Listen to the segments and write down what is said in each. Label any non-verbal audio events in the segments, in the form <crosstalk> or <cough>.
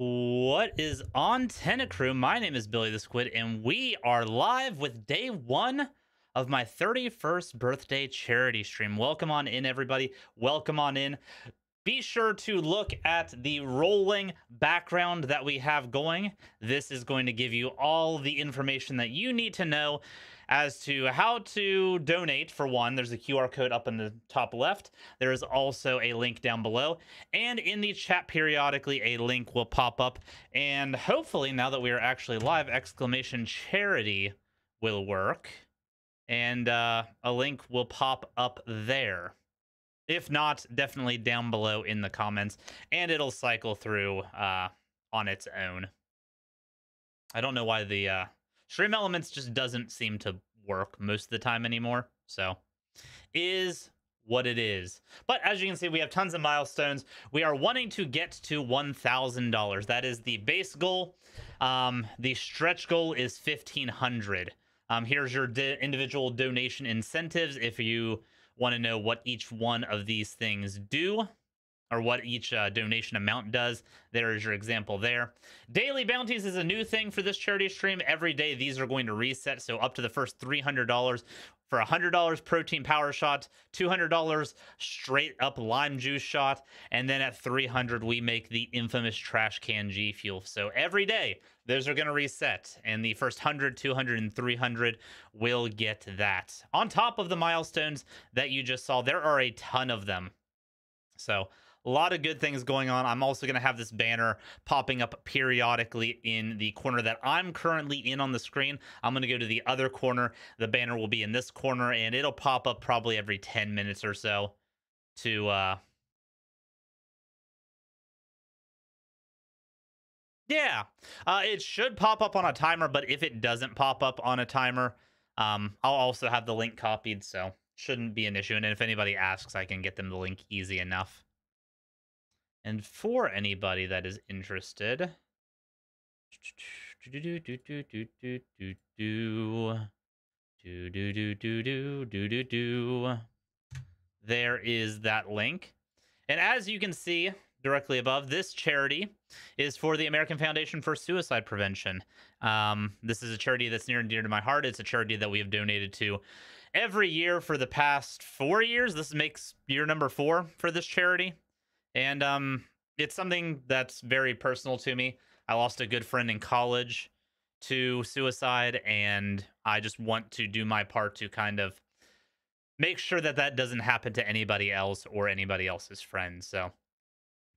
What is on Tentacrew? My name is Billy the Skwid, and we are live with day one of my 31st birthday charity stream. Welcome on in, everybody. Welcome on in. Be sure to look at the rolling background that we have going. This is going to give you all the information that you need to know as to how to donate. For one, there's a QR code up in the top left. There is also a link down below. And in the chat, periodically, a link will pop up. And hopefully, now that we are actually live, exclamation charity will work. And uh, a link will pop up there. If not, definitely down below in the comments. And it'll cycle through uh, on its own. I don't know why the uh, StreamElements just doesn't seem to work most of the time anymore. So, is what it is. But as you can see, we have tons of milestones. We are wanting to get to $1,000. That is the base goal. Um, the stretch goal is 1500 um, Here's your individual donation incentives if you want to know what each one of these things do or what each uh, donation amount does. There is your example there. Daily bounties is a new thing for this charity stream. Every day, these are going to reset. So up to the first $300 for $100 protein power shot, $200 straight up lime juice shot, and then at 300 we make the infamous trash can G fuel. So every day those are going to reset and the first 100, 200 and 300 will get that. On top of the milestones that you just saw, there are a ton of them. So a lot of good things going on. I'm also going to have this banner popping up periodically in the corner that I'm currently in on the screen. I'm going to go to the other corner. The banner will be in this corner, and it'll pop up probably every 10 minutes or so to... Uh... Yeah, uh, it should pop up on a timer, but if it doesn't pop up on a timer, um, I'll also have the link copied, so shouldn't be an issue. And if anybody asks, I can get them the link easy enough. And for anybody that is interested, there is that link. And as you can see directly above, this charity is for the American Foundation for Suicide Prevention. Um, this is a charity that's near and dear to my heart. It's a charity that we have donated to every year for the past four years. This makes year number four for this charity and um, it's something that's very personal to me. I lost a good friend in college to suicide, and I just want to do my part to kind of make sure that that doesn't happen to anybody else or anybody else's friends. So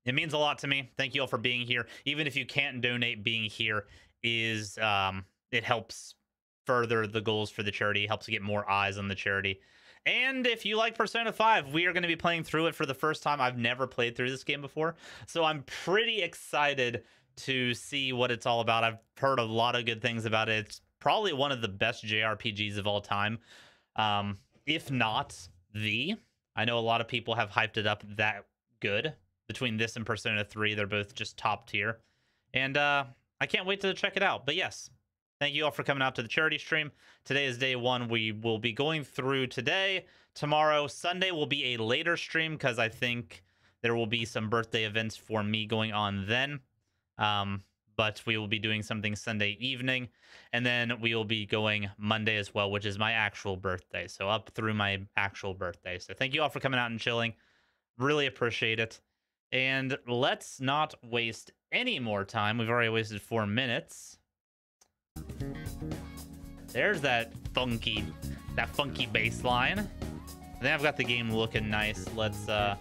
it means a lot to me. Thank you all for being here. Even if you can't donate, being here is um, it helps further the goals for the charity, helps get more eyes on the charity. And if you like Persona 5, we are going to be playing through it for the first time. I've never played through this game before. So I'm pretty excited to see what it's all about. I've heard a lot of good things about it. It's probably one of the best JRPGs of all time. Um, if not the. I know a lot of people have hyped it up that good. Between this and Persona 3, they're both just top tier. And uh, I can't wait to check it out. But yes, Thank you all for coming out to the charity stream. Today is day one. We will be going through today. Tomorrow, Sunday, will be a later stream because I think there will be some birthday events for me going on then. Um, but we will be doing something Sunday evening. And then we will be going Monday as well, which is my actual birthday. So up through my actual birthday. So thank you all for coming out and chilling. Really appreciate it. And let's not waste any more time. We've already wasted four minutes. There's that funky, that funky bass line. Then I've got the game looking nice. Let's uh,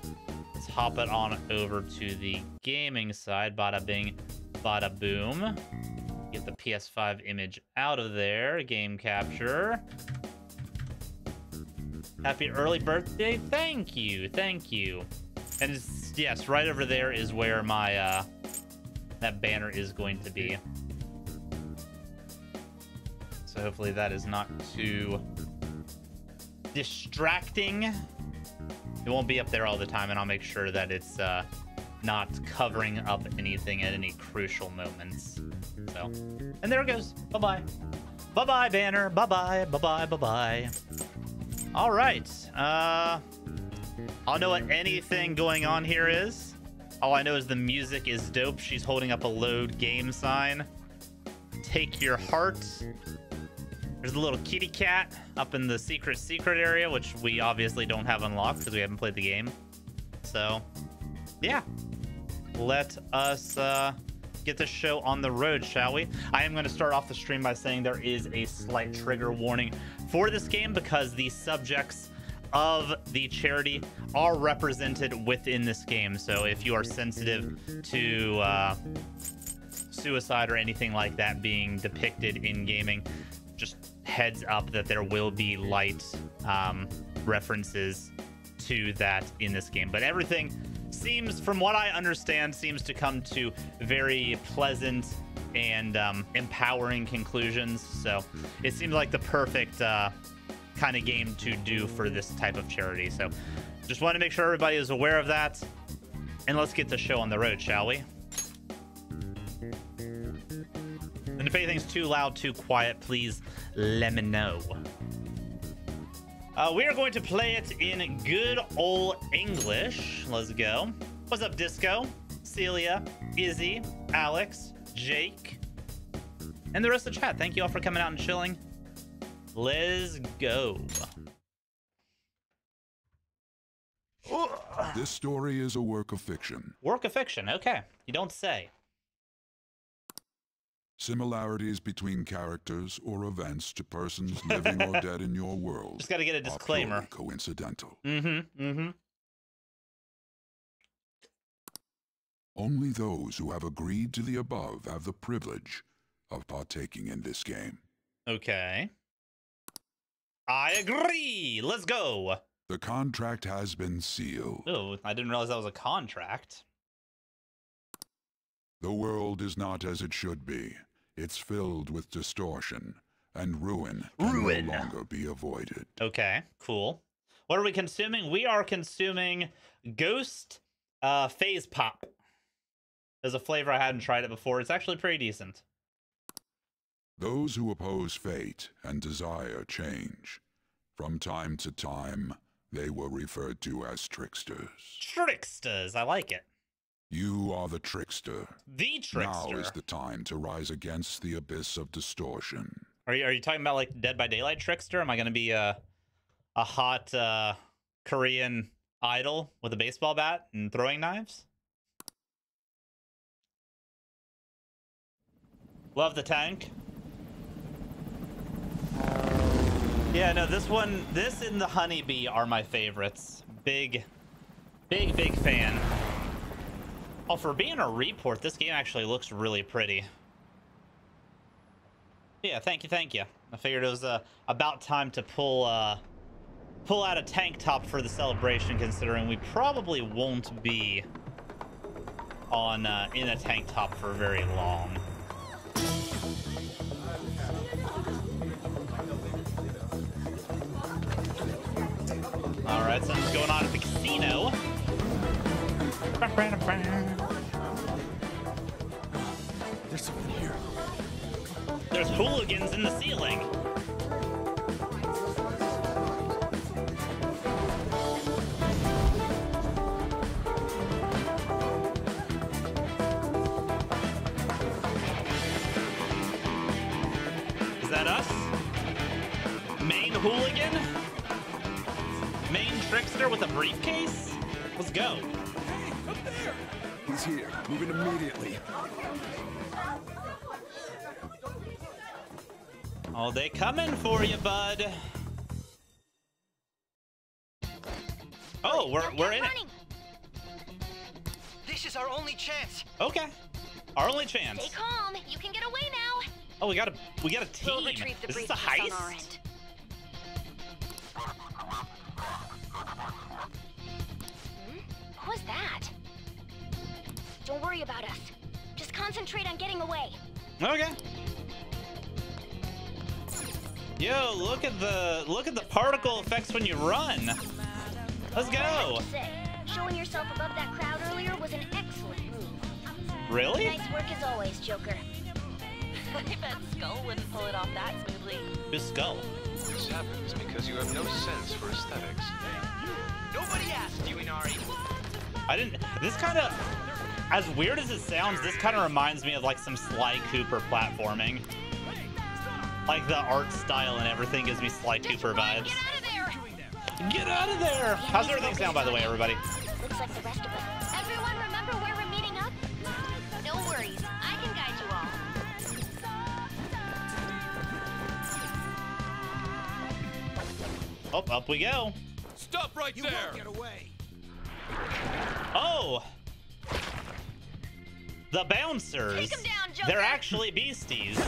let's hop it on over to the gaming side. Bada bing, bada boom. Get the PS5 image out of there. Game capture. Happy early birthday. Thank you. Thank you. And yes, right over there is where my uh, that banner is going to be. Hopefully that is not too distracting. It won't be up there all the time, and I'll make sure that it's uh, not covering up anything at any crucial moments. So, and there it goes. Bye-bye. Bye-bye, banner. Bye-bye. Bye-bye. Bye-bye. All right. Uh, I'll know what anything going on here is. All I know is the music is dope. She's holding up a load game sign. Take your heart. There's a little kitty cat up in the secret secret area, which we obviously don't have unlocked because we haven't played the game. So, yeah. Let us uh, get the show on the road, shall we? I am going to start off the stream by saying there is a slight trigger warning for this game because the subjects of the charity are represented within this game. So if you are sensitive to uh, suicide or anything like that being depicted in gaming, heads up that there will be light um, references to that in this game. But everything seems, from what I understand, seems to come to very pleasant and um, empowering conclusions. So it seems like the perfect uh, kind of game to do for this type of charity. So just want to make sure everybody is aware of that. And let's get the show on the road, shall we? And if anything's too loud, too quiet, please let me know. Uh, we are going to play it in good old English. Let's go. What's up, Disco? Celia, Izzy, Alex, Jake, and the rest of the chat. Thank you all for coming out and chilling. Let's go. This story is a work of fiction. Work of fiction. Okay. You don't say. Similarities between characters or events to persons <laughs> living or dead in your world Just got to get a disclaimer. coincidental. Mm-hmm. Mm-hmm. Only those who have agreed to the above have the privilege of partaking in this game. Okay. I agree. Let's go. The contract has been sealed. Oh, I didn't realize that was a contract. The world is not as it should be. It's filled with distortion, and ruin can Ruin. no longer be avoided. Okay, cool. What are we consuming? We are consuming Ghost uh, Phase Pop. There's a flavor I hadn't tried it before. It's actually pretty decent. Those who oppose fate and desire change. From time to time, they were referred to as tricksters. Tricksters. I like it. You are the trickster. The trickster. Now is the time to rise against the abyss of distortion. Are you, are you talking about like Dead by Daylight Trickster? Am I going to be a, a hot uh, Korean idol with a baseball bat and throwing knives? Love the tank. Yeah, no, this one, this and the honeybee are my favorites. Big, big, big fan. Oh, for being a report, this game actually looks really pretty. Yeah, thank you, thank you. I figured it was uh, about time to pull uh, pull out a tank top for the celebration, considering we probably won't be on uh, in a tank top for very long. All right, something's going on at the casino. There's someone here. There's hooligans in the ceiling. Is that us? Main hooligan? Main trickster with a briefcase? Let's go. Hey, up there! He's here. Moving immediately. Oh, they coming for you, bud. Oh, we're Don't we're get in it. This is our only chance. Okay. Our only chance. Stay calm. You can get away now. Oh, we got a we got a team. We'll retrieve the Is this a briefcase on our heist? end. Hmm? What was that? Don't worry about us. Just concentrate on getting away. Okay. Yo, look at the look at the particle effects when you run. Let's go. have to say, showing yourself above that crowd earlier was an excellent move. Really? Nice work as always, Joker. <laughs> I bet Skull wouldn't pull it off that smoothly. Who's skull? This happens because you have no sense for aesthetics. Nobody asked you, Inari. I didn't. This kind of As weird as it sounds, this kind of reminds me of like some Sly Cooper platforming. Like the art style and everything gives me Sly Cooper vibes. Get out of there! Get out of there! How's everything sound, by the way, everybody? Looks like the rest of us. Everyone remember where we're meeting up? No worries. I can guide you all. Oh, up we go. Stop right You there! won't get away. Oh! The bouncers. Take 'em down, Joker. They're actually beasties.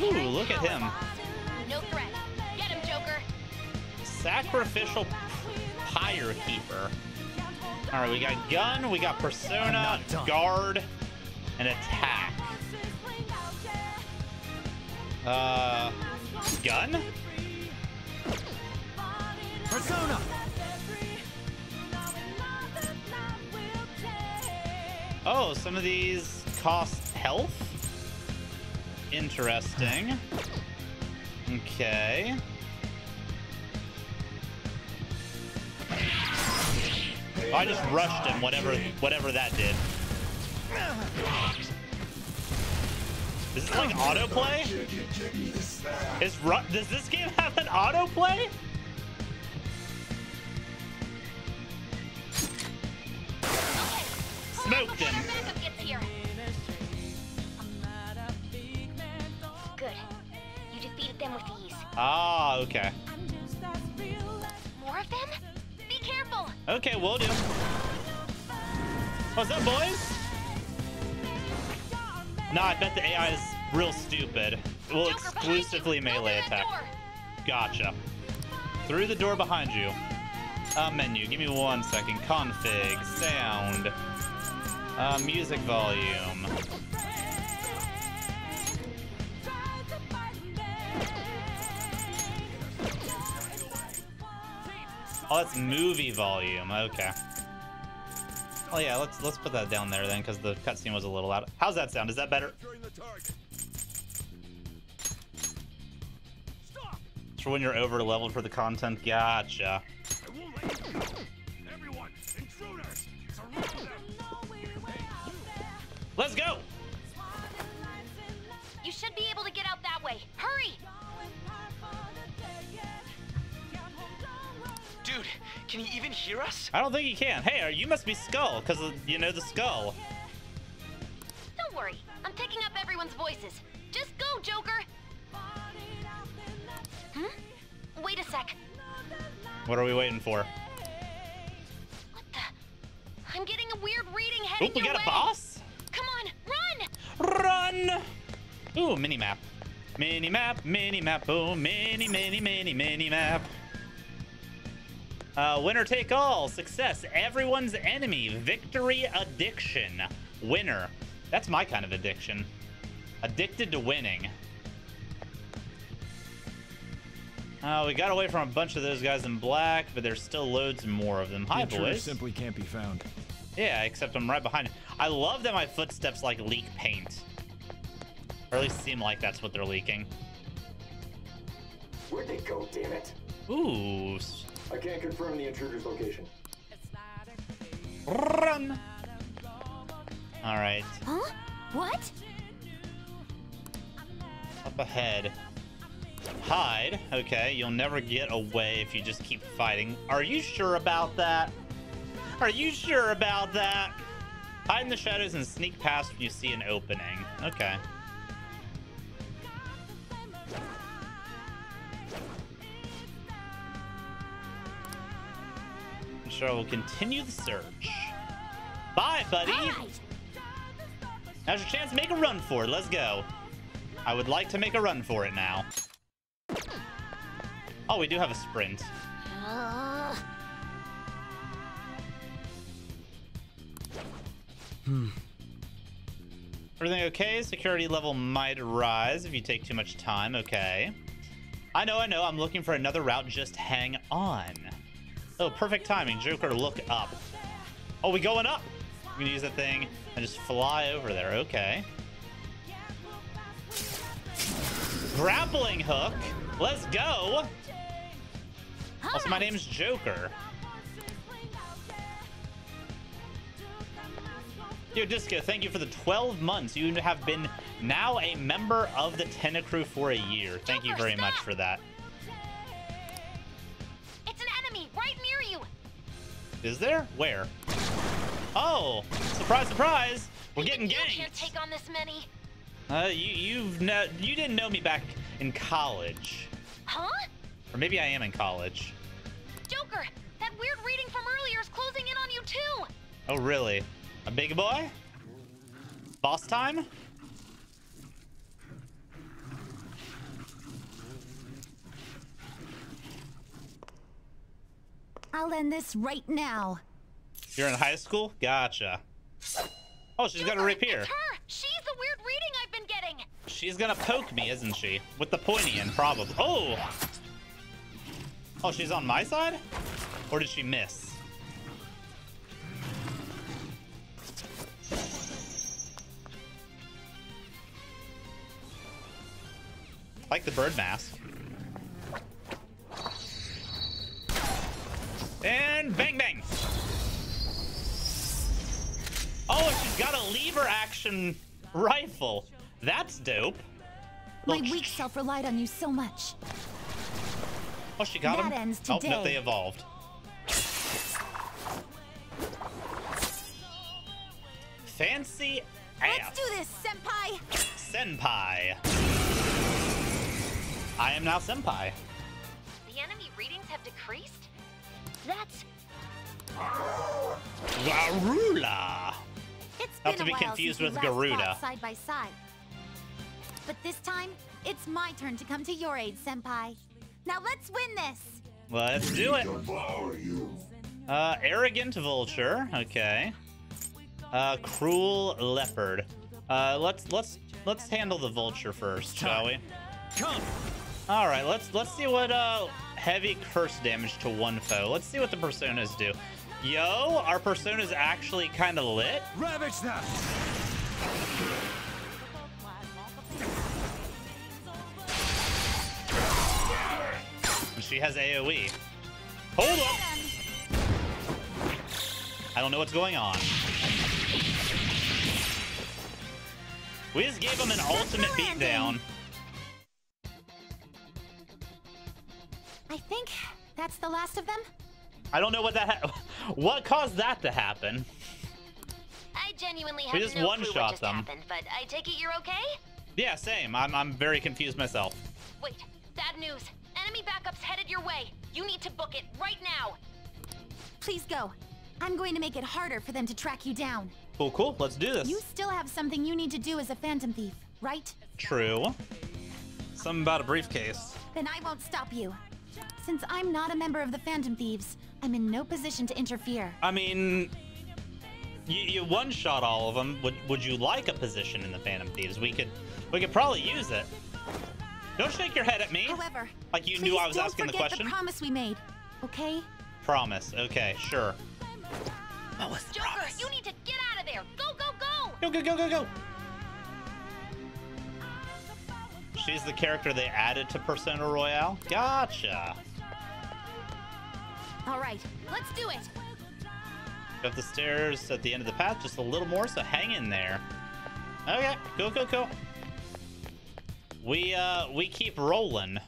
Ooh, look at him. No threat. Get him, Joker. Sacrificial Pyre Keeper. Alright, we got gun, we got persona, guard, and attack. Uh, gun? Persona. Oh, some of these cost health? Interesting. Okay. Oh, I just rushed him, whatever whatever that did. Is this like autoplay? Is does this game have an autoplay? Okay. Smoked him. Our backup gets here. Good. You defeated them with ease. Ah, okay. More of them? Be careful. Okay, we'll do. What's up, boys? Nah, I bet the AI is real stupid. Will exclusively melee attack. Gotcha. Through the door behind you. Uh, menu. Give me one second. Config. Sound. Uh, music volume. Oh, that's movie volume. Okay. Oh yeah, let's let's put that down there then, because the cutscene was a little loud. How's that sound? Is that better? Target. For when you're over leveled for the content. Gotcha. Let's go. You should be able to get out that way. Hurry! Dude, can he even hear us? I don't think he can. Hey, uh, you must be Skull, because you know the skull. Don't worry. I'm picking up everyone's voices. Just go, Joker! Hmm? Wait a sec. What are we waiting for? What the? I'm getting a weird reading Oop, we your got way. a boss. Come on, run! Run! Ooh, mini map. Mini map, mini map, oh, mini, mini, mini, mini map. Uh, winner take all, success, everyone's enemy, victory addiction, winner. That's my kind of addiction. Addicted to winning. Uh, we got away from a bunch of those guys in black, but there's still loads more of them. The Hi, intruder boys. simply can't be found. Yeah, except I'm right behind. I love that my footsteps like leak paint. Or at least seem like that's what they're leaking. Where'd they go, damn it? Ooh. I can't confirm the intruder's location. Run! Alright, Huh? What? up ahead. Hide. Okay, you'll never get away if you just keep fighting. Are you sure about that? Are you sure about that? Hide in the shadows and sneak past when you see an opening. Okay. I'm Sure, we'll continue the search. Bye, buddy. Alright. Now's your chance to make a run for it. Let's go. I would like to make a run for it now. Oh, we do have a sprint. Uh, Hmm. Everything okay? Security level might rise if you take too much time. Okay. I know, I know. I'm looking for another route. Just hang on. Oh, perfect timing. Joker, look up. Oh, we going up. We can use that thing and just fly over there. Okay. Grappling hook. Let's go. Also, my name's Joker. Yo, Disco, thank you for the 12 months. You have been now a member of the Tenna crew for a year. Thank you very much for that. It's an enemy right near you. Is there? Where? Oh, surprise, surprise. We're getting you can't take on this many. Uh, you, you've no, you didn't know me back in college. Huh? Or maybe I am in college. Joker, that weird reading from earlier is closing in on you too. Oh, really? A big boy? Boss time? I'll end this right now. You're in high school? Gotcha. Oh, she's got a rapier. It's her. She's the weird reading I've been getting. She's gonna poke me, isn't she? With the pointy end, probably. Oh! Oh, she's on my side? Or did she miss? Like the bird mask. And bang bang! Oh, and she's got a lever action rifle. That's dope. My Look, weak self relied on you so much. Oh, she got That him. ends Oh, no, they evolved. Fancy Let's ass. do this, Senpai! Senpai. I am now Senpai. The enemy readings have decreased? That's Garula. It's Not been to a be while confused since we with Garuda. fought side by side. But this time, it's my turn to come to your aid, Senpai. Now let's win this! Let's do it. Uh, arrogant vulture. Okay. Uh, cruel leopard. Uh, let's let's let's handle the vulture first, shall we? Come! All right, let's let's see what uh heavy curse damage to one foe. Let's see what the personas do. Yo, our persona's actually kind of lit. Ravage them! She has AoE. Hold up. I don't know what's going on. We just gave him an ultimate beatdown. I think that's the last of them? I don't know what that. Ha- <laughs> what caused that to happen? I genuinely We have just no clue one-shot what just them. happened, but I take it you're okay? Yeah, same. I'm I'm very confused myself. Wait, bad news. Enemy backup's headed your way. You need to book it right now. Please go. I'm going to make it harder for them to track you down. Cool, cool. Let's do this. You still have something you need to do as a Phantom Thief, right? True. Something about a briefcase. Then I won't stop you. Since I'm not a member of the Phantom Thieves, I'm in no position to interfere. I mean, you, you one shot all of them. Would would you like a position in the Phantom Thieves? We could we could probably use it. Don't shake your head at me. However, Like you knew I was don't asking the forget question. the promise we made, okay? Promise. Okay, sure. What was the Joker, promise? you need to get out of there. Go, go, go! Go go go go go. She's the character they added to Persona Royal. Gotcha. All right, let's do it. Up the stairs at the end of the path, just a little more, so hang in there. Okay, go, go, go. We, uh, we keep rolling.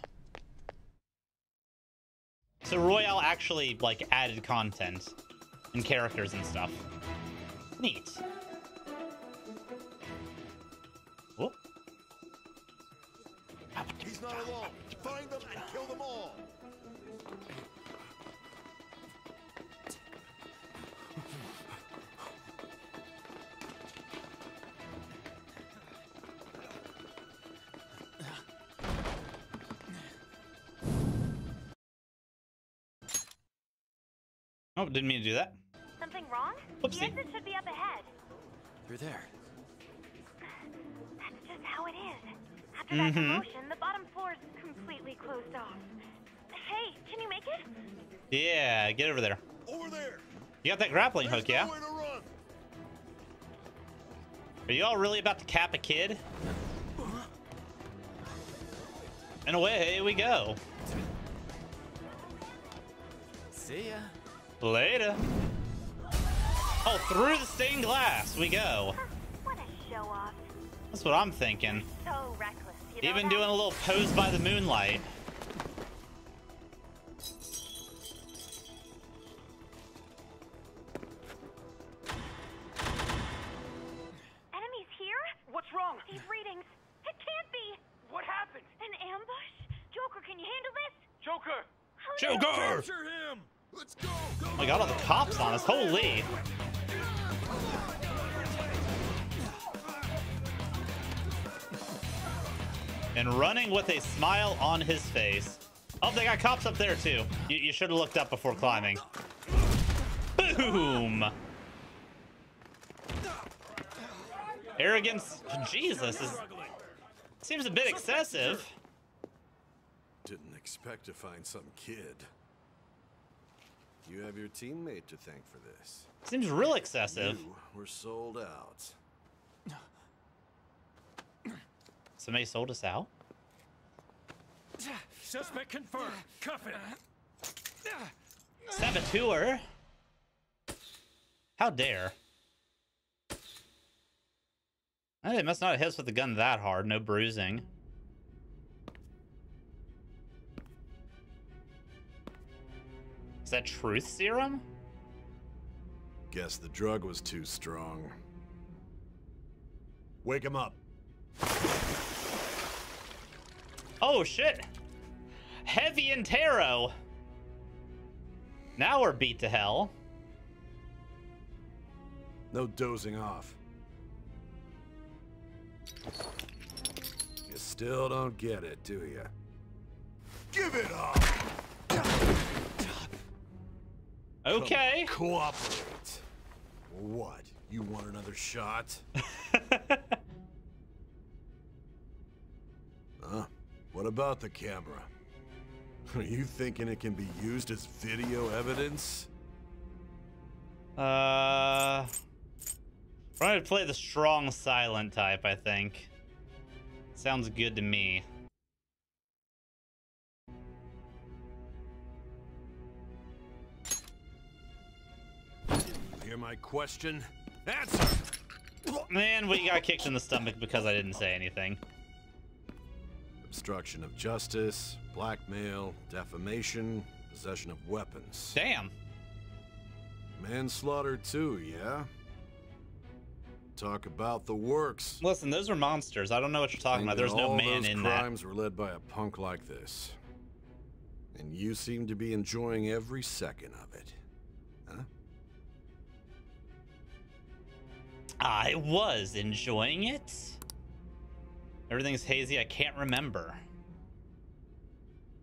So Royal actually, like, added content and characters and stuff. Neat. He's not alone. Find them and kill them all. Oh, didn't mean to do that. Something wrong? Whoopsie. The exit should be up ahead. Through there. That's just how it is. After that Mhm. commotion, the bottom floor is completely closed off. Hey, can you make it? Yeah, get over there. Over there. You got that grappling There's hook, yeah? nowhere to run. Are you all really about to cap a kid? And away we go. See ya. Later. Oh, through the stained glass we go. What a show off. That's what I'm thinking. So reckless. You know Even that? doing a little pose by the moonlight. Enemies here? What's wrong? These readings. It can't be. What happened? An ambush? Joker, can you handle this? Joker! Joker! Capture him! Let's go! go Oh my god, all the cops on us. Holy. And running with a smile on his face. Oh, they got cops up there too. You, you should have looked up before climbing. Boom! Arrogance, Jesus, is, seems a bit excessive. Didn't expect to find some kid. You have your teammate to thank for this. Seems real excessive. You were sold out. Somebody sold us out? Suspect confirmed. Cuff it. Saboteur? How dare? They must not have hit us with the gun that hard. No bruising. Is that truth serum? Guess the drug was too strong. Wake him up. Oh shit! Heavy and tarot. Now we're beat to hell. No dozing off. You still don't get it, do you? Give it up! Okay. Cooperate. What? You want another shot? <laughs> What about the camera? Are you thinking it can be used as video evidence? Uh, we're gonna play the strong silent type. I think. Sounds good to me. Hear my question? Answer! Man, we got kicked in the stomach because I didn't say anything. Obstruction of justice, blackmail, defamation, possession of weapons. Damn. Manslaughter too, yeah? Talk about the works. Listen, those are monsters. I don't know what you're talking about. There's no man in that. crimes were led by a punk like this. And you seem to be enjoying every second of it. Huh? I was enjoying it. Everything's hazy. I can't remember.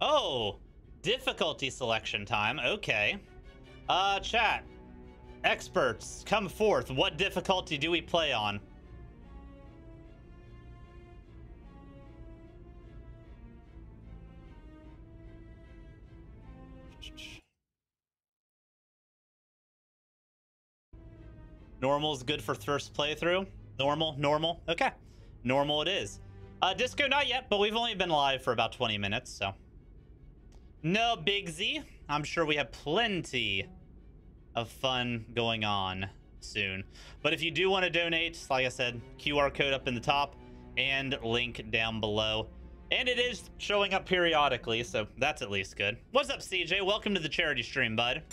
Oh, difficulty selection time. Okay. Uh, chat. Experts, come forth. What difficulty do we play on? Normal is good for first playthrough. Normal, normal. Okay. Normal it is. Uh, Disco, not yet, but we've only been live for about 20 minutes, so. No big Z. I'm sure we have plenty of fun going on soon. But if you do want to donate, like I said, QR code up in the top and link down below. And it is showing up periodically, so that's at least good. What's up, CJ? Welcome to the charity stream, bud.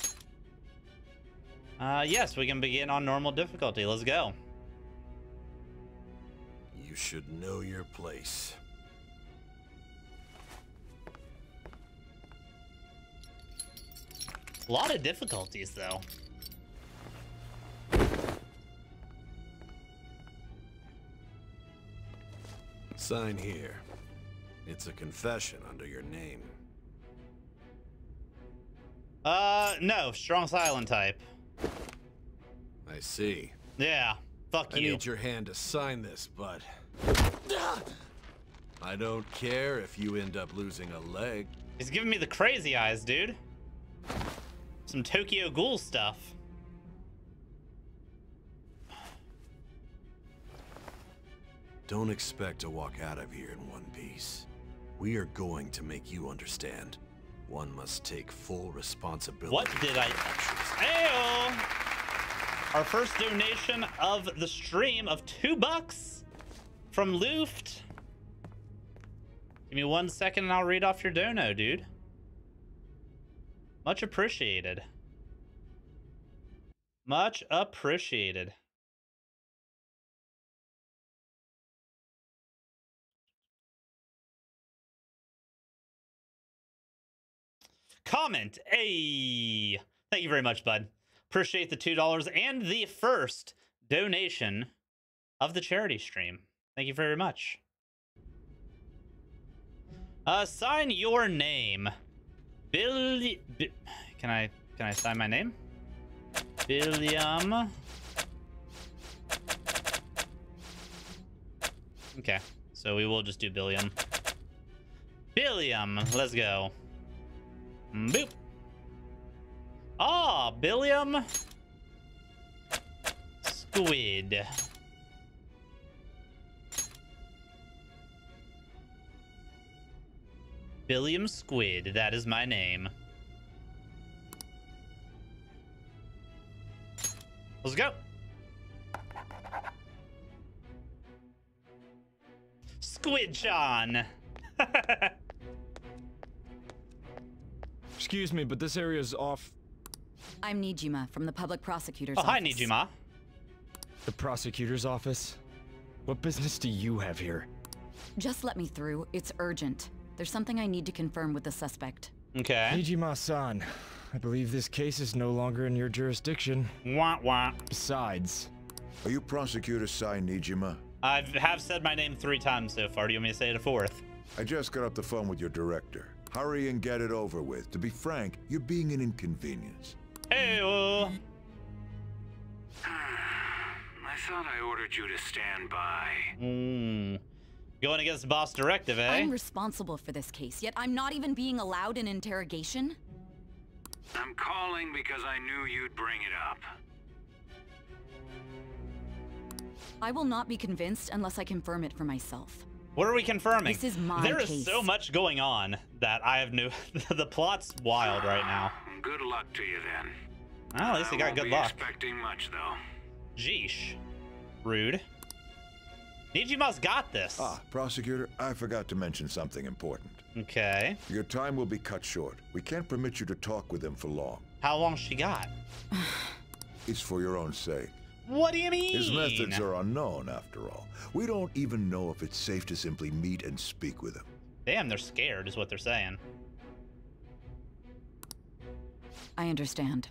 Uh, yes, we can begin on normal difficulty. Let's go. You should know your place. A lot of difficulties, though. Sign here. It's a confession under your name. Uh, no, strong silent type. I see. Yeah, fuck I you. need your hand to sign this, bud. I don't care if you end up losing a leg. He's giving me the crazy eyes, dude. Some Tokyo Ghoul stuff. Don't expect to walk out of here in one piece. We are going to make you understand. One must take full responsibility. What did I? Ayo! Our first donation of the stream of two bucks from Luft. Give me one second and I'll read off your dono, dude. Much appreciated. Much appreciated. Comment. Hey. Thank you very much, bud. Appreciate the $2 and the first donation of the charity stream. Thank you very much. Uh, sign your name. Billy. Bi- can I can I sign my name? William. Okay, so we will just do Billiam. Billiam, let's go. Boop. Ah, Billiam. Squid. Billiam Squid, that is my name. Let's go. Squid John. <laughs> Excuse me, but this area is off. I'm Nijima from the public prosecutor's oh, office. hi, Nijima. The prosecutor's office? What business do you have here? Just let me through. It's urgent. There's something I need to confirm with the suspect. Okay. Nijima-san, I believe this case is no longer in your jurisdiction. Wah wah. Besides, Are you Prosecutor Sae Nijima? I have said my name three times so far. Do you want me to say it a fourth? I just got off the phone with your director. Hurry and get it over with. To be frank, you're being an inconvenience. Hey, I thought I ordered you to stand by. Mm. Going against boss directive, eh? I'm responsible for this case, yet I'm not even being allowed an interrogation? I'm calling because I knew you'd bring it up. I will not be convinced unless I confirm it for myself. What are we confirming? This is my There is case. so much going on that I have no. <laughs> the plot's wild right now. Good luck to you then. Well, at least I he got won't good be luck. expecting much though. Jeesh. Rude. Nijima's got this. Ah, Prosecutor, I forgot to mention something important. Okay. Your time will be cut short. We can't permit you to talk with him for long. How long she got? <sighs> It's for your own sake. What do you mean? His methods are unknown, after all. We don't even know if it's safe to simply meet and speak with him. Damn, they're scared, is what they're saying. I understand.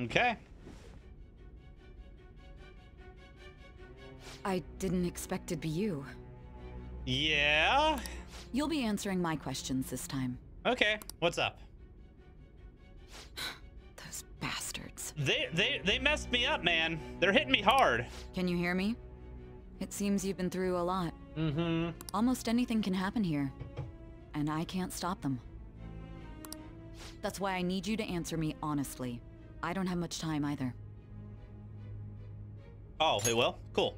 Okay. I didn't expect it'd be you. Yeah. You'll be answering my questions this time. Okay. What's up? <sighs> Those bastards. They they they messed me up, man. They're hitting me hard. Can you hear me? It seems you've been through a lot. Mm-hmm. Almost anything can happen here. And I can't stop them. That's why I need you to answer me honestly. I don't have much time either. Oh, hey, will. Cool.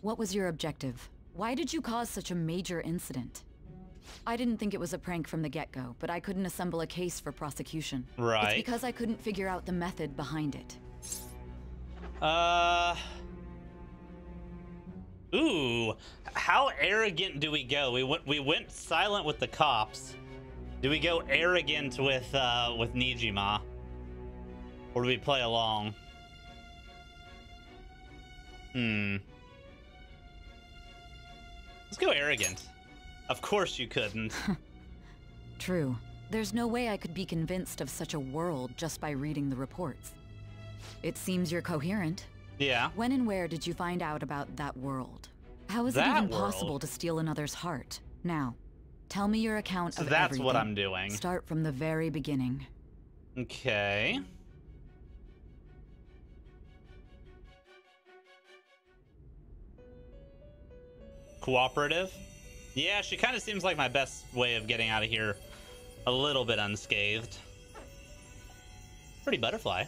What was your objective? Why did you cause such a major incident? I didn't think it was a prank from the get-go, but I couldn't assemble a case for prosecution. Right. It's because I couldn't figure out the method behind it. Uh. Ooh, how arrogant do we go? We went we went silent with the cops. Do we go arrogant with uh with Nijima? Or do we play along? Hmm. Let's go arrogant. Of course you couldn't. <laughs> True. There's no way I could be convinced of such a world just by reading the reports. It seems you're coherent. yeah. When and where did you find out about that world? How is That it even world? possible to steal another's heart? Now, tell me your account So of that's what. I'm doing. Start from the very beginning. Okay. Cooperative? Yeah, she kind of seems like my best way of getting out of here a little bit unscathed. Pretty butterfly.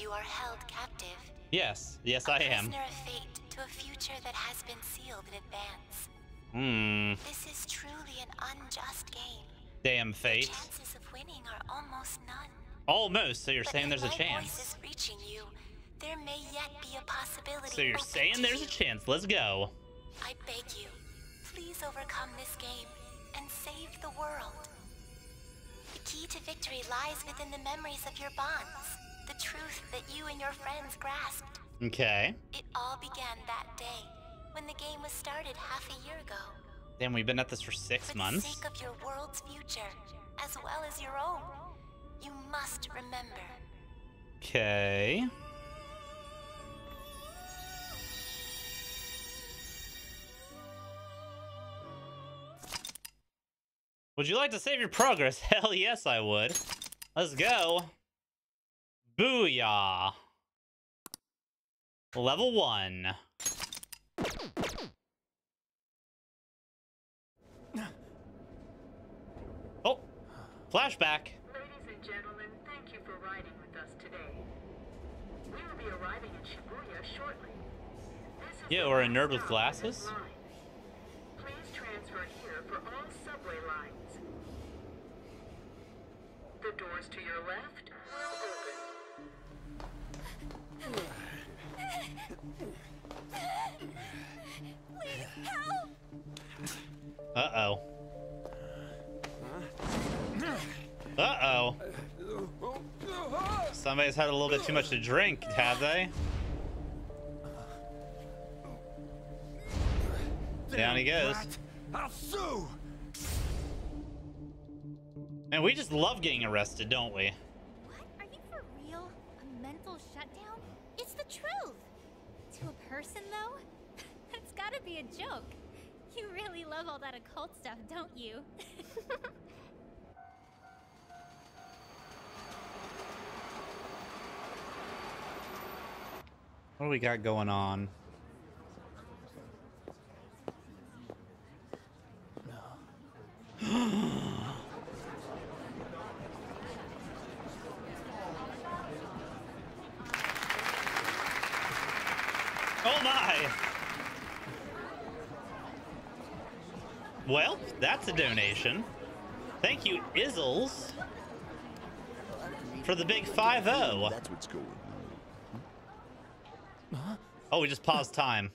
You are held captive. Yes, yes, I am. Prisoner of fate to a future that has been sealed in advance. Hmm. This is truly an unjust game. Damn fate. The chances of winning are almost none. Almost. So you're but saying there's a chance. Voice is reaching you. There may yet be a possibility. So you're saying there's you. a chance. Let's go. I beg you, please overcome this game and save the world. The key to victory lies within the memories of your bonds, the truth that you and your friends grasped. Okay. It all began that day, when the game was started half a year ago. Damn, we've been at this for six For months. the sake of your world's future, as well as your own, you must remember. Okay. Would you like to save your progress? <laughs> Hell yes, I would. Let's go. Booyah. Level one. Oh, flashback. Ladies and gentlemen, thank you for riding with us today. We will be arriving in Shibuya shortly. Yeah, or a nerd with glasses. Please transfer here for all subway lines. The doors to your left will open. Please help! Uh-oh. Uh-oh. Somebody's had a little bit too much to drink, have they? Down he goes. I'll sue! Man, we just love getting arrested, don't we? What? Are you for real? A mental shutdown? It's the truth! To a person, though? <laughs> That's gotta be a joke. You really love all that occult stuff, don't you? <laughs> What do we got going on? <gasps> <gasps> <gasps> my! Well, that's a donation. Thank you, Izzles, for the big 5 0. That's what's going Oh, we just paused time.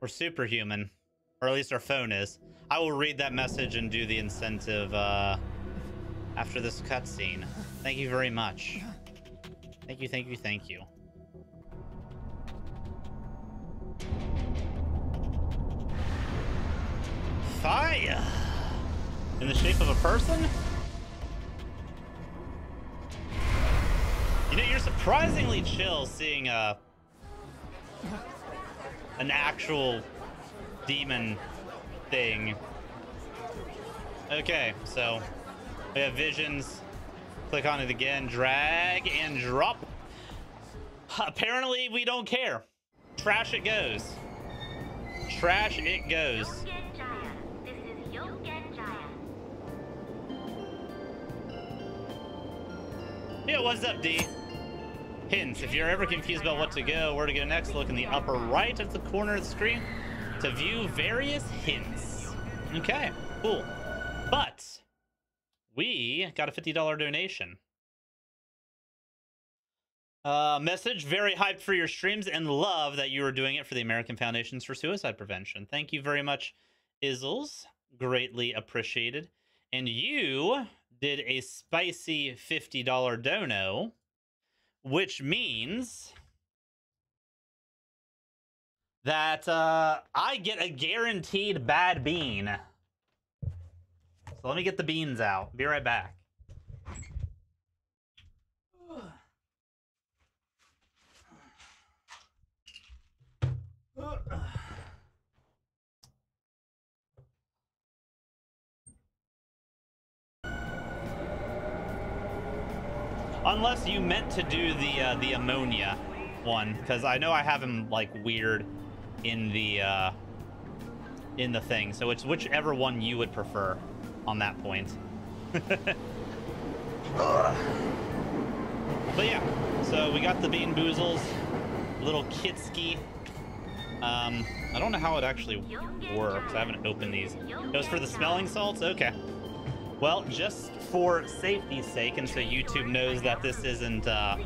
We're superhuman. Or at least our phone is. I will read that message and do the incentive uh, after this cutscene. Thank you very much. Thank you, thank you, thank you. Fire! In the shape of a person? You know, you're surprisingly chill seeing a an actual demon thing. Okay, so we have visions. Click on it again, drag and drop. Apparently, we don't care. Trash it goes. Trash it goes. Yeah, what's up, D? Hints. If you're ever confused about what to go, where to go next, look in the upper right of the corner of the screen to view various hints. Okay, cool. But we got a $50 donation. Uh, message very hyped for your streams and love that you are doing it for the American Foundations for Suicide Prevention. Thank you very much, Izzles. Greatly appreciated. And you did a spicy $50 dono, which means that uh, I get a guaranteed bad bean. So let me get the beans out. Be right back. <sighs> Unless you meant to do the uh, the ammonia one, because I know I have him like weird in the uh, in the thing. So it's whichever one you would prefer on that point. <laughs> but yeah, so we got the bean boozles, little kitski. Um, I don't know how it actually works. I haven't opened these. It was for the smelling salts? Okay. Well, just for safety's sake, and so YouTube knows that this isn't uh,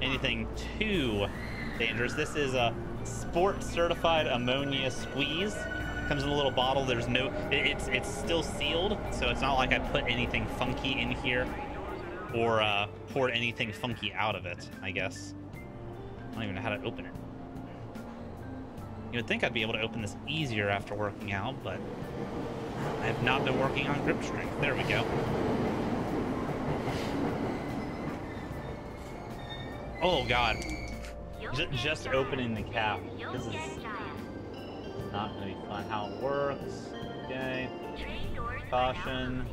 anything too dangerous, this is a sport certified ammonia squeeze. Comes in a little bottle. There's no, it, it's it's still sealed, so it's not like I put anything funky in here or uh, poured anything funky out of it. I guess. I don't even know how to open it. You would think I'd be able to open this easier after working out, but I have not been working on grip strength. There we go. Oh god. J just opening the cap. This is not gonna be fun. How it works. Okay. Caution.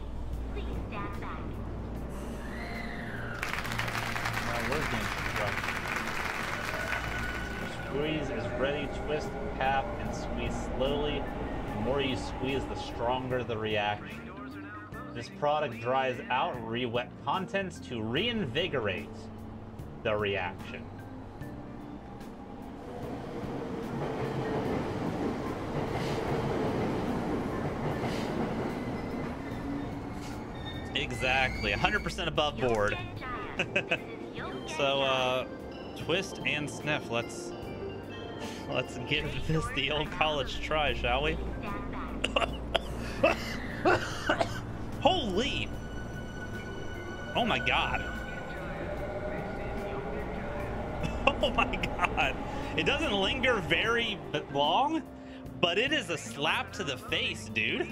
Now instruction? Squeeze is ready, twist, cap, and squeeze slowly. More you squeeze, the stronger the reaction. This product dries out re-wet contents to reinvigorate the reaction. Exactly, 100% above board. <laughs> so, uh, twist and sniff. Let's let's give this the old college try, shall we? <laughs> Holy! Oh my god! <laughs> Oh my god! It doesn't linger very long, but it is a slap to the face, dude.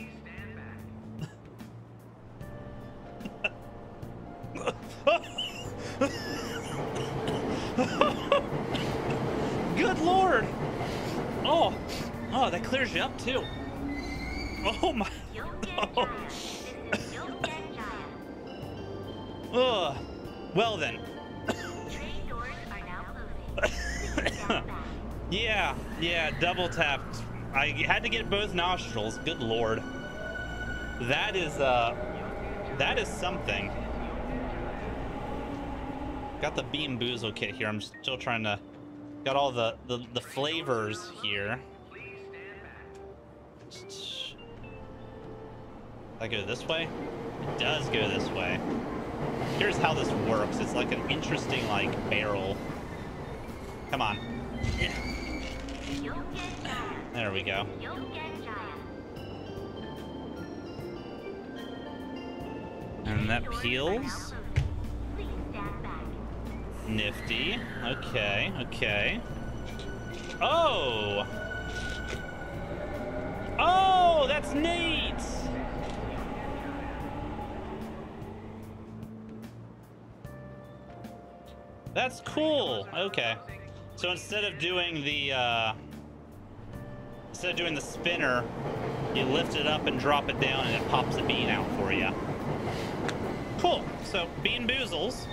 Too. Oh my. <laughs> Oh. Ugh. Well then. <laughs> yeah, yeah, double tapped. I had to get both nostrils. Good lord. That is uh that is something. Got the Bean Boozle kit here. I'm still trying to got all the, the, the flavors here. I go this way? It does go this way. Here's how this works. It's like an interesting like barrel. Come on. There we go. And that peels. Nifty. Okay, okay. Oh! Oh, that's neat! That's cool. Okay. So instead of doing the, uh, instead of doing the spinner, you lift it up and drop it down and it pops a bean out for you. Cool. So, Bean Boozles.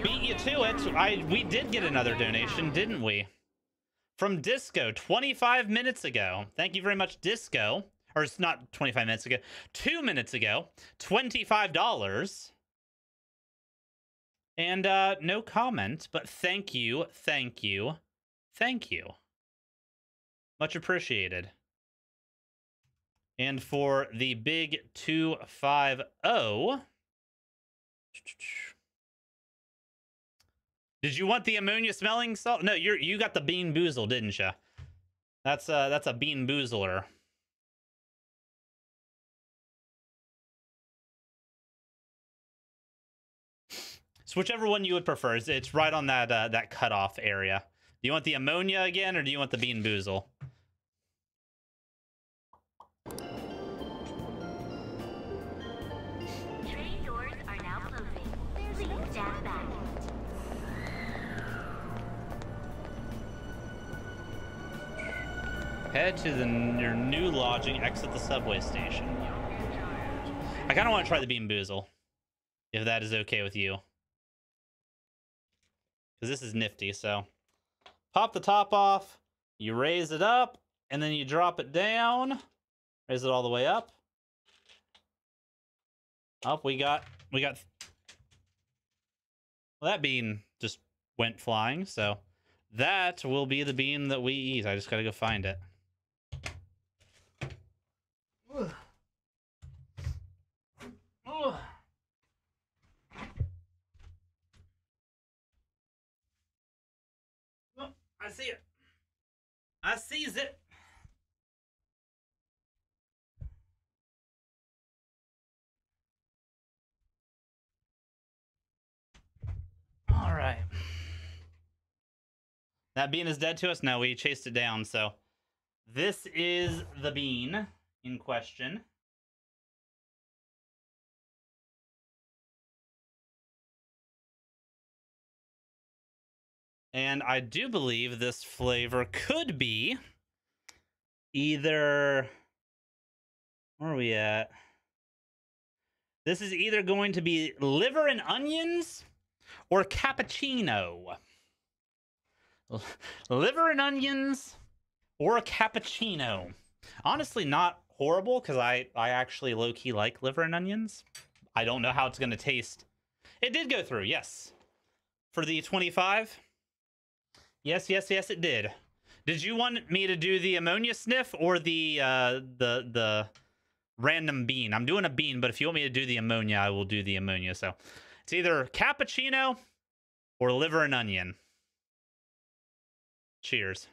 Beat you to it. I We did get another donation, didn't we? From Disco, 25 minutes ago. Thank you very much, Disco. Or it's not 25 minutes ago. Two minutes ago. $25. And uh, no comment, but thank you, thank you, thank you. Much appreciated. And for the big 250, did you want the ammonia smelling salt? No, you you got the bean boozle, didn't you? That's uh that's a bean boozler. So whichever one you would prefer, it's right on that uh, that cutoff area. Do you want the ammonia again, or do you want the bean boozle? Head to the, your new lodging, exit the subway station. I kind of want to try the bean boozle, if that is okay with you. Because this is nifty, so. Pop the top off, you raise it up, and then you drop it down. Raise it all the way up. Up, we got, we got, well, that bean just went flying, so That will be the bean that we eat. I just gotta go find it. I see it. I sees it. All right. That bean is dead to us? No, we chased it down. So this is the bean in question. And I do believe this flavor could be either. Where are we at? This is either going to be liver and onions or cappuccino. <laughs> liver and onions or a cappuccino. Honestly, not horrible because I, I actually low key like liver and onions. I don't know how it's going to taste. It did go through, yes. For the 25. Yes, yes, yes, it did. Did you want me to do the ammonia sniff or the uh, the the random bean? I'm doing a bean, but if you want me to do the ammonia, I will do the ammonia. So it's either cappuccino or liver and onion. Cheers.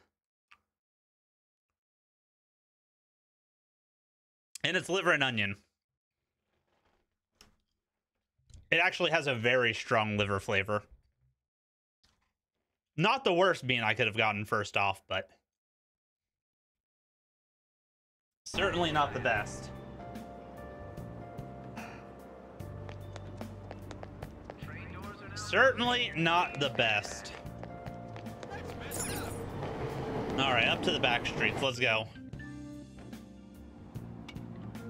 And it's liver and onion. It actually has a very strong liver flavor. Not the worst bean I could have gotten first off, but certainly not the best. Certainly not the best. All right, up to the back streets. Let's go.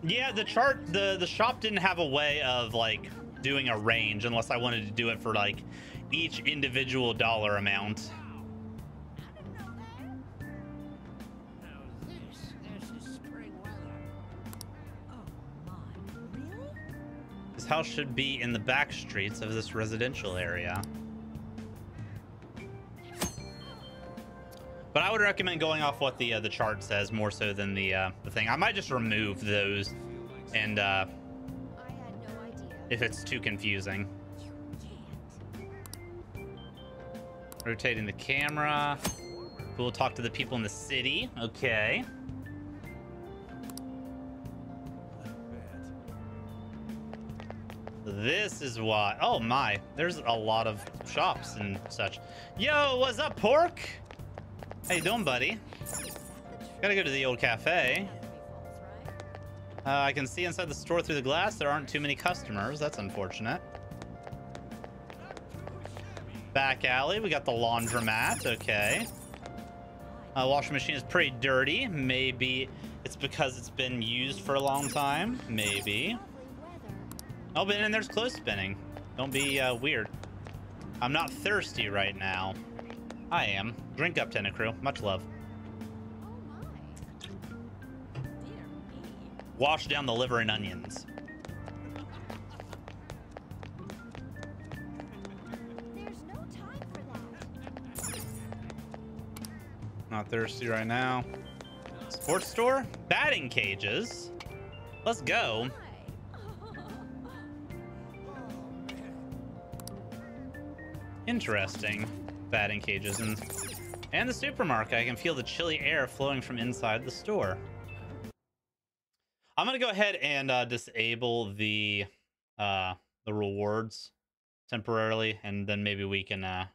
Yeah, the chart, the the shop didn't have a way of like doing a range unless I wanted to do it for like each individual dollar amount. This house should be in the back streets of this residential area. But I would recommend going off what the uh, the chart says more so than the uh, the thing. I might just remove those, and uh, if it's too confusing. Rotating the camera. We'll talk to the people in the city. Okay. This is why. Oh my, there's a lot of shops and such. Yo, what's up, pork? How you doing, buddy? Gotta go to the old cafe. Uh, I can see inside the store through the glass. There aren't too many customers. That's unfortunate. Back alley. We got the laundromat. Okay. Uh, washing machine is pretty dirty. Maybe it's because it's been used for a long time. Maybe. Oh, but then there's clothes spinning. Don't be uh, weird. I'm not thirsty right now. I am. Drink up, Tentacruel. Much love. Wash down the liver and onions. Not thirsty right now. Sports store? Batting cages? Let's go. Interesting. Batting cages and and the supermarket. I can feel the chilly air flowing from inside the store. I'm gonna go ahead and uh, disable the uh, the rewards temporarily, and then maybe we can uh,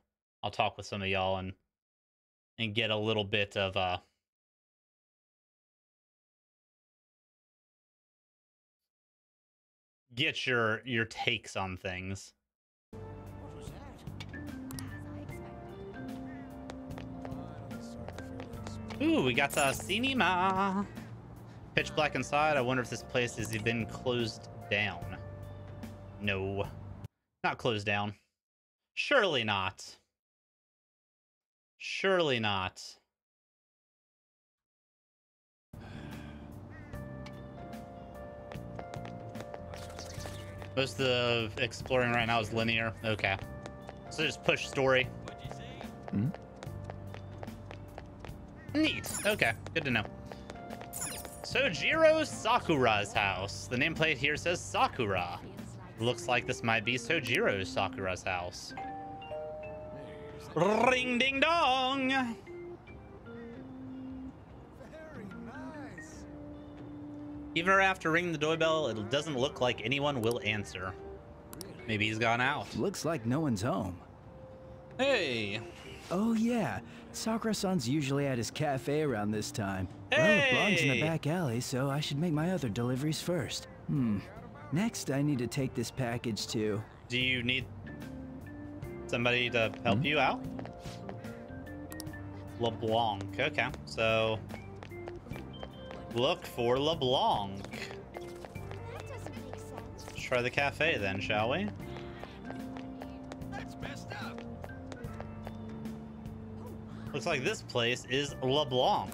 I'll talk with some of y'all and and get a little bit of uh get your your takes on things. Ooh, we got the cinema. Pitch black inside. I wonder if this place has been closed down. No. Not closed down. Surely not. Surely not. Most of the exploring right now is linear. Okay. So just push story. Hmm? Neat. Okay, good to know. So Sojiro Sakura's house. The nameplate here says Sakura. Looks like this might be Sojiro Sakura's house. Ring ding dong! Very nice. Even after ringing the doorbell, it doesn't look like anyone will answer. Maybe he's gone out. Looks like no one's home. Hey. Oh yeah, Sakura-san's usually at his cafe around this time. Well, it belongs in the back alley, so I should make my other deliveries first. Hmm. Next, I need to take this package to... Do you need somebody to help mm-hmm. you out? LeBlanc. Okay, so look for LeBlanc. Let's try the cafe then, shall we? Looks like this place is LeBlanc.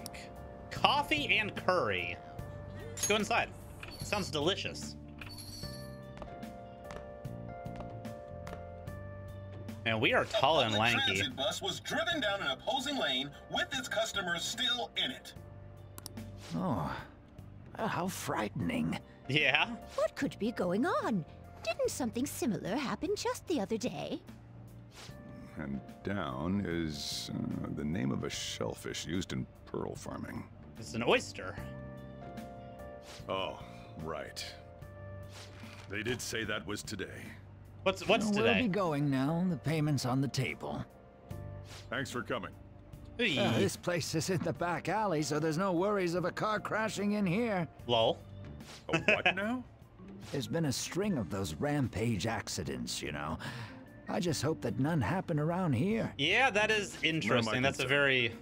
Coffee and curry. Let's go inside. Sounds delicious. And we are tall and lanky. transit bus was driven down an opposing lane with its customers still in it. Oh, uh, how frightening. Yeah? What could be going on? Didn't something similar happen just the other day? And down is uh, the name of a shellfish used in pearl farming. It's an oyster. Oh, right. They did say that was today. What's what's We'll today? be going now. The payment's on the table. Thanks for coming. Uh, this place is in the back alley, so there's no worries of a car crashing in here. Lol. A what now? <laughs> There's been a string of those rampage accidents, you know. I just hope that none happen around here. Yeah, that is interesting. That's a very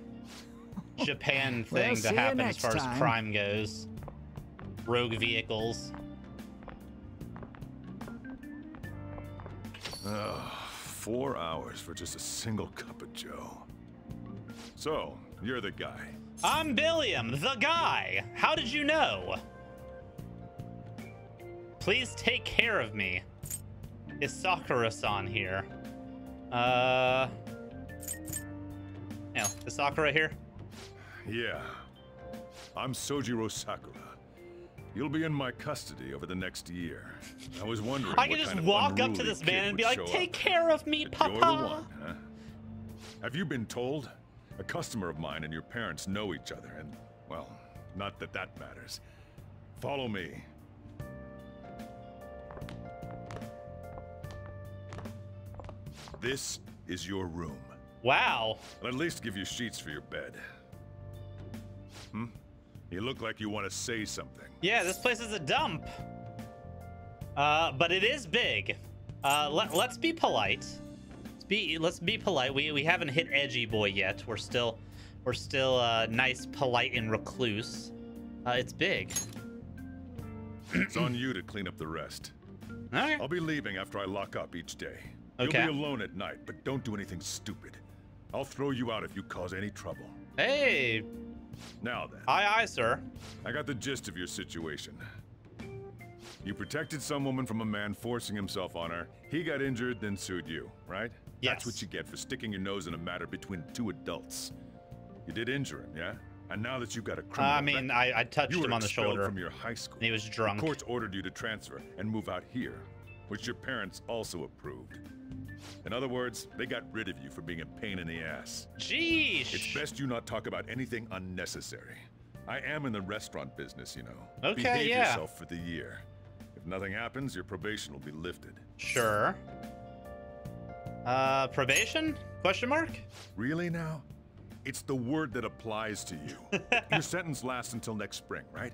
Japan <laughs> Well, thing see to happen as next far as crime goes. Rogue vehicles. Ugh, four hours for just a single cup of Joe. So, you're the guy. I'm Billiam, the guy. How did you know? Please take care of me. Is Sakura-san here? Uh... No, is Sakura here? Yeah. I'm Sojiro Sakura. You'll be in my custody over the next year. I was wondering I can just walk up to this man and be like, take care of me, papa. one, huh? Have you been told? A customer of mine and your parents know each other, and, well, not that that matters. Follow me. This is your room. Wow. I'll at least give you sheets for your bed. Hmm? You look like you want to say something. Yeah, this place is a dump. Uh, but it is big. Uh, let, let's be polite. Let's be let's be polite. We we haven't hit edgy boy yet. We're still we're still uh, nice, polite, and recluse. Uh, it's big. <clears throat> it's on you to clean up the rest. Okay. I'll be leaving after I lock up each day. Okay. You'll be alone at night, but don't do anything stupid. I'll throw you out if you cause any trouble. Hey. Now then. Aye, aye, sir. I got the gist of your situation. You protected some woman from a man forcing himself on her. He got injured, then sued you, right? Yes. That's what you get for sticking your nose in a matter between two adults. You did injure him, yeah? And now that you've got a criminal I mean, record, I, I touched him on the shoulder. from your high school. He was drunk. The courts ordered you to transfer and move out here, which your parents also approved. In other words, they got rid of you for being a pain in the ass. Jeez. It's best you not talk about anything unnecessary. I am in the restaurant business, you know. Okay, Behave yeah. yourself for the year. If nothing happens, your probation will be lifted. Sure. Uh, probation? Question mark? Really now? It's the word that applies to you. <laughs> your sentence lasts until next spring, right?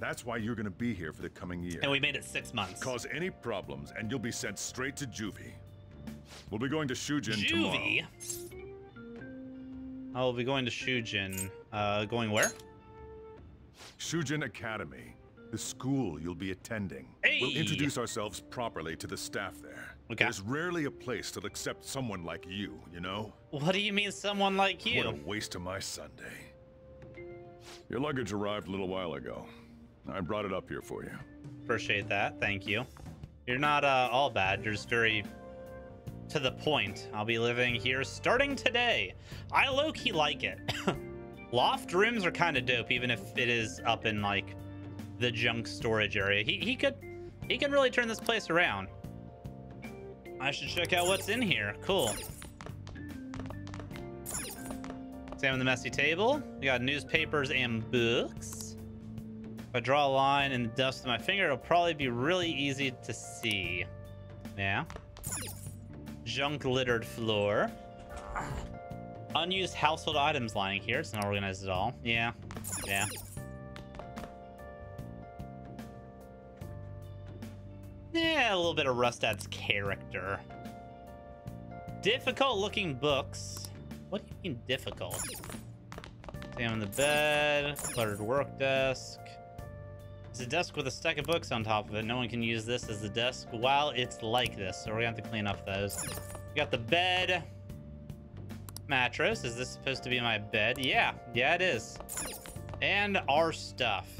That's why you're gonna be here for the coming year. And we made it six months. Cause any problems, and you'll be sent straight to juvie. We'll be going to Shujin tomorrow. Juvie. I'll be going to Shujin. Uh, going where? Shujin Academy, the school you'll be attending. Hey. We'll introduce ourselves properly to the staff there. Okay. There's rarely a place that'll accept someone like you, you know? What do you mean, someone like you? What a waste of my Sunday. Your luggage arrived a little while ago. I brought it up here for you. Appreciate that. Thank you. You're not uh, all bad. You're just very to the point. I'll be living here starting today. I low key like it. <laughs> Loft rooms are kind of dope, even if it is up in like the junk storage area. He he could he can really turn this place around. I should check out what's in here. Cool. Examine the messy table. We got newspapers and books. If I draw a line in the dust with my finger, it'll probably be really easy to see. Yeah. Junk littered floor. Unused household items lying here. It's not organized at all. Yeah. Yeah. Yeah, a little bit of Rustad's character. Difficult looking books. What do you mean difficult? Examine the bed, cluttered work desk. It's a desk with a stack of books on top of it. No one can use this as a desk while it's like this, so we're gonna have to clean up those. We got the bed. Mattress. Is this supposed to be my bed? Yeah, yeah it is. And our stuff.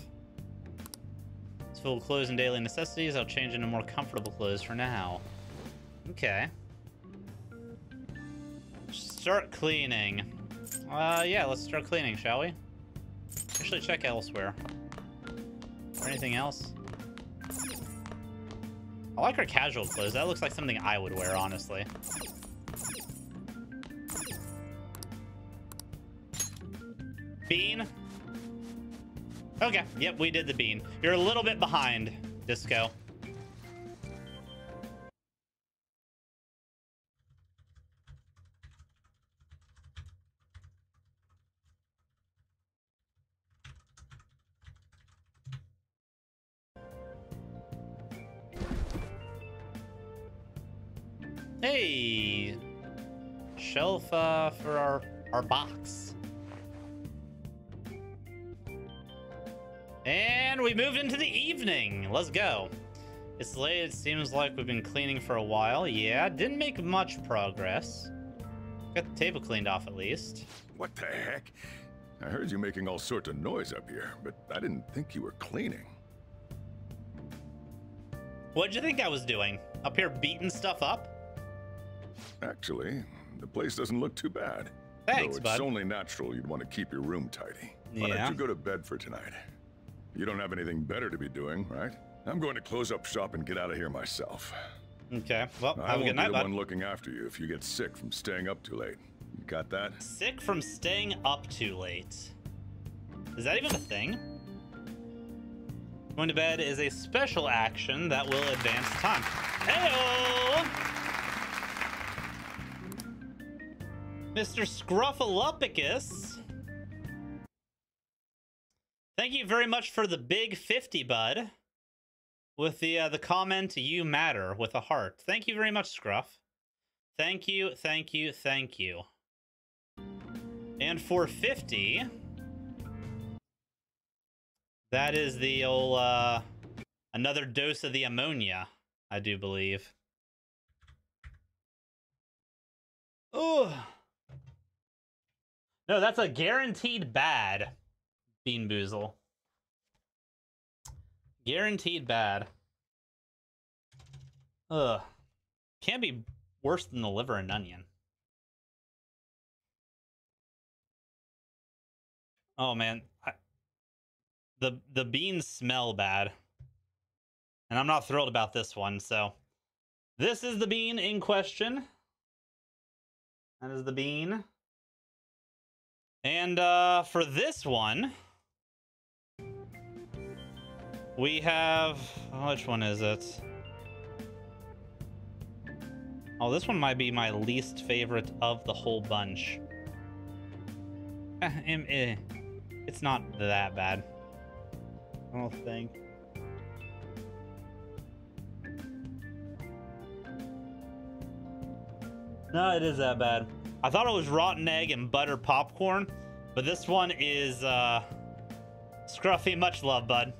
It's full of clothes and daily necessities. I'll change into more comfortable clothes for now. Okay. Start cleaning. Uh, yeah, let's start cleaning, shall we? Actually, check elsewhere. Or anything else? I like our casual clothes. That looks like something I would wear, honestly. Bean? Okay, yep, we did the bean. You're a little bit behind, Disco. Hey, shelf uh, for our our box. And we moved into the evening. Let's go. It's late. It seems like we've been cleaning for a while. Yeah, didn't make much progress. Got the table cleaned off at least. What the heck? I heard you making all sorts of noise up here, but I didn't think you were cleaning. What'd you think I was doing? Up here beating stuff up? Actually, the place doesn't look too bad. Thanks, Though bud. it's only natural you'd want to keep your room tidy. Why Yeah. don't you go to bed for tonight? You don't have anything better to be doing, right? I'm going to close up shop and get out of here myself. Okay, well, I have a good night, be the bud. one looking after you if you get sick from staying up too late. You got that? Sick from staying up too late. Is that even a thing? Going to bed is a special action that will advance time. Heyo! Mr. Scruffalupicus. Thank you very much for the big 50, bud. With the uh, the comment, you matter, with a heart. Thank you very much, Scruff. Thank you, thank you, thank you. And for 50, that is the old, uh, another dose of the ammonia, I do believe. Oh. No, that's a guaranteed bad, Bean Boozle. Guaranteed bad. Ugh. Can't be worse than the liver and onion. Oh man, I, the the beans smell bad, and I'm not thrilled about this one. So, this is the bean in question. That is the bean. And uh, for this one, we have which one is it? Oh, this one might be my least favorite of the whole bunch. Eh, eh. It's not that bad. I don't think. No, it is that bad. I thought it was rotten egg and butter popcorn, but this one is uh scruffy. Much love, bud.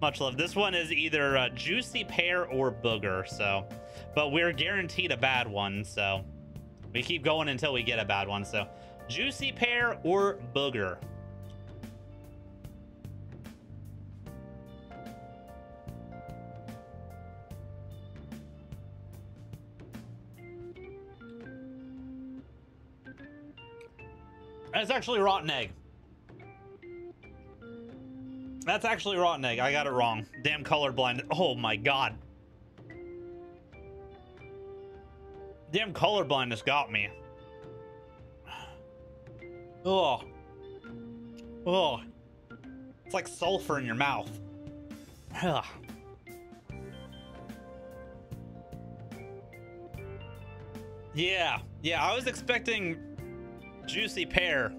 Much love. This one is either juicy pear or booger. So, but we're guaranteed a bad one. So, we keep going until we get a bad one. So, juicy pear or booger. It's actually rotten egg. That's actually rotten egg. I got it wrong. Damn colorblind. Oh my god. Damn colorblindness got me. Oh. Oh. It's like sulfur in your mouth. Ugh. Yeah, yeah, I was expecting juicy pear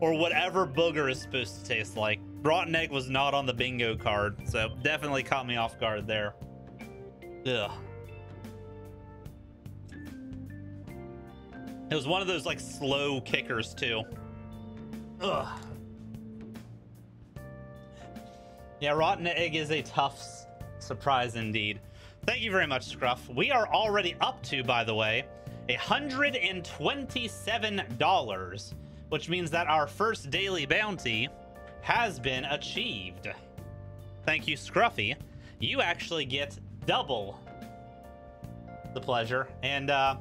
or whatever booger is supposed to taste like. Rotten egg was not on the bingo card, so definitely caught me off guard there. Ugh. It was one of those like slow kickers too. Ugh. Yeah, rotten egg is a tough surprise indeed. Thank you very much, Scruff. We are already up to, by the way, $127, which means that our first daily bounty has been achieved. Thank you, Scruffy. You actually get double the pleasure. And uh,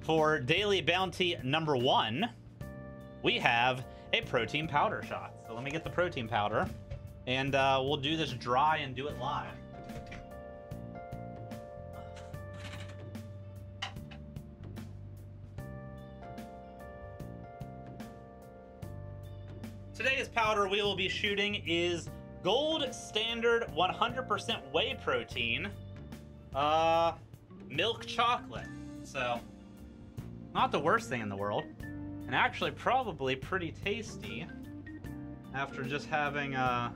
for daily bounty number one, we have a protein powder shot. So let me get the protein powder and uh, we'll do this dry and do it live. Today's powder we will be shooting is Gold Standard 100% whey protein, uh, milk chocolate. So, not the worst thing in the world, and actually probably pretty tasty after just having uh,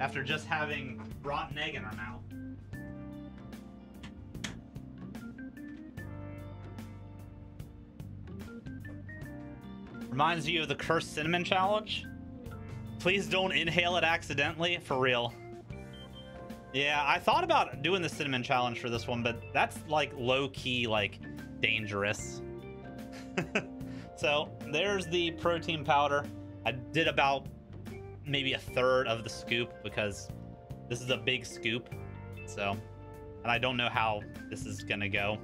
after just having rotten egg in our mouth. Reminds you of the cursed cinnamon challenge? Please don't inhale it accidentally, for real. Yeah, I thought about doing the cinnamon challenge for this one, but that's like low-key, like, dangerous. <laughs> so, there's the protein powder. I did about maybe a third of the scoop because this is a big scoop. So, and I don't know how this is gonna go.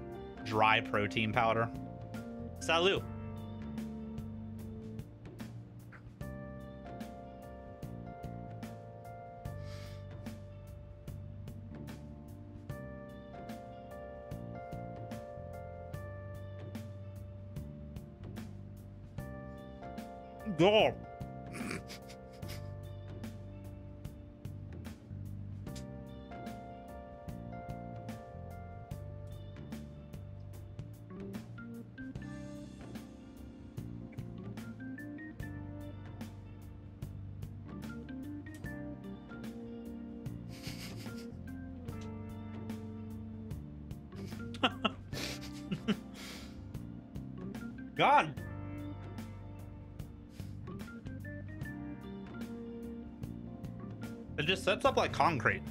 Dry protein powder. Salut. God. Sets up like concrete.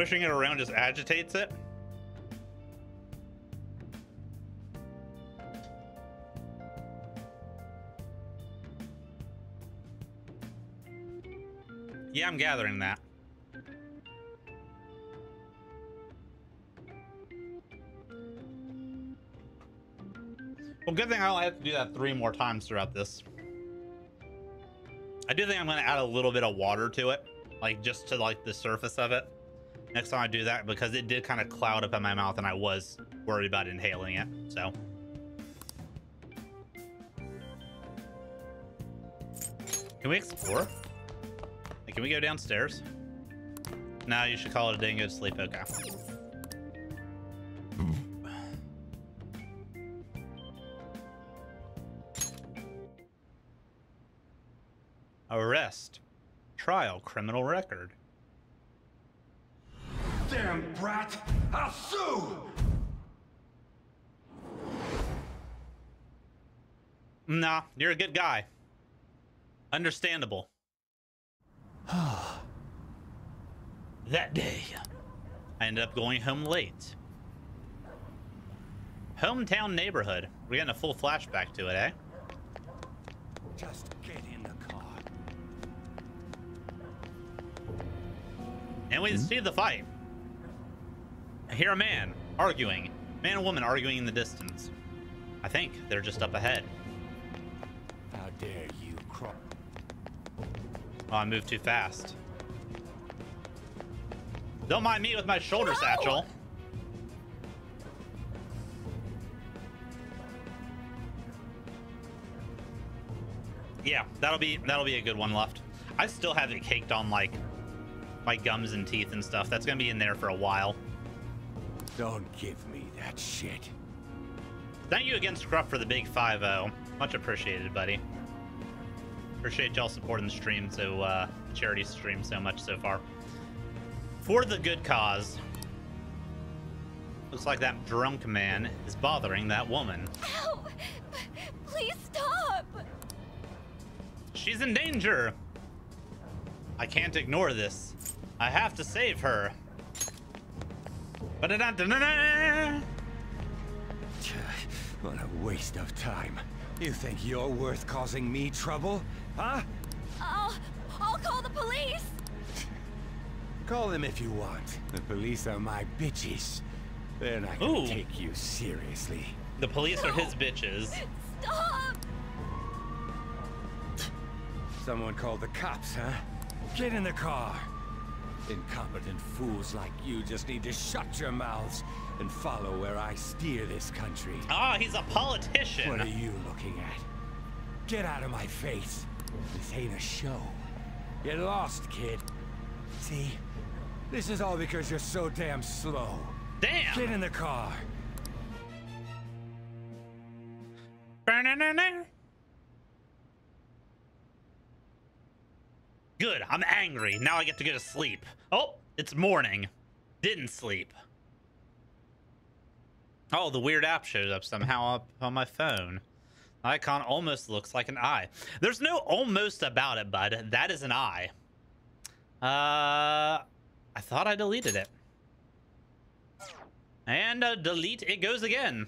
Swishing it around just agitates it. Yeah, I'm gathering that. Well, good thing I only have to do that three more times throughout this. I do think I'm going to add a little bit of water to it, like just to like the surface of it. Next time I do that, because it did kind of cloud up in my mouth and I was worried about inhaling it, so. Can we explore? Can we go downstairs? No, you should call it a day and go to sleep. Okay. Arrest. Trial criminal record. Nah, you're a good guy. Understandable. <sighs> that day, I ended up going home late. Hometown neighborhood. We're getting a full flashback to it, eh? Just get in the car. And we see the fight. I hear a man arguing. Man and woman arguing in the distance. I think they're just up ahead. Dare you? Oh, I moved too fast. Don't mind me with my shoulder satchel. Yeah, that'll be that'll be a good one left. I still have it caked on like my gums and teeth and stuff. That's gonna be in there for a while. Don't give me that shit. Thank you again, Scruff, for the big 5-0. Much appreciated, buddy. Appreciate y'all supporting the stream, so uh, charity stream so much so far. For the good cause. Looks like that drunk man is bothering that woman. Ow! Please stop! She's in danger. I can't ignore this. I have to save her. Ba-da-da-da-da-da! What a waste of time. You think you're worth causing me trouble? Huh? I'll, I'll call the police! Call them if you want. The police are my bitches. They're not gonna Ooh. take you seriously. The police are his bitches. Stop! Someone called the cops, huh? Get in the car. Incompetent fools like you just need to shut your mouths and follow where I steer this country. Ah, he's a politician. What are you looking at? Get out of my face. This ain't a show. Get lost, kid. See? This is all because you're so damn slow. Damn! Get in the car. Good, I'm angry. Now I get to go to sleep. Oh, it's morning. Didn't sleep. Oh, the weird app showed up somehow up on my phone. Icon almost looks like an eye. There's no almost about it, bud. That is an eye. Uh, I thought I deleted it. And uh, delete it goes again.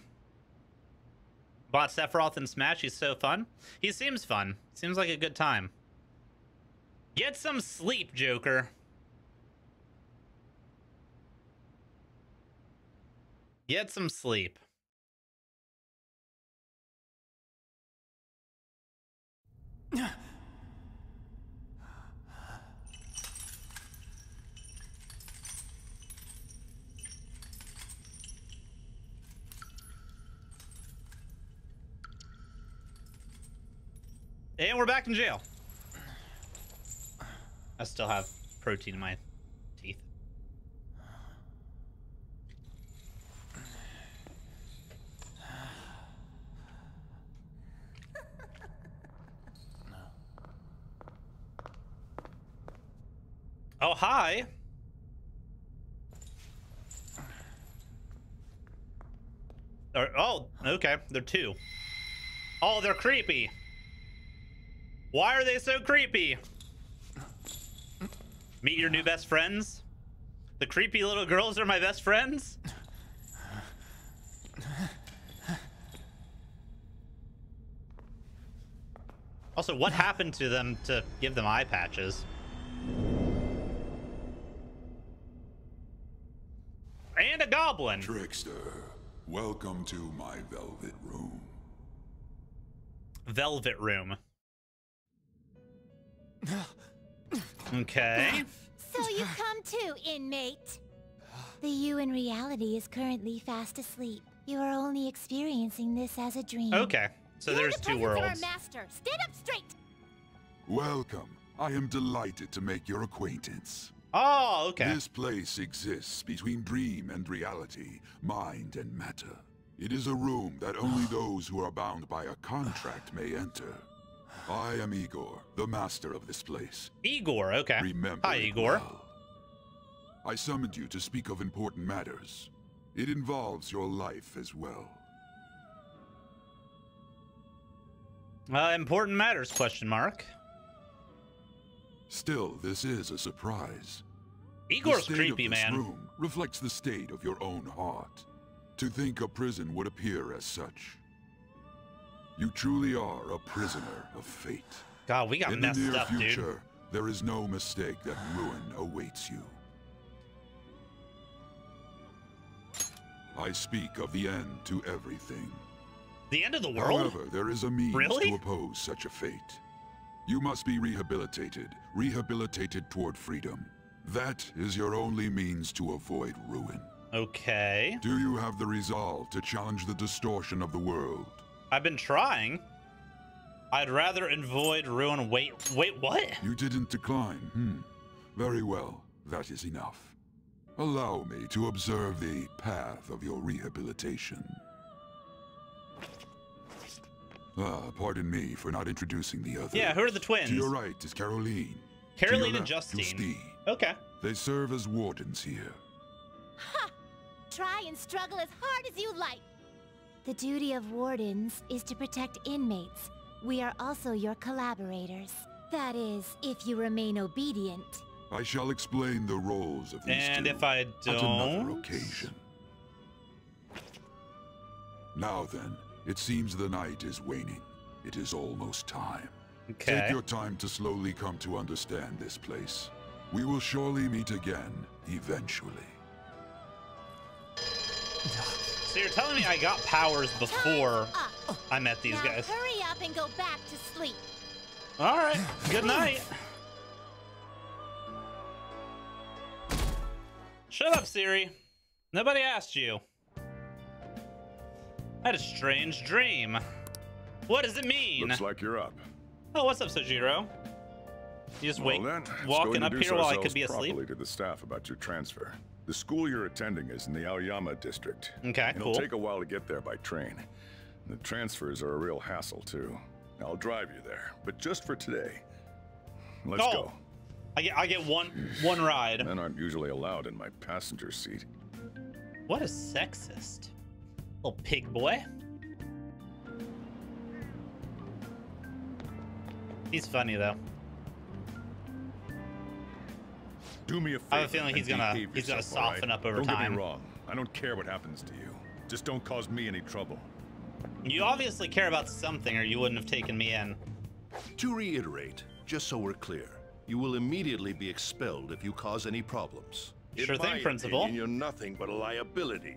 Bought Sephiroth and Smash. He's so fun. He seems fun. Seems like a good time. Get some sleep, Joker. Get some sleep. And we're back in jail. I still have protein in my teeth. Oh, hi. Or, oh, okay. They're two. Oh, they're creepy. Why are they so creepy? Meet your new best friends? The creepy little girls are my best friends? Also, what happened to them to give them eye patches? Goblin. Trickster, welcome to my velvet room. Velvet room. <sighs> Okay. So you come too, inmate. The you in reality is currently fast asleep. You are only experiencing this as a dream. Okay. So there's two Presence of our master. Stand up straight. Welcome. I am delighted to make your acquaintance. Oh, okay. This place exists between dream and reality, mind and matter. It is a room that only <sighs> those who are bound by a contract may enter. I am Igor, the master of this place. Igor, okay. Remember Hi, Igor. well. I summoned you to speak of important matters. It involves your life as well. Uh, important matters, question mark. Still, this is a surprise. Igor's the state creepy, of this man. room reflects the state of your own heart. To think a prison would appear as such. You truly are a prisoner of fate. God, we got In messed the near up, dude. future, there is no mistake that ruin awaits you. I speak of the end to everything. The end of the world? However, there is a means Really? to oppose such a fate. You must be rehabilitated, rehabilitated toward freedom. That is your only means to avoid ruin. Okay. Do you have the resolve to challenge the distortion of the world? I've been trying. I'd rather avoid ruin. Wait, wait, what? You didn't decline. Hmm. Very well. That is enough. Allow me to observe the path of your rehabilitation. Ah, pardon me for not introducing the others. Yeah, who are the twins? To your right is Caroline. To your Caroline and left, Justine. Justine. Okay. They serve as wardens here. Ha! Try and struggle as hard as you like. The duty of wardens is to protect inmates. We are also your collaborators. That is, if you remain obedient. I shall explain the roles of these And two if I at another don't? occasion. Now then, it seems the night is waning. It is almost time. Okay. Take your time to slowly come to understand this place. We will surely meet again, eventually. So you're telling me I got powers before I met these now guys? hurry up and go back to sleep. All right. Good night. Shut up, Siri. Nobody asked you. I had a strange dream. What does it mean? Looks like you're up. Oh, what's up, Sojiro? You just wait, well then, walking up here while I could be asleep. to the staff about your transfer. The school you're attending is in the Aoyama district. Okay, It'll cool. take a while to get there by train. The transfers are a real hassle too. I'll drive you there, but just for today. Let's Oh, go. I get, I get one, one ride. Men aren't usually allowed in my passenger seat. What a sexist. Little pig boy. He's funny though. Do me a favor. I have a feeling he's gonna- he's gonna soften right? up over don't Get me wrong. I don't care what happens to you. Just don't cause me any trouble. You obviously care about something or you wouldn't have taken me in. To reiterate, just so we're clear, you will immediately be expelled if you cause any problems. Sure In thing, Principal. opinion, you're nothing but a liability.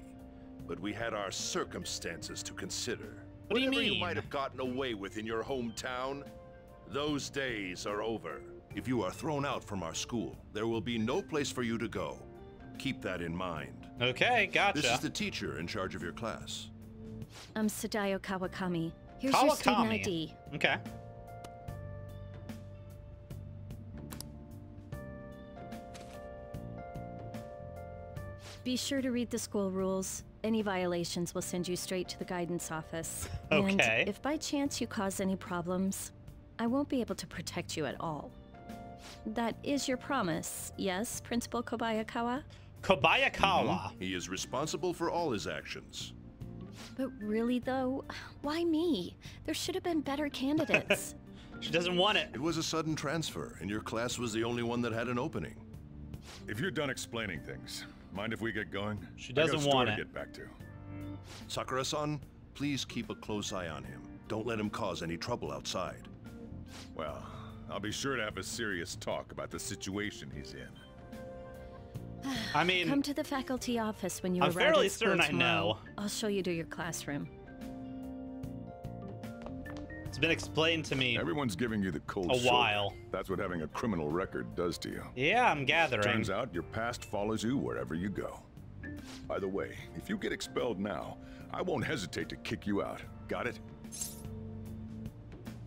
But we had our circumstances to consider. What do you Whatever you might have gotten away with in your hometown, those days are over. If you are thrown out from our school, there will be no place for you to go. Keep that in mind. Okay, gotcha. This is the teacher in charge of your class. I'm Sadayo Kawakami. Here's your student ID. Okay. Be sure to read the school rules. Any violations will send you straight to the guidance office. <laughs> Okay. And if by chance you cause any problems, I won't be able to protect you at all. That is your promise, yes, Principal Kobayakawa? Kobayakawa. Mm-hmm. He is responsible for all his actions. But really, though, why me? There should have been better candidates. <laughs> She doesn't want it. It was a sudden transfer, and your class was the only one that had an opening. If you're done explaining things, mind if we get going? She I got a doesn't store want to it. get back to. Sakura-san, please keep a close eye on him. Don't let him cause any trouble outside. Well, I'll be sure to have a serious talk about the situation he's in. <sighs> I mean, Come to the faculty office when you I'm arrive fairly at school certain I tomorrow. know. I'll show you to your classroom. It's been explained to me. Everyone's giving you the cold A shoulder. while. That's what having a criminal record does to you. Yeah, I'm gathering. Turns out your past follows you wherever you go. By the way, if you get expelled now, I won't hesitate to kick you out. Got it?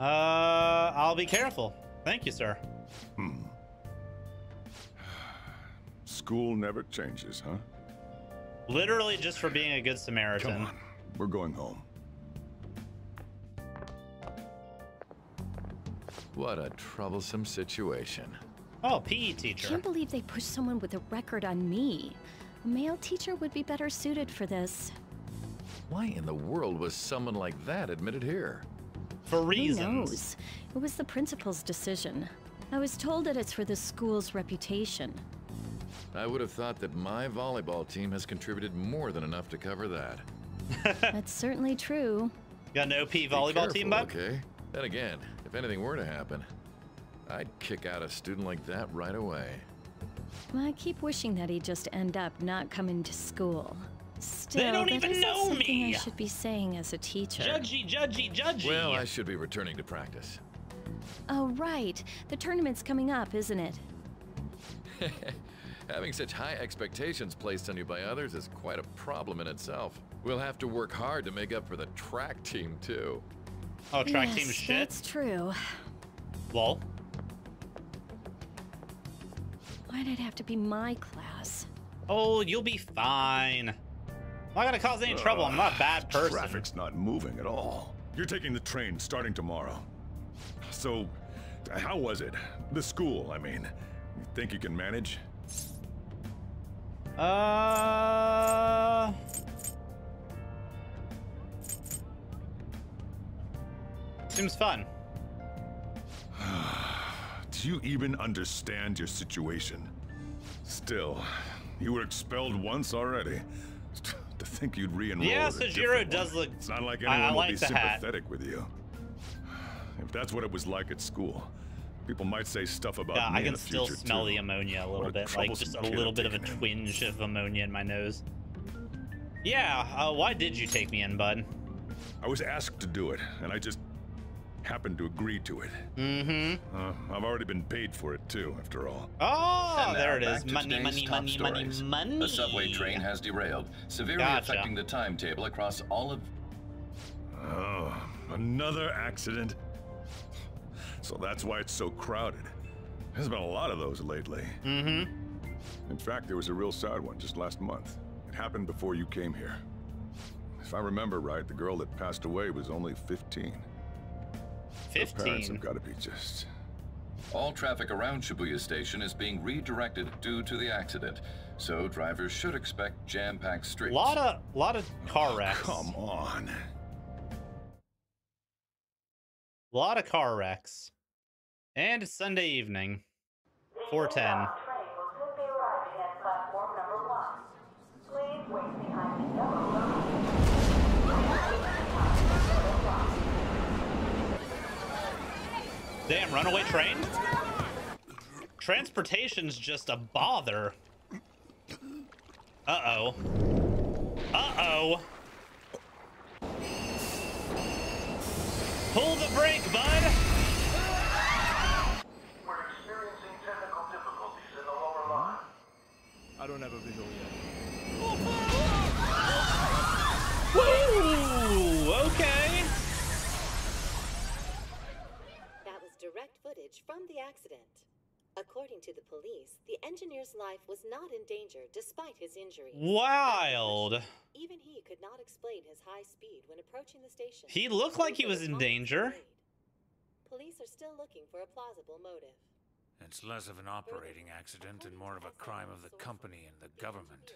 Uh, I'll be careful. Thank you, sir. Hmm. School never changes, huh? Literally just for being a good Samaritan. Come on, we're going home. What a troublesome situation. Oh, PE I teacher. can't believe they pushed someone with a record on me. A male teacher would be better suited for this. Why in the world was someone like that admitted here? For reasons. Who knows? It was the principal's decision. I was told that it's for the school's reputation. I would have thought that my volleyball team has contributed more than enough to cover that. <laughs> That's certainly true. You Got an OP Be volleyball team, careful, bud? Okay. Then again, if anything were to happen, I'd kick out a student like that right away. Well, I keep wishing that he'd just end up not coming to school. Still, don't that even isn't know something me. I should be saying as a teacher. Judgy, judgy, judgy. Well, I should be returning to practice. Oh, right. The tournament's coming up, isn't it? <laughs> Having such high expectations placed on you by others is quite a problem in itself. We'll have to work hard to make up for the track team, too. Oh, track yes, team shit? That's true. Lol. Why'd it have to be my class? Oh, you'll be fine. I'm not gonna cause any trouble. I'm not a bad person. Traffic's not moving at all. You're taking the train starting tomorrow. So, how was it? The school, I mean. You think you can manage? Uh. Seems fun. <sighs> Do you even understand your situation? Still, you were expelled once already. <laughs> To think you'd re-enroll Yeah, at a Sojiro different does look- It's not like anyone I will like be the hat. sympathetic with you. <sighs> If that's what it was like at school, people might say stuff about Yeah, me I in can the still future, smell too. the ammonia a little bit, like just a little bit of a taking in. twinge of ammonia in my nose. Yeah, uh, why did you take me in, bud? I was asked to do it, and I just happened to agree to it. Mm-hmm. Uh, I've already been paid for it too, after all. Oh, And there it is. back Money, money, top money, money, money. A subway train has derailed, severely Gotcha. affecting the timetable across all of. Oh, another accident. So that's why it's so crowded. There's been a lot of those lately. Mm-hmm. In fact, there was a real sad one just last month. It happened before you came here. If I remember right, the girl that passed away was only 15. Her parents have got to be just All traffic around Shibuya Station is being redirected due to the accident, so drivers should expect jam-packed streets. Lot of, lot of car oh, wrecks. Come on. lot of car wrecks. And Sunday evening. 410. Damn, runaway train? Transportation's just a bother. Uh-oh. Uh-oh. Pull the brake, bud! I don't have a visual footage from the accident. According to the police, the engineer's life was not in danger despite his injuries. Wild. Even he could not explain his high speed when approaching the station. He looked like he was in danger. Police are still looking for a plausible motive. It's less of an operating accident and more of a crime of the company and the government.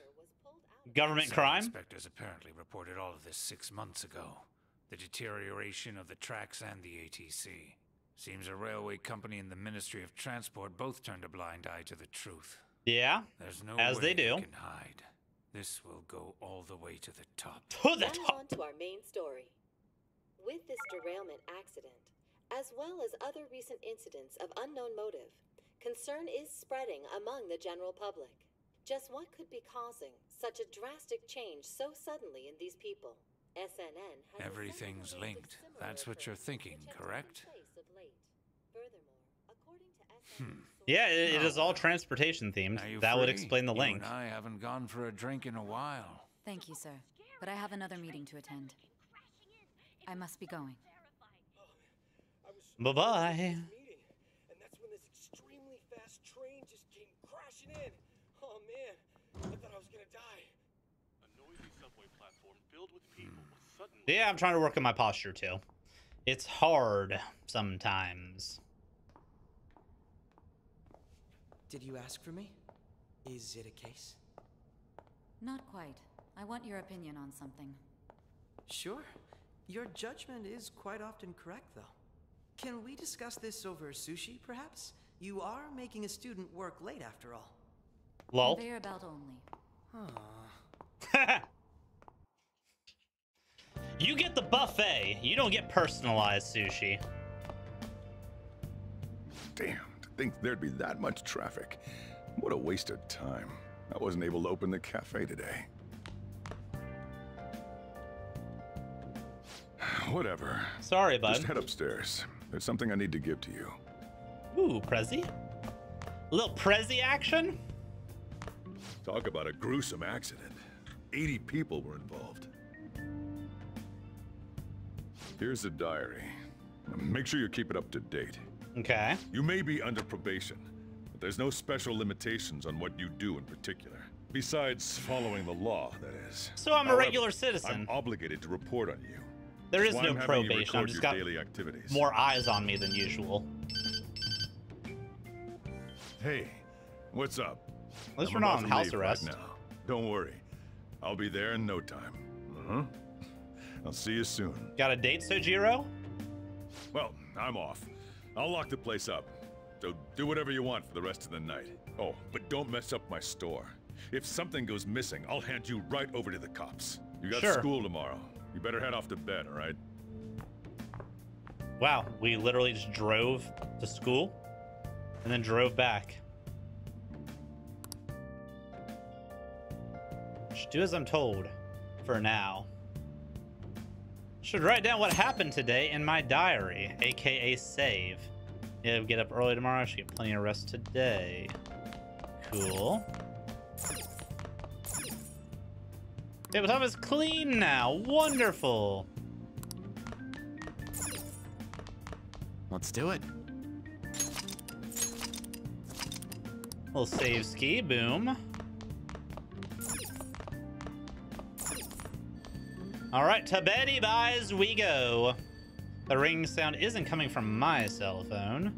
Government Some crime? Inspectors apparently reported all of this six months ago. The deterioration of the tracks and the ATC. Seems a railway company and the Ministry of Transport both turned a blind eye to the truth. Yeah. There's no As way they do. can hide. This will go all the way to the top. To the Now on to our main story. With this derailment accident, as well as other recent incidents of unknown motive, concern is spreading among the general public. Just what could be causing such a drastic change so suddenly in these people? SNN has Everything's linked. That's what you're thinking, correct? Hmm. Yeah, it, it is all transportation themed. Are you That would explain the You link. and I haven't gone for a drink in a while. Thank you, sir. But I have another meeting to attend. I must be going. Bye bye. And that's when this extremely fast train just came crashing in. Oh man, I thought I was gonna die. A noisy subway platform filled with people was suddenly Yeah, I'm trying to work on my posture too. It's hard sometimes. Did you ask for me? Is it a case? Not quite. I want your opinion on something. Sure. Your judgment is quite often correct, though. Can we discuss this over sushi, perhaps? You are making a student work late, after all. Lol. Conveyor belt only. Aww. <laughs> You get the buffet. You don't get personalized sushi. Damn, to think there'd be that much traffic. What a waste of time. I wasn't able to open the cafe today. <sighs> Whatever. Sorry, bud. Just head upstairs. There's something I need to give to you. Ooh, Prezi. A little Prezi action? Talk about a gruesome accident. 80 people were involved. Here's the diary. Make sure you keep it up to date. Okay. You may be under probation, but there's no special limitations on what you do in particular. Besides following the law, that is. So I'm a regular citizen. I'm obligated to report on you. There is no I'm probation. I'm record just got daily activities. more eyes on me than usual. Hey, what's up? At least I'm we're not on house arrest. Right now. Don't worry. I'll be there in no time. Uh-huh. I'll see you soon. Got a date, Sojiro? Well, I'm off. I'll lock the place up. So do whatever you want for the rest of the night. Oh, but don't mess up my store. If something goes missing, I'll hand you right over to the cops. You got Sure. school tomorrow. You better head off to bed, all right? Wow, we literally just drove to school and then drove back. Just do as I'm told for now. Should write down what happened today in my diary, aka save. Yeah, get up early tomorrow. I should get plenty of rest today. Cool. Tabletop is clean now. Wonderful. Let's do it. Little save ski, boom. All right, to Betty buys we go. The ring sound isn't coming from my cell phone.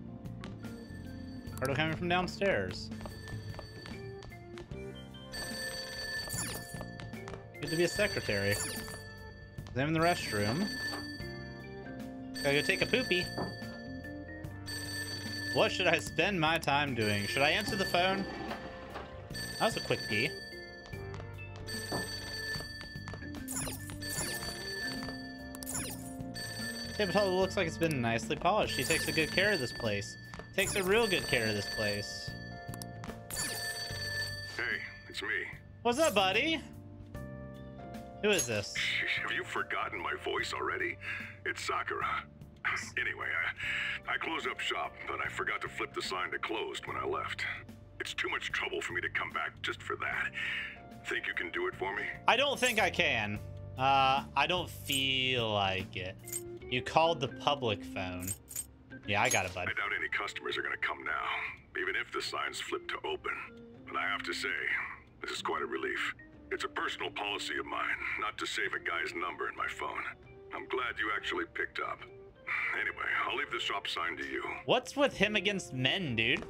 Heard it coming from downstairs. Good to be a secretary. I'm in the restroom. Gotta go take a poopy. What should I spend my time doing? Should I answer the phone? That was a quick pee. Tabletop looks like it's been nicely polished. She takes a good care of this place. Takes a real good care of this place. Hey, it's me. What's up, buddy? Who is this? Have you forgotten my voice already? It's Sakura. Anyway, I, I closed up shop, but I forgot to flip the sign to closed when I left. It's too much trouble for me to come back just for that. Think you can do it for me? I don't think I can. Uh, I don't feel like it. You called the public phone. Yeah, I got it, bud. I doubt any customers are gonna come now, even if the sign's flip to open. But I have to say, this is quite a relief. It's a personal policy of mine, not to save a guy's number in my phone. I'm glad you actually picked up. Anyway, I'll leave the shop sign to you. What's with him against men, dude?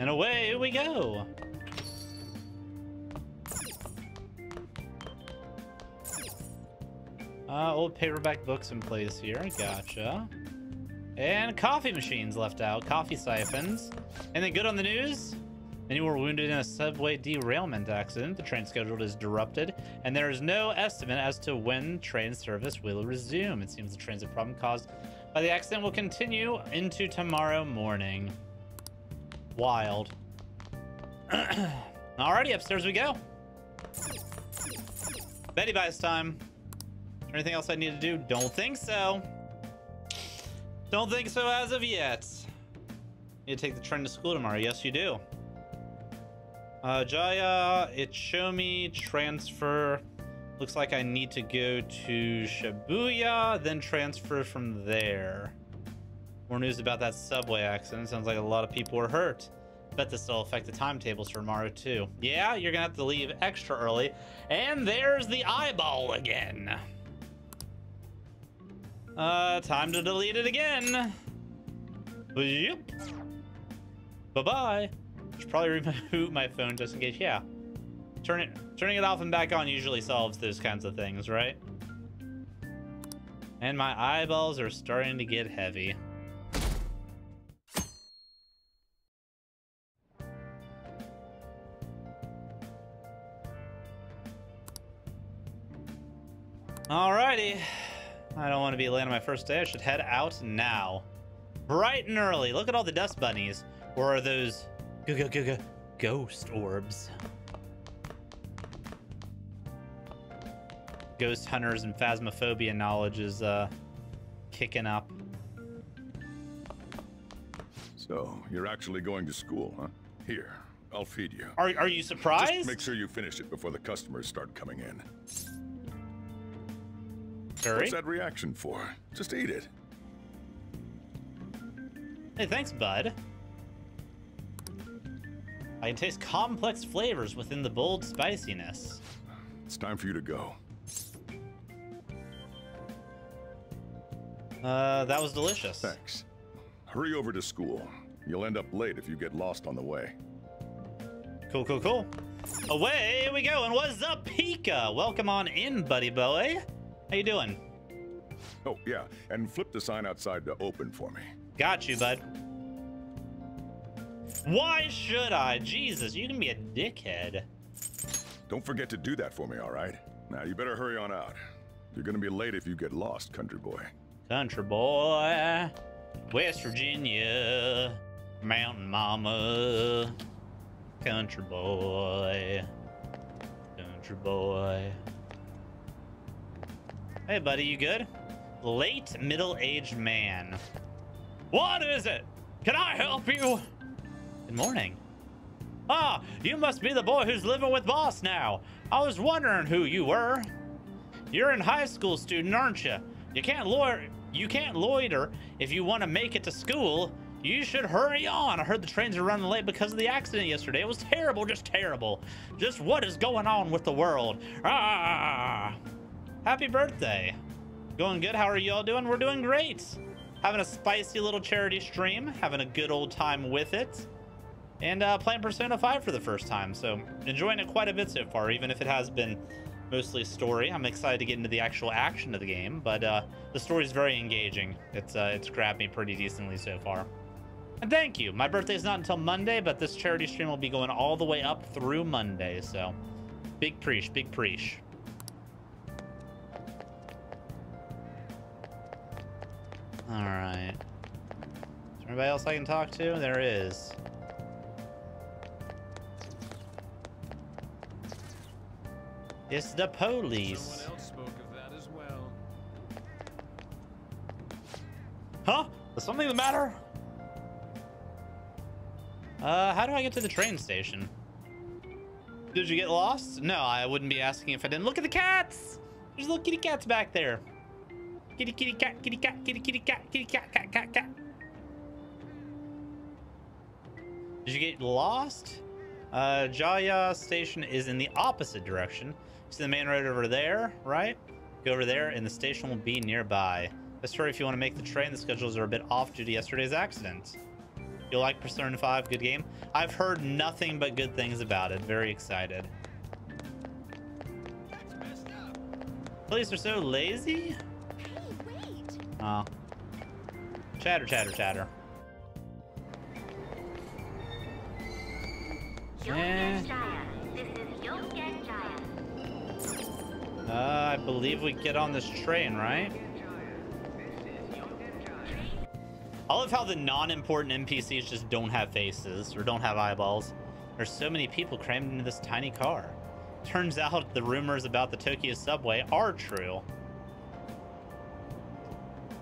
And away we go. Uh, old paperback books in place here. Gotcha. And coffee machines left out. Coffee siphons. And then good on the news. Many were wounded in a subway derailment accident. The train schedule is disrupted, and there is no estimate as to when train service will resume. It seems the transit problem caused by the accident will continue into tomorrow morning. Wild. <clears throat> Alrighty, upstairs we go. Betty buys time. Anything else I need to do? Don't think so. Don't think so as of yet. Need to take the train to school tomorrow. Yes, you do. Uh, Jaya, me transfer. Looks like I need to go to Shibuya, then transfer from there. More news about that subway accident. Sounds like a lot of people were hurt. Bet this will affect the timetables for tomorrow too. Yeah, you're gonna have to leave extra early. And there's the eyeball again. Uh, time to delete it again. Yep. Bye-bye. Should probably reboot my phone just in case. Yeah. Turn it, turning it off and back on usually solves those kinds of things, right? And my eyeballs are starting to get heavy. Alrighty. I don't want to be late on my first day. I should head out now. Bright and early. Look at all the dust bunnies. Or are those g -g -g -g ghost orbs? Ghost hunters and phasmophobia knowledge is uh, kicking up. So, you're actually going to school, huh? Here, I'll feed you. Are, are you surprised? Just make sure you finish it before the customers start coming in. Sorry? What's that reaction for? Just eat it. Hey, thanks, bud. I can taste complex flavors within the bold spiciness. It's time for you to go. Uh, that was delicious. Thanks. Hurry over to school. You'll end up late if you get lost on the way. Cool, cool, cool. Away we go. And what's up, Pika? Welcome on in, buddy boy. How you doing? Oh, yeah, and flip the sign outside to open for me. Got you, bud. Why should I? Jesus, you can be a dickhead. Don't forget to do that for me, all right? Now, you better hurry on out. You're gonna be late if you get lost, country boy. Country boy, West Virginia, Mountain Mama, country boy, country boy. Hey, buddy, you good? Late middle-aged man. What is it? Can I help you? Good morning. Ah, you must be the boy who's living with boss now. I was wondering who you were. You're in high school student, aren't you? You can't loiter. You can't loiter if you want to make it to school. You should hurry on. I heard the trains are running late because of the accident yesterday. It was terrible, just terrible. Just what is going on with the world? Ah! Happy birthday. Going good. How are you all doing? We're doing great. Having a spicy little charity stream. Having a good old time with it. And uh, playing Persona 5 for the first time. So enjoying it quite a bit so far, even if it has been mostly story. I'm excited to get into the actual action of the game, but uh, the story is very engaging. It's uh, it's grabbed me pretty decently so far. And thank you. My birthday is not until Monday, but this charity stream will be going all the way up through Monday. So big preach, big preach. All right. Is there anybody else I can talk to? There is. It's the police. Someone else spoke of that as well. Huh? Is something the matter? Uh, how do I get to the train station? Did you get lost? No, I wouldn't be asking if I didn't. Look at the cats! There's little kitty cats back there. Kitty, kitty, cat, kitty, cat, kitty, kitty, cat, kitty, cat, cat, cat, cat. Did you get lost? Uh, Jaya station is in the opposite direction. See the main road over there, right? Go over there and the station will be nearby. Let's if you want to make the train. The schedules are a bit off due to yesterday's accident. You like Persona 5? Good game? I've heard nothing but good things about it. Very excited. Police are so lazy? Oh. Chatter, chatter, chatter. Eh. Uh, I believe we get on this train, right? I love how the non-important NPCs just don't have faces or don't have eyeballs. There's so many people crammed into this tiny car. Turns out the rumors about the Tokyo subway are true.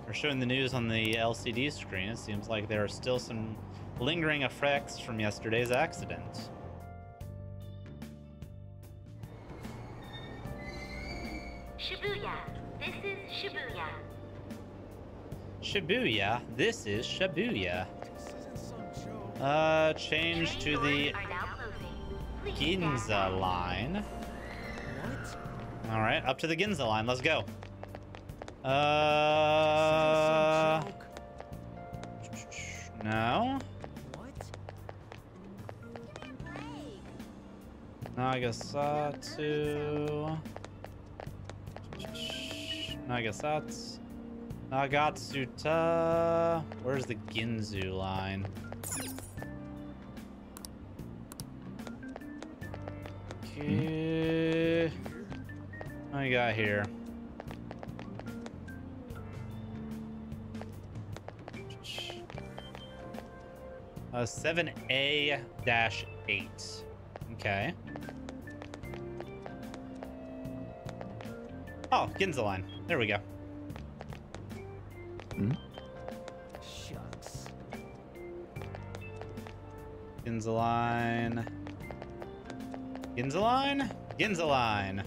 They're showing the news on the LCD screen. It seems like there are still some lingering effects from yesterday's accident. Shibuya. This is Shibuya. Shibuya. This is Shibuya. This isn't some joke. Uh, change to the Ginza line. All right, up to the Ginza line. Let's go. Uh, no. Nagasatu. Nagasatsu. Nagatsuta. Where's the Ginzu line? Okay. What I got here? Uh, 7A dash 8. Okay. Oh, Ginza line. There we go. Hmm? Shucks. Ginza line. Ginza line? Ginza line.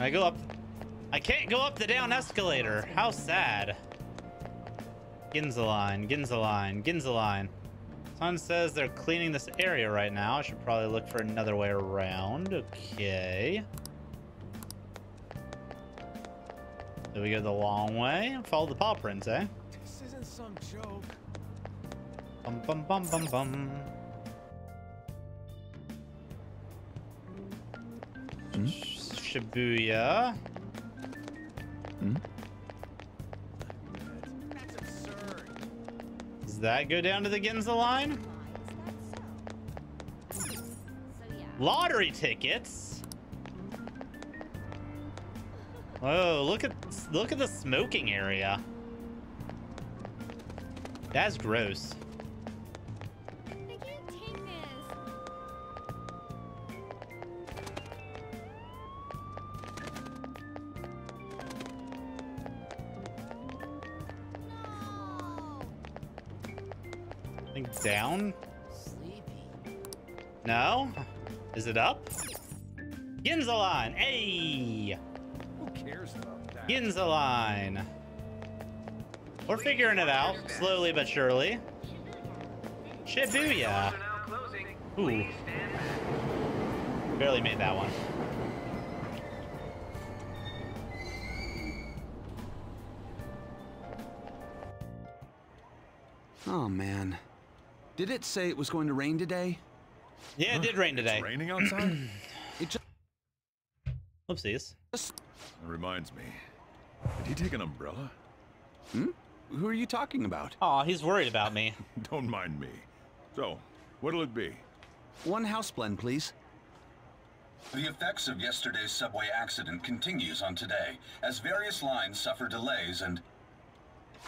I go up. I can't go up the down escalator. How sad. Ginza line, Ginza line, Ginza line. Sun says they're cleaning this area right now. I should probably look for another way around. Okay. So we go the long way. Follow the paw prints, eh? This isn't some joke. Bum bum bum bum bum. Shibuya. Hmm? Does that go down to the Ginza line? Lottery tickets. Oh, look at look at the smoking area. That's gross. Down? No? Is it up? Ginza line! Hey! Who cares about that? Ginza line! We're figuring it out, slowly but surely. Shibuya! Ooh. Barely made that one. Oh man. Did it say it was going to rain today? Yeah, it did rain today. It's raining outside? <clears throat> It just Whoopsies. That reminds me. Did he take an umbrella? Hmm? Who are you talking about? Aw, he's worried about me. <laughs> Don't mind me. So, what'll it be? One house blend, please. The effects of yesterday's subway accident continues on today, as various lines suffer delays and...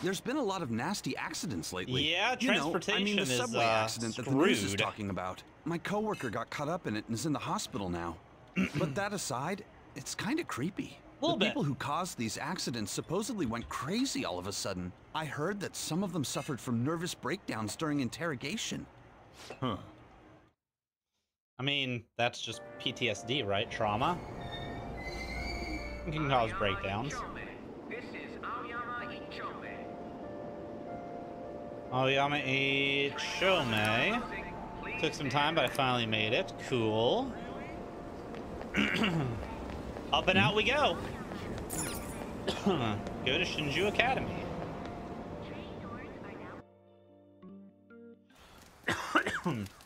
There's been a lot of nasty accidents lately. Yeah, transportation You know, I mean the is, subway uh, accident that the news is talking about. My coworker got caught up in it and is in the hospital now. <clears throat> but that aside, it's kind of creepy. The bit. people who caused these accidents supposedly went crazy all of a sudden. I heard that some of them suffered from nervous breakdowns during interrogation. Huh. I mean, that's just PTSD, right? Trauma. It can cause breakdowns. Oh, Oyama Ichome. Took some time, but I finally made it. Cool. <clears throat> Up and out we go. <coughs> go to Shujin Academy. <coughs> <coughs>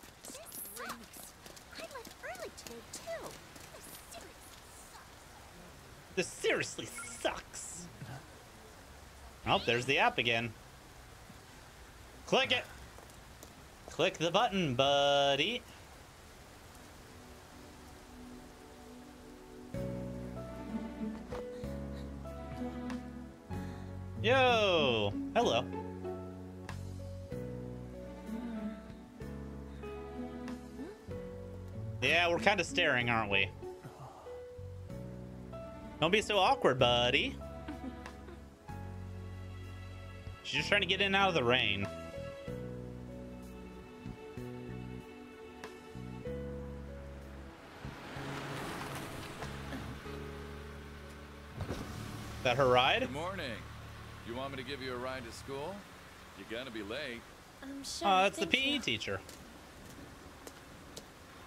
This seriously sucks. Oh, there's the app again. Click it. Click the button, buddy. Yo, hello. Yeah, we're kind of staring, aren't we? Don't be so awkward, buddy. She's just trying to get in out of the rain. That her ride? Good morning. You want me to give you a ride to school? You're gonna be late. I'm sure. Oh, that's the PE you. teacher.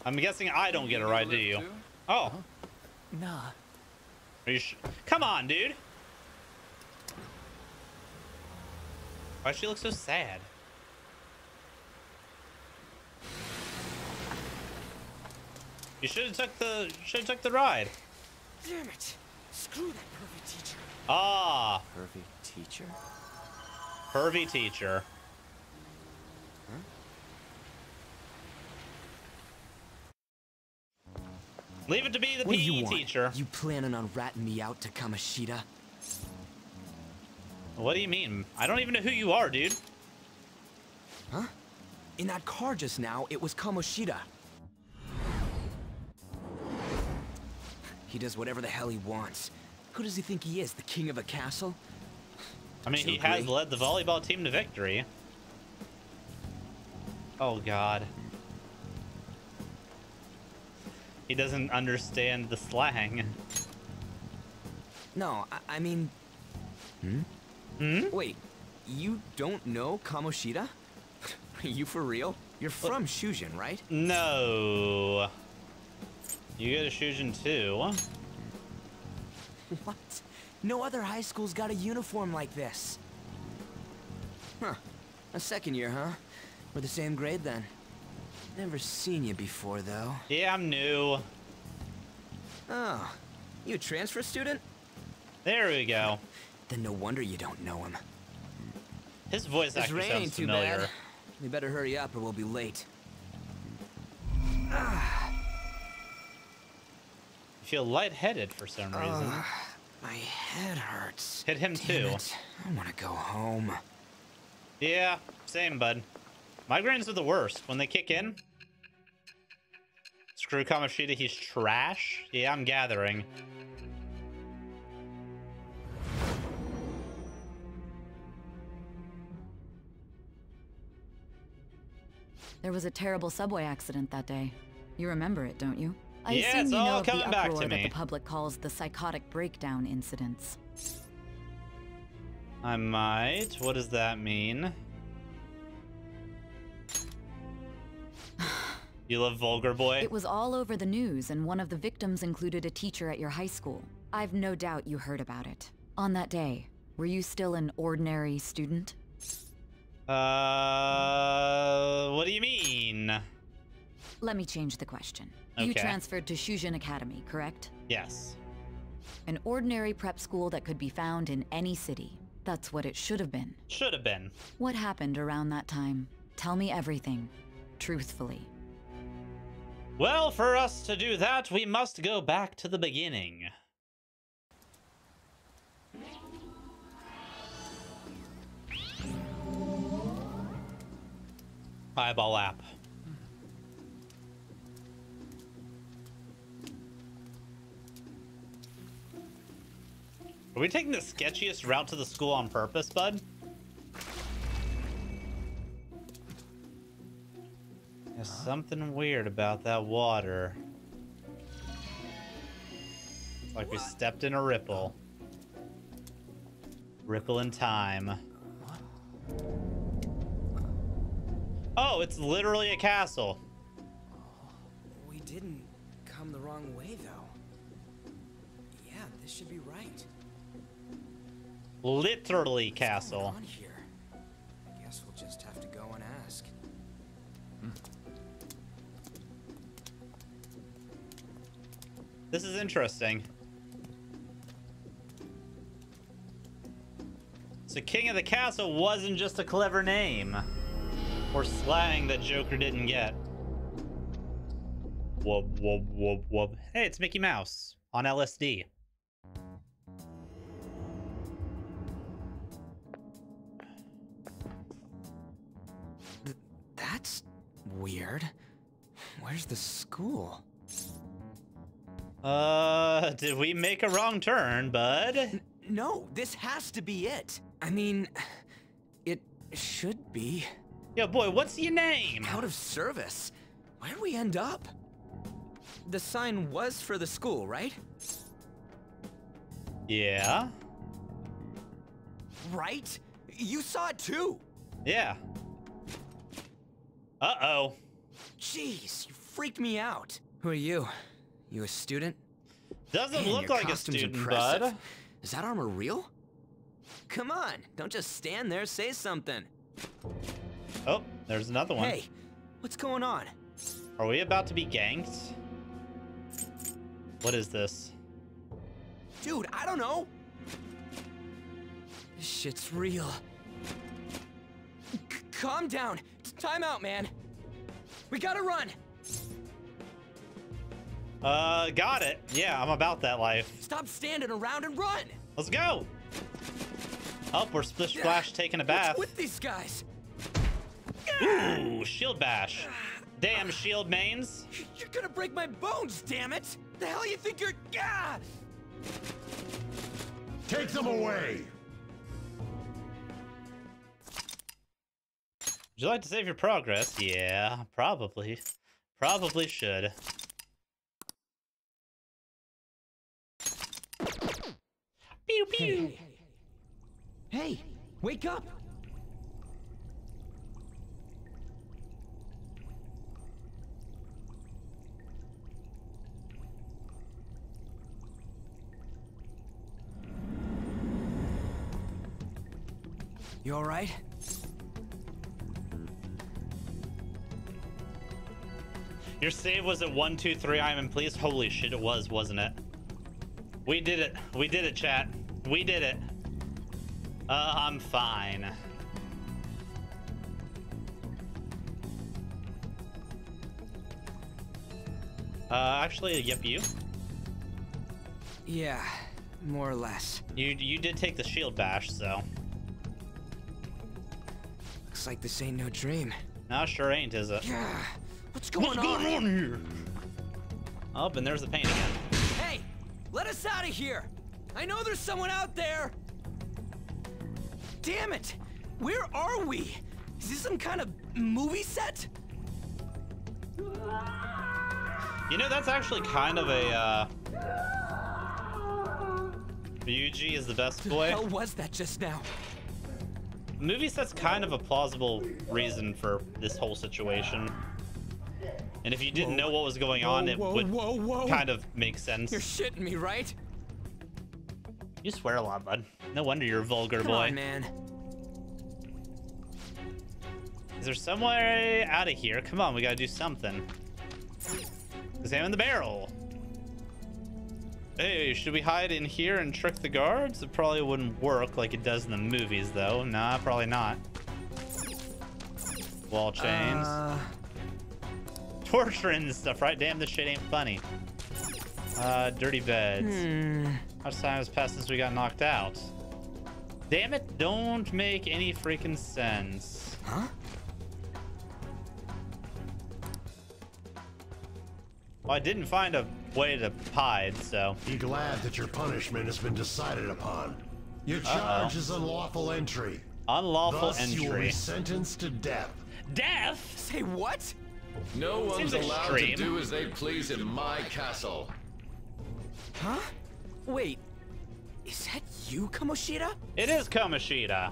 I'm guessing I don't get a ride, do you? Oh. Nah. Are you sh Come on, dude. Why does she look so sad? You should have took the should have took the ride. Damn it! Screw that pervy teacher. Ah, Pervy teacher? pervy teacher. Leave it to be the What do you PE want? teacher. You planning on ratting me out to Kamoshida? What do you mean? I don't even know who you are, dude. Huh? In that car just now, it was Kamoshida. He does whatever the hell he wants. Who does he think he is, the king of a castle? I mean, he you has led the volleyball team to victory. Oh, God. He doesn't understand the slang. No, I, I mean... Hmm? Hmm? Wait, you don't know Kamoshida? <laughs> Are you for real? You're from Shujin, right? No. You go to Shujin too. <laughs> What? No other high school's got a uniform like this. Huh. A second year, huh? We're the same grade then. Never seen you before, though. Yeah, I'm new. Oh, you a transfer student? There we go. <laughs> Then no wonder you don't know him. His voice This actually sounds familiar. bad. We better hurry up or we'll be late. You feel lightheaded for some reason. Ugh, my head hurts. Hit him Damn too. it. I want to go home. Yeah, same, bud. Migraines are the worst. When they kick in, screw Kamoshida, he's trash. Yeah, I'm gathering. There was a terrible subway accident that day. You remember it, don't you? I Yeah, assume it's you all know of the back to uproar that me. the public calls the psychotic breakdown incidents. I might. What does that mean? <sighs> You love Vulgar Boy? It was all over the news, and one of the victims included a teacher at your high school. I've no doubt you heard about it. On that day, were you still an ordinary student? Uh, what do you mean? Let me change the question. You Okay. transferred to Shujin Academy, correct? Yes. An ordinary prep school that could be found in any city. That's what it should have been. Should have been. What happened around that time? Tell me everything. Truthfully. Well, for us to do that, we must go back to the beginning. Eyeball app. Are we taking the sketchiest route to the school on purpose, bud? There's something weird about that water. It's like we stepped in a ripple. Ripple in time. Oh, it's literally a castle. We didn't come the wrong way, though. Yeah, this should be right. Literally castle. I guess we'll just have to go and ask. Hmm. This is interesting. So King of the Castle wasn't just a clever name. Or slang that Joker didn't get. Wub, wub, wub, wub. Hey, it's Mickey Mouse on LSD. Weird. Where's the school? Uh, did we make a wrong turn, bud? No, this has to be it. I mean, it should be. Yo, boy, what's your name? Out of service. Where'd we end up? The sign was for the school, right? Yeah. Right? You saw it too. Yeah. Uh-oh. Jeez, you freaked me out. Who are you? You a student? Doesn't Man, look like a student, impressive. bud. Is that armor real? Come on, don't just stand there, say something. Oh, there's another one. Hey, what's going on? Are we about to be ganked? What is this? Dude, I don't know. This shit's real. C calm down. T- Time out, man. We gotta run. Uh, got it. Yeah, I'm about that life. Stop standing around and run. Let's go. Oh, we're splish splash taking a bath. What's with these guys? Ooh, shield bash. Damn shield mains. You're gonna break my bones, damn it! The hell you think you're? Ah! Take them away! Would you like to save your progress? Yeah, probably. Probably should. Pew pew. Hey, wake up! You all Your save was at one, two, three. I'm in, please. Holy shit, it was, wasn't it? We did it. We did it, chat. We did it. Uh, I'm fine. Uh, actually, yep, you. Yeah, more or less. You you did take the shield bash, so. Looks like this ain't no dream. No, sure ain't, is it? Yeah. What's going What's on? going on here? Oh, and there's the pain again. Hey, let us out of here! I know there's someone out there! Damn it! Where are we? Is this some kind of movie set? You know, that's actually kind of a, uh... Ryuji is the best boy. hell was that just now? Movie set's kind of a plausible reason for this whole situation. And if you didn't know what was going on, Whoa, it would whoa, whoa. kind of make sense. You're shitting me, right? You swear a lot, bud. No wonder you're a vulgar Come boy. on, man. Is there some way out of here? Come on, we gotta do something. Examine the barrel. Hey, should we hide in here and trick the guards? It probably wouldn't work like it does in the movies, though. Nah, probably not. Wall chains. Uh, Torturing and stuff, right? Damn, this shit ain't funny. Uh, dirty beds. Hmm. How much time has passed since we got knocked out? Damn it, don't make any freaking sense. Huh? Well, I didn't find a way to hide, so. Be glad that your punishment has been decided upon. Your Uh-oh. charge is unlawful entry. Unlawful Thus, you will be sentenced to death. Death? Say what? No one's allowed extreme. to do as they please in my castle. Huh? Wait. Is that you, Kamoshida? It is Kamoshida.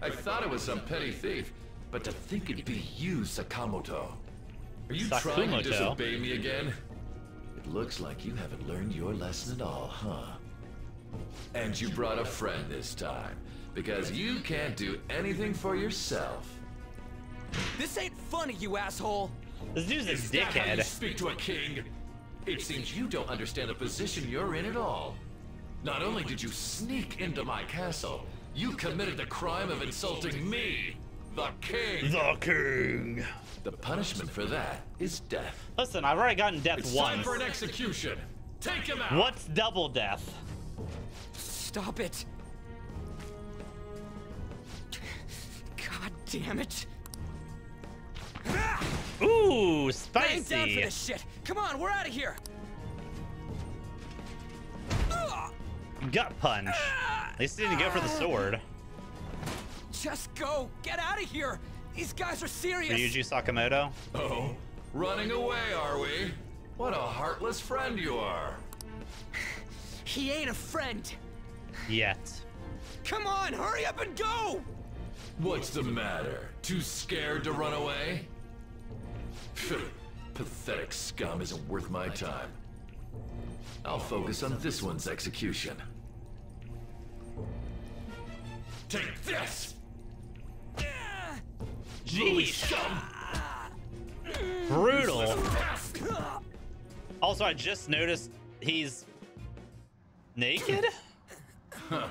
I thought it was some petty thief, but to think it'd be you, Sakamoto. Are you trying to disobey me again? It looks like you haven't learned your lesson at all, huh? And you brought a friend this time, because you can't do anything for yourself. This ain't funny, you asshole! This dude's a Is that how you dickhead. speak to a king? It seems you don't understand the position you're in at all. Not only did you sneak into my castle, you committed the crime of insulting me, the king. The king. The punishment for that is death. Listen, I've already gotten death It's once. time for an execution. Take him out. What's double death? Stop it! Damn it! Ooh, I ain't down for this shit! Come on, we're out of here! Gut punch. At least he didn't go for the sword. Just go! Get out of here! These guys are serious! Ryuji Sakamoto. Oh, running away, are we? What a heartless friend you are. <sighs> He ain't a friend! Yet. Come on, hurry up and go! What's the matter? Too scared to run away? Pathetic scum isn't worth my time. I'll focus on this one's execution. Take this! Jeez. Brutal. Also, I just noticed he's naked? Huh.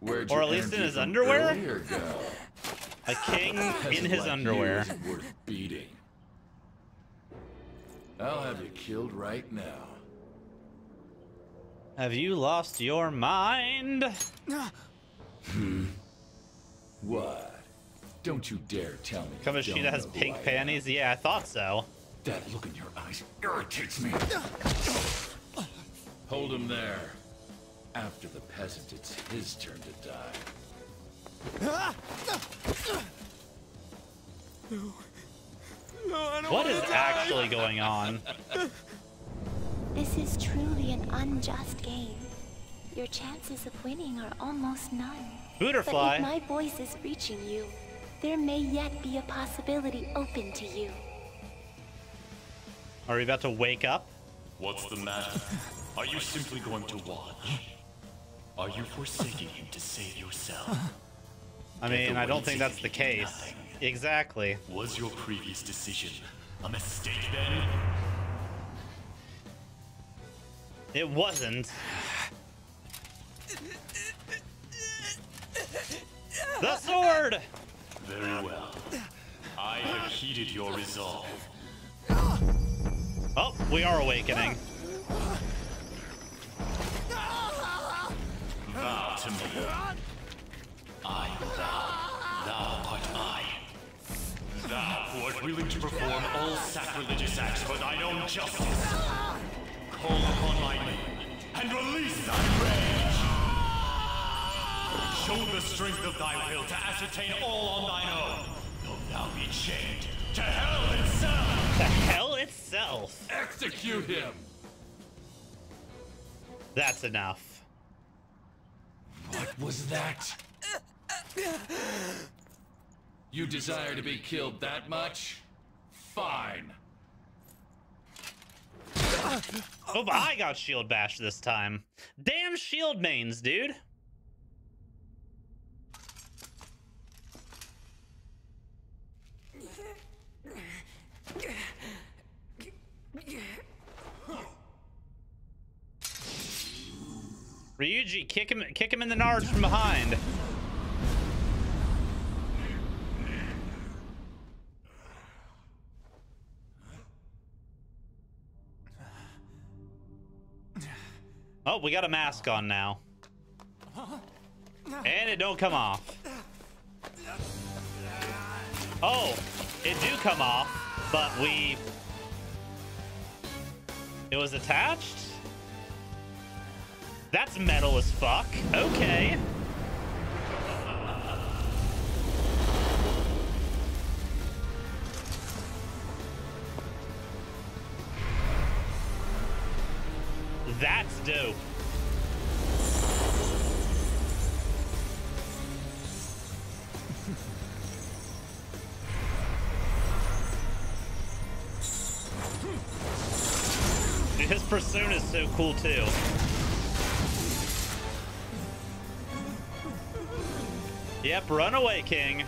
Where'd Or at least in his underwear? A king in his underwear. worth beating. I'll have you killed right now. Have you lost your mind? Hmm. What? Don't you dare tell me. don't has pink panties? Yeah, I thought so. That look in your eyes irritates me. Hold him there. After the peasant, it's his turn to die. What is actually going on? This is truly an unjust game. Your chances of winning are almost none. Butterfly. But if my voice is reaching you, there may yet be a possibility open to you. Are we about to wake up? What's the matter? Are you simply going to watch? Are you forsaking him to save yourself? I mean, I don't think that's the case. Exactly. Was your previous decision a mistake then? It wasn't. The sword! Very well. I have heeded your resolve. Oh, we are awakening. Vow to me. Thou. Thou art I. Thou who art willing to perform all sacrilegious acts for thine own justice. Call upon my name and release thy rage. Show the strength of thy will to ascertain all on thine own. Though thou be chained to hell itself. To hell itself. Execute him! That's enough. What was that? You desire to be killed that much? Fine. Oh, but I got shield bashed this time. Damn shield mains, dude. Ryuji, kick him, kick him in the nards from behind. Oh, we got a mask on now. And it don't come off. Oh, it do come off, but we... It was attached? That's metal as fuck. Okay. That's dope. Dude, his persona is so cool too. Yep, Runaway King.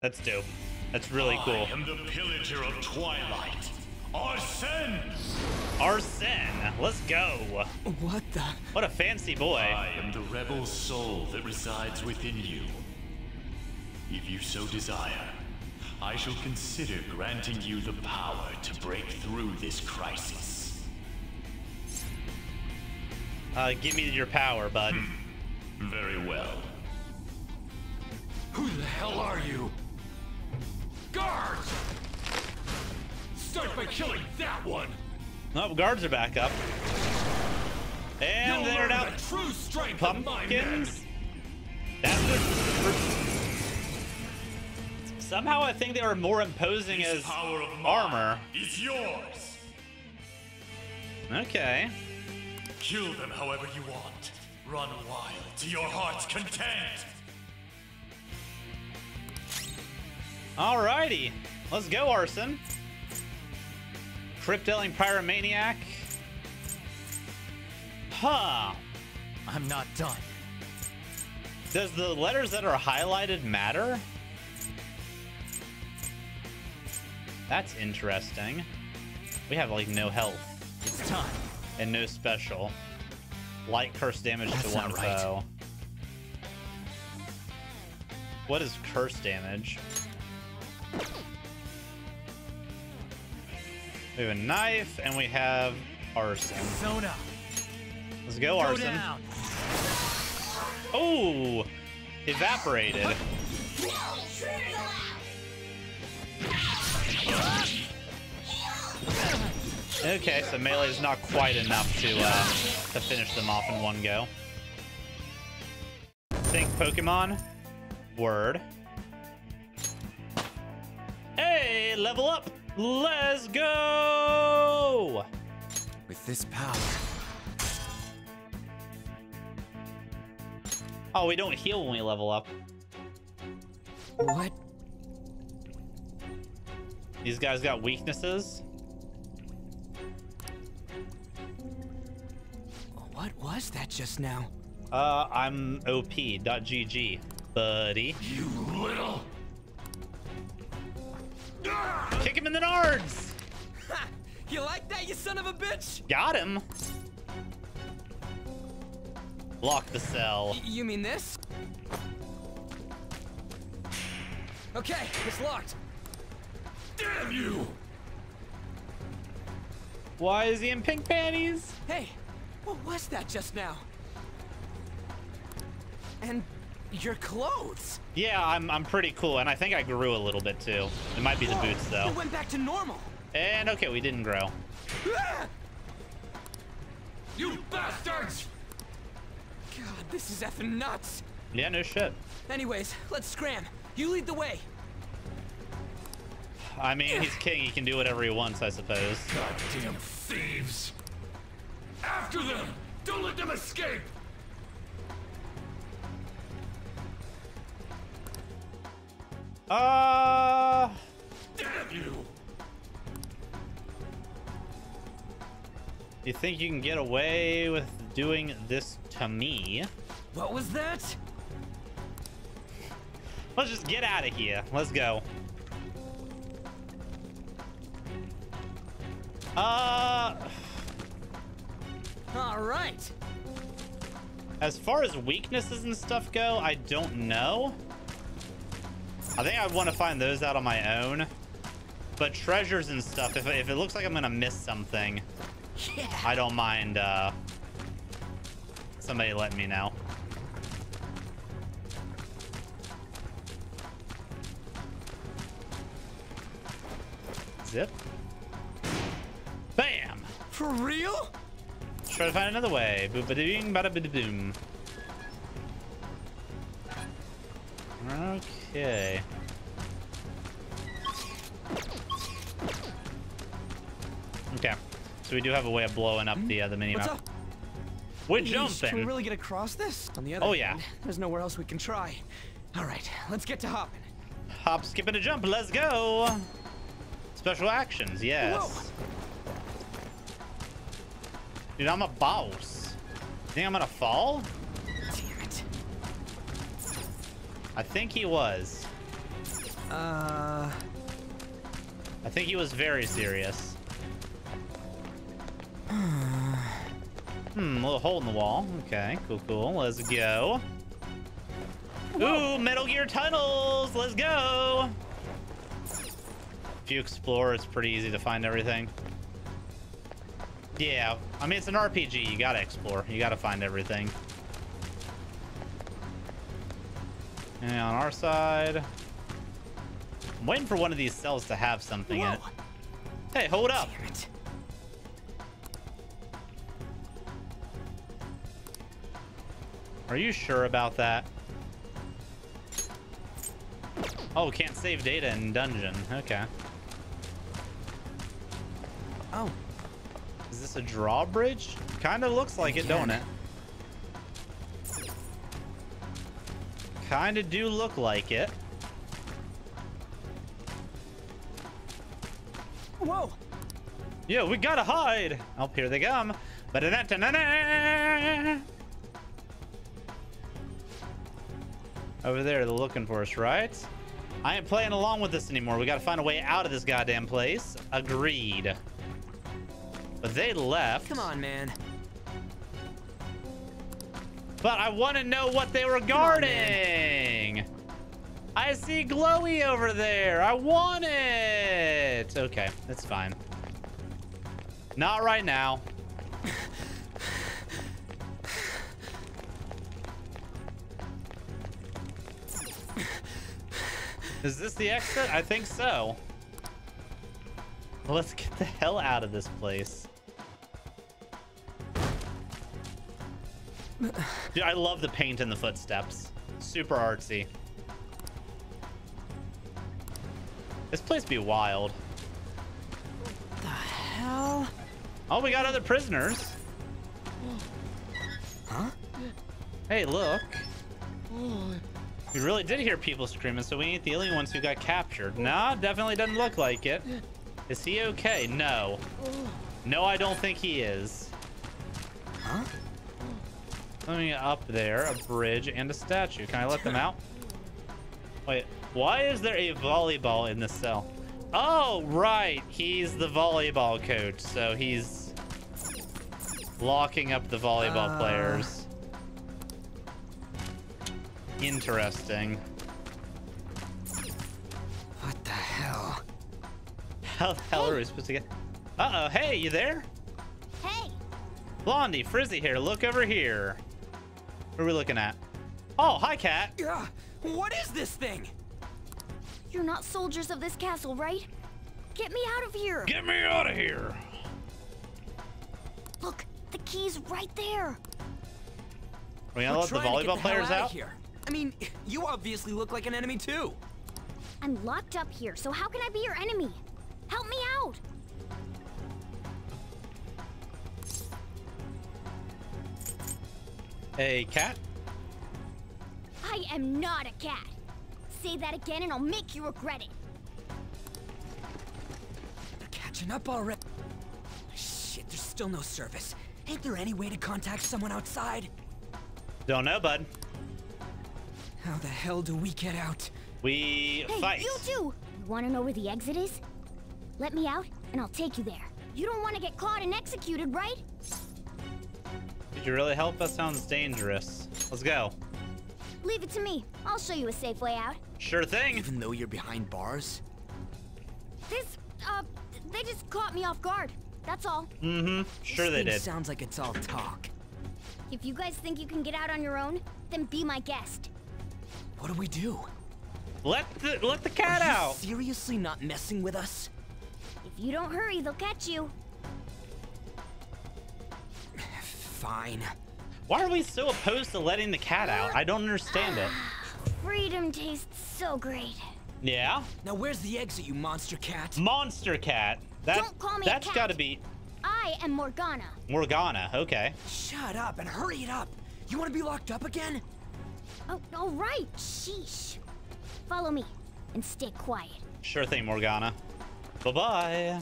That's dope. That's really cool. I am the pillager of Twilight. Arsene! Arsene, let's go. What the? What a fancy boy. I am the rebel soul that resides within you. If you so desire, I shall consider granting you the power to break through this crisis. Uh, give me your power, bud. Very well. Who the hell are you? Guards! Start by killing that one! Oh, guards are back up. And You'll they're out. the true strength. Pumpkins. Somehow I think they were more imposing as Power of armor. is yours. Okay. Kill them however you want. Run wild to your heart's content. Alrighty. Let's go, Arsene. Crypt-Dwelling Pyromaniac. Huh. I'm not done. Does the letters that are highlighted matter? That's interesting. We have like no health. It's time. And no special. Light curse damage That's to one right. foe. What is curse damage? We have a knife and we have Arsene. Zona. Let's go, Go Arsene. down. Oh, evaporated. Okay, so melee is not quite enough to uh, to finish them off in one go. Think Pokemon. Word. Hey, level up. Let's go. With this power, Oh, we don't heal when we level up. What? These guys got weaknesses. What was that just now? Uh, I'm OP.GG, buddy. You little. Kick him in the nards. You like that, you son of a bitch? Got him. Lock the cell. Y- you mean this? Okay, it's locked. Damn you! Why is he in pink panties? Hey, what was that just now? And your clothes. Yeah, I'm I'm pretty cool, and I think I grew a little bit too. It might be the boots though. It went back to normal. And okay, we didn't grow. You bastards! God, this is effing nuts. Yeah, no shit. Anyways, let's scram. You lead the way. I mean, he's king. He can do whatever he wants, I suppose. Goddamn thieves! After them! Don't let them escape! Uh, Damn you! you think you can get away with doing this to me? What was that? Let's just get out of here. Let's go. Uh, All right. as far as weaknesses and stuff go, I don't know. I think I want to find those out on my own. But treasures and stuff, if, if it looks like I'm going to miss something, Yeah. I don't mind uh, somebody letting me know. Zip. Bam! For real? Try to find another way. Boop a doing, Okay. Okay. So we do have a way of blowing up the uh, the mini What's map. up? We're Yeesh, Can we really get across this? On the other Oh, yeah. hand, there's nowhere else we can try. All right, let's get to hopping. Hop, skip, and a jump. Let's go. Special actions, yes. Dude, I'm a boss. You think I'm gonna fall? I think he was. Uh, I think he was very serious. Hmm, a little hole in the wall. Okay, cool, cool. Let's go. Ooh, Metal Gear Tunnels! Let's go! If you explore, it's pretty easy to find everything. Yeah, I mean, it's an RPG. You gotta explore. You gotta find everything. And on our side... I'm waiting for one of these cells to have something in it. Hey, hold up. Are you sure about that? Oh, can't save data in dungeon. Okay. Oh, Is this a drawbridge? Kind of looks like it, don't it? Kind of do look like it. Whoa! Yeah, we gotta hide. Oh, here they come. Ba-da-da-da-da-da. Over there, they're looking for us, right? I ain't playing along with this anymore. We gotta find a way out of this goddamn place. Agreed. But they left. Come on, man. But I want to know what they were guarding. I see glowy over there. I want it. Okay, that's fine. Not right now. Is this the exit? I think so. Let's get the hell out of this place. Dude, I love the paint and the footsteps. Super artsy. This place be wild. What the hell? Oh, we got other prisoners. Huh? Hey, look. We really did hear people screaming, so we ain't the only ones who got captured. Nah, definitely doesn't look like it. Is he okay? No. No, I don't think he is. Huh? Something up there, a bridge, and a statue. Can I let them out? Wait, why is there a volleyball in this cell? Oh, right. He's the volleyball coach, so he's locking up the volleyball Uh. players. Interesting. What the hell? How the hell are we supposed to get? Uh-oh, hey, you there? Hey, Blondie, Frizzy here, look over here. What are we looking at? Oh, hi, Cat. Yeah. What is this thing? You're not soldiers of this castle, right? Get me out of here! Get me out of here. Look, the key's right there. Are we gonna let the trying to volleyball the players hell out? of Here. I mean, you obviously look like an enemy too. I'm locked up here, so how can I be your enemy? Help me out! Hey, Cat. I am not a cat. Say that again and I'll make you regret it. They're catching up already. Shit, there's still no service. Ain't there any way to contact someone outside? Don't know, bud. How the hell do we get out? We Hey, fight. you too! You wanna know where the exit is? Let me out, and I'll take you there. You don't want to get caught and executed, right? Did you really help? That sounds dangerous. Let's go. Leave it to me. I'll show you a safe way out. Sure thing. Even though you're behind bars? This, uh, they just caught me off guard. That's all. Mm-hmm. Sure This they did. Sounds like it's all talk. If you guys think you can get out on your own, then be my guest. What do we do? Let the let the cat Are you out. seriously not messing with us? If you don't hurry, they'll catch you. Fine. Why are we so opposed to letting the cat out? I don't understand it. Ah, freedom tastes so great. Yeah? Now where's the exit, you monster cat? Monster cat. That Don't call me a that's cat. gotta be I am Morgana. Morgana. Okay. Shut up and hurry it up. You want to be locked up again? Oh, all right. Sheesh. Follow me and stay quiet. Sure thing, Morgana. Bye-bye.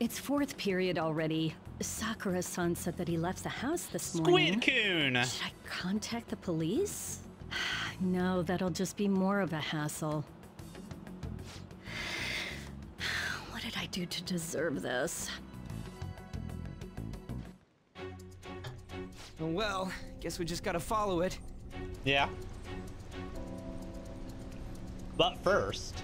It's fourth period already. Sakura-san said that he left the house this morning. Squid Coon. Should I contact the police? <sighs> No, that'll just be more of a hassle. <sighs> What did I do to deserve this? Well, guess we just gotta follow it. Yeah. But first.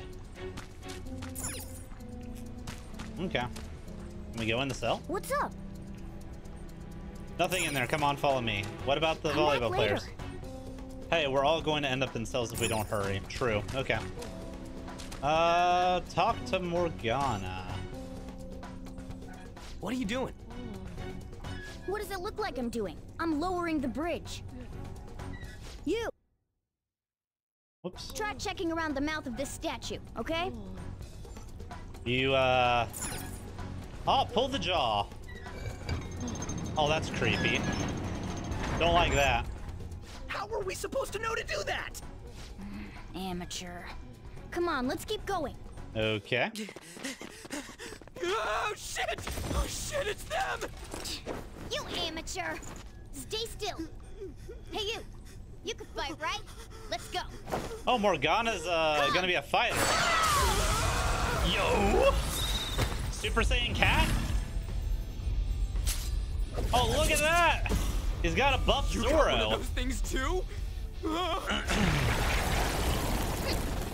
Okay. Can we go in the cell? What's up? Nothing in there. Come on, follow me. What about the Come back volleyball later. players? Hey, we're all going to end up in cells if we don't hurry. True. Okay. Uh, talk to Morgana. What are you doing? What does it look like I'm doing? I'm lowering the bridge. You! Whoops. Try checking around the mouth of this statue, okay? You, uh, Oh, pull the jaw. Oh, that's creepy. Don't like that. How were we supposed to know to do that? Amateur. Come on, let's keep going. Okay. Oh shit! Oh shit, it's them! You amateur! Stay still. Hey you! You can fight, right? Let's go. Oh, Morgana's uh, gonna be a fighter. <laughs> Yo! Super Saiyan Cat? Oh, look at that! He's got a buff You got one of Zorro. those things too? <clears throat>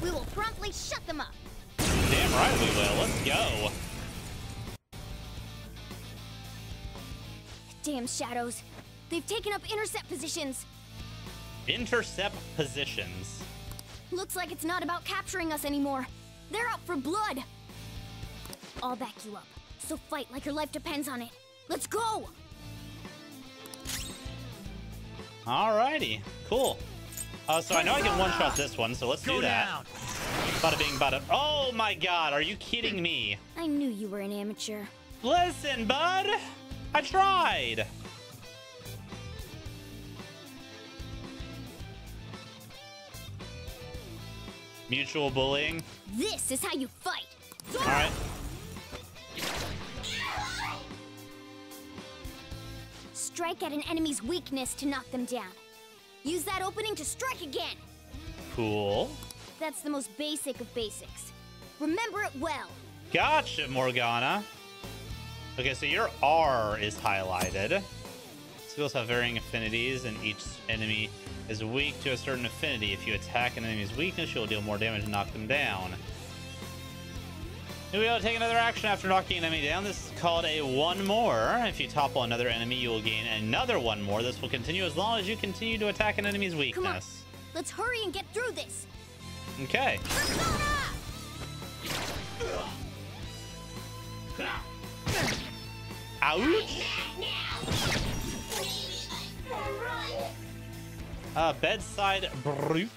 We will promptly shut them up. Damn right we will. Let's go. Damn shadows. They've taken up intercept positions. Intercept positions. Looks like it's not about capturing us anymore. They're out for blood. I'll back you up. So fight like your life depends on it. Let's go! Alrighty, cool. Uh, so I know I can one-shot this one, so let's do that. Bada bing, bada. Oh my god, are you kidding me? I knew you were an amateur. Listen, bud. I tried. Mutual bullying. This is how you fight. All right. Strike at an enemy's weakness to knock them down. Use that opening to strike again. Cool. That's the most basic of basics. Remember it well. Gotcha, Morgana. Okay, so your R is highlighted. Skills have varying affinities, and each enemy is weak to a certain affinity. If you attack an enemy's weakness, you'll deal more damage and knock them down. You'll be able to take another action after knocking an enemy down. This is called a one more. If you topple another enemy, you will gain another one more. This will continue as long as you continue to attack an enemy's weakness. Come on. Let's hurry and get through this. Okay. Ouch! Uh, bedside brute.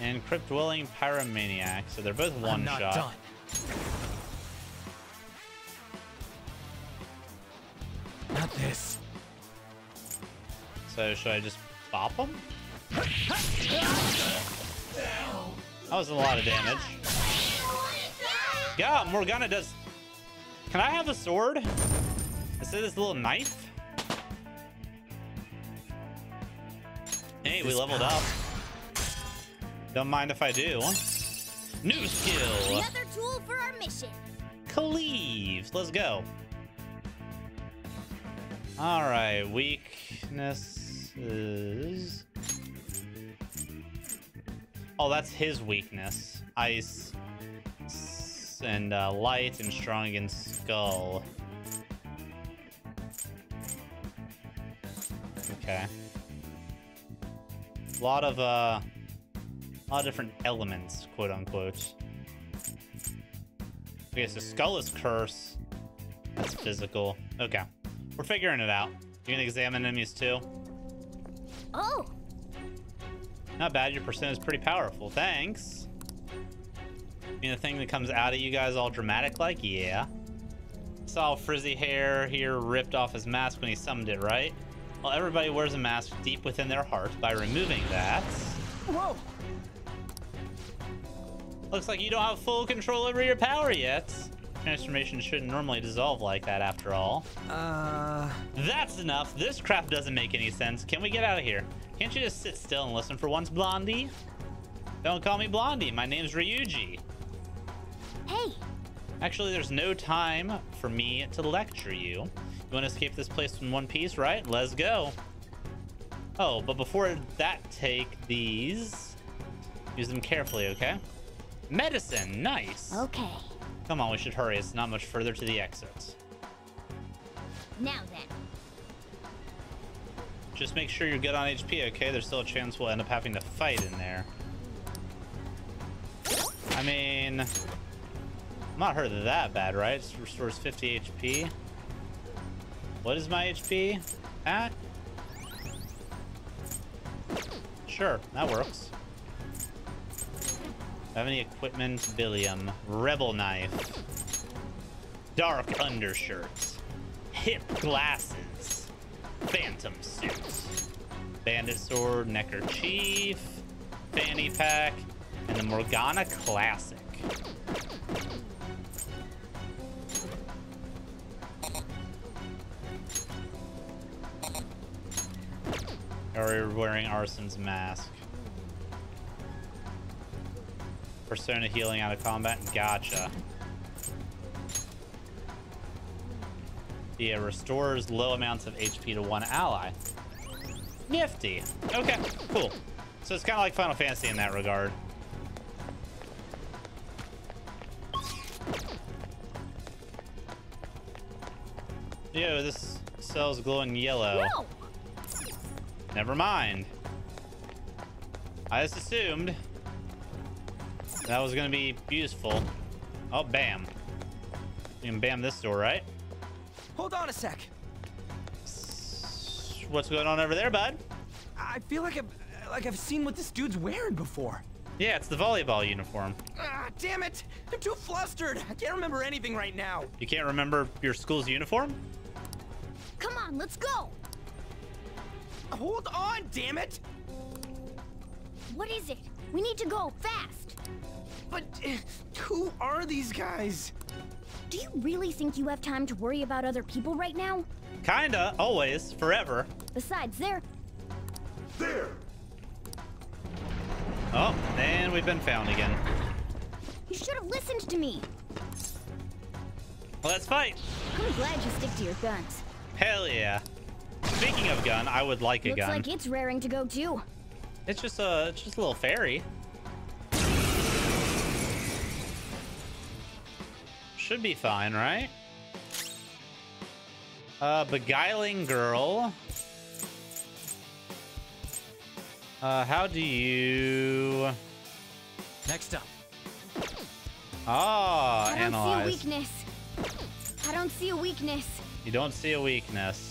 And crypt dwelling pyromaniac. So they're both one shot. done. Not this. So should I just bop them? That was a lot of damage. Yeah, Morgana does. Can I have a sword? Instead of this little knife? Hey, we This leveled up. Don't mind if I do. New skill. Another tool for our mission. Cleaves. Let's go. All right. Weakness is. Oh, that's his weakness. Ice and uh, light and strong against skull. Okay. A lot of uh, a lot of different elements, quote unquote. Okay, so skull is curse. That's physical. Okay, we're figuring it out. You can examine enemies too. Oh, Not bad. Your Persona is pretty powerful. Thanks. I mean, the thing that comes out of you guys all dramatic like? Yeah. Saw frizzy hair here ripped off his mask when he summoned it, right? Well, everybody wears a mask deep within their heart. By removing that, Whoa! looks like you don't have full control over your power yet. Transformation shouldn't normally dissolve like that after all. Uh. That's enough. This crap doesn't make any sense. Can we get out of here? Can't you just sit still and listen for once, Blondie? Don't call me Blondie. My name's Ryuji. hey, Actually, there's no time for me to lecture you. You want to escape this place in one piece, right? Let's go. Oh, but before that, take these. Use them carefully, okay? Medicine, nice. okay. Come on, we should hurry. It's not much further to the exit. Now then. Just make sure you're good on HP, okay? There's still a chance we'll end up having to fight in there. I mean, I'm not hurt that bad, right? It restores 50 HP. What is my HP at? Sure, that works. Have any equipment? Billium. Rebel knife. Dark undershirts. Hip glasses. Phantom suits. Bandit sword, neckerchief. Fanny pack. And the Morgana Classic. Or wearing Arsene's mask. Persona healing out of combat. Gotcha. Yeah, restores low amounts of HP to one ally. Nifty. Okay, cool. So it's kind of like Final Fantasy in that regard. Yo, this cell's glowing yellow. No! Never mind. I just assumed that was gonna be useful. Oh, bam. You can bam this door, right? Hold on a sec. What's going on over there, bud? I feel like I've like I've seen what this dude's wearing before. Yeah, it's the volleyball uniform. Ah, damn it! I'm too flustered. I can't remember anything right now. You can't remember your school's uniform? Come on, let's go! Hold on, damn it! What is it? We need to go, fast! But uh, who are these guys? Do you really think you have time to worry about other people right now? Kinda, always, forever. Besides, they're... There! Oh, and we've been found again. You should have listened to me! Let's fight. I'm glad you stick to your guns. Hell yeah. Speaking of gun, I would like a Looks gun. like it's raring to go too. It's just a, it's just a little fairy. Should be fine, right? Uh, beguiling girl. Uh, how do you? Next up. Ah, I don't see a weakness. I don't see a weakness. You don't see a weakness.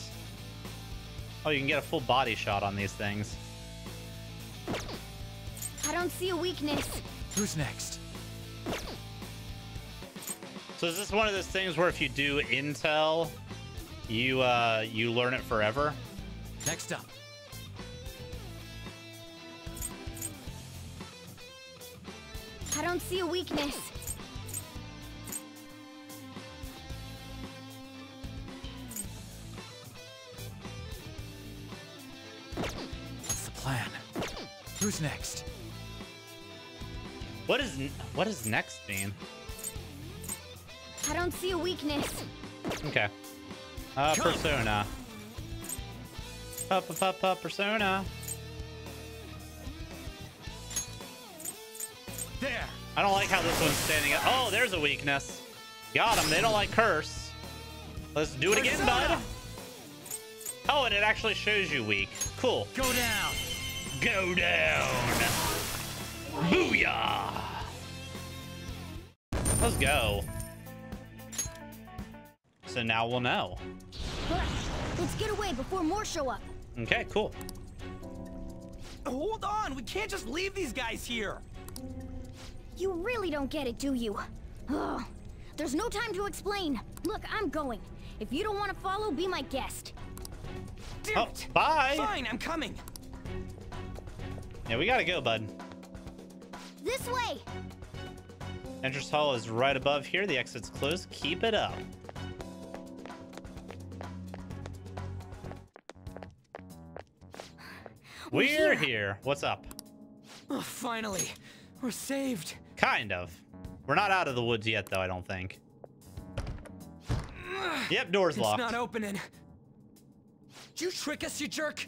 Oh, you can get a full body shot on these things. I don't see a weakness. Who's next? So is this one of those things where if you do intel, you uh you learn it forever? Next up. I don't see a weakness. What's the plan? Who's next? What is n- what does next mean? I don't see a weakness. Okay. Uh, Come. persona. Pa pa pa pa persona. There. I don't like how this one's standing up. Oh, there's a weakness. Got him. They don't like curse. Let's do it again, bud. Oh, and it actually shows you weak. Cool. Go down. Go down. Booyah. Let's go. So now we'll know. Let's get away before more show up. Okay, cool. Hold on, we can't just leave these guys here. You really don't get it, do you? Ugh. There's no time to explain. Look, I'm going. If you don't want to follow, be my guest. Damn Oh, it. bye. Fine, I'm coming. Yeah, we gotta go, bud. This way! Entrance hall is right above here. The exit's closed. Keep it up. We're We're here. here. What's up? Oh, finally, we're saved. Kind of. We're not out of the woods yet, though, I don't think. Yep, door's It's locked. not opening. Did you trick us, you jerk?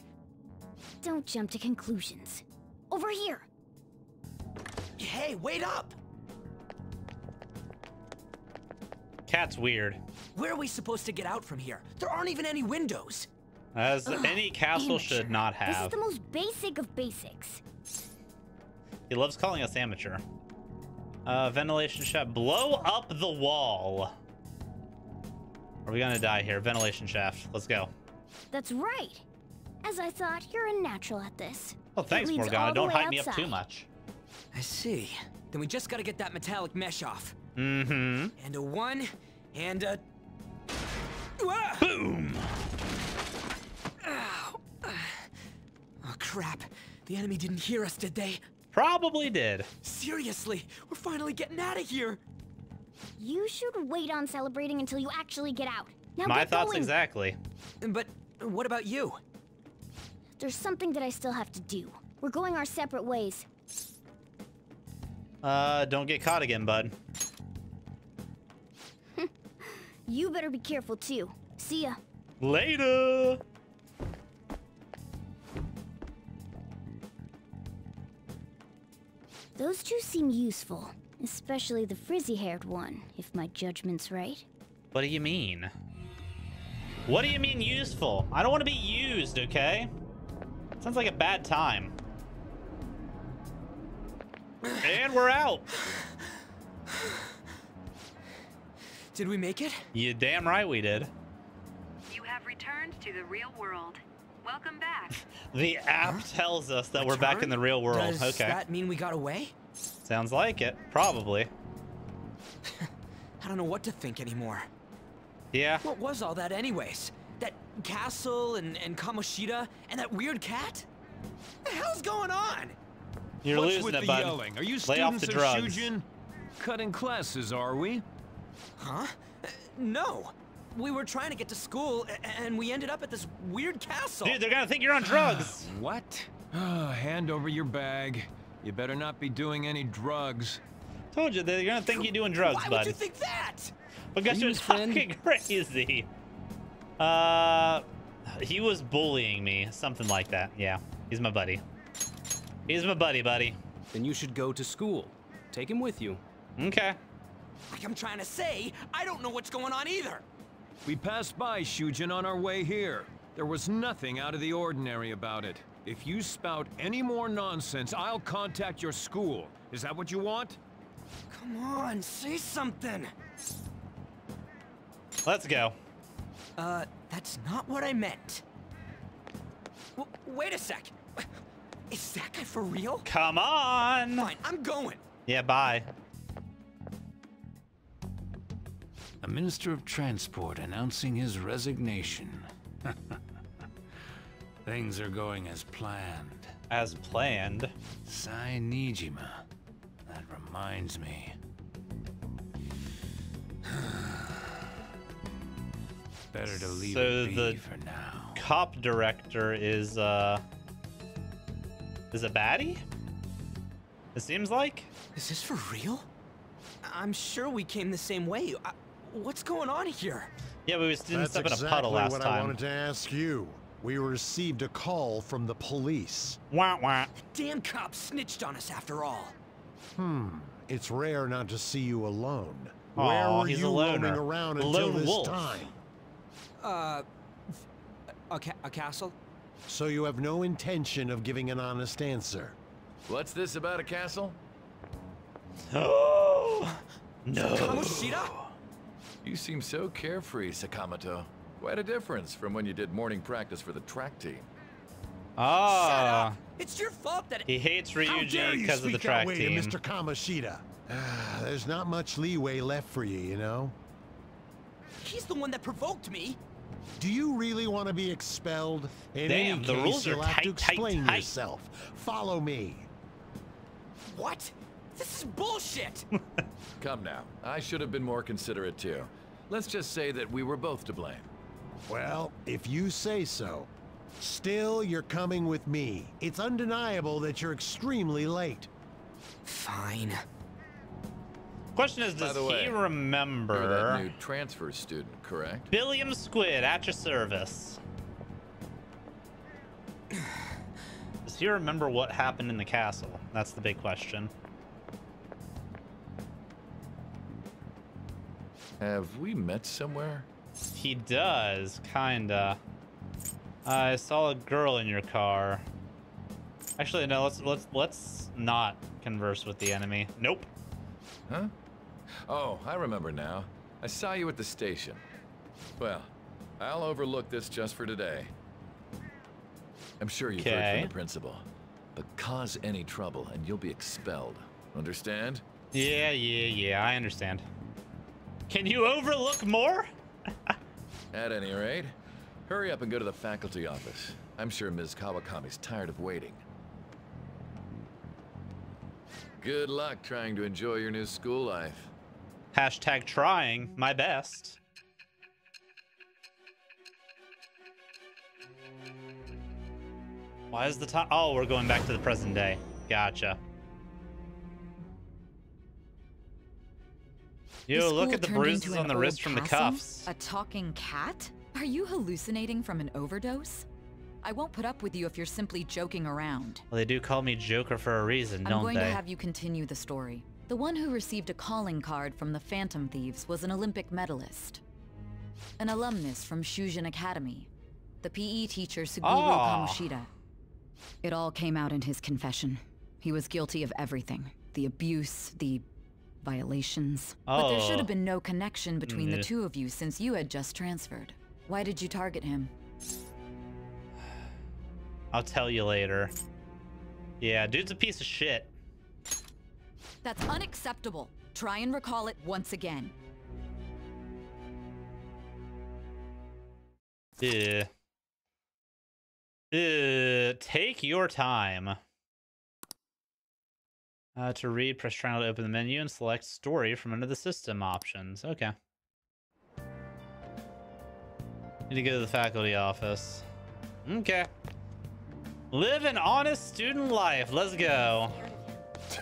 Don't jump to conclusions. Over here. Hey, wait up! Cat's weird. Where are we supposed to get out from here? There aren't even any windows. As Ugh, any castle amateur. should not have. This is the most basic of basics. He loves calling us amateur. Uh, ventilation shaft. Blow up the wall. Are we gonna die here? Ventilation shaft. Let's go. That's right. As I thought, you're a natural at this. Oh, thanks, Morgana. Don't way hype me up too much. I see. Then we just gotta get that metallic mesh off. Mm-hmm. And a one, and a... Ah! Boom! Ow. Oh, crap. The enemy didn't hear us, did they? Probably did. Seriously, we're finally getting out of here. You should wait on celebrating until you actually get out. Now My get thoughts going. exactly. But what about you? There's something that I still have to do. We're going our separate ways. Uh, don't get caught again, bud. <laughs> You better be careful too. See ya. Later. Those two seem useful, especially the frizzy-haired one, if my judgment's right. What do you mean? What do you mean useful? I don't want to be used, okay? Sounds like a bad time. And we're out. Did we make it? You damn right we did. You have returned to the real world. Welcome back. <laughs> The app tells us that we're back in the real world. Does okay. that mean we got away? Sounds like it. Probably. <laughs> I don't know what to think anymore. Yeah. What was all that anyways? That castle and, and Kamoshida and that weird cat? What the hell's going on? You're What's losing with it, the bud. yelling? Are you Lay off students the of drugs. Shujin? Cutting classes, are we? Huh? Uh, no. We were trying to get to school and we ended up at this weird castle. Dude, they're gonna think you're on drugs. what? Ah, hand over your bag. You better not be doing any drugs. Told you they're gonna think you're doing drugs, Why bud. would you think that? Because Are you're you his friend? fucking <laughs> crazy. Uh, he was bullying me, something like that. Yeah, he's my buddy. He's my buddy, buddy. Then you should go to school. Take him with you. Okay. Like I'm trying to say, I don't know what's going on either. We passed by Shujin on our way here. There was nothing out of the ordinary about it. If you spout any more nonsense, I'll contact your school. Is that what you want? Come on, say something. <laughs> Let's go. Uh, that's not what I meant. W wait a sec. Is that guy for real? Come on. Fine, I'm going. Yeah, bye. A Minister of Transport announcing his resignation. <laughs> Things are going as planned. As planned? Sae Nijima. That reminds me. <sighs> <sighs> <sighs> Better to leave so it be the for now. cop director is uh is a baddie? It seems like. Is this for real? I'm sure we came the same way. I, what's going on here? Yeah, we was didn't That's step in a puddle last what time. I wanted to ask you. We received a call from the police. Wah wah. Damn cops snitched on us after all. Hmm. It's rare not to see you alone. Aw, Where were he's a you roaming around until lone this wolf. time? Uh, a, ca a castle? So you have no intention of giving an honest answer. What's this about a castle? Oh <gasps> no. Kamoshida? You seem so carefree, Sakamoto. Quite a difference from when you did morning practice for the track team. Ah. It's your fault that He hates How dare Ryuji because of the track that way team. to Mr. Kamoshida? Ah, There's not much leeway left for you, you know? He's the one that provoked me. Do you really want to be expelled? In Damn, any the case, rules are you'll have to tight, tight, explain tight. yourself. Follow me. What? This is bullshit. <laughs> Come now, I should have been more considerate too. Let's just say that we were both to blame. Well, if you say so. Still, you're coming with me. It's undeniable that you're extremely late. Fine. Question is, does way, he You're that new transfer student, correct? Billiam Squid at your service? <sighs> Does he remember what happened in the castle? That's the big question. Have we met somewhere? He does, kinda. I saw a girl in your car. Actually, no. Let's let's let's not converse with the enemy. Nope. Huh? Oh, I remember now. I saw you at the station. Well, I'll overlook this just for today. I'm sure you've heard from the principal. But cause any trouble and you'll be expelled. Understand? Yeah, yeah, yeah, I understand. Can you overlook more? <laughs> At any rate, hurry up and go to the faculty office. I'm sure Ms. Kawakami's tired of waiting. Good luck trying to enjoy your new school life. Hashtag trying my best. Why is the time? Oh, we're going back to the present day. Gotcha. The Yo, look at the bruises on the wrist from the cuffs. A talking cat? Are you hallucinating from an overdose? I won't put up with you if you're simply joking around. Well, they do call me Joker for a reason, I'm don't going to have you continue the story. The one who received a calling card from the Phantom Thieves was an Olympic medalist. An alumnus from Shujin Academy. The PE teacher Suguru Ah. Kamoshida. It all came out in his confession. He was guilty of everything. The abuse, the violations. But there should Oh. have been no connection between Yeah. the two of you since you had just transferred. Why did you target him? I'll tell you later. Yeah, dude's a piece of shit. That's unacceptable. Try and recall it once again. Ugh. Ugh. Take your time. Uh, to read, press triangle to open the menu and select story from under the system options. Okay. Need to go to the faculty office. Okay. Live an honest student life. Let's go.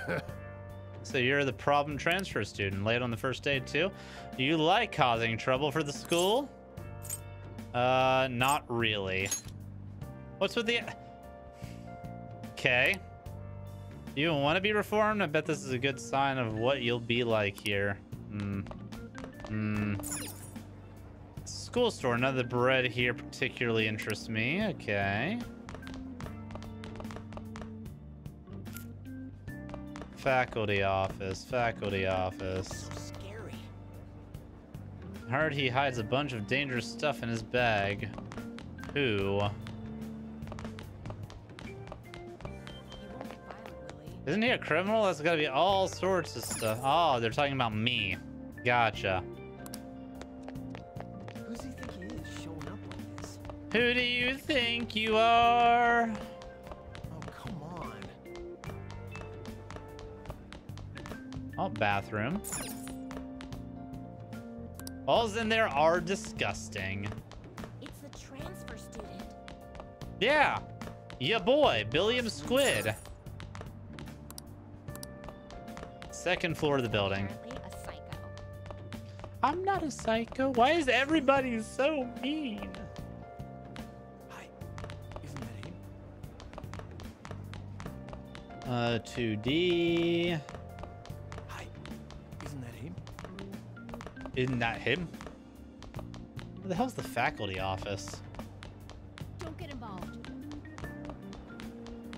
<laughs> so you're the problem transfer student, late on the first day too. You like causing trouble for the school? Uh, not really. What's with the... Okay. You want to be reformed? I bet this is a good sign of what you'll be like here. Hmm. Hmm. School store. None of the bread here particularly interests me. Okay. Faculty office. Faculty office. Scary. Heard he hides a bunch of dangerous stuff in his bag. Who? Isn't he a criminal? That's gotta be all sorts of stuff. Oh, they're talking about me. Gotcha. Who he think he is showing up like this? Who do you think you are? Oh, bathroom. All's in there are disgusting. It's the transfer student. Yeah. Yeah, boy. Billiam Squid. Second floor of the building. Apparently a psycho. I'm not a psycho. Why is everybody so mean? Isn't that him? Uh, 2D. Isn't that him? Where the hell's the faculty office? Don't get involved.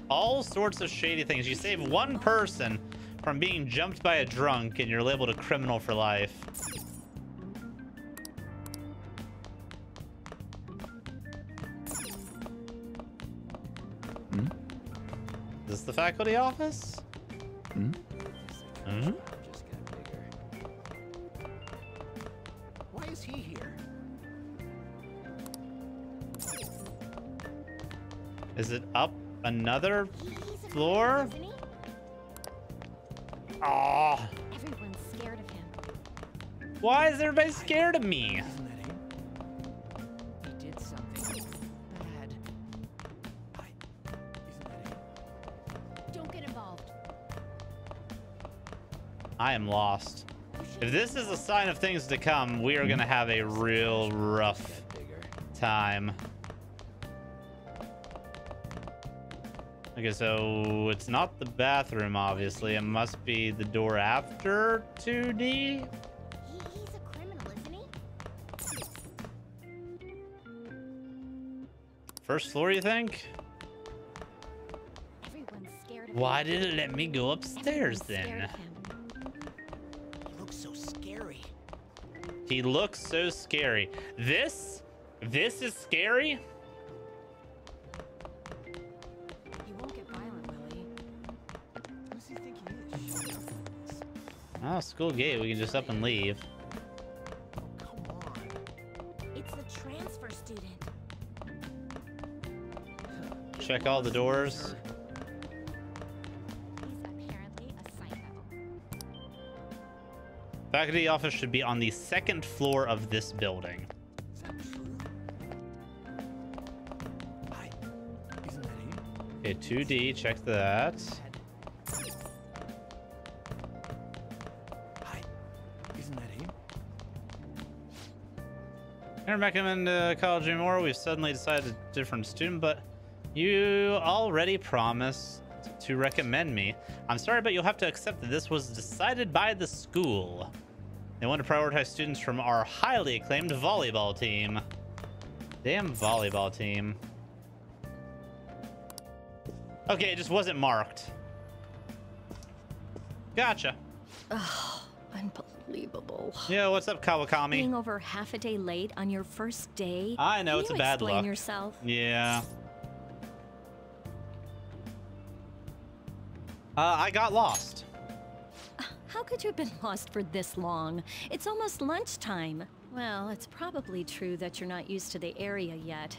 All sorts of shady things. You save one person from being jumped by a drunk and you're labeled a criminal for life. Hmm? Is this the faculty office? Hmm? Hmm? Is it up another floor? Aw. Everyone's scared of him. Why is everybody scared of me? Isn't that him? He did something bad. Isn't that him? Don't get involved. I am lost. If this is a sign of things to come, we are gonna have a real rough time. Okay, so it's not the bathroom, obviously. It must be the door after 2D? He, he's a criminal, isn't he? First floor, you think? Everyone's scared of Why did it let me go upstairs Everyone's then? He looks so scary. He looks so scary. This? This is scary? Oh, school gate. We can just up and leave. It's the transfer student. Check all the doors. He's apparently a psycho. Faculty office should be on the second floor of this building. Okay, 2D, check that. I recommend uh, college anymore. We've suddenly decided a different student, but you already promised to recommend me. I'm sorry, but you'll have to accept that this was decided by the school. They want to prioritize students from our highly acclaimed volleyball team. Damn volleyball team. Okay, it just wasn't marked. Gotcha. Oh, unbelievable. Yeah, what's up, Kawakami? Being over half a day late on your first day. I know Can it's you a bad explain luck. yourself. Yeah. Uh, I got lost. How could you have been lost for this long? It's almost lunchtime. Well, it's probably true that you're not used to the area yet,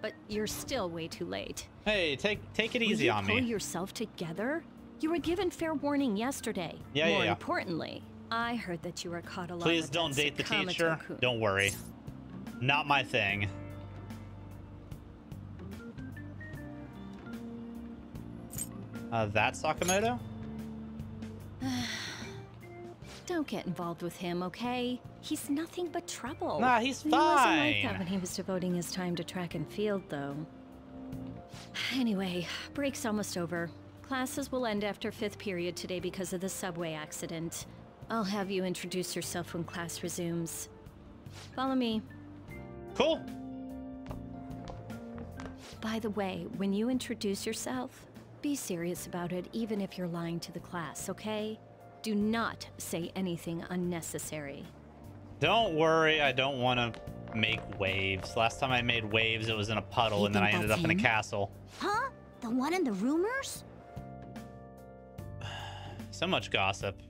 but you're still way too late. Hey, take take it easy Will you on pull me. yourself together? You were given fair warning yesterday. Yeah, yeah, More yeah. importantly, I heard that you were caught along Please don't date the teacher. Don't worry. Not my thing. Uh, that Sakamoto? <sighs> Don't get involved with him, okay? He's nothing but trouble. Nah, he's fine. He wasn't like that when he was devoting his time to track and field, though. <sighs> Anyway, break's almost over. Classes will end after fifth period today because of the subway accident. I'll have you introduce yourself when class resumes. Follow me. Cool. By the way, when you introduce yourself, be serious about it even if you're lying to the class, okay? Do not say anything unnecessary. Don't worry, I don't want to make waves. Last time I made waves, it was in a puddle, You and then I ended up that's in a castle. Huh? The one in the rumors? <sighs> So much gossip.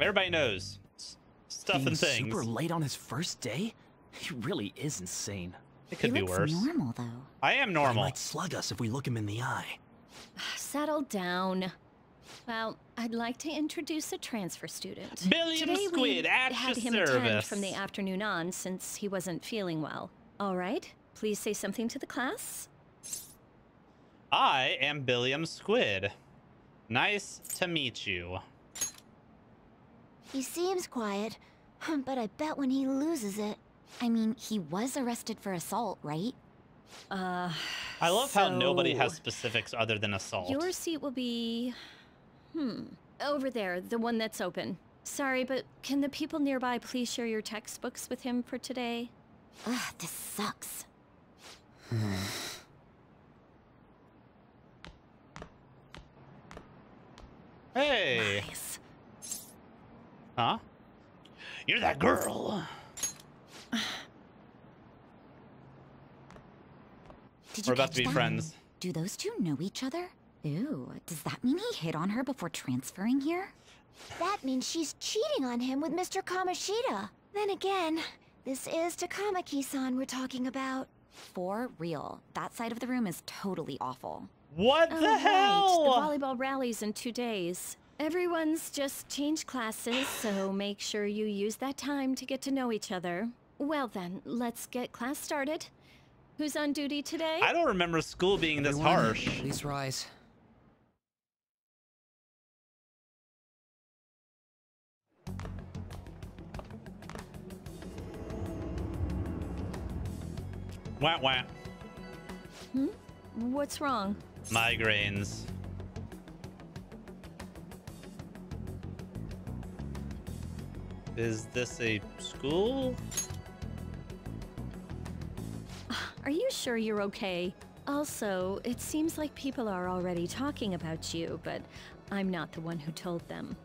Everybody knows. S- stuff Being and things. super late on his first day? He really is insane. It could he be looks worse. normal, though. I am normal. He might slug us if we look him in the eye. <sighs> Settle down. Well, I'd like to introduce a transfer student. Billiam Today we Squid at had your him attend service. from the afternoon on since he wasn't feeling well. All right, please say something to the class. I am Billiam Squid. Nice to meet you. He seems quiet, <clears throat> but I bet when he loses it. I mean, he was arrested for assault, right? Uh, I love how nobody has specifics other than assault. your seat will be. Hmm. Over there, the one that's open. Sorry, but can the people nearby please share your textbooks with him for today? Ugh, this sucks. Hey. Nice. Huh? You're that girl. Did We're about to be that? friends. Do those two know each other? Ooh, does that mean he hit on her before transferring here? That means she's cheating on him with Mr. Kamoshida. Then again, this is Takamaki-san we're talking about. For real. That side of the room is totally awful. What oh, the right. hell? The volleyball rally's in two days. Everyone's just changed classes, so make sure you use that time to get to know each other. Well then, let's get class started. Who's on duty today? I don't remember school being this Everyone, harsh. Please rise. Wah wah. Hmm? What's wrong? Migraines. Is this a school? Are you sure you're okay? Also, it seems like people are already talking about you, but I'm not the one who told them.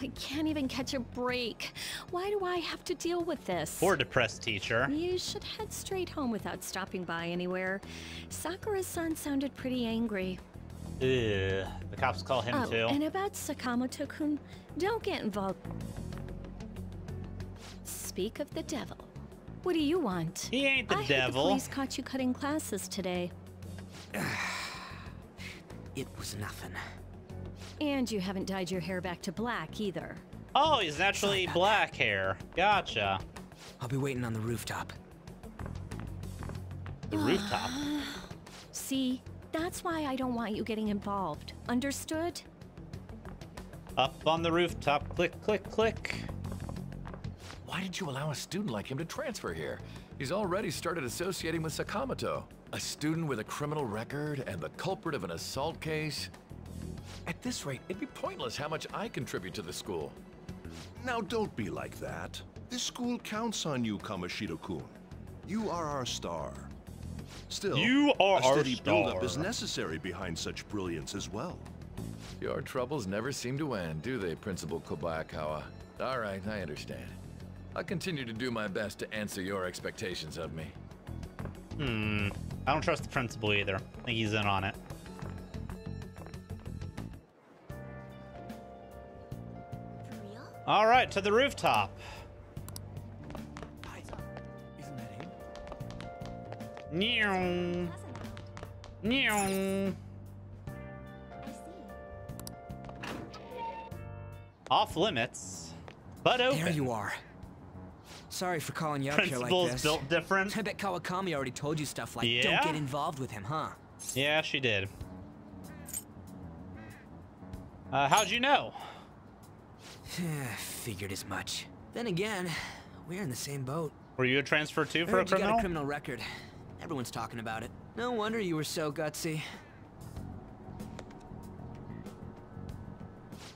I can't even catch a break. Why do I have to deal with this? Poor depressed teacher. You should head straight home without stopping by anywhere. Sakura-san sounded pretty angry. Ugh. The cops call him oh, too. and about Sakamoto-kun, don't get involved. Speak of the devil. What do you want? He ain't the I heard devil. the police caught you cutting classes today. <sighs> It was nothing. And you haven't dyed your hair back to black either. Oh, he's naturally black hair. Gotcha. I'll be waiting on the rooftop. The rooftop. <sighs> See, that's why I don't want you getting involved. Understood? Up on the rooftop. Click, click, click. Why did you allow a student like him to transfer here? He's already started associating with Sakamoto. A student with a criminal record and the culprit of an assault case. At this rate, it'd be pointless how much I contribute to the school. Now don't be like that. This school counts on you, Kamoshida-kun. You are our star. Still, You are a steady build-up is necessary behind such brilliance as well. Your troubles never seem to end, do they, Principal Kobayakawa? All right, I understand. I'll continue to do my best to answer your expectations of me. Hmm. I don't trust the principal either. I think he's in on it. All right, to the rooftop. Meow. Meow. Off limits, but open. There you are. Sorry for calling you out here like this. built different. I bet Kawakami already told you stuff like, Yeah? don't get involved with him, huh? Yeah, she did. Uh, how'd you know? <sighs> Figured as much. Then again, we're in the same boat. Were you a transfer too for a you got criminal? a criminal record. Everyone's talking about it. No wonder you were so gutsy.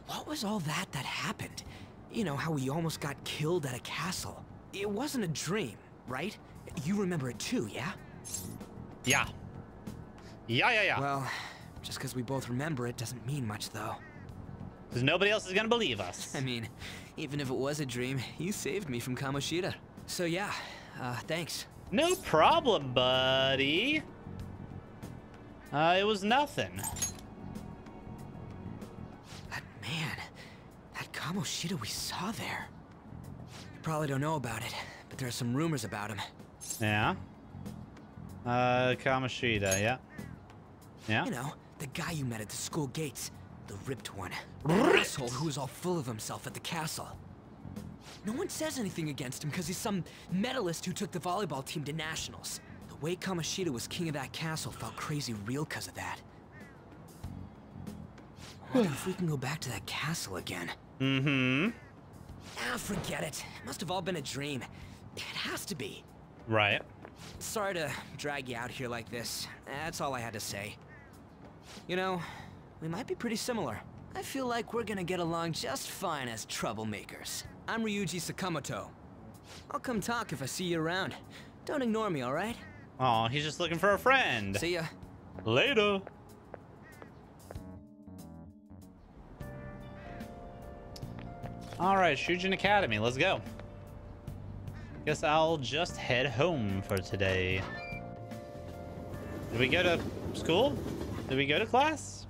What was all that that happened? You know, how we almost got killed at a castle. It wasn't a dream, right? You remember it too, yeah? Yeah. Yeah, yeah, yeah. Well, just because we both remember it doesn't mean much, though. Because nobody else is gonna believe us. <laughs> I mean, even if it was a dream, you saved me from Kamoshida. So yeah, uh, thanks. No problem, buddy. Uh, it was nothing. That man, that Kamoshida we saw there. You probably don't know about it, but there are some rumors about him. Yeah. Uh, Kamoshida, yeah. Yeah. You know, the guy you met at the school gates. The ripped one. The asshole who was all full of himself at the castle. No one says anything against him because he's some medalist who took the volleyball team to nationals. The way Kamoshida was king of that castle felt crazy real because of that. I wonder if we can go back to that castle again. Mm-hmm. Ah, forget it. It must have all been a dream. It has to be. Right. Sorry to drag you out here like this. That's all I had to say. You know, we might be pretty similar. I feel like we're gonna get along just fine as troublemakers. I'm Ryuji Sakamoto. I'll come talk if I see you around. Don't ignore me, alright? Oh, he's just looking for a friend. See ya. Later. All right, Shujin Academy, let's go. Guess I'll just head home for today. Did we go to school? Did we go to class?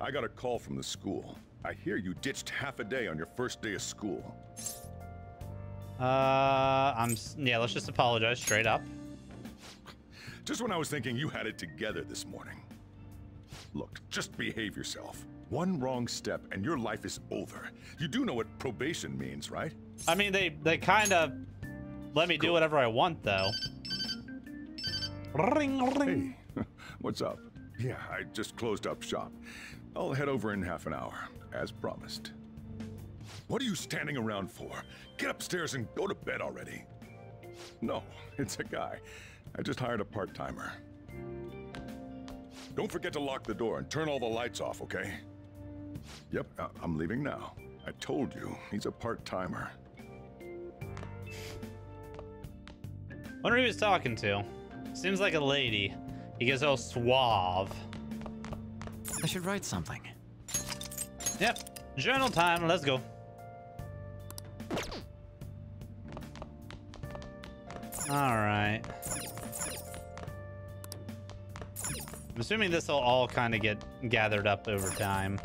I got a call from the school. I hear you ditched half a day on your first day of school. Uh, I'm, yeah, let's just apologize straight up. Just when I was thinking you had it together this morning. Look, just behave yourself. One wrong step and your life is over. You do know what probation means, right? I mean, they, they kind of let me do whatever I want, though. Ring, ring. Hey, <laughs> what's up? Yeah, I just closed up shop. I'll head over in half an hour, as promised. What are you standing around for? Get upstairs and go to bed already. No, <laughs> it's a guy. I just hired a part-timer. Don't forget to lock the door and turn all the lights off, okay? Yep, I- I'm leaving now. I told you, he's a part-timer. Wonder who he's talking to. Seems like a lady. He gets all suave. I should write something. Yep. Journal time. Let's go. All right. I'm assuming this will all kind of get gathered up over time.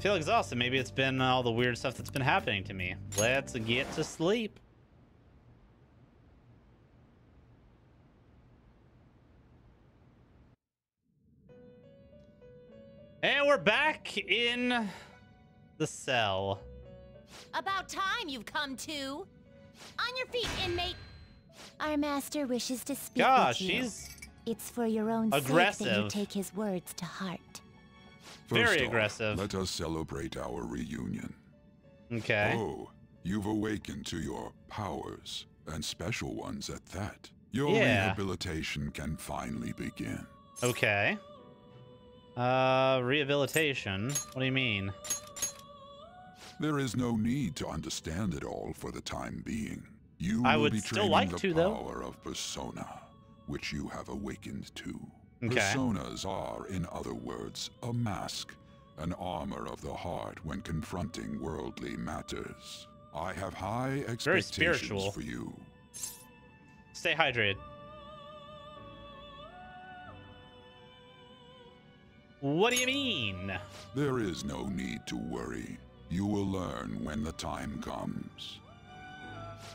Feel exhausted. Maybe it's been all the weird stuff that's been happening to me. Let's get to sleep. And we're back in the cell. About time you've come to. On your feet, inmate. Our master wishes to speak Gosh, with you. she's It's for your own sake that you take his words to heart. Very off, aggressive. Let us celebrate our reunion. Okay. Oh, you've awakened to your powers, and special ones at that. Your Yeah. rehabilitation can finally begin. Okay. Uh, rehabilitation. What do you mean? There is no need to understand it all for the time being. You I will would be still like the to, though. power of persona, which you have awakened to. Okay. Personas are, in other words, a mask, an armor of the heart when confronting worldly matters. I have high expectations spiritual. for you. Stay hydrated. What do you mean? There is no need to worry. You will learn when the time comes.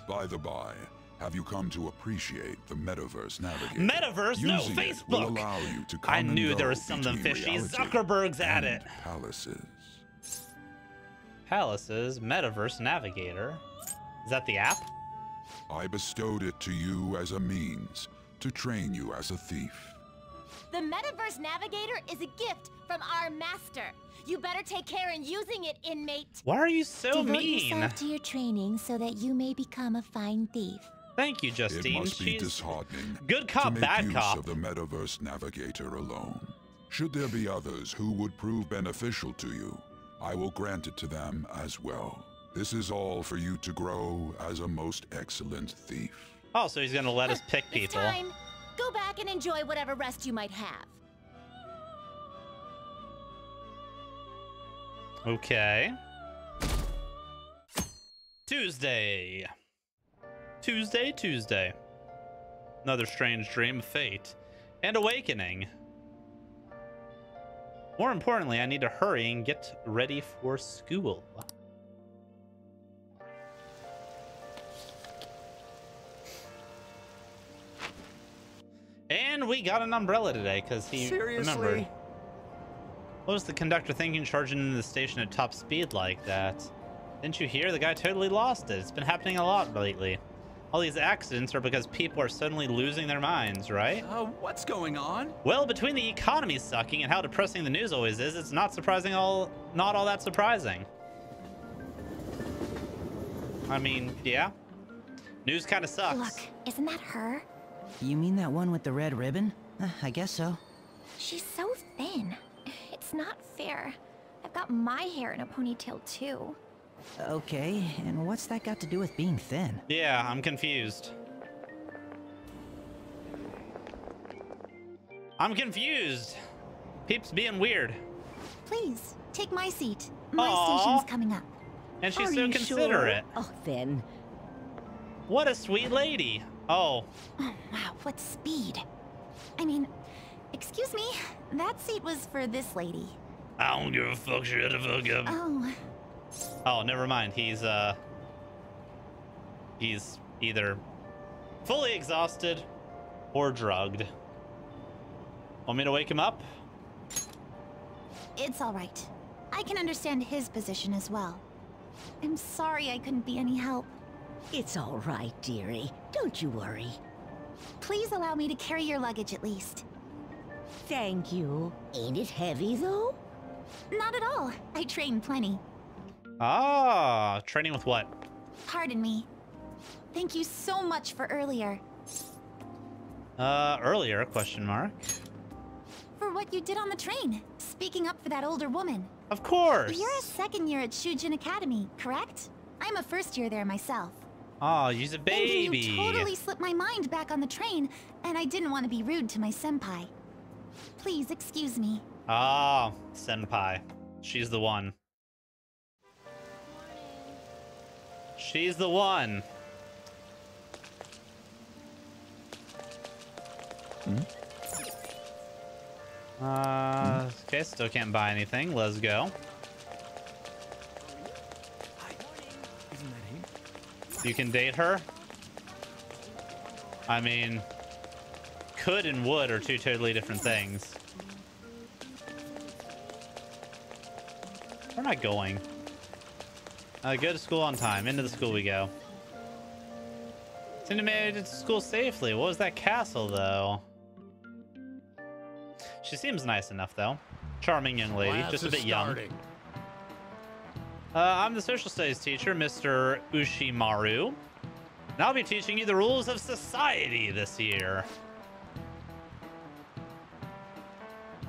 By the by, have you come to appreciate the Metaverse Navigator? Metaverse? No, Using will Facebook! allow you to I knew there was something fishy. Zuckerberg's at it. Palaces. Palaces Metaverse Navigator. Is that the app? I bestowed it to you as a means to train you as a thief. The Metaverse Navigator is a gift from our master. You better take care in using it, inmate. Why are you so Devote mean? yourself to your training so that you may become a fine thief. Thank you, Justine. It must be She's disheartening good cop, to make bad use cop. of the Metaverse Navigator alone. Should there be others who would prove beneficial to you, I will grant it to them as well. This is all for you to grow as a most excellent thief. Oh, so he's gonna let us pick It's people. time. Go back and enjoy whatever rest you might have. Okay. Tuesday. Tuesday, Tuesday. Another strange dream of fate and awakening. More importantly, I need to hurry and get ready for school. And we got an umbrella today because he remembered. What was the conductor thinking charging into the station at top speed like that? Didn't you hear? The guy totally lost it. It's been happening a lot lately. All these accidents are because people are suddenly losing their minds, right? Uh, what's going on? Well, between the economy sucking and how depressing the news always is, it's not surprising all not all that surprising. I mean, yeah. News kind of sucks. Look, isn't that her? You mean that one with the red ribbon? Uh, I guess so. She's so thin. <laughs> It's not fair. I've got my hair in a ponytail too. Okay, and what's that got to do with being thin? Yeah, I'm confused. I'm confused. Peeps being weird. Please, take my seat. My Aw. station's coming up. And she's Are so you sure? considerate. Oh, then. What a sweet lady. Oh, Oh, wow, what speed. I mean, excuse me, that seat was for this lady. I don't give a fuck. Shut the fuck up. Oh, Oh, never mind. He's uh he's either fully exhausted or drugged. Want me to wake him up? it's all right. I can understand his position as well. I'm sorry I couldn't be any help. It's all right, dearie. Don't you worry. Please allow me to carry your luggage at least. Thank you. Ain't it heavy, though? Not at all. I train plenty. Ah, training with what? Pardon me. Thank you so much for earlier. Uh, earlier, question mark. For what you did on the train, speaking up for that older woman. Of course. You're a second year at Shujin Academy, correct? I'm a first year there myself. Oh, he's a baby. And you baby. totally slipped my mind back on the train, and I didn't want to be rude to my senpai. Please excuse me. Ah, senpai. She's the one. She's the one. Hmm? Uh, okay, still can't buy anything. Let's go. You can date her? I mean, could and would are two totally different things. We're not going? Uh, go to school on time. Into the school we go. Cindy made it to school safely. What was that castle, though? She seems nice enough, though. Charming young lady, just a bit young. Uh, I'm the social studies teacher, Mr. Ushimaru. And I'll be teaching you the rules of society this year.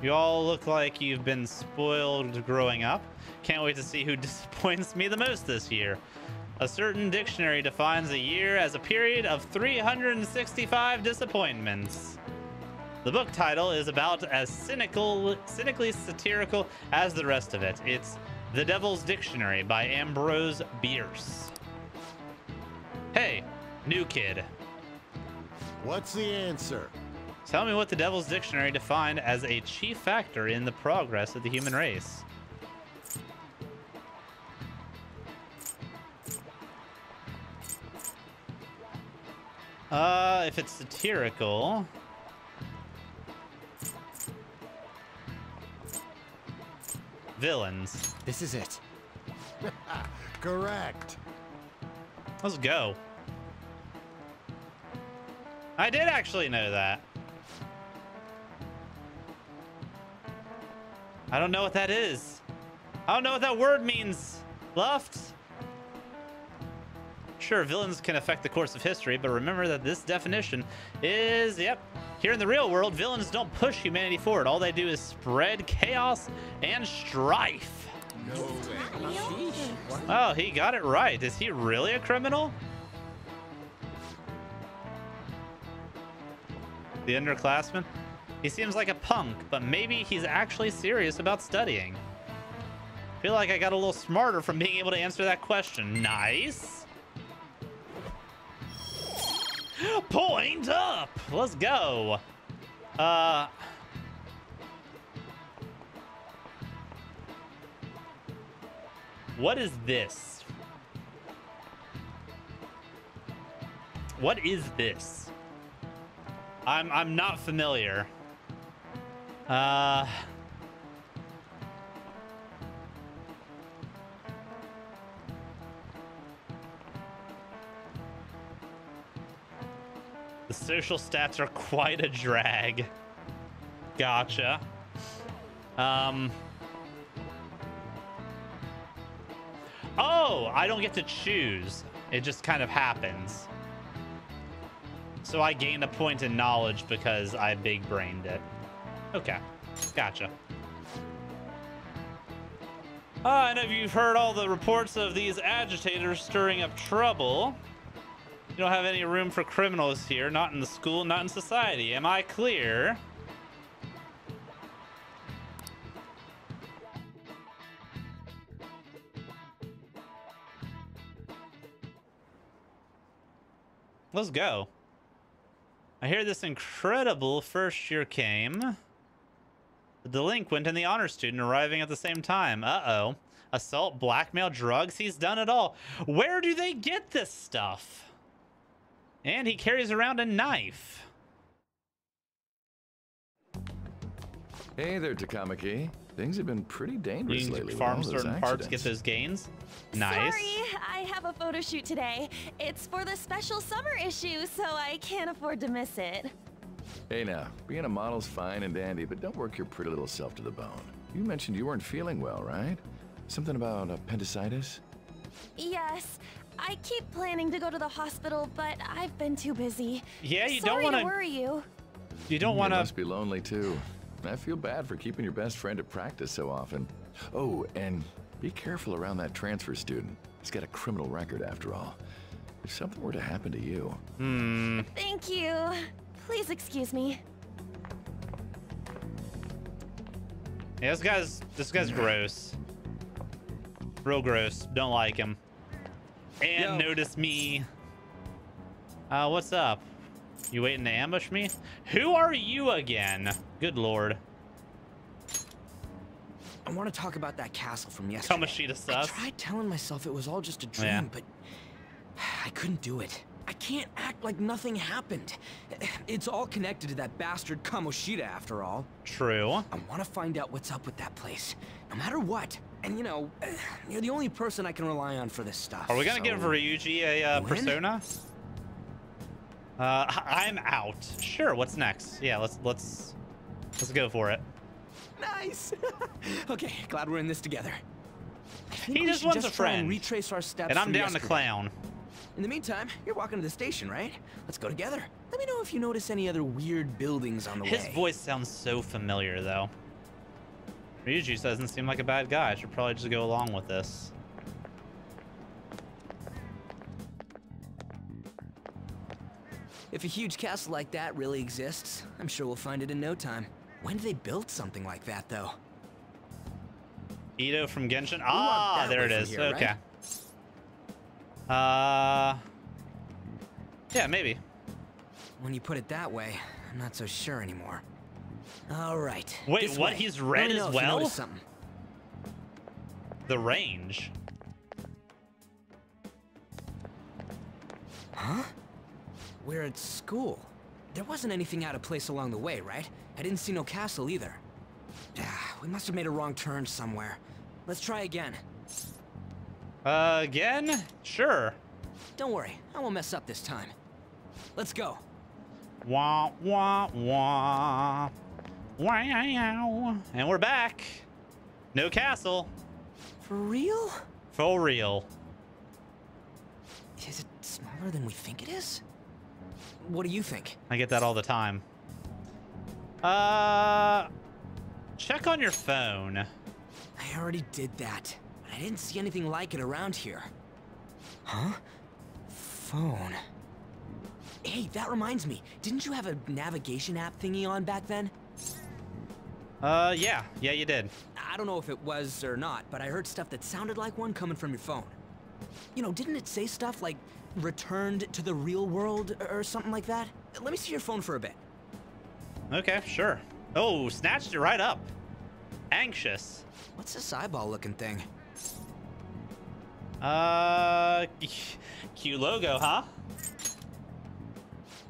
You all look like you've been spoiled growing up. Can't wait to see who <laughs> disappoints me the most this year. A certain dictionary defines a year as a period of 365 disappointments. The book title is about as cynical, cynically satirical as the rest of it. It's The Devil's Dictionary by Ambrose Bierce. Hey, new kid. What's the answer? Tell me what the Devil's Dictionary defined as a chief factor in the progress of the human race. Uh, if it's satirical... Villains. This is it. <laughs> Correct. Let's go. I did actually know that. I don't know what that is. I don't know what that word means. Luft? Sure, villains can affect the course of history, but remember that this definition is, yep, here in the real world, villains don't push humanity forward. All they do is spread chaos and strife. No. Oh, he got it right. Is he really a criminal? The underclassman? He seems like a punk, but maybe he's actually serious about studying. Feel like I got a little smarter from being able to answer that question. Nice. Point up. Let's go. Uh. What is this? What is this? I'm I'm not familiar. Uh The social stats are quite a drag. Gotcha. Um Oh, I don't get to choose. It just kind of happens. So I gained a point in knowledge because I big brained it. Okay, gotcha. Ah, and if you've heard all the reports of these agitators stirring up trouble, you don't have any room for criminals here, not in the school, not in society. Am I clear? Let's go. I hear this incredible first year came. The delinquent and the honor student arriving at the same time. Uh-oh. Assault, blackmail, drugs. He's done it all. Where do they get this stuff? And he carries around a knife. Hey there, Takamaki. Things have been pretty dangerous You lately. can farm all those certain parts, get accidents. those gains. Nice. Sorry, I have a photo shoot today. It's for the special summer issue, so I can't afford to miss it. Hey now, being a model's fine and dandy, but don't work your pretty little self to the bone. You mentioned you weren't feeling well, right? Something about appendicitis? Yes, I keep planning to go to the hospital, but I've been too busy. Yeah, you Sorry don't want to worry you. You don't want to. must be lonely too. I feel bad for keeping your best friend at practice so often. Oh, and be careful around that transfer student. He's got a criminal record after all. If something were to happen to you, Hmm. Thank you. Please excuse me. Yeah, this guy's this guy's gross. Real gross. Don't like him. And notice me. Uh, what's up? You waiting to ambush me? Who are you again? Good lord. I want to talk about that castle from yesterday. Kamoshida I tried telling myself it was all just a dream, Yeah. but <sighs> I couldn't do it. I can't act like nothing happened. It's all connected to that bastard Kamoshida, after all. True. I want to find out what's up with that place, no matter what. And you know, <sighs> you're the only person I can rely on for this stuff. Are we gonna so- give Ryuji a uh, persona? Uh, I'm out. Sure. What's next? Yeah, let's let's let's go for it. Nice. <laughs> okay, glad we're in this together. He just wants a try and friend. retrace our steps. And I'm down to yesterday. clown. In the meantime, you're walking to the station, right? Let's go together. Let me know if you notice any other weird buildings on the His way. His voice sounds so familiar, though. Ryuji doesn't seem like a bad guy. I should probably just go along with this. If a huge castle like that really exists, I'm sure we'll find it in no time. When did they build something like that, though? Itto from Genshin. Ah, there it is. here, okay. right? Uh, yeah, maybe. When you put it that way, I'm not so sure anymore. All right. Wait, this what? way. He's red as know if you well? something. The range. Huh? We're at school. There wasn't anything out of place along the way, right? I didn't see no castle either. Ah, we must have made a wrong turn somewhere. Let's try again. Uh, again? Sure. Don't worry, I won't mess up this time. Let's go. Wah, wah, wah. Wow. And we're back. No castle. For real? For real. Is it smaller than we think it is? What do you think? I get that all the time. Uh, check on your phone. I already did that, but I didn't see anything like it around here. Huh? Phone. Hey, that reminds me. Didn't you have a navigation app thingy on back then? Uh, yeah. Yeah, you did. I don't know if it was or not, but I heard stuff that sounded like one coming from your phone. You know, didn't it say stuff like returned to the real world or something like that? Let me see your phone for a bit. Okay, sure. Oh, snatched it right up. Anxious. What's this eyeball looking thing? Uh, <laughs> Q logo, huh?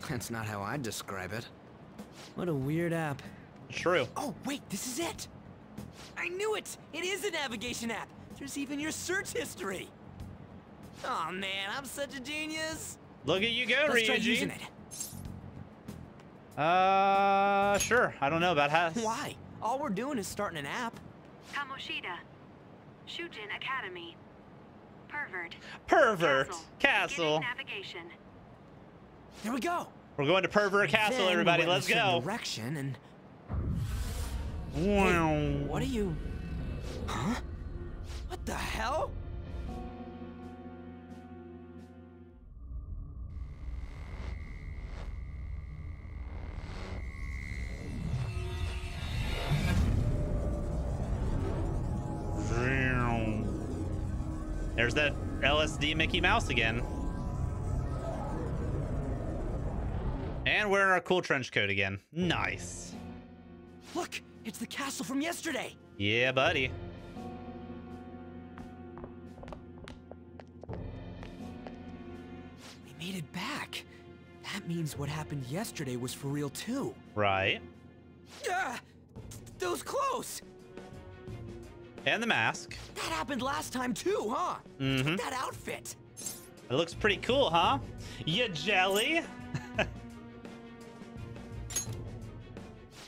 That's not how I'd describe it. What a weird app. True. Oh, wait, this is it! I knew it! It is a navigation app! There's even your search history! Oh man, I'm such a genius! Look at you go, Let's try Ryuji. using it. Uh, sure. I don't know about how. Why? All we're doing is starting an app. Kamoshida. Shujin Academy. Pervert. Pervert Castle. Castle. Navigation. There we go! We're going to Pervert Castle, Then everybody. went Let's certain go. Direction and Wow. what are you? Huh? What the hell? There's that LSD Mickey Mouse again. And we're our cool trench coat again. Nice. Look, it's the castle from yesterday. Yeah, buddy. We made it back. That means what happened yesterday was for real too. Right. Ah, those clothes. And the mask. That happened last time too, huh? Mm -hmm. That outfit. It looks pretty cool, huh? You jelly?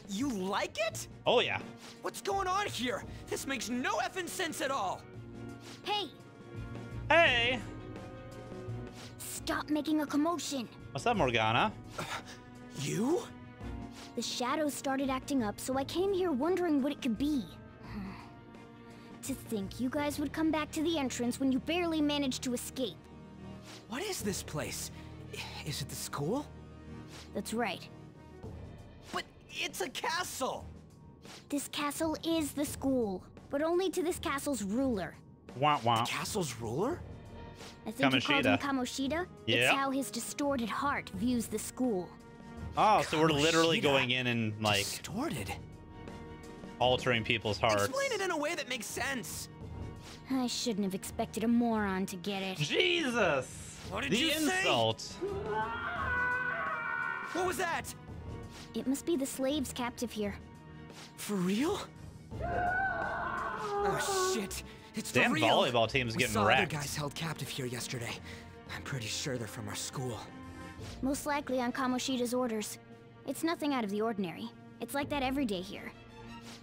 You like it? Oh, yeah. What's going on here? This makes no effing sense at all. Hey, Hey. stop making a commotion. What's up, Morgana? <sighs> You? The shadows started acting up, so I came here wondering what it could be. <sighs> to think you guys would come back to the entrance when you barely managed to escape. What is this place? Is it the school? That's right. But it's a castle. This castle is the school, but only to this castle's ruler. Wah wah. Castle's ruler? I think you called him Kamoshida. Kamoshida. Yeah. It's how his distorted heart views the school. Oh, so we're literally going in and like. Distorted. altering people's hearts. Explain it in a way that makes sense. I shouldn't have expected a moron to get it. Jesus! What did the you say? insult. What was that? It must be the slaves captive here. For real? Oh shit! It's Damn for real. volleyball team's we getting saw wrecked. other guys held captive here yesterday. I'm pretty sure they're from our school. Most likely on Kamoshida's orders. It's nothing out of the ordinary. It's like that every day here.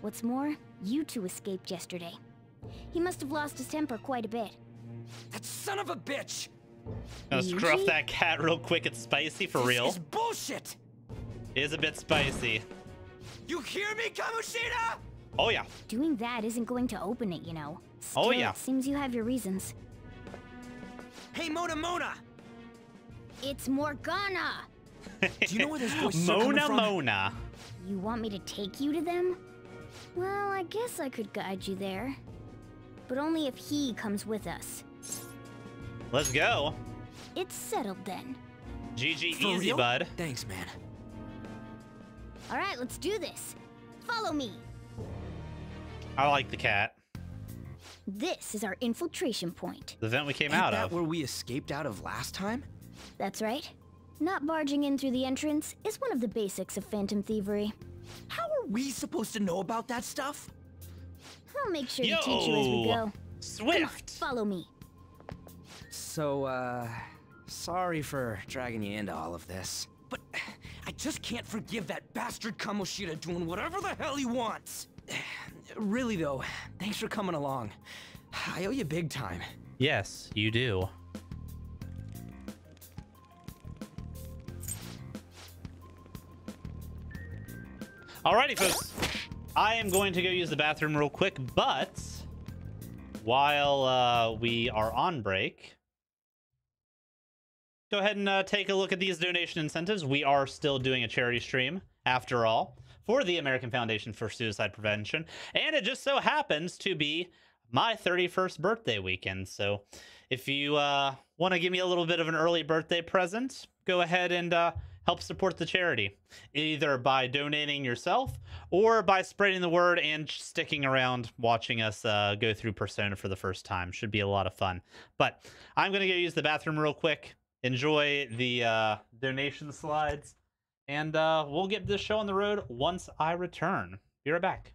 What's more, you two escaped yesterday. He must have lost his temper quite a bit. That son of a bitch! Gonna scruff that cat real quick. It's spicy for real. This is bullshit! It is a bit spicy. You hear me, Kamoshida? Oh yeah. Doing that isn't going to open it, you know. Oh, yeah. It seems you have your reasons. Hey, Mona Mona! It's Morgana! <laughs> Do you know where those voices are coming Mona? Mona. You want me to take you to them? Well, I guess I could guide you there. But only if he comes with us. Let's go. It's settled then. GG easy, real? bud. Thanks, man. Alright, let's do this. Follow me. I like the cat. This is our infiltration point. The vent we came Ain't out that of. where we escaped out of last time? That's right. Not barging in through the entrance is one of the basics of phantom thievery. How are we supposed to know about that stuff? I'll make sure to teach you as we Yo, go. Come on, Swift. follow me. So, uh, sorry for dragging you into all of this. But I just can't forgive that bastard Kamoshida doing whatever the hell he wants. <sighs> Really though, thanks for coming along. I owe you big time. Yes, you do. Alrighty, folks. I am going to go use the bathroom real quick, but while uh, we are on break, go ahead and uh, take a look at these donation incentives. We are still doing a charity stream, after all, for the American Foundation for Suicide Prevention, and it just so happens to be my 31st birthday weekend. So if you uh, want to give me a little bit of an early birthday present, go ahead and uh, help support the charity, either by donating yourself or by spreading the word and sticking around watching us uh, go through Persona for the first time. Should be a lot of fun. But I'm going to go use the bathroom real quick, enjoy the uh, donation slides, and uh, we'll get this show on the road once I return. Be right back.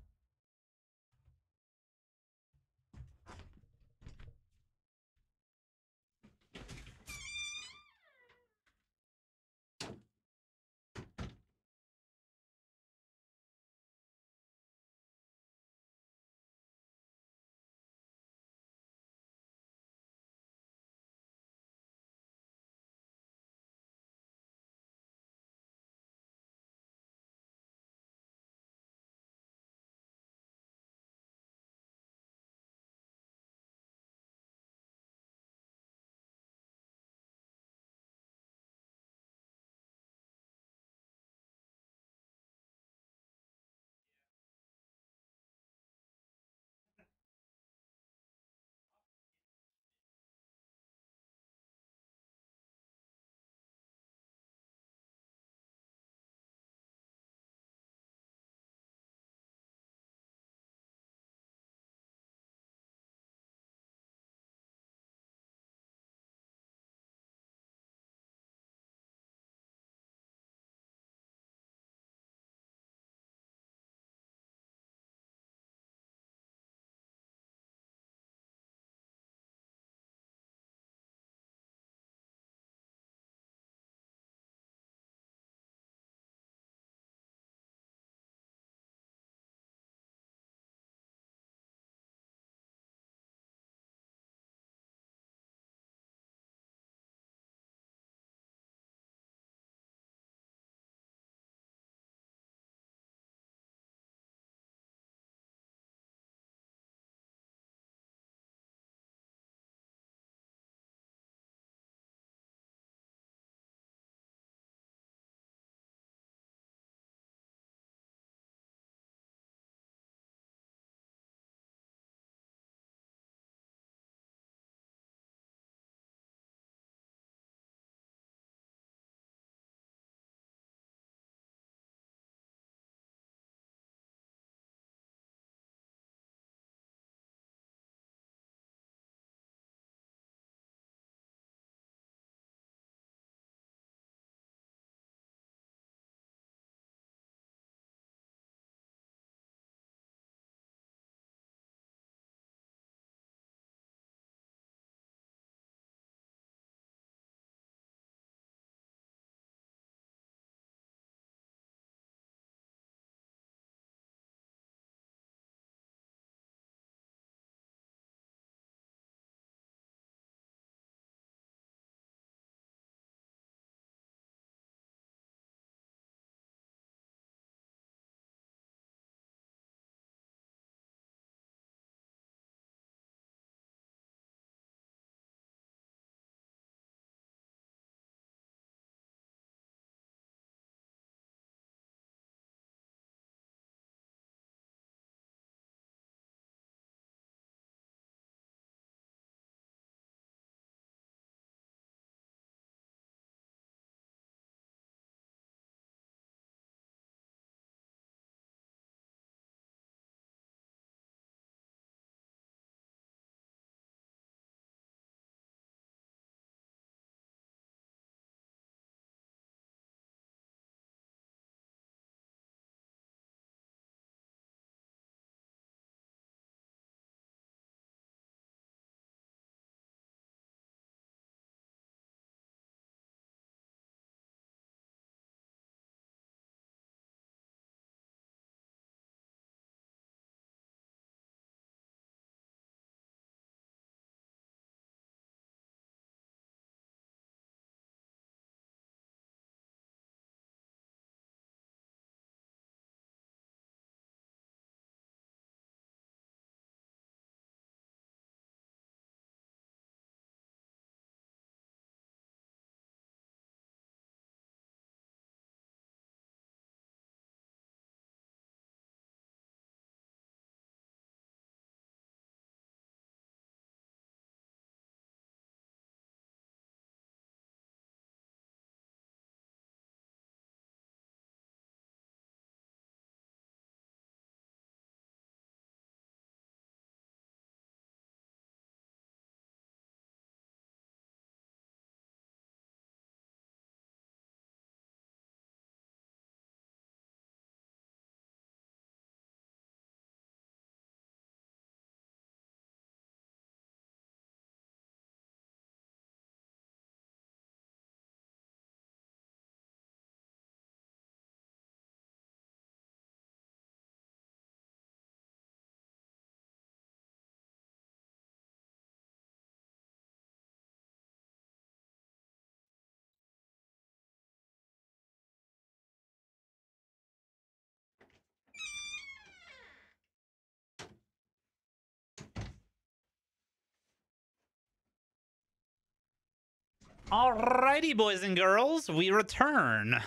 Alrighty, boys and girls, we return.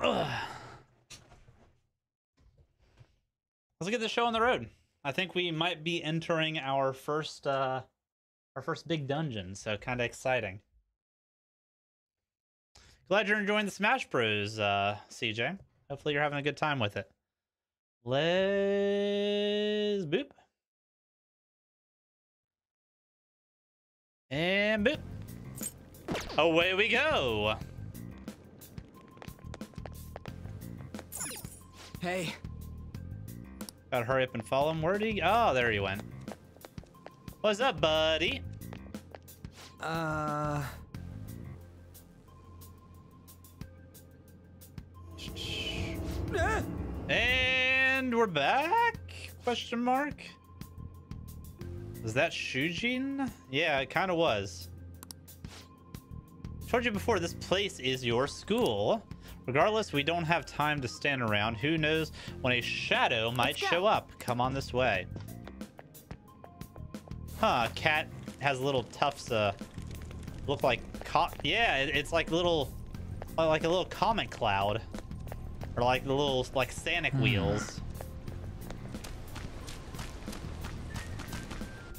Ugh. Let's get the show on the road. I think we might be entering our first uh our first big dungeon, so kind of exciting. Glad you're enjoying the Smash Bros, uh, CJ. Hopefully you're having a good time with it. Let's boop. And boop. Away we go. Hey. Gotta hurry up and follow him. Where'd he? Oh, there he went. What's up, buddy? Uh. And we're back? Question mark. Was that Shujin? Yeah, it kind of was. Told you before, this place is your school. Regardless, we don't have time to stand around. Who knows when a shadow might show up? Come on this way. Huh, cat has little tufts, uh, look like, co yeah, it, it's like little, like a little comet cloud. Or like the little, like Sonic wheels.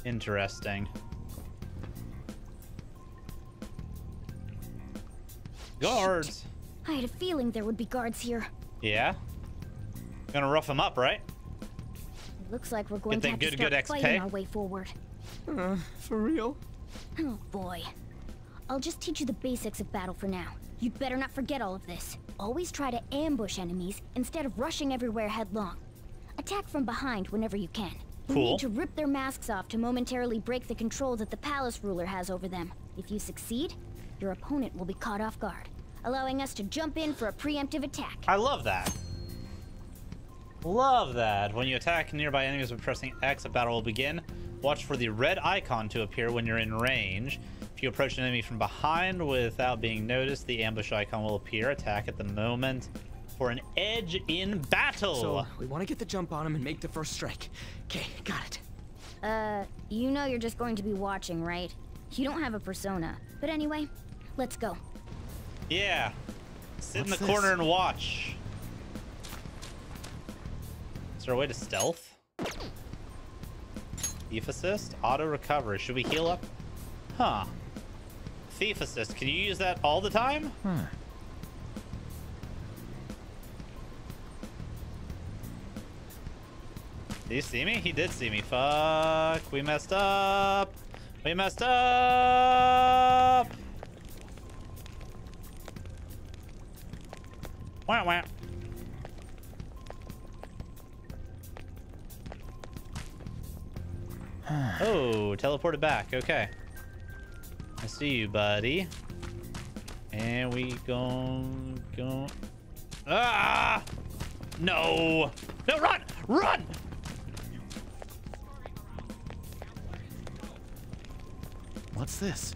Interesting. Guards. I had a feeling there would be guards here. Yeah. Gonna rough them up, right? It looks like we're going to have good- to good start XP? fighting our way forward. Uh, for real? Oh boy. I'll just teach you the basics of battle for now. You'd better not forget all of this. Always try to ambush enemies instead of rushing everywhere headlong. Attack from behind whenever you can. Cool. need to rip their masks off to momentarily break the control that the palace ruler has over them. If you succeed, your opponent will be caught off guard, allowing us to jump in for a preemptive attack. I love that. Love that. When you attack nearby enemies by pressing X, a battle will begin. Watch for the red icon to appear when you're in range. If you approach an enemy from behind without being noticed, the ambush icon will appear. Attack at the moment for an edge in battle. So, we want to get the jump on him and make the first strike. Okay, got it. Uh, you know you're just going to be watching, right? You don't have a persona. But anyway, let's go. yeah. Sit in the this? corner and watch. Is there a way to stealth? Thief assist? Auto recovery. Should we heal up? Huh. Thief assist. Can you use that all the time? Hmm. Did he see me? He did see me. Fuck. We messed up. We messed up. Wah, wah. <sighs> oh, teleported back. Okay. I see you, buddy. And we go, go. Ah! No! No, run! Run! What's this?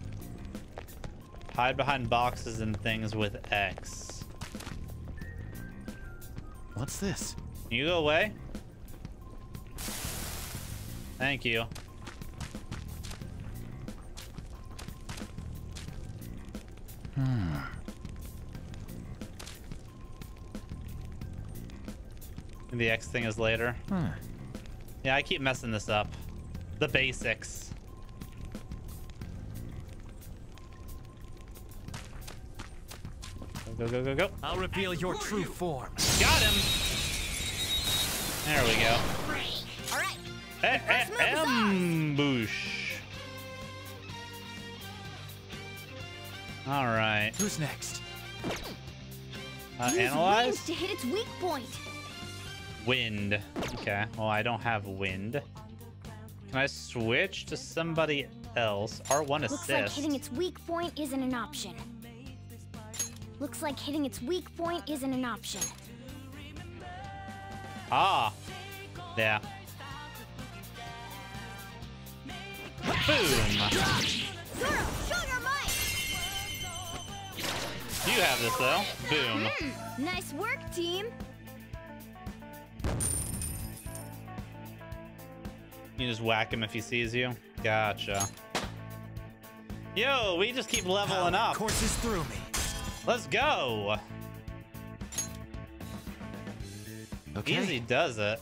Hide behind boxes and things with X. What's this? Can you go away? Thank you. Hmm. The X thing is later. Hmm. Yeah, I keep messing this up. The basics. Go, go, go, go, go. I'll reveal your true form. Got him. There we go. All right. Eh, eh, move is ours. ambush. All right. Who's next? Uh, Use analyze. to hit its weak point. Wind. Okay. Well, I don't have wind. Can I switch to somebody else? R1 Looks assist. like hitting its weak point isn't an option. Looks like hitting its weak point isn't an option. Ah. Yeah. Boom. Zorro, show your might! You have this though. Boom. Hmm, nice work, team. You just whack him if he sees you. Gotcha. Yo, we just keep leveling up. Courses through me. Let's go. Okay. Easy does it.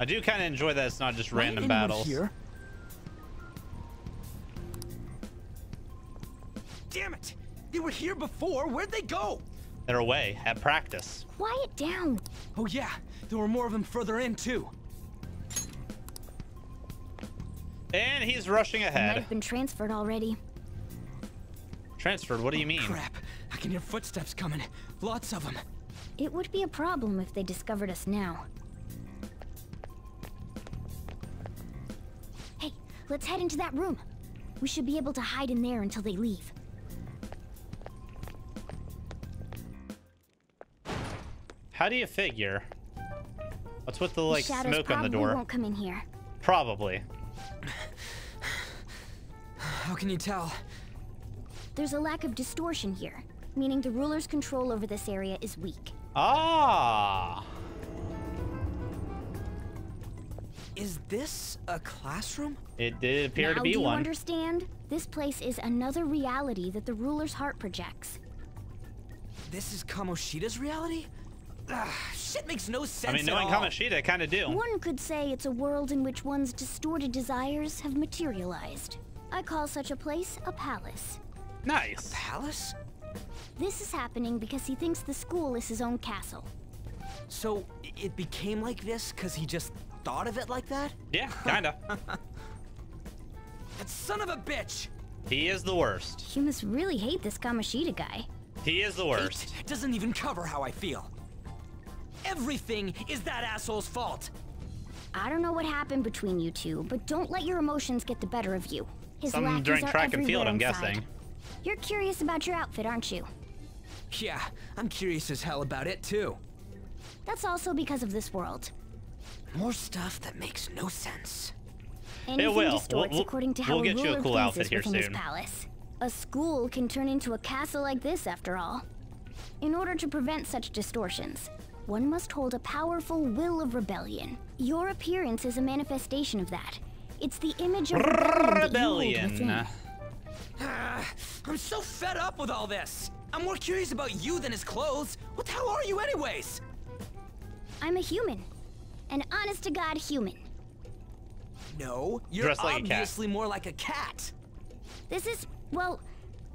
I do kind of enjoy that it's not just Why random anyone battles. Here? Damn it! They were here before. Where'd they go? They're away at practice. Quiet down. Oh yeah, there were more of them further in too. And he's rushing ahead. might ahead. have been transferred already. Transferred, what do you oh, mean? Crap! I can hear footsteps coming. Lots of them. It would be a problem if they discovered us now. Hey, let's head into that room. We should be able to hide in there until they leave. How do you figure? What's with the like shadows smoke on the probably door? won't come in here. Probably. How can you tell? There's a lack of distortion here, meaning the ruler's control over this area is weak. Ah. Is this a classroom? It did appear now, to be do you one. understand? This place is another reality that the ruler's heart projects. This is Kamoshida's reality? Ugh, shit makes no sense I mean, at knowing all. Kamoshida, kind of do. One could say it's a world in which one's distorted desires have materialized. I call such a place a palace. Nice. Palace? This is happening because he thinks the school is his own castle. So it became like this because he just thought of it like that? Yeah, <laughs> kinda. That son of a bitch! he is the worst. You must really hate this Kamoshida guy. He is the worst. It doesn't even cover how I feel. Everything is that asshole's fault. I don't know what happened between you two, but don't let your emotions get the better of you. His Something lackeys during are track and field, everywhere I'm inside. guessing. You're curious about your outfit, aren't you? Yeah, I'm curious as hell about it too. That's also because of this world. More stuff that makes no sense. Anything will. distorts We'll- according to how we'll get a you a ruler cool pleases outfit here within his soon. palace. A school can turn into a castle like this, after all. In order to prevent such distortions, one must hold a powerful will of rebellion. Your appearance is a manifestation of that. It's the image of rebellion, that you hold Rebellion. within. Ah, I'm so fed up with all this. I'm more curious about you than his clothes. What the hell are you anyways? I'm a human. An honest to God human. No, you're Dressed like obviously more like a cat. This is, well,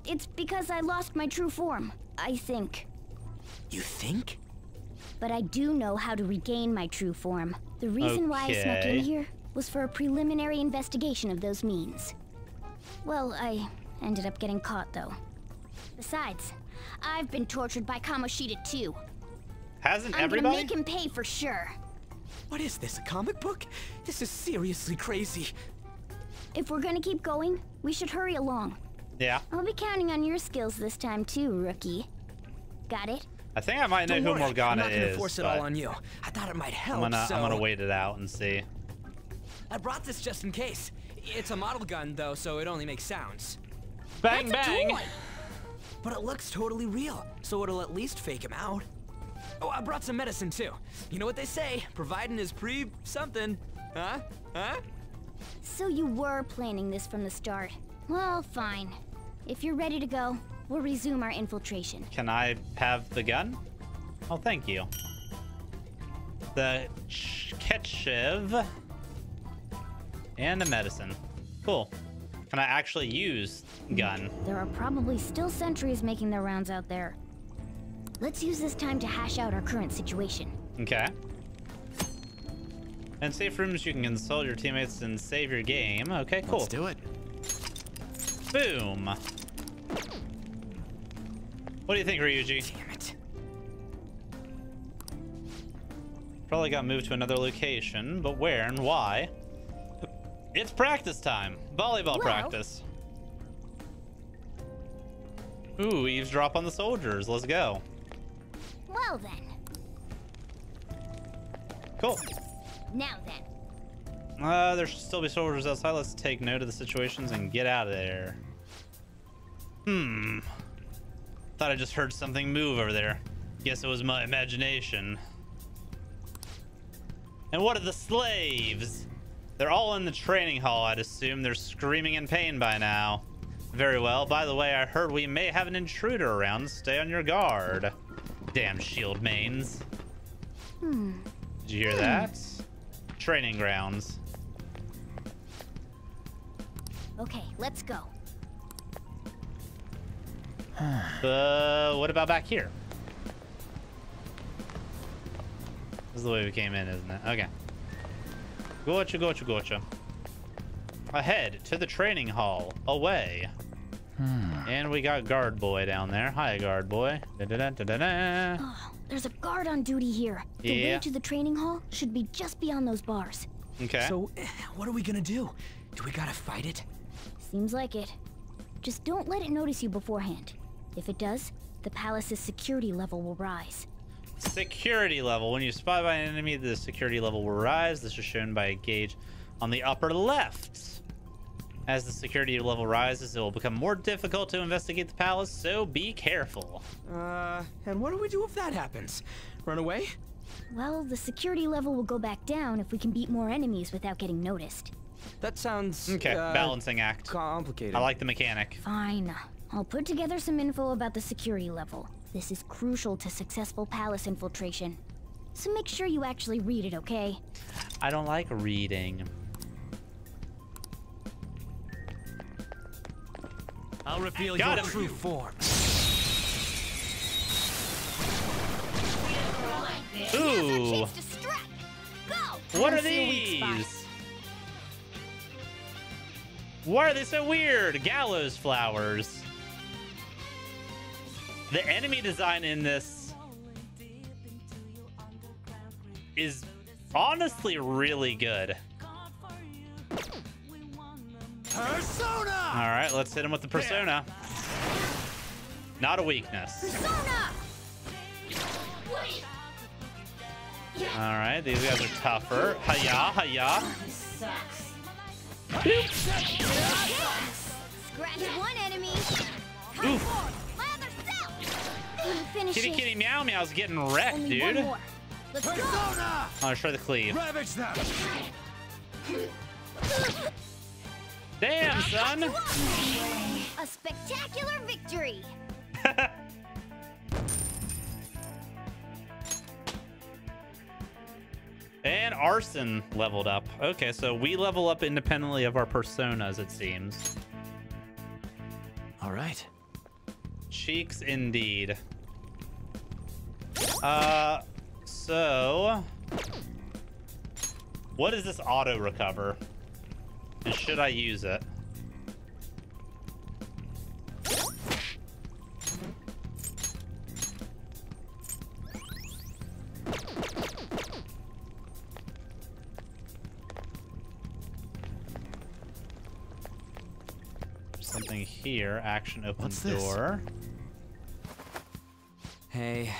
it's because I lost my true form, I think. You think? But I do know how to regain my true form. The reason why I snuck in here was for a preliminary investigation of those means. Well, I ended up getting caught, though. Besides, I've been tortured by Kamoshida too. Hasn't I'm everybody? gonna make him pay for sure. What is this, a comic book? This is seriously crazy. If we're gonna keep going, we should hurry along. Yeah. I'll be counting on your skills this time too, rookie. Got it? I think I might know Don't who worry, I'm Morgana not gonna is. force it all on you. I thought it might help, I'm gonna so... I'm gonna wait it out and see. I brought this just in case. It's a model gun, though, so it only makes sounds. Bang That's bang. But it looks totally real, so it'll at least fake him out. Oh, I brought some medicine too. You know what they say, providing is pre something. Huh? Huh? So you were planning this from the start. Well, fine. If you're ready to go, we'll resume our infiltration. Can I have the gun? Oh, thank you. The Ketchev and the medicine. Cool. Can I actually use gun? There are probably still sentries making their rounds out there. Let's use this time to hash out our current situation. Okay. In safe rooms, you can consult your teammates and save your game. Okay, cool. Let's do it. Boom. What do you think, Ryuji? Damn it. Probably got moved to another location, but where and why? It's practice time. Volleyball Well- practice. Ooh, eavesdrop on the soldiers. Let's go. Well then. Cool. Now then. Uh, there should still be soldiers outside. Let's take note of the situations and get out of there. Hmm. Thought I just heard something move over there. Guess it was my imagination. And what are the slaves? They're all in the training hall, I'd assume. They're screaming in pain by now. Very well. By the way, I heard we may have an intruder around. Stay on your guard. Damn shield mains. Hmm. Did you hear that? Training grounds. Okay, let's go. <sighs> Uh, what about back here? This is the way we came in, isn't it? Okay. Gotcha, gotcha, gotcha. Ahead to the training hall. Away. And we got guard boy down there. Hi, guard boy. Da -da -da -da -da Oh, there's a guard on duty here. The Yeah. way to the training hall should be just beyond those bars. Okay. So, eh, what are we gonna do? Do we gotta fight it? Seems like it. Just don't let it notice you beforehand. If it does, the palace's security level will rise. Security level. When you spy by an enemy, the security level will rise. This is shown by a gauge on the upper left. As the security level rises, it will become more difficult to investigate the palace, so be careful. Uh, and what do we do if that happens? Run away? Well, the security level will go back down if we can beat more enemies without getting noticed. That sounds Okay, uh, balancing act. Complicated. I like the mechanic. Fine. I'll put together some info about the security level. This is crucial to successful palace infiltration. So make sure you actually read it, okay? I don't like reading. I'll reveal Got your him. true form. Ooh. What are see a weak spot. these? Why are they so weird? Gallows flowers. The enemy design in this is honestly really good. Persona! All right, let's hit him with the persona. Not a weakness. All right, these guys are tougher. Hiya, hiya. Scratch one enemy. Oof. Kitty it. Kitty Meow Meow's getting wrecked, Only dude. one more. Let's go. Persona! Oh, try the cleave. Ravage them! Damn, son. A spectacular victory. <laughs> And Arsene leveled up. Okay, so we level up independently of our personas, it seems. All right. Cheeks indeed. Uh, so... What is this auto recover? And should I use it? Something here. Action open What's this? door. Hey,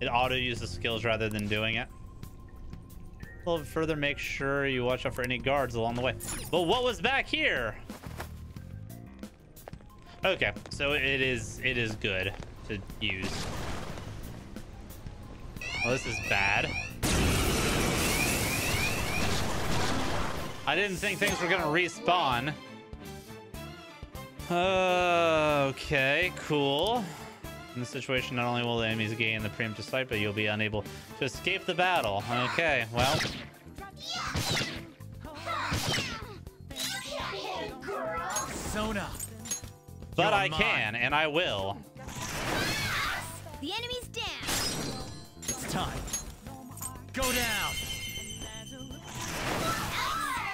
It auto uses skills rather than doing it. Well, further make sure you watch out for any guards along the way. But what was back here? Okay, so it is it is good to use. Oh, this is bad. I didn't think things were gonna respawn. Uh, okay, cool. In this situation, not only will the enemies gain the preemptive sight, but you'll be unable to escape the battle. Okay, well. Persona! But I can, and I will. The enemy's down. It's time. Go down!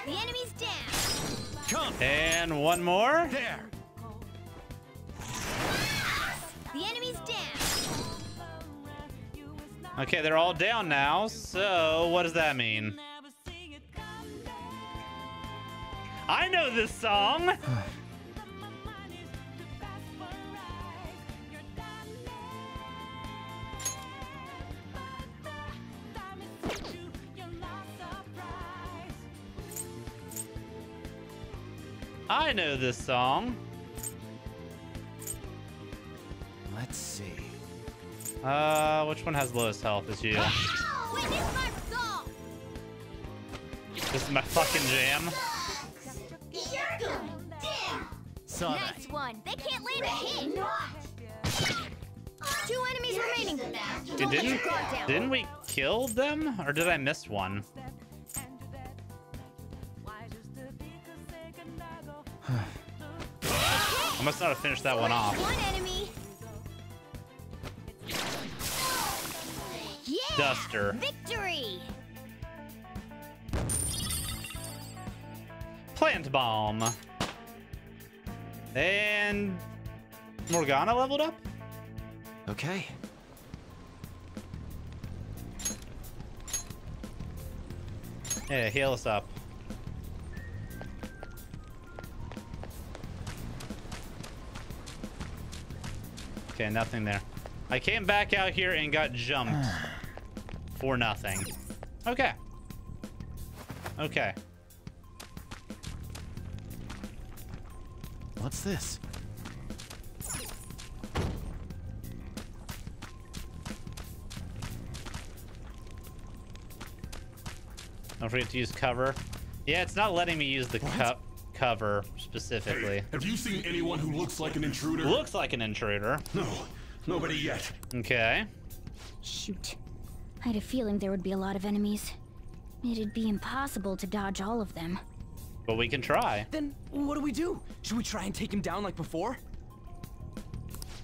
The enemy's down. Come! And one more. There! The enemy's down. Okay, they're all down now, so what does that mean? I know this song! <sighs> I know this song. Let's see. Uh, which one has lowest health? Is you. This is my fucking jam. Saw nice one. They can't land a hit. Two enemies remaining. Dude, Don't didn't your guard down. didn't we kill them, or did I miss one? <sighs> I must not have finished that one off. One enemy. Yeah! Duster. Victory! Plant bomb. And Morgana leveled up. Okay. Yeah, heal us up. Okay, nothing there. I came back out here and got jumped <sighs> for nothing. Okay. Okay. What's this? Don't forget to use cover. Yeah, it's not letting me use the co cover specifically. Hey, Have you seen anyone who looks like an intruder? Looks like an intruder. No, nobody yet. Okay. Shoot. I had a feeling there would be a lot of enemies. It'd be impossible to dodge all of them. But we can try. Then what do we do? Should we try and take him down like before?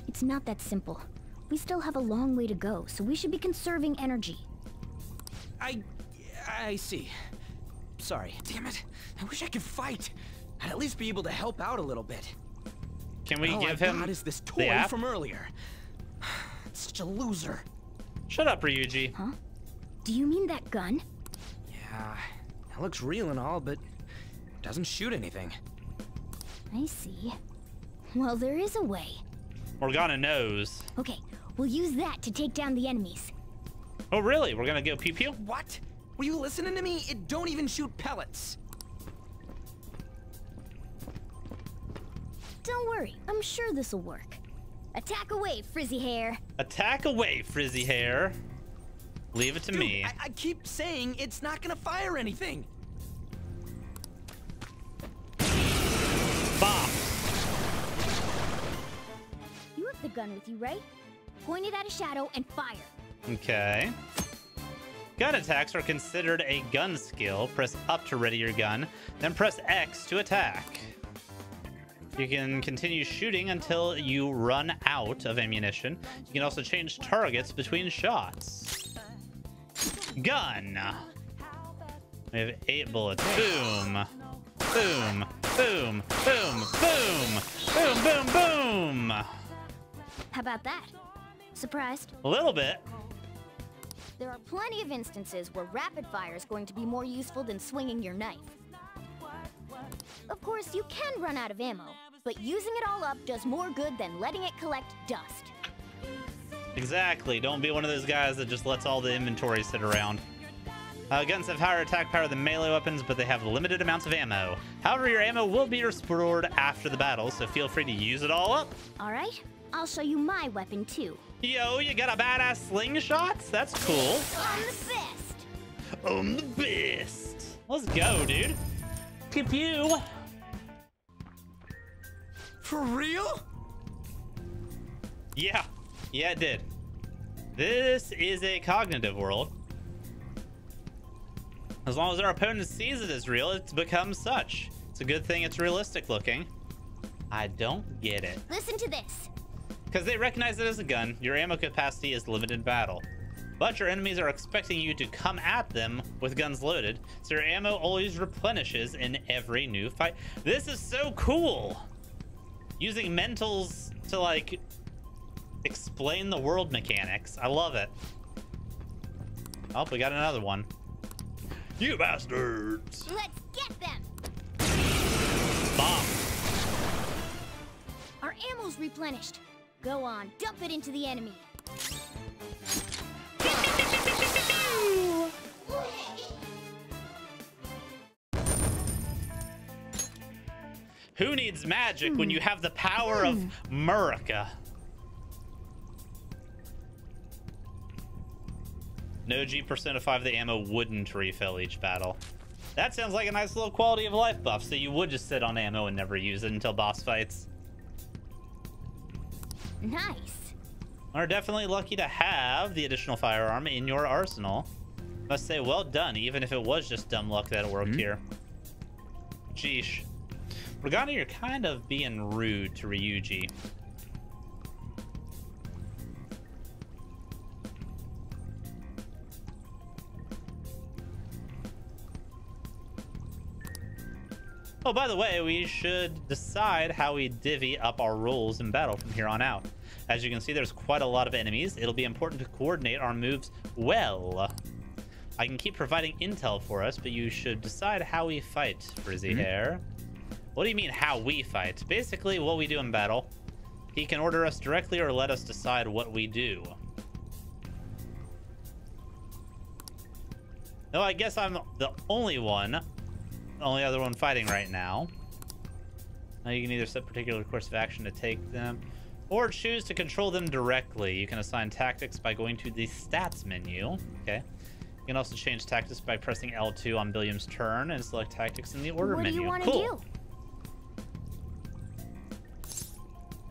It's not that simple. We still have a long way to go, so we should be conserving energy. I... I see. Sorry. Damn it. I wish I could fight. I'd at least be able to help out a little bit. Can we All give I him got is this the toy app? from earlier. <sighs> Such a loser. Shut up, Ryuji. Huh? Do you mean that gun? Yeah, it looks real and all, but doesn't shoot anything. I see. Well, there is a way. Morgana knows. Okay, we'll use that to take down the enemies. Oh, really? We're gonna go pew pew? What? Were you listening to me? It don't even shoot pellets. Don't worry, I'm sure this'll work. Attack away, frizzy hair. Attack away, frizzy hair. Leave it to Dude, me. I, I keep saying it's not gonna fire anything. Bomb. You have the gun with you, right? Point it at a shadow and fire. Okay. Gun attacks are considered a gun skill. Press up to ready your gun, then press X to attack. You can continue shooting until you run out of ammunition. You can also change targets between shots. Gun. We have eight bullets. Boom. Boom. Boom. Boom. Boom. Boom. Boom. Boom. How about that? Surprised? A little bit. There are plenty of instances where rapid fire is going to be more useful than swinging your knife. Of course, you can run out of ammo, but using it all up does more good than letting it collect dust. Exactly. Don't be one of those guys that just lets all the inventory sit around. Uh, guns have higher attack power than melee weapons, but they have limited amounts of ammo. However, your ammo will be restored after the battle, so feel free to use it all up. All right, I'll show you my weapon too. Yo, you got a badass slingshot? That's cool. I'm the best. I'm the best. Let's go, dude. Pew pew. For real? Yeah. Yeah, it did. This is a cognitive world. As long as our opponent sees it as real, it becomes such. It's a good thing it's realistic looking. I don't get it. Listen to this. Because they recognize it as a gun, your ammo capacity is limited in battle. But your enemies are expecting you to come at them with guns loaded, so your ammo always replenishes in every new fight. This is so cool! Using mentals to, like, explain the world mechanics. I love it. Oh, we got another one. You bastards! Let's get them. Bomb. Our ammo's replenished. Go on, dump it into the enemy. Who needs magic when you have the power of Murica? No G percent of 5, the ammo wouldn't refill each battle. That sounds like a nice little quality of life buff, so you would just sit on ammo and never use it until boss fights. Nice. Are definitely lucky to have the additional firearm in your arsenal. Must say, well done, even if it was just dumb luck that it worked mm -hmm. here. Sheesh. Regana, you're kind of being rude to Ryuji. Oh, by the way, we should decide how we divvy up our roles in battle from here on out. As you can see, there's quite a lot of enemies. It'll be important to coordinate our moves well. I can keep providing intel for us, but you should decide how we fight, Frizzy mm -hmm. Hair. What do you mean, how we fight? Basically, what we do in battle. He can order us directly or let us decide what we do. No, I guess I'm the only one the only other one fighting right now. Now you can either set particular course of action to take them or choose to control them directly. You can assign tactics by going to the stats menu. Okay. You can also change tactics by pressing L2 on Billiam's turn and select tactics in the order what menu. What do you want cool. to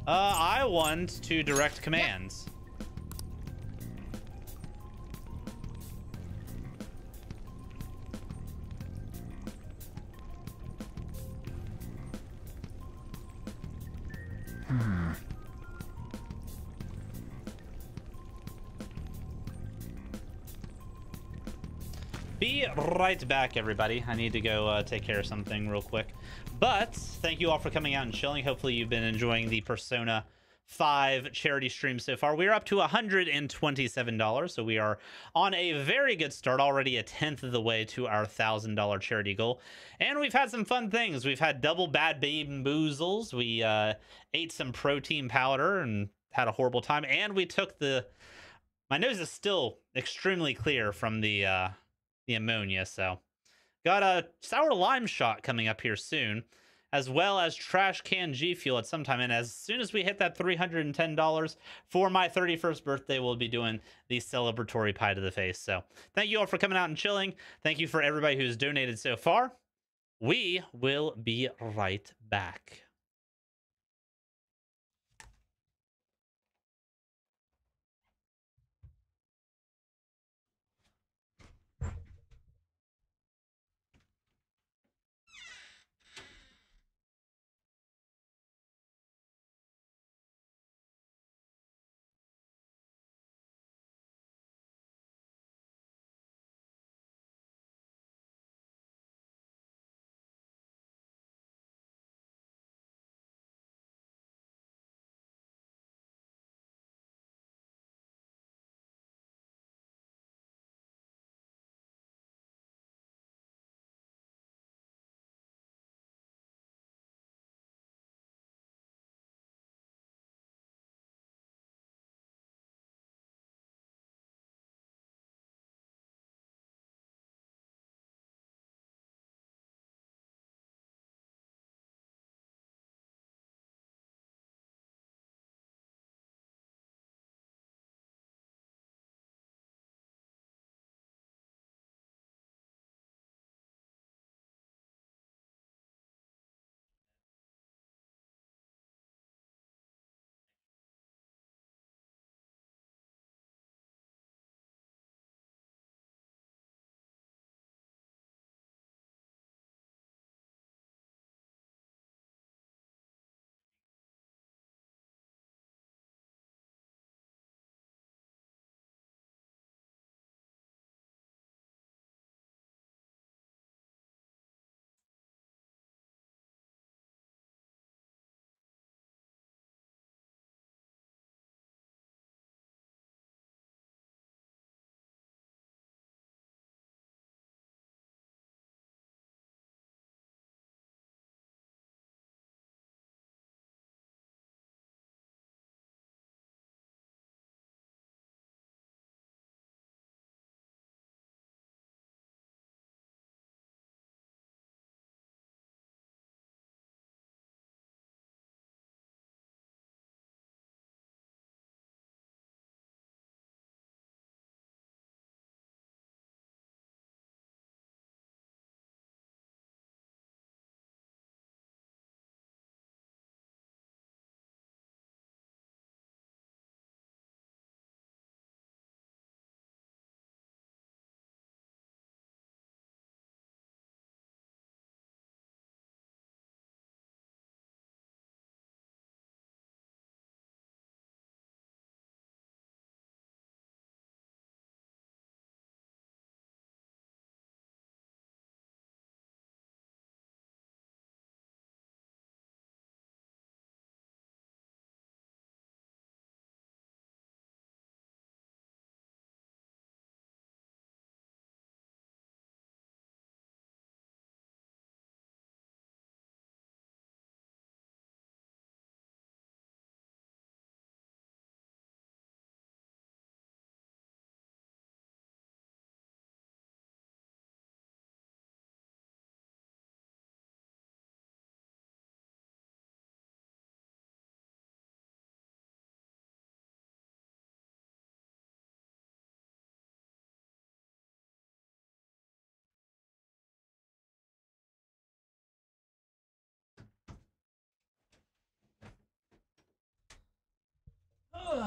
Uh, I want to direct commands. Hmm. Be right back, everybody. I need to go uh, take care of something real quick. But thank you all for coming out and chilling. Hopefully you've been enjoying the Persona 5 charity streams so far. We're up to $127, so we are on a very good start, already a tenth of the way to our $1,000 charity goal. And we've had some fun things. We've had double bad boozles. We uh, ate some protein powder and had a horrible time. And we took the... My nose is still extremely clear from the, uh, the ammonia, so... Got a sour lime shot coming up here soon as well as trash can G Fuel at some time. And as soon as we hit that $310 for my 31st birthday, we'll be doing the celebratory pie to the face. So thank you all for coming out and chilling. Thank you for everybody who's donated so far. We will be right back.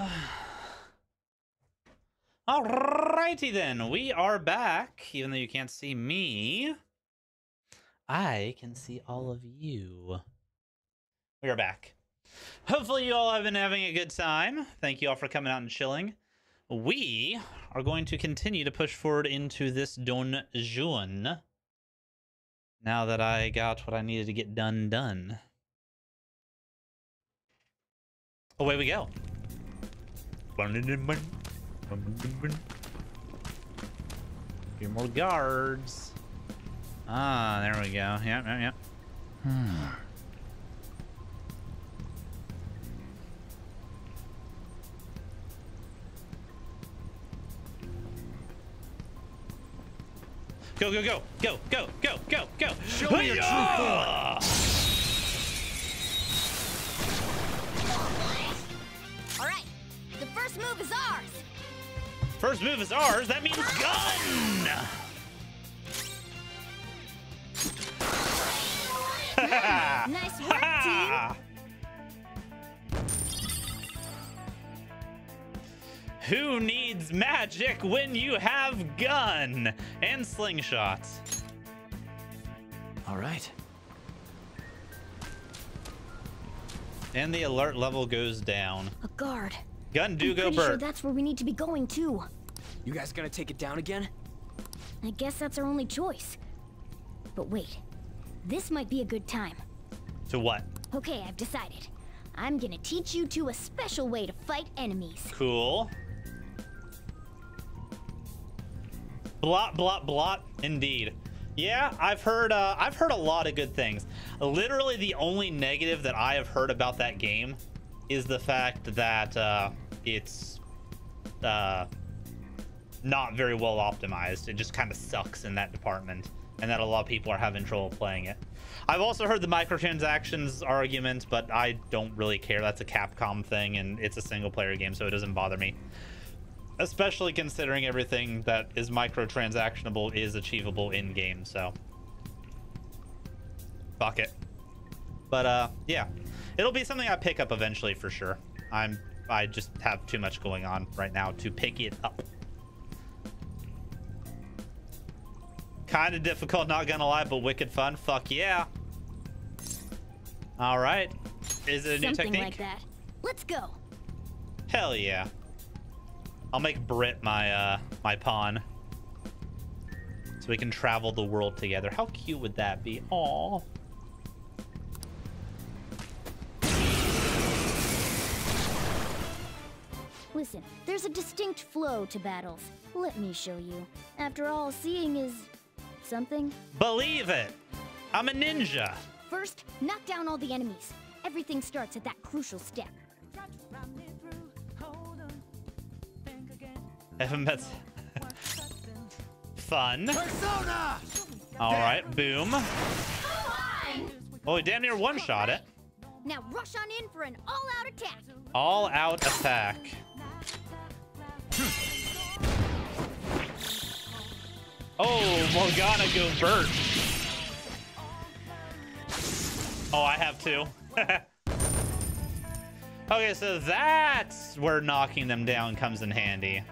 <sighs> Alrighty then, we are back. Even though you can't see me, I can see all of you. We are back. Hopefully you all have been having a good time. Thank you all for coming out and chilling. We are going to continue to push forward into this donjon. Now that I got what I needed to get done done. Away we go. Few more guards. Ah, there we go. Yep, yep, yep. Hmm. Go, go, go, go, go, go, go, go. Show me your true form. First move is ours. First move is ours. That means gun. <laughs> nice work, team. <laughs> Who needs magic when you have gun and slingshots? All right. And the alert level goes down. A guard. Gun do I'm go pretty sure bird. that's where we need to be going too. You guys gonna take it down again? I guess that's our only choice. But wait, this might be a good time. To what? Okay, I've decided. I'm gonna teach you two a special way to fight enemies. Cool. Blot, blot, blot. Indeed. Yeah, I've heard. Uh, I've heard a lot of good things. Literally, the only negative that I have heard about that game is the fact that uh, it's uh, not very well optimized. It just kind of sucks in that department, and that a lot of people are having trouble playing it. I've also heard the microtransactions argument, but I don't really care. That's a Capcom thing, and it's a single-player game, so it doesn't bother me especially considering everything that is microtransactionable is achievable in game so fuck it but uh yeah it'll be something i pick up eventually for sure i'm i just have too much going on right now to pick it up kind of difficult not gonna lie but wicked fun fuck yeah all right is it a new Something technique like that. Let's go. hell yeah I'll make Brit my uh my pawn. So we can travel the world together. How cute would that be? Aw. Listen, there's a distinct flow to battles. Let me show you. After all, seeing is something. Believe it. I'm a ninja. First, knock down all the enemies. Everything starts at that crucial step. <laughs> Haven't met. <laughs> Fun. Persona! All right, boom. Oh, we damn near one shot it. Now rush on in for an all-out attack. All out attack. Oh, Morgana go Bert. Oh, I have two. <laughs> okay, so that's where knocking them down comes in handy.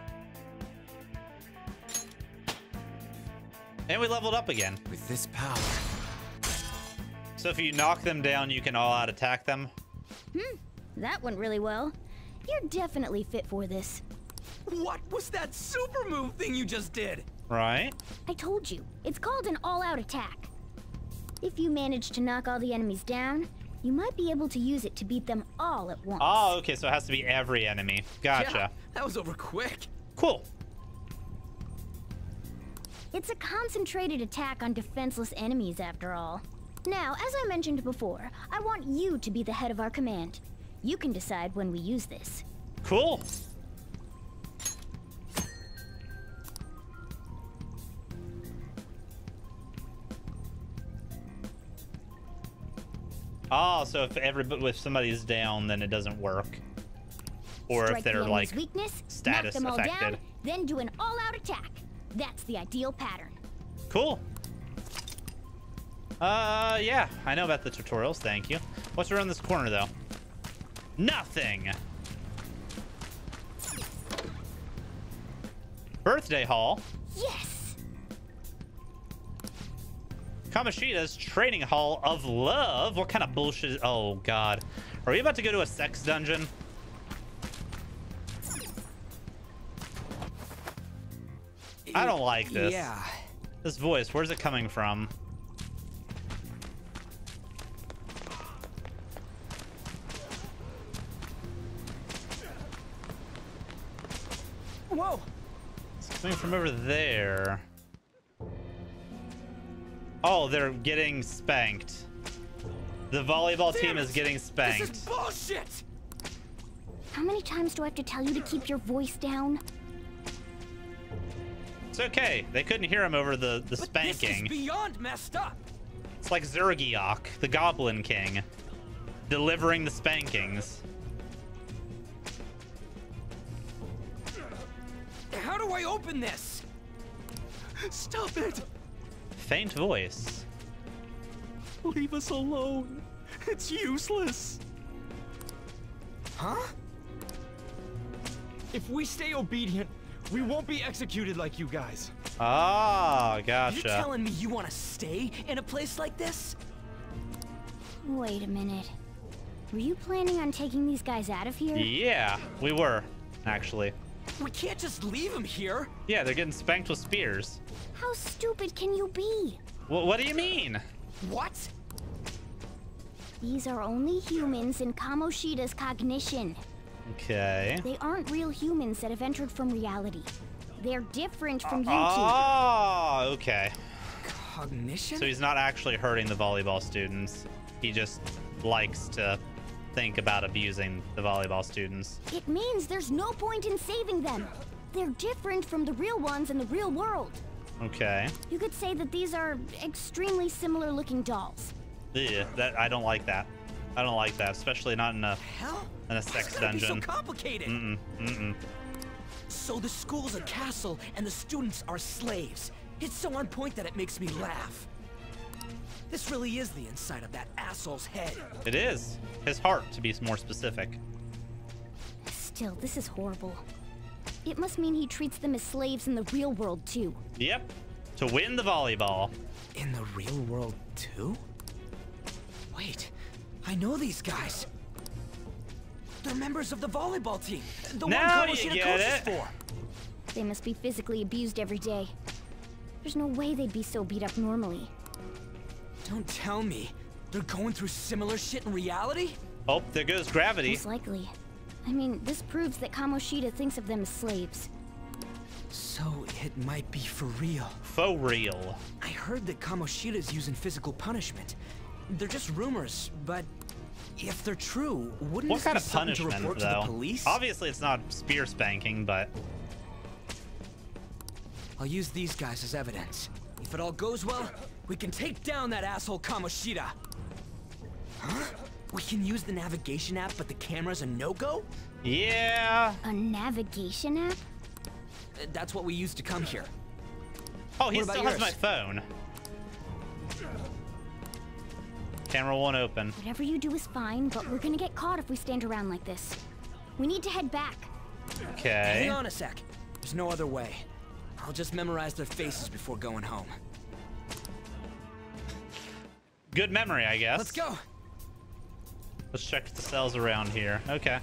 And we leveled up again. With this power. So if you knock them down, you can all out attack them. Hmm, that went really well. You're definitely fit for this. What was that super move thing you just did? Right? I told you, it's called an all-out attack. If you manage to knock all the enemies down, you might be able to use it to beat them all at once. Oh, okay, so it has to be every enemy. Gotcha. Yeah, that was over quick. Cool. It's a concentrated attack on defenseless enemies, after all. Now, as I mentioned before, I want you to be the head of our command. You can decide when we use this. Cool. Oh, so if every if somebody's down, then it doesn't work. Or Strike if they're the like weakness, status knock them all affected. down, then do an all-out attack. That's the ideal pattern. Cool. Uh, yeah, I know about the tutorials. Thank you. What's around this corner, though? Nothing. birthday hall. Yes! Kamoshida's training hall of love. What kind of bullshit? Oh, God. Are we about to go to a sex dungeon? I don't like this. Yeah. This voice, where's it coming from? Whoa! It's coming from over there. Oh, they're getting spanked. The volleyball team is getting spanked. This is bullshit! How many times do I have to tell you to keep your voice down? It's okay. They couldn't hear him over the, the spanking. This is beyond messed up! It's like Zergiok, the Goblin King, delivering the spankings. How do I open this? Stop it! Faint voice. Leave us alone. It's useless. Huh? If we stay obedient, we won't be executed like you guys. Ah, gotcha. You're telling me you want to stay in a place like this? Wait a minute. Were you planning on taking these guys out of here? Yeah, we were, actually. We can't just leave them here. Yeah, they're getting spanked with spears. How stupid can you be? Well, what do you mean? What? These are only humans in Kamoshida's cognition. Okay. They aren't real humans that have entered from reality. They're different from you two. Oh, okay. Cognition? So he's not actually hurting the volleyball students. He just likes to think about abusing the volleyball students. It means there's no point in saving them. They're different from the real ones in the real world. Okay. You could say that these are extremely similar looking dolls. Yeah, that I don't like that. I don't like that, especially not in a Hell? in a sex It's gonna dungeon. Be so complicated. Mm-mm. Mm-mm. So the school's a castle and the students are slaves. It's so on point that it makes me laugh. This really is the inside of that asshole's head. It is. His heart, to be more specific. Still, this is horrible. It must mean he treats them as slaves in the real world, too. Yep. To win the volleyball. In the real world, too? Wait, I know these guys. They're members of the volleyball team. The Now one you Kamoshida get coaches it. for. They must be physically abused every day. There's no way they'd be so beat up normally. Don't tell me. They're going through similar shit in reality? Oh, there goes gravity. Most likely. I mean, this proves that Kamoshida thinks of them as slaves. So it might be for real. For real. I heard that Kamoshida's using physical punishment. They're just rumors, but if they're true, wouldn't What this kind be of something to punishment, report to though? the police? Obviously, it's not spear spanking, but I'll use these guys as evidence. If it all goes well, we can take down that asshole Kamoshida. Huh? We can use the navigation app, but the camera's a no-go? yeah. A navigation app? Uh, That's what we used to come here. Oh, he What about still has my phone. Camera won't open. Whatever you do is fine, but we're gonna get caught if we stand around like this. We need to head back. Okay. Hang on a sec. There's no other way. I'll just memorize their faces before going home. Good memory, I guess. Let's go. Let's check the cells around here. Okay.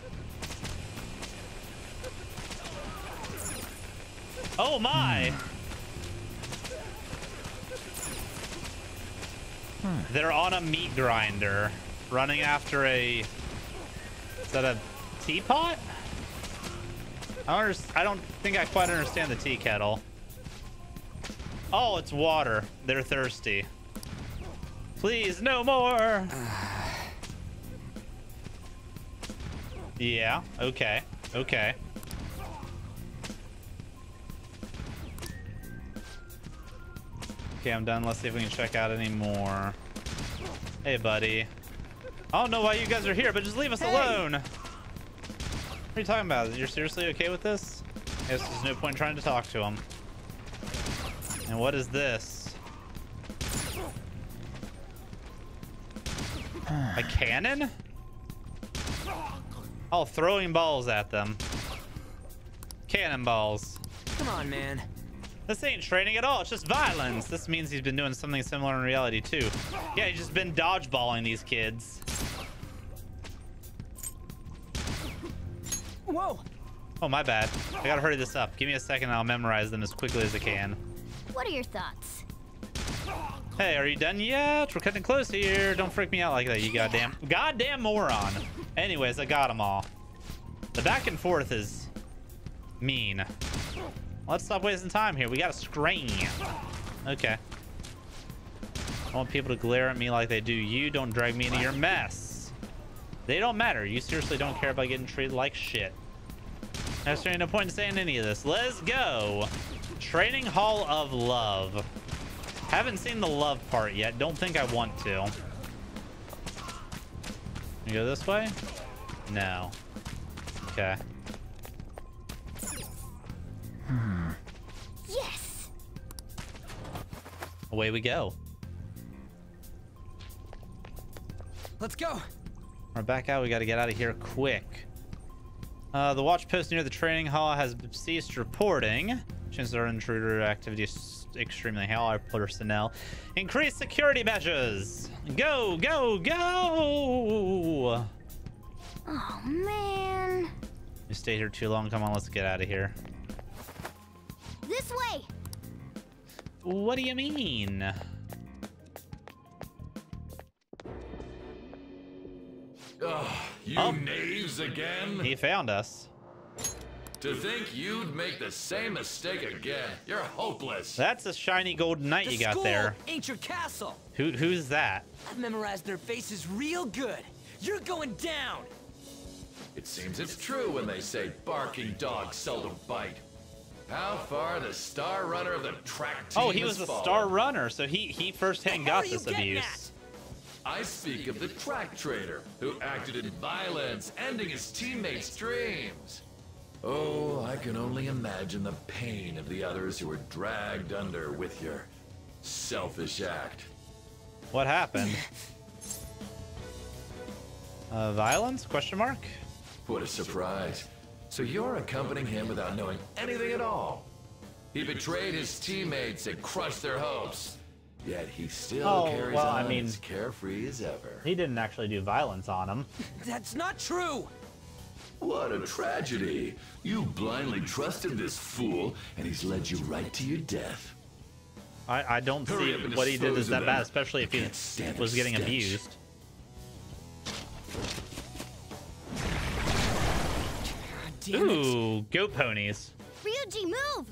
Oh my! Hmm. Hmm. They're on a meat grinder, running after a. Is that a teapot? I don't, I don't think I quite understand the tea kettle. Oh, it's water. They're thirsty. Please, no more. <sighs> <sighs> <sighs> Yeah, okay, okay. Okay, I'm done. Let's see if we can check out any more. Hey, buddy. I don't know why you guys are here, but just leave us alone. What are you talking about? You're seriously okay with this? I guess there's no point trying to talk to him. And what is this? A cannon? Oh, throwing balls at them. Cannonballs. Come on, man. This ain't training at all. It's just violence. This means he's been doing something similar in reality too. Yeah, he's just been dodgeballing these kids. Whoa! Oh, my bad. I gotta hurry this up. Give me a second and I'll memorize them as quickly as I can. What are your thoughts? Hey, are you done yet? We're cutting close here. Don't freak me out like that, you goddamn goddamn moron. Anyways, I got them all. The back and forth is mean. Let's stop wasting time here. We got a screen. Okay. I want people to glare at me like they do. You don't drag me into your mess. They don't matter. You seriously don't care about getting treated like shit. There's no point in saying any of this. Let's go. Training Hall of Love. Haven't seen the love part yet. Don't think I want to. You go this way? No. Okay. Hmm. Yes. Away we go. Let's go. We're back out. We got to get out of here quick. Uh, the watch post near the training hall has ceased reporting. Chances are intruder activity is extremely high. Personnel. Increase security measures. Go, go, go! Oh, man. You stayed here too long. Come on, let's get out of here. This way! What do you mean? Ugh, you Oh. knaves again? He found us. To think you'd make the same mistake again. You're hopeless. That's a shiny golden knight the you got school there. ain't your castle. Who, who's that? I've memorized their faces real good. You're going down. It seems it's true when they say barking dogs seldom bite. How far the star runner of the track team Oh, he was the fallen. star runner, so he he firsthand got this abuse. I speak of the track trader who acted in violence, ending his teammates' dreams. Oh, I can only imagine the pain of the others who were dragged under with your selfish act. What happened? <laughs> Uh, violence? Question mark? What a surprise. So you're accompanying him without knowing anything at all. He betrayed his teammates and crushed their hopes. Yet he still Oh, carries well, on I mean- as carefree as ever. He didn't actually do violence on him. <laughs> That's not true. What a tragedy. You blindly trusted this fool, and he's led you right to your death. I, I don't Hurry see what he did is that bad, especially if he was getting stench. abused. Damn it. Ooh, goat ponies. Ryuji, move!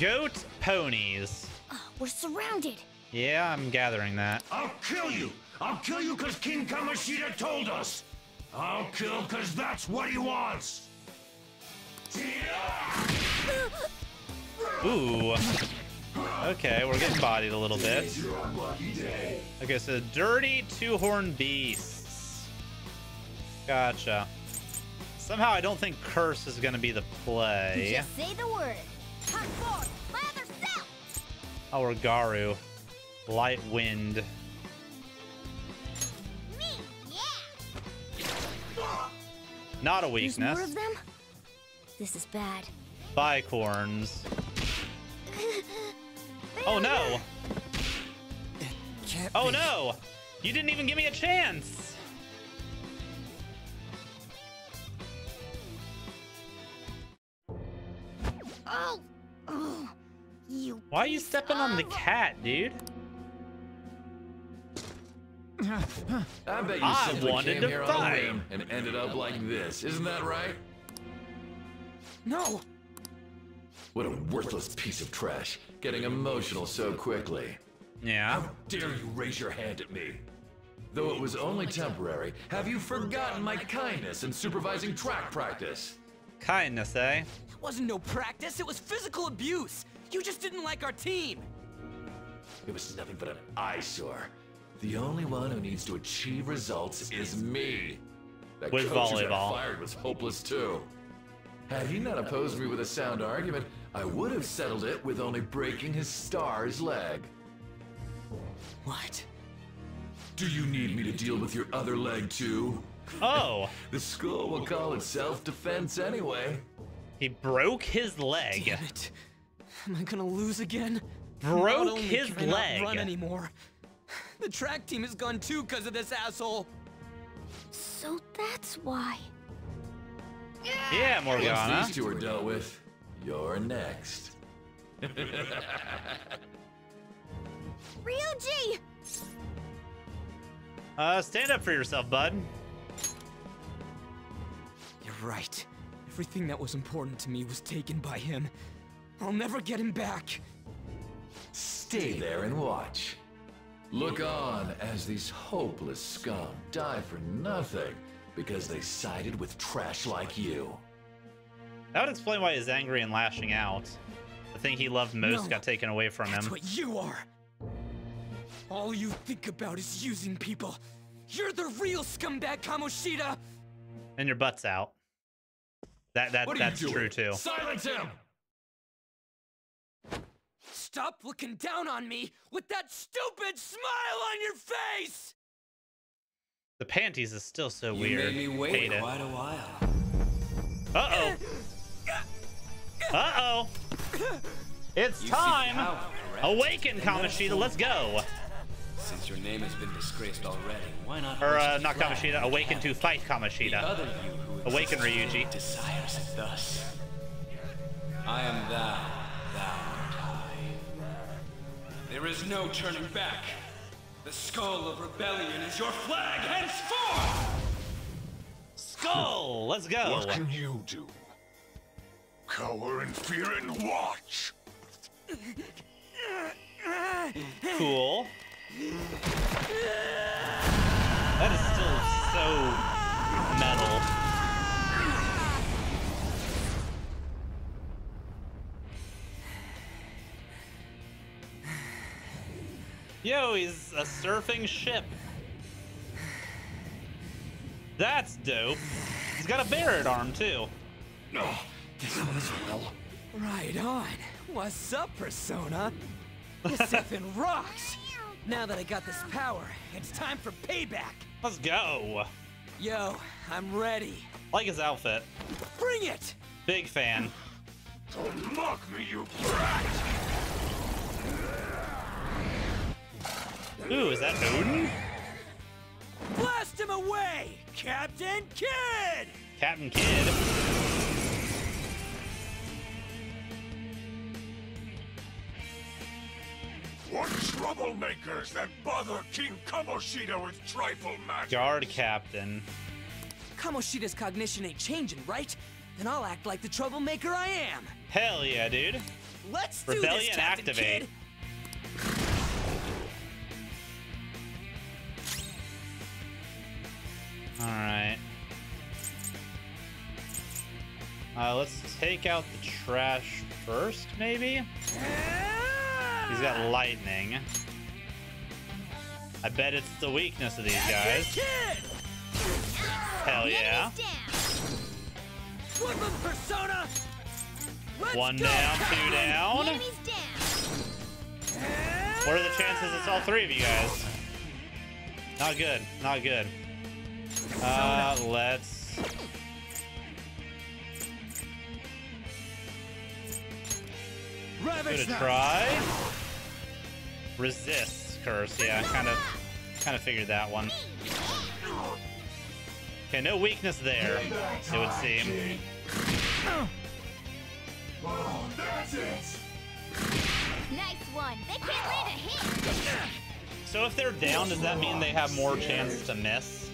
Goat ponies. Oh, we're surrounded. Yeah, I'm gathering that. I'll kill you! I'll kill you because King Kamoshida told us! I'll kill because that's what he wants! Ooh. Okay, we're getting bodied a little bit. Okay, so dirty two-horned beasts. Gotcha. Somehow I don't think curse is gonna be the play. Just say the word. Hot forward, lather south! Oh, or Garu. Light wind. Not a There's more of them? This is bad. Bicorns. <laughs> Oh no! Oh no! You didn't even give me a chance! Oh! Oh! You. Why are you stepping on the cat, dude? I bet you I simply wanted came to here on a fight. whim and ended up like this. Isn't that right? No. What a worthless piece of trash. Getting emotional so quickly. Yeah. How dare you raise your hand at me? Though it was only temporary, have you forgotten my kindness in supervising track practice? Kindness, eh? It wasn't no practice, it was physical abuse. You just didn't like our team. It was nothing but an eyesore. The only one who needs to achieve results is me. That With coach who got volleyball. fired was hopeless too. Had he not opposed me with a sound argument, I would have settled it with only breaking his star's leg. What? Do you need me to deal with your other leg too? Oh. <laughs> the school will call it self-defense anyway. He broke his leg. Damn it. Am I gonna lose again? Broke Not only his can I not leg. run anymore. The track team is gone too because of this asshole. So that's why. Yeah, Morgana. Once these two are dealt with, you're next. <laughs> Ryuji! Uh, stand up for yourself, bud. You're right. Everything that was important to me was taken by him. I'll never get him back. Stay there and watch. Look on as these hopeless scum die for nothing because they sided with trash like you. That would explain why he's angry and lashing out. The thing he loved most No. got taken away from That's him. what you are. All you think about is using people. You're the real scumbag Kamoshida. And your butt's out. That that what that's true too. Silence him! Stop looking down on me with that stupid smile on your face! The panties is still so You weird. made me wait Hate it. quite a while. Uh oh. Uh oh. It's You time. power. Awaken, Then let us Kamoshida. form Let's go. Since your name has been disgraced already, why not Or uh, not flag Kamoshida. Awaken to fight the Kamoshida. other you who Awaken Ryuji. desires it thus. I am thou, thou art I. There is no turning back. The skull of rebellion is your flag henceforth! Skull. Let's go. What can you do? Cower in fear and watch. Cool. That is still so metal. Yo, he's a surfing ship. That's dope. He's got a Barrett arm too. No, this one as well. Right on. What's up, Persona? This <laughs> effing rocks. Now that I got this power, it's time for payback. Let's go. Yo, I'm ready. Like his outfit. Bring it! Big fan. Don't mock me, you brat! Ooh, is that Odin? Blast him away, Captain Kidd! Captain Kidd. What troublemakers that bother King Kamoshida with trifle matters? Guard Captain. Kamoshida's cognition ain't changing, right? Then I'll act like the troublemaker I am. Hell yeah, dude. Let's do Rebellion this, Captain activate. Kid. Alright. Uh, let's take out the trash first, maybe? He's got lightning. I bet it's the weakness of these guys. Hell yeah. Woodland Persona! Let's One down, two <laughs> down. What are the chances it's all three of you guys? Not good. Not good. Uh, let's. Give it a try. Resist curse. Yeah, I kind of, kind of figured that one. Okay, no weakness there. It would seem. Oh, that's it! Nice one. They can't land a hit. So if they're down, does that mean they have more chance to miss?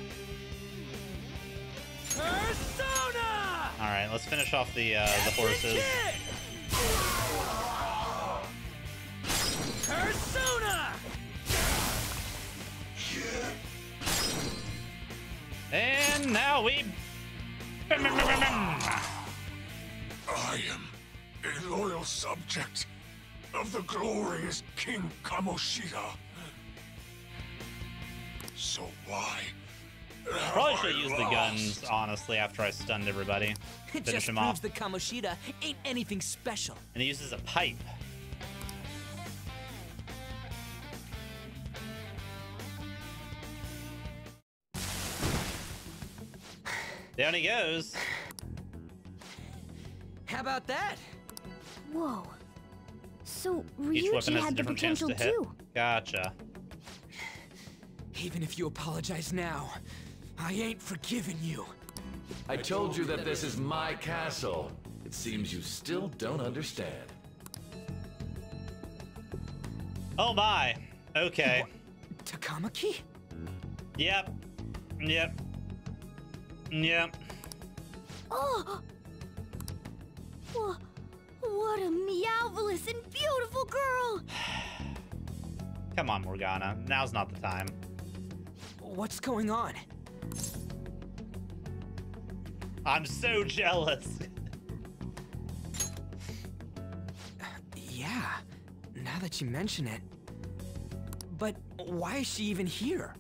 Persona! All right, let's finish off the uh, the horses. Persona! And now we. I am a loyal subject of the glorious King Kamoshida. So why? Have Probably should have used the guns, honestly, after I stunned everybody. <laughs> It Finish just him proves off. that Kamoshida ain't anything special. And he uses a pipe. Down he goes. How about that? Whoa. So Each weapon Ryuji has a had the different chance potential to hit. too. Gotcha. Even if you apologize now, I ain't forgiving you. I told you that this is my castle. It seems you still don't understand. Oh my. Okay. Takamaki? Yep. Yep. Yep. Oh! Wha- What a meowvelous and beautiful girl! <sighs> Come on, Morgana. Now's not the time. What's going on? I'm so jealous. Yeah, now that you mention it. But why is she even here?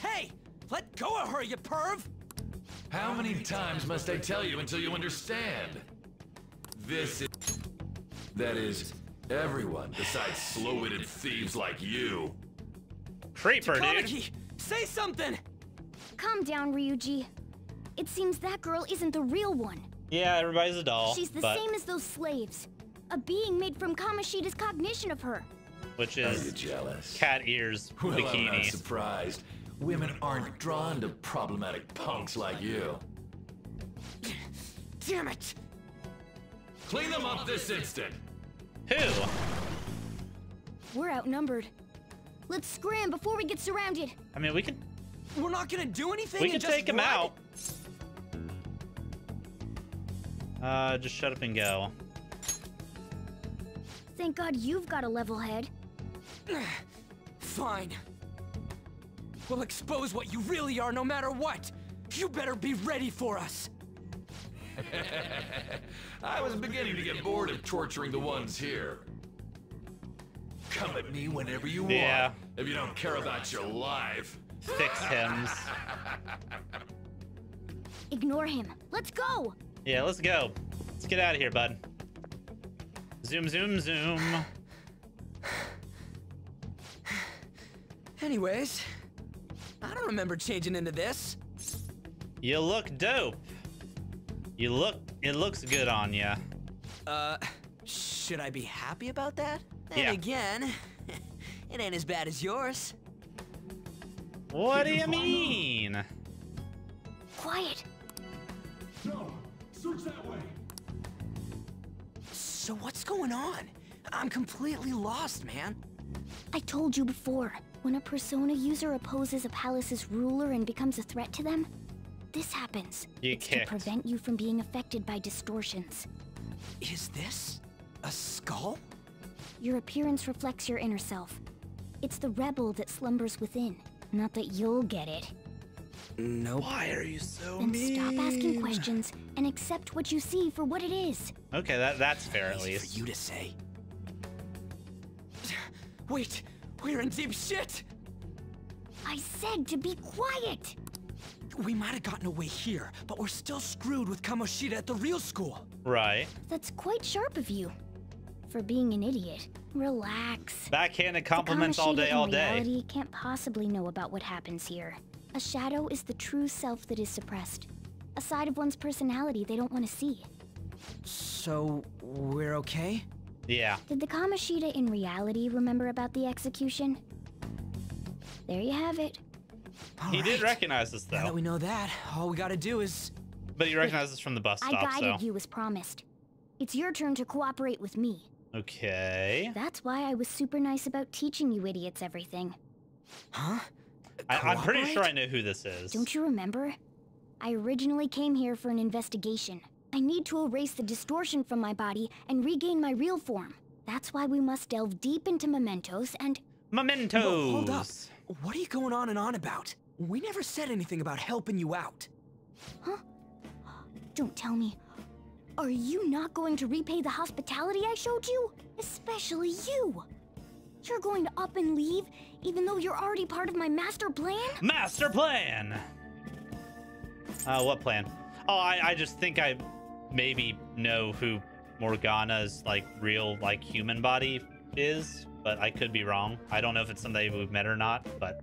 Hey! Let go of her, you perv! How many times must I tell you until you understand? This is... That is, everyone besides slow-witted thieves like you. Creeper, dude. Say something! Calm down, Ryuji. It seems that girl isn't the real one. Yeah, everybody's a doll. She's the but, same as those slaves. A being made from Kamoshida's cognition of her. Which Are is you jealous? cat ears Well, I'm not bikini. surprised. Women aren't drawn to problematic punks like you. Damn it! Clean them up this instant! Who? We're outnumbered. Let's scram before we get surrounded. I mean, we can... We're not gonna do anything we can just take him out. Uh, just shut up and go. Thank God you've got a level head. <sighs> Fine. We'll expose what you really are no matter what. You better be ready for us. <laughs> I was beginning to get bored of torturing the ones here. Come at me whenever you want. Yeah. If you don't care about your life. Fix hymns. <laughs> Ignore him. Let's go. Yeah, let's go. Let's get out of here, bud. Zoom, zoom, zoom. Anyways, I don't remember changing into this. You look dope. You look. It looks good on ya. Uh, should I be happy about that? Then Yeah. again, <laughs> it ain't as bad as yours. What do you mean? Quiet. No, search that way. So what's going on? I'm completely lost, man. I told you before, when a Persona user opposes a palace's ruler and becomes a threat to them, this happens. You it's to prevent you from being affected by distortions. Is this a skull? Your appearance reflects your inner self. It's the rebel that slumbers within. Not that you'll get it. Nope. Why are you so Then mean? stop asking questions and accept what you see for what it is. Okay, that that's fair at Easy least. for you to say. Wait, we're in deep shit. I said to be quiet. We might have gotten away here, but we're still screwed with Kamoshida at the real school. Right. That's quite sharp of you. For being an idiot. Relax. Backhanded compliments all Kamoshida day, in all day. reality can't possibly know about what happens here. A shadow is the true self that is suppressed. A side of one's personality they don't want to see. So, we're okay? Yeah. Did the Kamoshida in reality remember about the execution? There you have it. He did recognize us though. Now though, that we know that, all we gotta do is. but he recognized us from the bus stop, I guided So you as promised. It's your turn to cooperate with me. Okay. That's why I was super nice about teaching you idiots everything. Huh? I, I'm pretty sure I know who this is. Don't you remember? I originally came here for an investigation. I need to erase the distortion from my body and regain my real form. That's why we must delve deep into mementos and. Mementos. Whoa, hold up. What are you going on and on about? We never said anything about helping you out. Huh? Don't tell me. Are you not going to repay the hospitality I showed you? Especially you. You're going to up and leave, even though you're already part of my master plan? Master plan. Uh, what plan? Oh, I, I just think I maybe know who Morgana's like real like human body is, but I could be wrong. I don't know if it's somebody we've met or not, but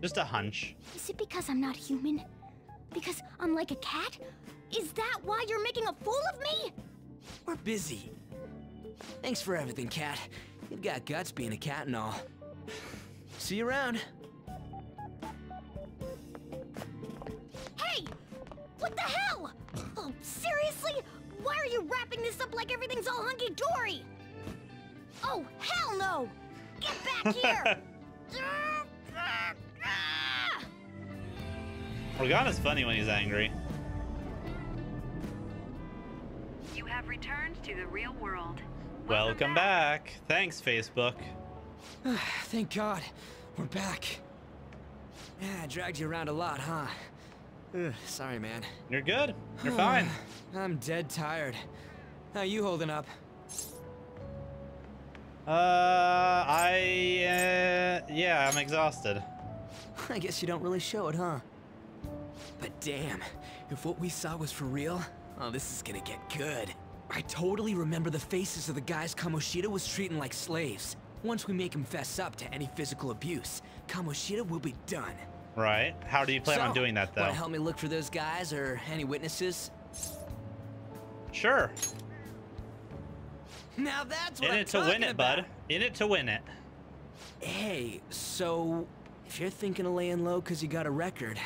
Just a hunch. Is it because I'm not human? Because I'm like a cat? Is that why you're making a fool of me? We're busy. Thanks for everything, Cat. You've got guts being a cat and all. See you around. Hey! What the hell? Oh, seriously? Why are you wrapping this up like everything's all hunky-dory? Oh, hell no! Get back here! <laughs> <laughs> Morgana's funny when he's angry. You have returned to the real world. Welcome back. Thanks, Facebook. <sighs> Thank God. We're back. Yeah, I dragged you around a lot, huh? Ugh, sorry, man. You're good. You're <sighs> fine. I'm dead tired. How you holding up? Uh, I, uh, yeah, I'm exhausted. <laughs> I guess you don't really show it, huh? But damn, if what we saw was for real, oh, this is gonna get good. I totally remember the faces of the guys Kamoshida was treating like slaves. Once we make him fess up to any physical abuse, Kamoshida will be done. Right. How do you plan so, on doing that, though? Wanna help me look for those guys or any witnesses? Sure. Now that's In what I'm it to win it, about. bud. In it to win it. Hey, so if you're thinking of laying low because you got a record,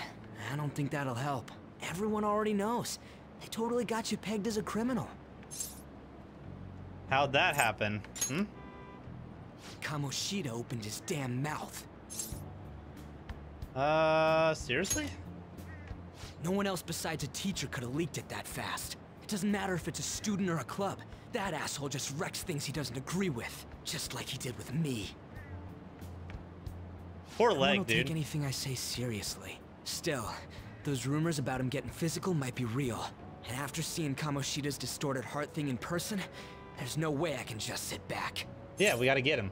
I don't think that'll help. Everyone already knows. They totally got you pegged as a criminal. How'd that happen? Hmm? Kamoshida opened his damn mouth. Uh, seriously? No one else besides a teacher could have leaked it that fast. It doesn't matter if it's a student or a club. That asshole just wrecks things he doesn't agree with, just like he did with me. Poor leg, dude. take anything I say seriously. Still, those rumors about him getting physical might be real. And after seeing Kamoshida's distorted heart thing in person, there's no way I can just sit back. Yeah, we gotta get him.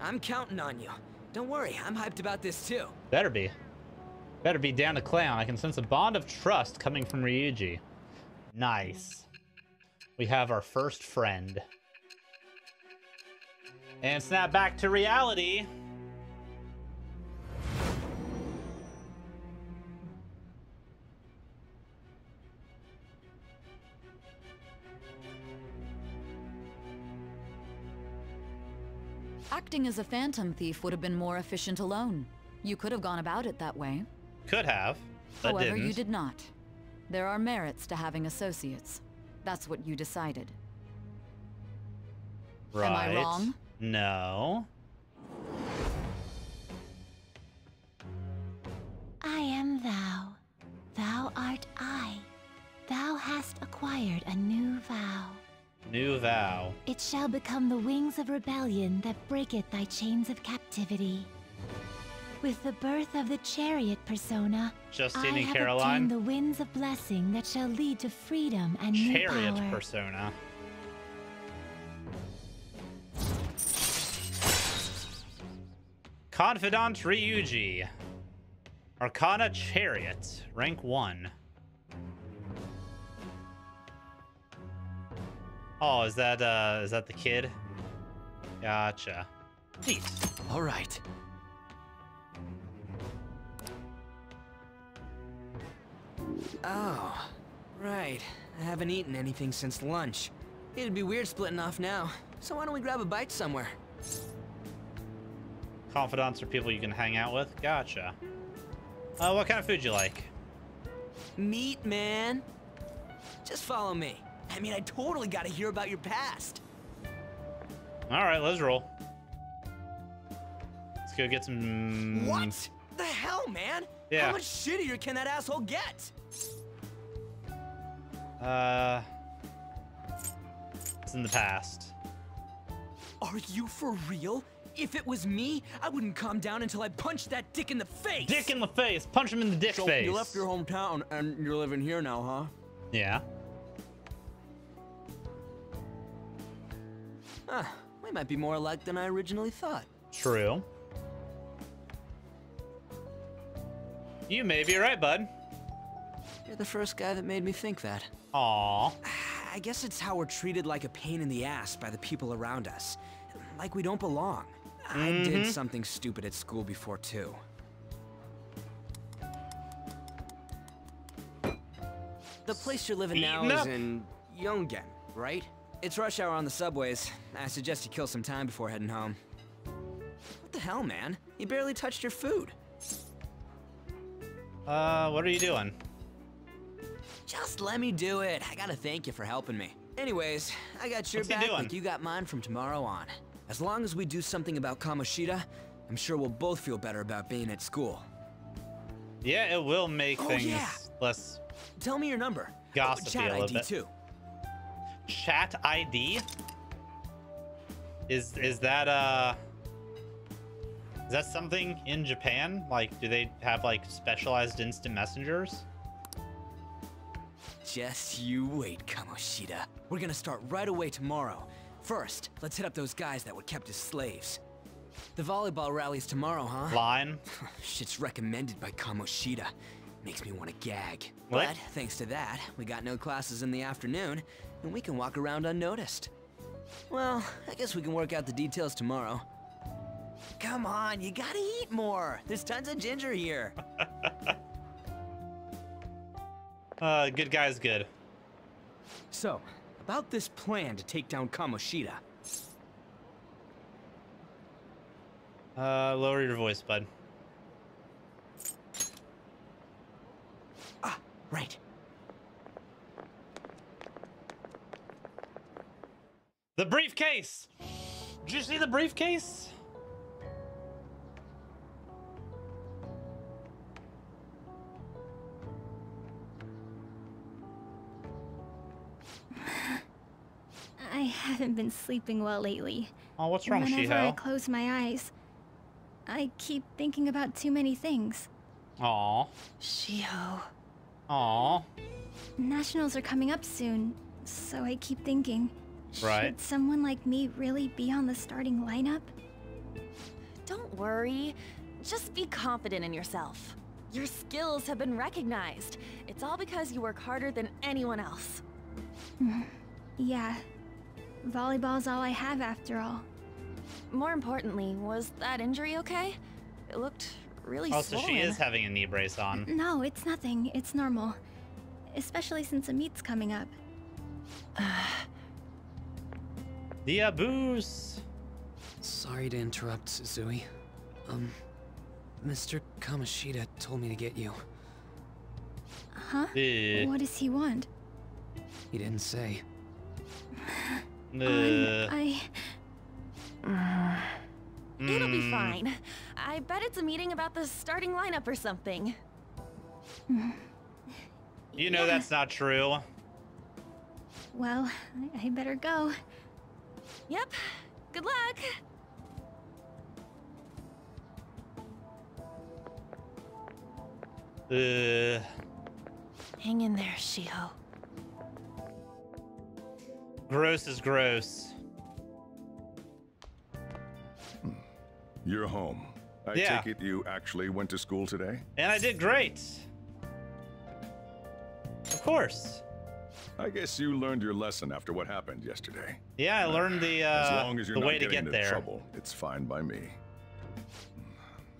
I'm counting on you. Don't worry, I'm hyped about this too. Better be. Better be down to clown. I can sense a bond of trust coming from Ryuji. Nice. We have our first friend. And snap back to reality. Acting as a phantom thief would have been more efficient alone. You could have gone about it that way. Could have, but However, didn't. you did not. There are merits to having associates. That's what you decided. Right. Am I wrong? No. I am thou. Thou art I. Thou hast acquired a new vow. New vow. It shall become the wings of rebellion that breaketh thy chains of captivity. With the birth of the chariot persona, Justine I and have Caroline. obtained the winds of blessing that shall lead to freedom and new Chariot power. persona. Confidant Ryuji. Arcana Chariot. Rank 1. Oh, is that uh is that the kid? Gotcha. Neat. All right. Oh, right. I haven't eaten anything since lunch. It'd be weird splitting off now. So why don't we grab a bite somewhere? Confidants are people you can hang out with. Gotcha. Uh, what kind of food you like? Meat, man. Just follow me. I mean, I totally gotta hear about your past. All right, let's roll. Let's go get some. What? The hell, man? Yeah. How much shittier can that asshole get? Uh, it's in the past. Are you for real? If it was me, I wouldn't calm down until I punched that dick in the face. Dick in the face. Punch him in the dick so face. you left your hometown and you're living here now, huh? Yeah. Huh. We might be more alike than I originally thought. True. You may be right, bud. You're the first guy that made me think that. Aw. I guess it's how we're treated like a pain in the ass by the people around us. Like we don't belong. I Mhm. did something stupid at school before, too. The place you're living now is up. in Yongen, right? It's rush hour on the subways. I suggest you kill some time before heading home. What the hell, man? You barely touched your food. Uh, what are you doing? Just let me do it. I gotta thank you for helping me. Anyways, I got your What's back like you got mine from tomorrow on. As long as we do something about Kamoshida, I'm sure we'll both feel better about being at school. Yeah, it will make Oh, things yeah. less Tell me your number. gossipy Chat a little ID bit. too. Chat ID? Is is that uh is that something in Japan? Like do they have like specialized instant messengers? Just you wait, Kamoshida. We're gonna start right away tomorrow. First, let's hit up those guys that were kept as slaves. The volleyball rally's tomorrow, huh? Line. <laughs> Shit's recommended by Kamoshida. Makes me want to gag. What? But thanks to that, we got no classes in the afternoon, and we can walk around unnoticed. Well, I guess we can work out the details tomorrow. Come on, you gotta eat more. There's tons of ginger here. <laughs> Uh good guy's good. So, about this plan to take down Kamoshida. Uh lower your voice, bud. Right. The briefcase! Did you see the briefcase? I haven't been sleeping well lately. Oh, what's wrong, Whenever I close my eyes, I keep thinking about too many things. Aw. Shiho. Aw. Nationals are coming up soon, so I keep thinking. Right. Should someone like me really be on the starting lineup? Don't worry. Just be confident in yourself. Your skills have been recognized. It's all because you work harder than anyone else. <laughs> Yeah. Volleyball's all I have after all. More importantly, was that injury okay? It looked really Oh, so swollen. she is having a knee brace on. No, it's nothing. It's normal. Especially since a meet's coming up. <sighs> <sighs> <sighs> The Abus. Sorry to interrupt, Suzui. Um, Mr. Kamoshida told me to get you. Huh? Eh. What does he want? He didn't say. <sighs> Uh, I. <sighs> It'll be mm, fine. I bet it's a meeting about the starting lineup or something. You know that's not true. Well, I- I better go. Yep. Good luck. Uh, Hang in there, Shiho. gross is gross. You're home. I Yeah. take it you actually went to school today? And I did great. Of course. I guess you learned your lesson after what happened yesterday. Yeah, I learned the as uh, long as you're the not way to getting get into there. trouble, it's fine by me.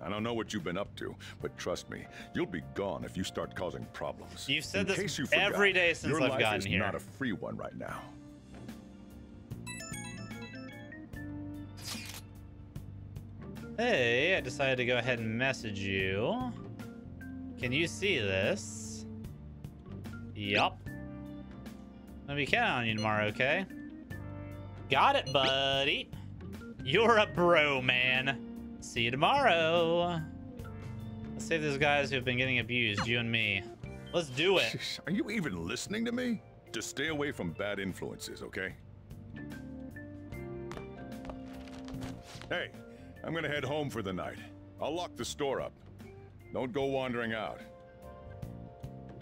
I don't know what you've been up to, but trust me, you'll be gone if you start causing problems. You've said In this you every forgot, day since your I've life is here. not a free one right now. Hey, I decided to go ahead and message you. Can you see this? Yup. Let me count on you tomorrow, okay? Got it, buddy. You're a bro, man. See you tomorrow. Let's save those guys who have been getting abused, you and me. Let's do it. Are you even listening to me? Just stay away from bad influences, okay? Hey, I'm gonna head home for the night. I'll lock the store up. Don't go wandering out.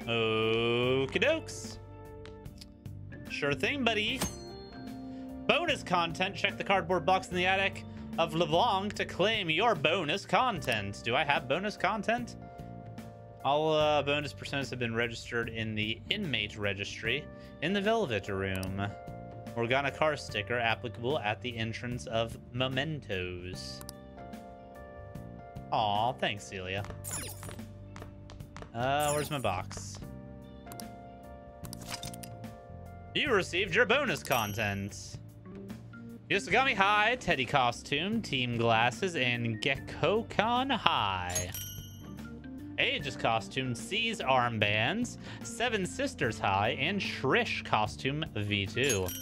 Okie dokes. Sure thing, buddy. Bonus content. Check the cardboard box in the attic of LeBlanc to claim your bonus content. Do I have bonus content? All uh, bonus personas have been registered in the inmate registry in the Velvet Room. Morgana car sticker applicable at the entrance of Mementos. Aw, thanks, Celia. Uh, where's my box? You received your bonus content. Yasogami High, Teddy Costume, Team Glasses, and Gekkoukan High. Aigis Costume, SEES Armbands, Seven Sisters High, and Trish Costume V2.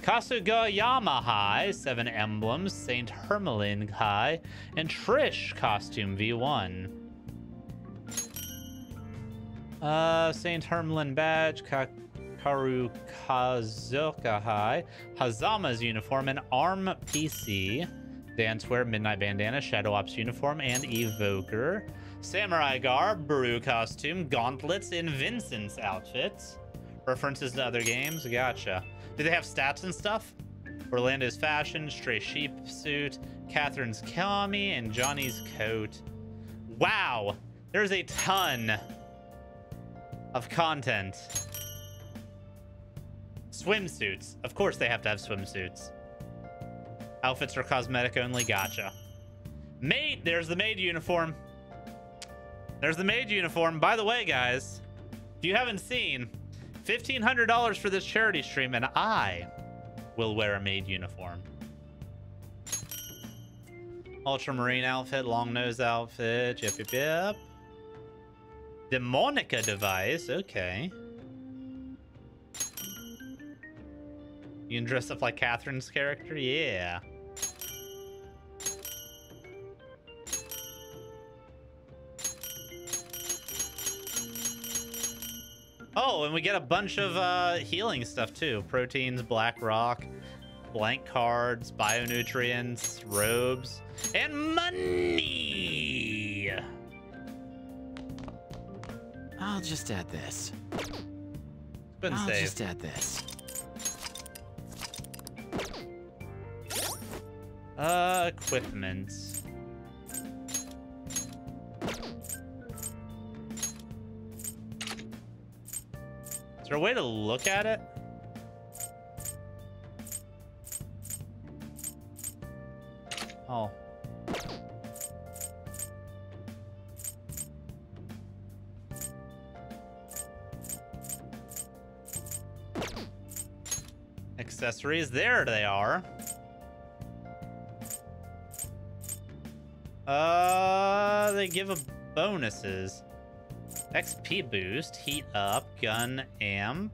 Kasugayama High, Seven Emblems, Saint Hermelin High, and Trish Costume V1. Uh, Saint Hermelin Badge, Karukozaka High, Hazama's uniform, and Arm PC. Dancewear, Midnight Bandana, Shadow Ops uniform, and Evoker. Samurai Garb, Baru costume, gauntlets, and Vincent's outfit. References to other games, gotcha. Do they have stats and stuff? Orlando's fashion, Stray Sheep suit, Catherine's kami, and Johnny's coat. Wow, there's a ton of content. Swimsuits. Of course they have to have swimsuits. Outfits are cosmetic only. Gotcha. Maid. There's the maid uniform. There's the maid uniform. By the way, guys, if you haven't seen, $1,500 for this charity stream, and I will wear a maid uniform. Ultramarine outfit, long nose outfit, yep, yep, yep. Demonica device, okay. You can dress up like Catherine's character? Yeah. Oh, and we get a bunch of uh, healing stuff too. Proteins, black rock, blank cards, bionutrients, robes, and money! I'll just add this. I'll just add this. Uh, equipment. Is there a way to look at it? Oh. Accessories, there they are. Uh, they give a bonuses. XP boost, heat up, gun amp.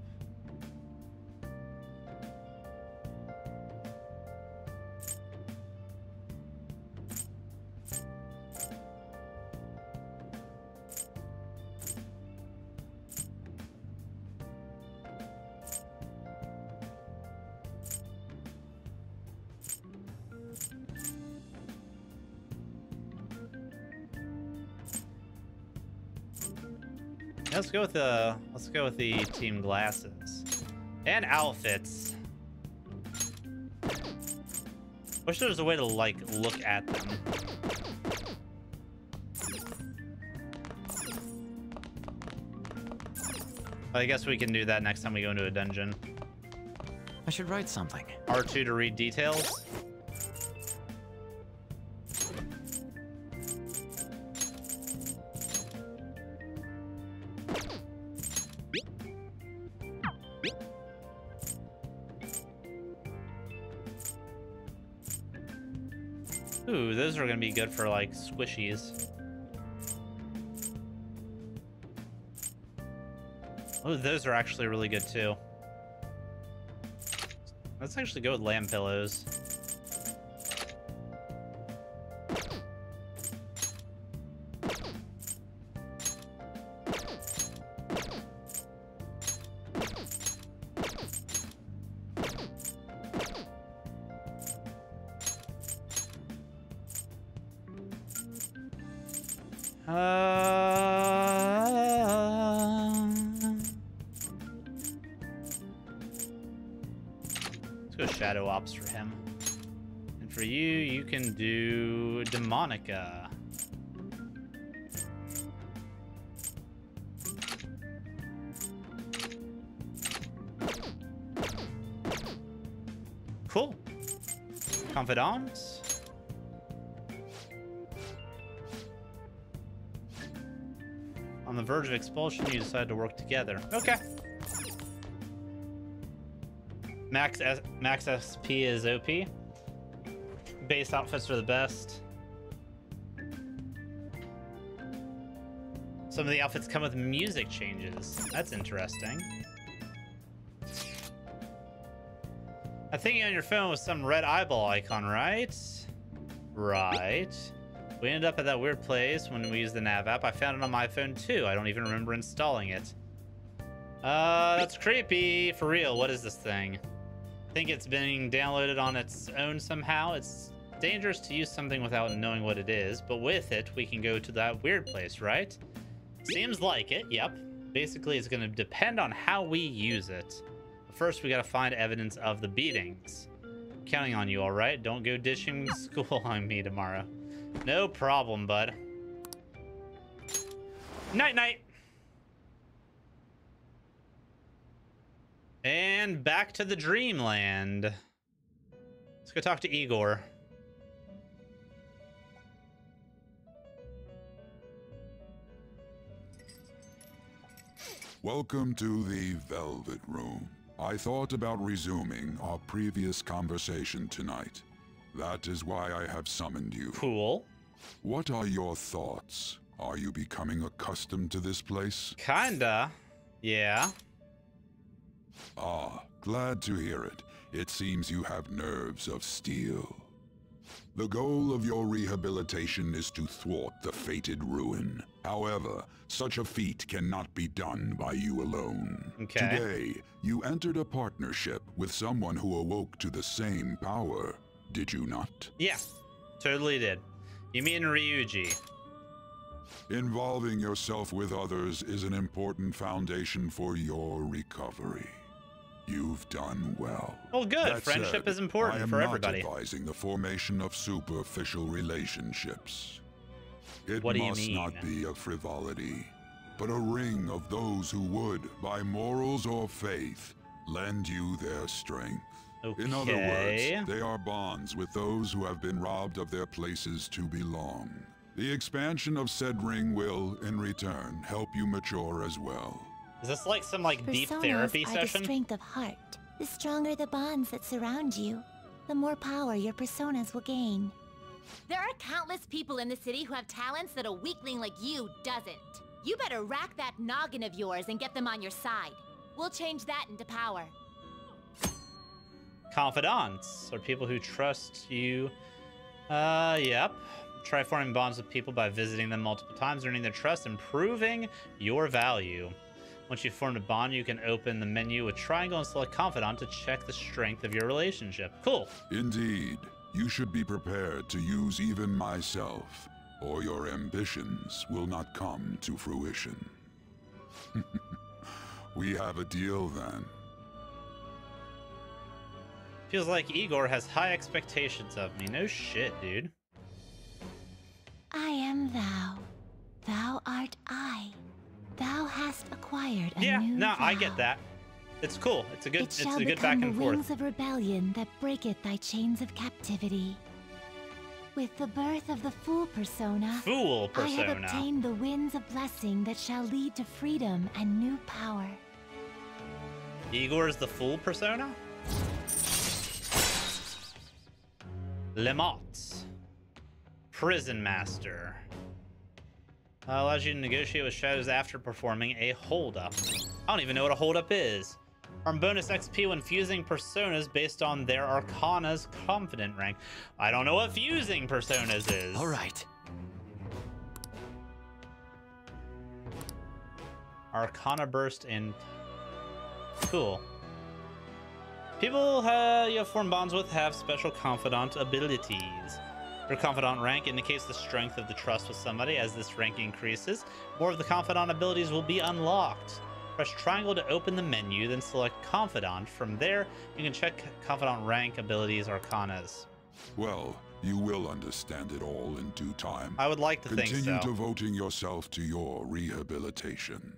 With the let's go with the team glasses and outfits. Wish there was a way to like look at them. I guess we can do that next time we go into a dungeon. I should write something. R2 to read details. Good for like squishies. Oh, those are actually really good too. Let's actually go with lamb pillows. On the verge of expulsion, you decide to work together. Okay. Max S Max SP is OP. Base outfits are the best. Some of the outfits come with music changes. That's interesting. Think on your phone with some red eyeball icon, right? Right. We ended up at that weird place when we used the nav app. I found it on my phone too. I don't even remember installing it. Uh, that's creepy. For real, what is this thing? I think it's being downloaded on its own somehow. It's dangerous to use something without knowing what it is, but with it, we can go to that weird place, right? Seems like it, yep. Basically, it's going to depend on how we use it. First, we got to find evidence of the beatings. Counting on you, all right? Don't go dishing <laughs> school on me tomorrow. No problem, bud. Night-night. And back to the dreamland. Let's go talk to Igor. Welcome to the Velvet Room. I thought about resuming our previous conversation tonight. That is why I have summoned you. Cool. What are your thoughts? Are you becoming accustomed to this place? Kinda. Yeah. Ah, glad to hear it. It seems you have nerves of steel. The goal of your rehabilitation is to thwart the fated ruin. However, such a feat cannot be done by you alone. Okay. Today, you entered a partnership with someone who awoke to the same power, did you not? Yeah, totally did. You mean Ryuji? Involving yourself with others is an important foundation for your recovery. You've done well. Well, good. That Friendship said, is important for everybody. I am not advising the formation of superficial relationships. It What do you must mean? not be a frivolity, but a ring of those who would, by morals or faith, lend you their strength. Okay. In other words, they are bonds with those who have been robbed of their places to belong. The expansion of said ring will, in return, help you mature as well. Is this like some like deep Personas therapy are session? the strength of heart. The stronger the bonds that surround you, the more power your personas will gain. There are countless people in the city who have talents that a weakling like you doesn't. You better rack that noggin of yours and get them on your side. We'll change that into power. Confidants are people who trust you. Uh, yep. Try forming bonds with people by visiting them multiple times, earning their trust, and proving your value. Once you've formed a bond, you can open the menu with triangle and select confidant to check the strength of your relationship. Cool. Indeed, you should be prepared to use even myself, or your ambitions will not come to fruition. <laughs> we have a deal then. Feels like Igor has high expectations of me. No shit, dude. I am thou. Thou art I. Thou hast acquired a Yeah, new no, I get that. It's cool. It's a good. It It's shall a good become back and the forth. wings of rebellion that breaketh thy chains of captivity. With the birth of the Fool persona, Fool I have obtained the winds of blessing that shall lead to freedom and new power. Igor is the fool persona? Lemot. Prison Master. Uh, allows you to negotiate with shadows after performing a holdup. I don't even know what a holdup is. Earn bonus XP when fusing personas based on their Arcana's confidant rank. I don't know what fusing personas is. All right. Arcana Burst and cool. People uh, you have formed bonds with have special confidant abilities. Your confidant rank indicates the strength of the trust with somebody. As this rank increases, more of the confidant abilities will be unlocked. Press triangle to open the menu, then select confidant. From there, you can check confidant rank, abilities, arcanas. Well, you will understand it all in due time. I would like to think so. Continue devoting yourself to your rehabilitation.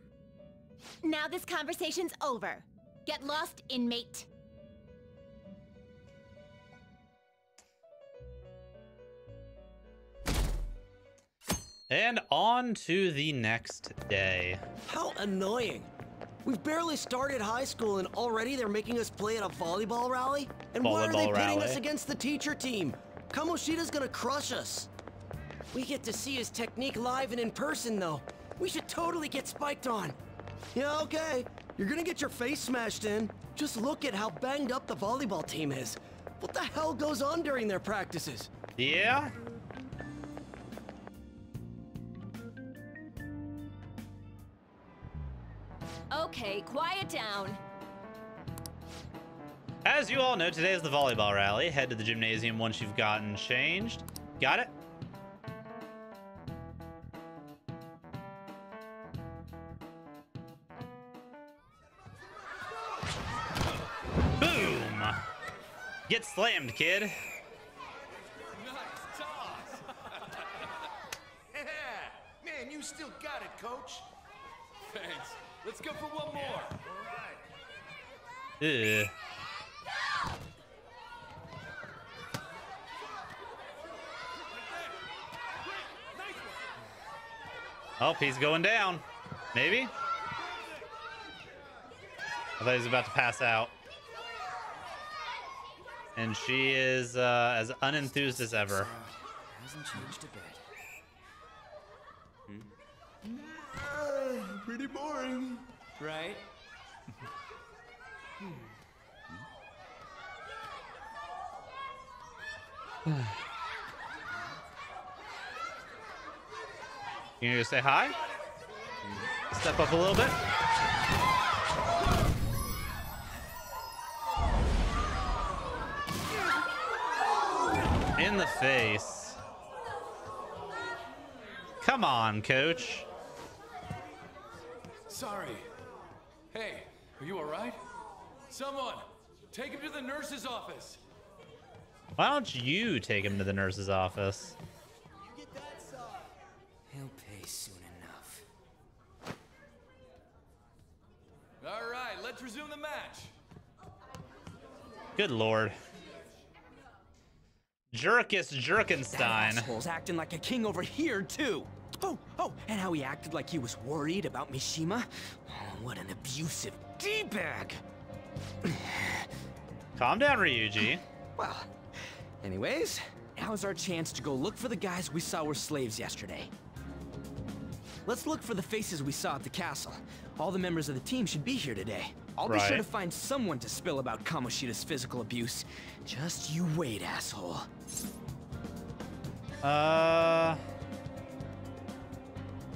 Now this conversation's over. Get lost, inmate. And on to the next day. How annoying. We've barely started high school and already they're making us play at a volleyball rally? And why are they Volleyball pitting us against the teacher team? Kamoshida's gonna crush us. We get to see his technique live and in person though. We should totally get spiked on. Yeah, okay. You're gonna get your face smashed in. Just look at how banged up the volleyball team is. What the hell goes on during their practices? Yeah? Okay, quiet down. As you all know, today is the volleyball rally. Head to the gymnasium once you've gotten changed. Got it? Boom! Get slammed, kid. Man, you still got it, coach. Thanks. Let's go for one more. Ugh. Oh, he's going down. Maybe? I thought he was about to pass out. And she is uh, as unenthused as ever. Hasn't changed a bit. Pretty boring. Right? <sighs> You gonna say hi? Step up a little bit. In the face. Come on, coach. Sorry. Hey, are you alright? Someone, take him to the nurse's office. Why don't you take him to the nurse's office? He'll pay soon enough. Alright, let's resume the match. Good lord. Jerkus Jerkenstein. Asshole's acting like a king over here, too. Oh, oh, and how he acted like he was worried about Mishima. Oh, what an abusive D-bag. <sighs> Calm down, Ryuji. <sighs> Well, anyways, now's our chance to go look for the guys we saw were slaves yesterday. Let's look for the faces we saw at the castle. All the members of the team should be here today. I'll be sure to find someone to spill about Kamoshida's physical abuse. Just you wait, asshole. Uh,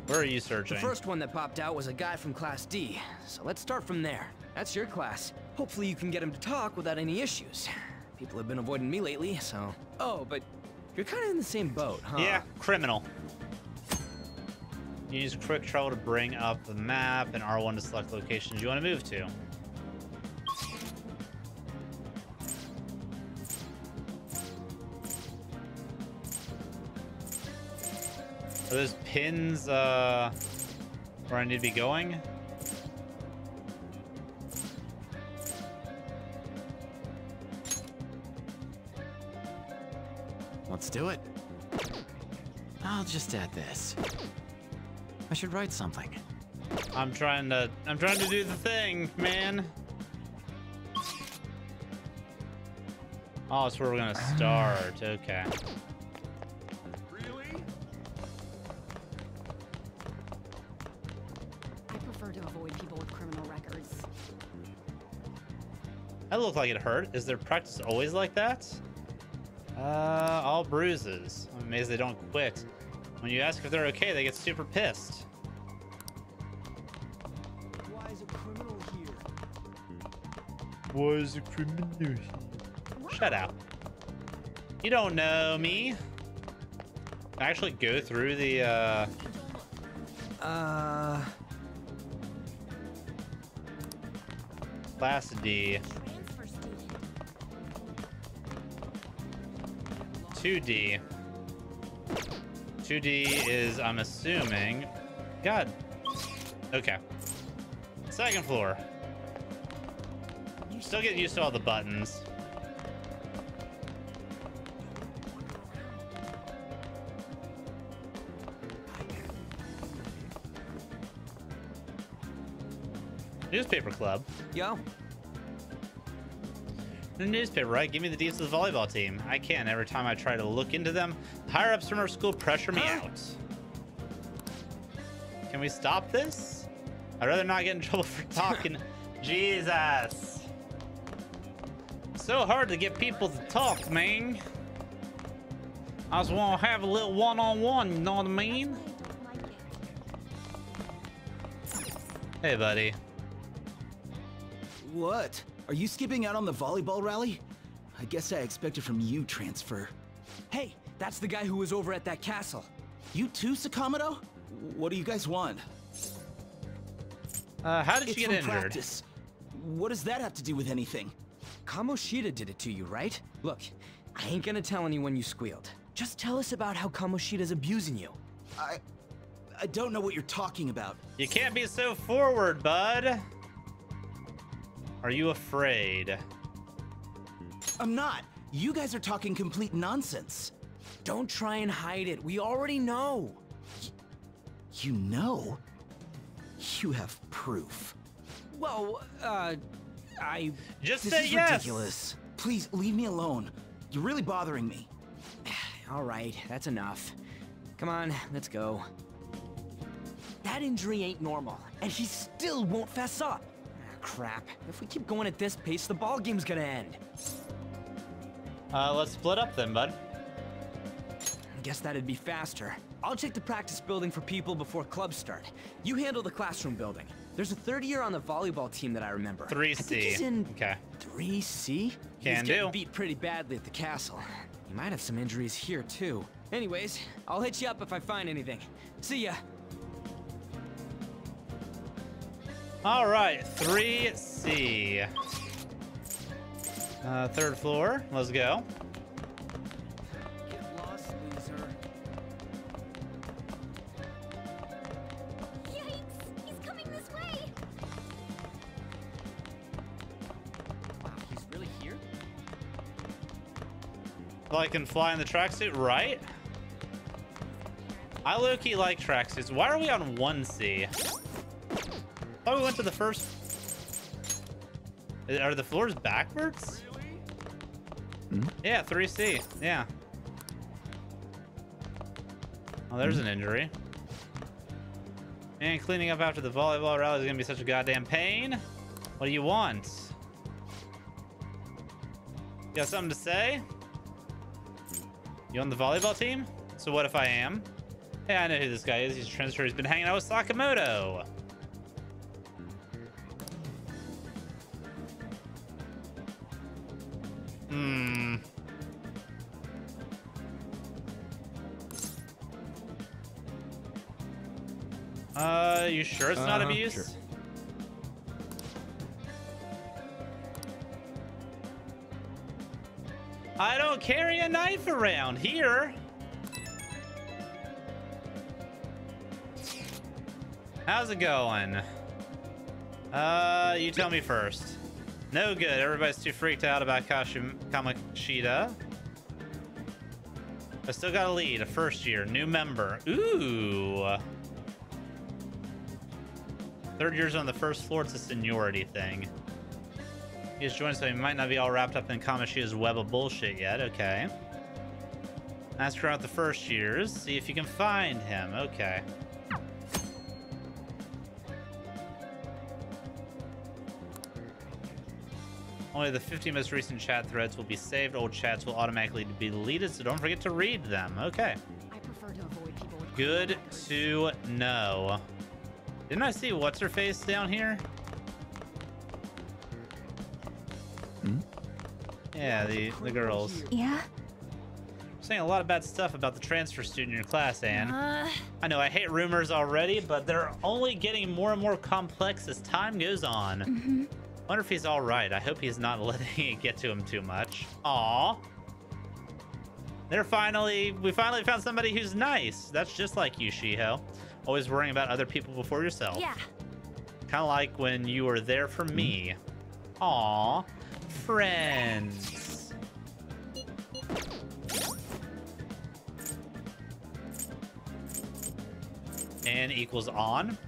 where are you searching? The first one that popped out was a guy from Class D, so let's start from there. That's your class. Hopefully you can get him to talk without any issues. People have been avoiding me lately, so... Oh, but you're kind of in the same boat, huh? Yeah, criminal. You use quick travel to bring up the map and R1 to select locations you want to move to. Are those pins uh, where I need to be going? Let's do it. I'll just add this. I should write something. I'm trying to I'm trying to do the thing, man. Oh, that's where we're gonna start. <sighs> Okay. That looked like it hurt. Is their practice always like that? Uh, all bruises. I'm amazed they don't quit. When you ask if they're okay, they get super pissed. Why is a criminal here? Was a criminal here? Shut up. You don't know me. Can I actually go through the, uh... Uh... Class D. 2D. 2D is, I'm assuming... God. Okay. Second floor. I'm still getting used to all the buttons. Newspaper Club. Yo, the newspaper, right? Give me the deeds of the volleyball team. I can't. Every time I try to look into them, higher ups from our school pressure me out. Can we stop this? I'd rather not get in <laughs> trouble for talking. <laughs> Jesus. So hard to get people to talk, man. I just want to have a little one-on-one, you know what I mean? Hey, buddy. What? Are you skipping out on the volleyball rally? I guess I expected it from you, Transfer. Hey, that's the guy who was over at that castle. You too, Sakamoto? What do you guys want? Uh, how did it's you get from injured? Practice. What does that have to do with anything? Kamoshida did it to you, right? Look, I ain't gonna tell anyone you squealed. Just tell us about how Kamoshida's abusing you. I... I don't know what you're talking about. You can't be so forward, bud. Are you afraid? I'm not. You guys are talking complete nonsense. Don't try and hide it. We already know. You know? You have proof. Well, uh, I... Just this say is yes. ridiculous. Please, leave me alone. You're really bothering me. <sighs> All right, that's enough. Come on, let's go. That injury ain't normal, and he still won't fess up. Crap. If we keep going at this pace, the ball game's gonna end. Uh, let's split up then, bud. I Guess that'd be faster. I'll check the practice building for people before clubs start. You handle the classroom building. There's a third year on the volleyball team that I remember. 3C. I he's in Okay. 3C? Can he's do. beat pretty badly at the castle. He might have some injuries here too. Anyways, I'll hit you up if I find anything. See ya. All right, 3C. Uh, third floor. Let's go. Lost. Yikes! He's coming this way! Wow, he's really here? Well, I can fly in the tracksuit, right? I low-key like tracksuits. Why are we on 1C? Oh, we went to the first... Are the floors backwards? Hmm? Yeah, 3C. Yeah. Oh, there's an hmm? injury. And cleaning up after the volleyball rally is gonna be such a goddamn pain. What do you want? You got something to say? You on the volleyball team? So what if I am? Hey, I know who this guy is. He's a transfer. He's been hanging out with Sakamoto. Hmm. Uh, you sure it's not Uh-huh, abuse? sure. I don't carry a knife around here. How's it going? Uh, you tell me first. No good. Everybody's too freaked out about Kashim Kamoshida. I still got a lead. A first year. New member. Ooh. Third year's on the first floor. It's a seniority thing. He just joined, so he might not be all wrapped up in Kamoshida's web of bullshit yet. Okay. Ask around the first years. See if you can find him. Okay. Only the 50 most recent chat threads will be saved. Old chats will automatically be deleted, so don't forget to read them. Okay. I prefer to avoid people with Good to know. Didn't I see what's her face down here? Hmm? Yeah, the the girls. Yeah? Saying a lot of bad stuff about the transfer student in your class, Ann. Uh, I know I hate rumors already, but they're only getting more and more complex as time goes on. mhm. Wonder if he's all right. I hope he's not <laughs> letting it get to him too much. Aw. They're finally, we finally found somebody who's nice. That's just like you, Shiho. Always worrying about other people before yourself. Yeah. Kind of like when you were there for me. Aw. Friends. N equals on.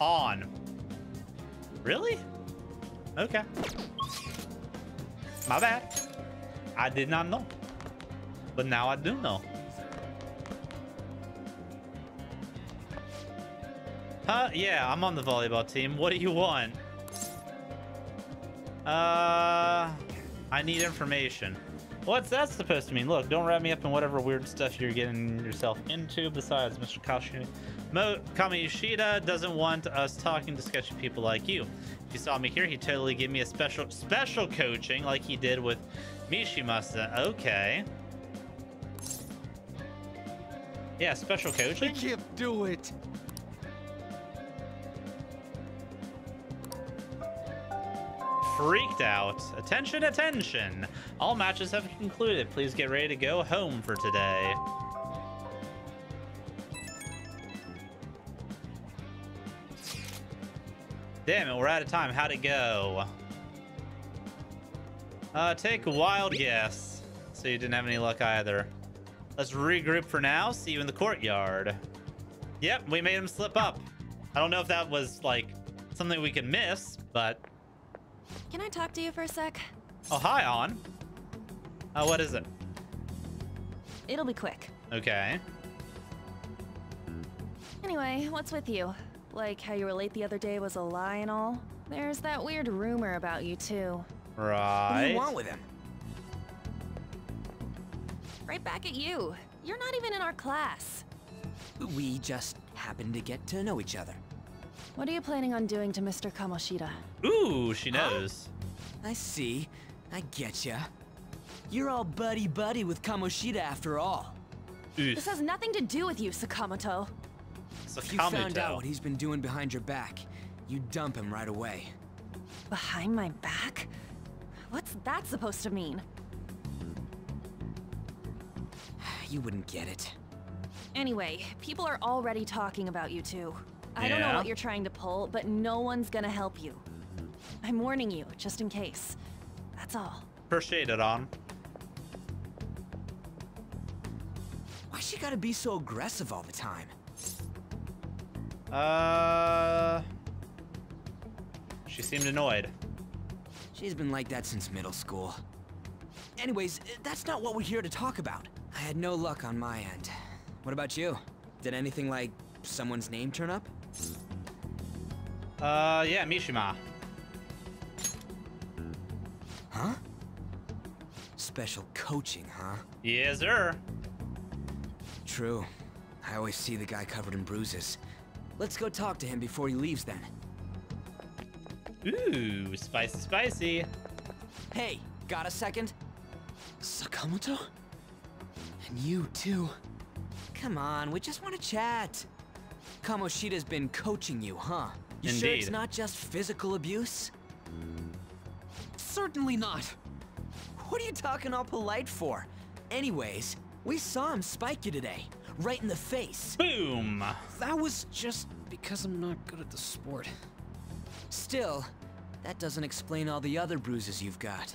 On. Really? Okay. My bad. I did not know. But now I do know. Huh? Yeah, I'm on the volleyball team. What do you want? Uh, I need information. What's that supposed to mean? Look, don't wrap me up in whatever weird stuff you're getting yourself into. Besides, Mr. Kashi Mo Kamishita doesn't want us talking to sketchy people like you. If you saw me here, he'd totally give me a special special coaching like he did with Mishima. Okay. Yeah, special coaching. I can't do it. Freaked out. Attention, attention! All matches have concluded. Please get ready to go home for today. Damn it, we're out of time. How'd it go? Uh, take a wild guess. So you didn't have any luck either. Let's regroup for now. See you in the courtyard. Yep, we made him slip up. I don't know if that was, like, something we could miss, but can I talk to you for a sec? Oh, hi, On. Uh, what is it? It'll be quick. Okay. Anyway, what's with you? Like how you were late the other day was a lie and all? There's that weird rumor about you, too. Right. What do you want with him? Right back at you. You're not even in our class. We just happen to get to know each other. What are you planning on doing to Mr. Kamoshida? Ooh, she knows. Huh? I see. I get ya. You're all buddy-buddy with Kamoshida after all. Oof. This has nothing to do with you, Sakamoto. Sakamoto. If you found out what he's been doing behind your back, you dump him right away. Behind my back? What's that supposed to mean? You wouldn't get it. Anyway, people are already talking about you two. I don't know what you're trying to pull, but no one's gonna help you. I'm warning you, just in case. That's all. Appreciate it, On. Why she gotta be so aggressive all the time? Uh... She seemed annoyed. She's been like that since middle school. Anyways, that's not what we're here to talk about. I had no luck on my end. What about you? Did anything like someone's name turn up? Uh, yeah, Mishima. Huh? Special coaching, huh? Yes, sir. True. I always see the guy covered in bruises. Let's go talk to him before he leaves then. Ooh, spicy, spicy. Hey, got a second? Sakamoto? And you, too. Come on, we just want to chat. Kamoshida's been coaching you, huh? You Indeed. sure it's not just physical abuse? Certainly not. What are you talking all polite for? Anyways, we saw him spike you today. Right in the face. Boom! That was just because I'm not good at the sport. Still, that doesn't explain all the other bruises you've got.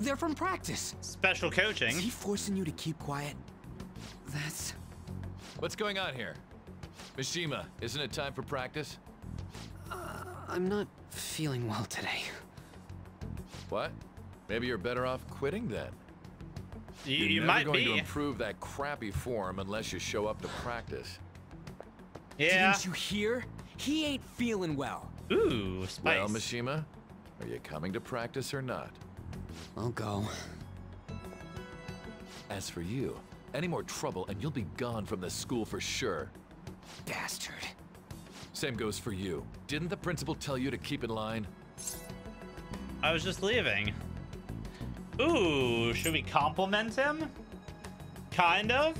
They're from practice. Special coaching. Is he forcing you to keep quiet? That's... What's going on here? Mishima, isn't it time for practice? Uh, I'm not feeling well today. What? Maybe you're better off quitting then. You, you're you never might going be. to improve that crappy form unless you show up to practice. Yeah. Didn't you hear? He ain't feeling well. Ooh, spice. Well, Mishima, are you coming to practice or not? I'll go. As for you, any more trouble and you'll be gone from the school for sure. Bastard. Same goes for you. Didn't the principal tell you to keep in line? I was just leaving. Ooh, should we compliment him? Kind of?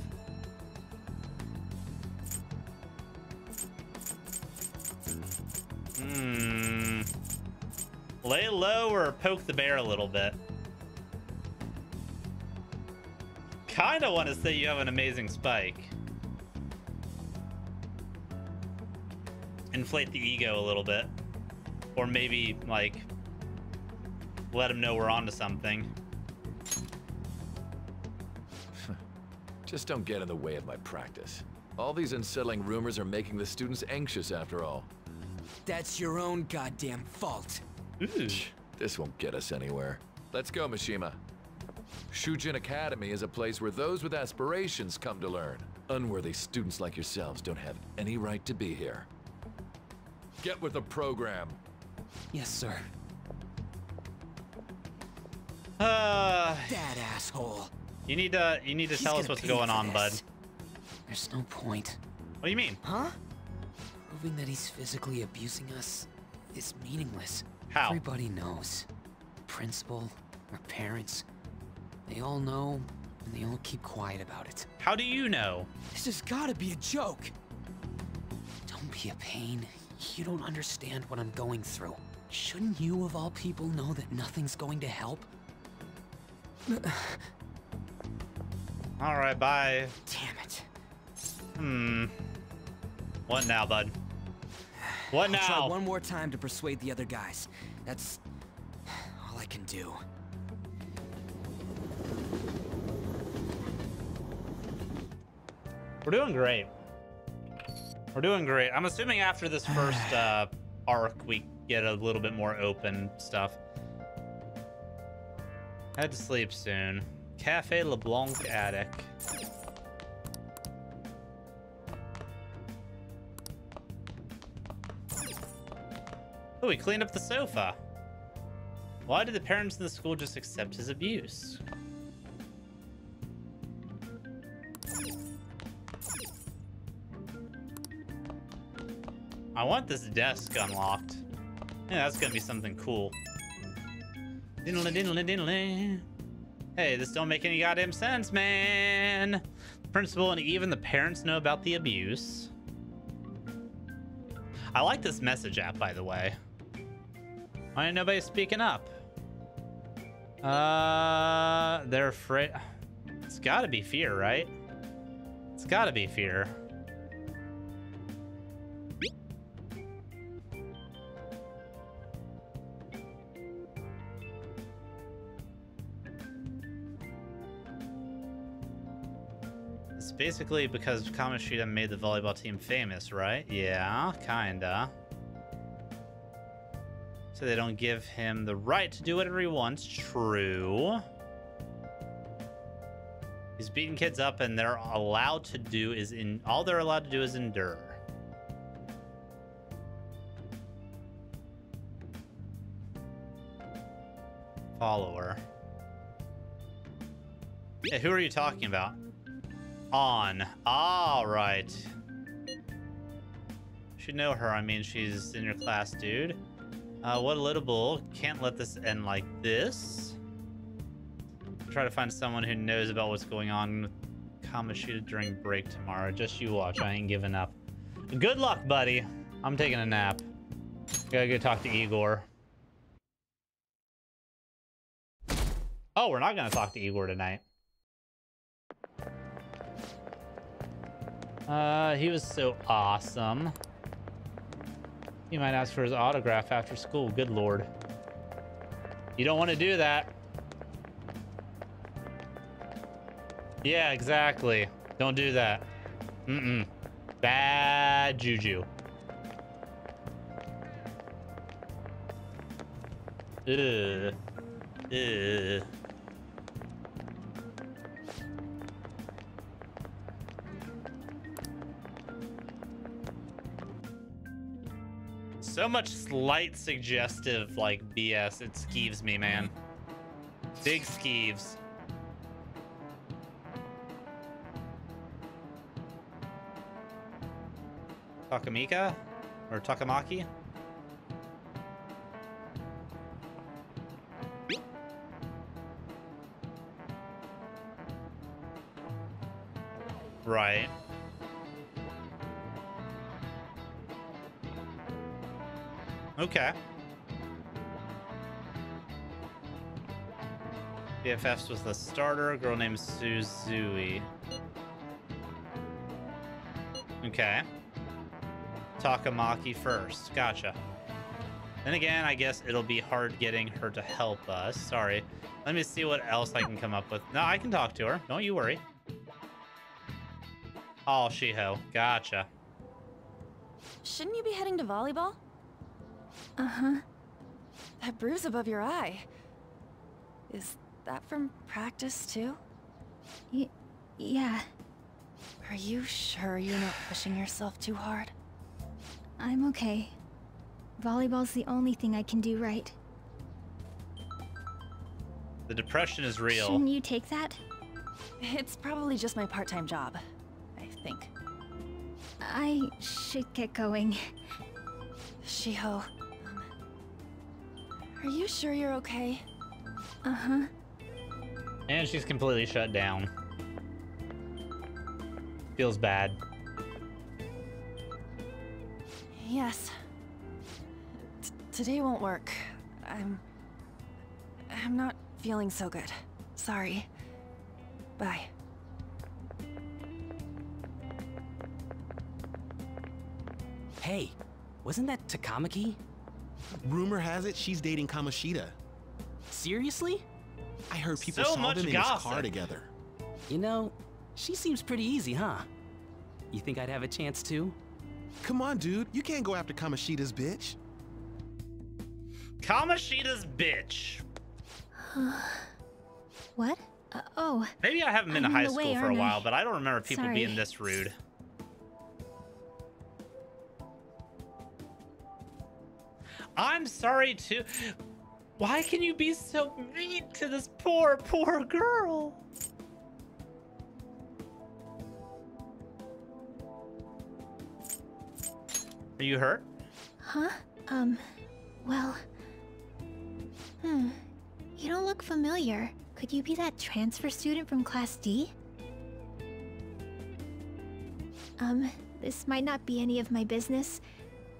Hmm. Lay low or poke the bear a little bit. Kinda want to say you have an amazing spike. Inflate the ego a little bit. Or maybe, like, let him know we're onto something. <laughs> Just don't get in the way of my practice. All these unsettling rumors are making the students anxious after all. That's your own goddamn fault. Ooh. This won't get us anywhere. Let's go, Mishima. Shujin Academy is a place where those with aspirations come to learn. Unworthy students like yourselves don't have any right to be here. Get with the program. Yes, sir. Uh, that asshole. You need to you need to He's tell us what's going for on, bud. There's no point. What do you mean? Huh? Proving that he's physically abusing us is meaningless. How? Everybody knows. Principal, our parents, they all know, and they all keep quiet about it. How do you know? This has gotta be a joke. Don't be a pain. You don't understand what I'm going through. Shouldn't you, of all people, know that nothing's going to help? <sighs> All right, bye. Damn it. Hmm. What now, bud? <sighs> What I'll now? try one more time to persuade the other guys. That's <sighs> all I can do. We're doing great. We're doing great. I'm assuming after this first uh, arc, we get a little bit more open stuff. Head to sleep soon. Cafe LeBlanc Attic. Oh, he cleaned up the sofa. Why did the parents in the school just accept his abuse? I want this desk unlocked. Yeah, that's gonna be something cool. Hey, this don't make any goddamn sense, man. Principal and even the parents know about the abuse. I like this message app, by the way. Why ain't nobody speaking up? Uh, they're afraid. It's gotta be fear, right? It's gotta be fear. Basically because Kamoshida made the volleyball team famous, right? Yeah, kinda. So they don't give him the right to do whatever he wants. True. He's beating kids up and they're allowed to do is in all they're allowed to do is endure. Follower. Hey, who are you talking about? On. All right. Should know her. I mean, she's in your class, dude. Uh, what a little bull. Can't let this end like this. Try to find someone who knows about what's going on with Kamoshida during break tomorrow. Just you watch. I ain't giving up. Good luck, buddy. I'm taking a nap. Gotta go talk to Igor. Oh, we're not gonna talk to Igor tonight. Uh, he was so awesome. He might ask for his autograph after school. Good lord. You don't want to do that. Yeah, exactly. Don't do that. Mm-mm. Bad juju. Ugh. Ugh. So much slight suggestive, like, BS. It skeeves me, man. Big skeeves. Takamika? Or Takamaki? Right. Okay. BFFs with a starter, a girl named Suzui. Okay. Takamaki first. Gotcha. Then again, I guess it'll be hard getting her to help us. Sorry. Let me see what else I can come up with. No, I can talk to her. Don't you worry. Oh, Shiho. Gotcha. Shouldn't you be heading to volleyball? Uh-huh. That bruise above your eye. Is that from practice, too? Y yeah. Are you sure you're not pushing yourself too hard? I'm okay. Volleyball's the only thing I can do right. The depression is real. Shouldn't you take that? It's probably just my part-time job, I think. I should get going. Shiho, are you sure you're okay? Uh-huh. And she's completely shut down. Feels bad. Yes. T today won't work. I'm... I'm not feeling so good. Sorry. Bye. Hey, wasn't that Takamaki? Rumor has it she's dating Kamoshida. Seriously? I heard people So saw much them in his car together. You know, she seems pretty easy, huh? You think I'd have a chance too? Come on, dude. You can't go after Kamoshida's bitch. Kamoshida's bitch. <sighs> what? Uh, oh. Maybe I haven't been to I'm in high the school for a aren't I? while, but I don't remember people Sorry. being this rude. I'm sorry too. Why can you be so mean to this poor, poor girl? Are you hurt? Huh? Um, well... Hmm. You don't look familiar. Could you be that transfer student from Class D? Um, this might not be any of my business,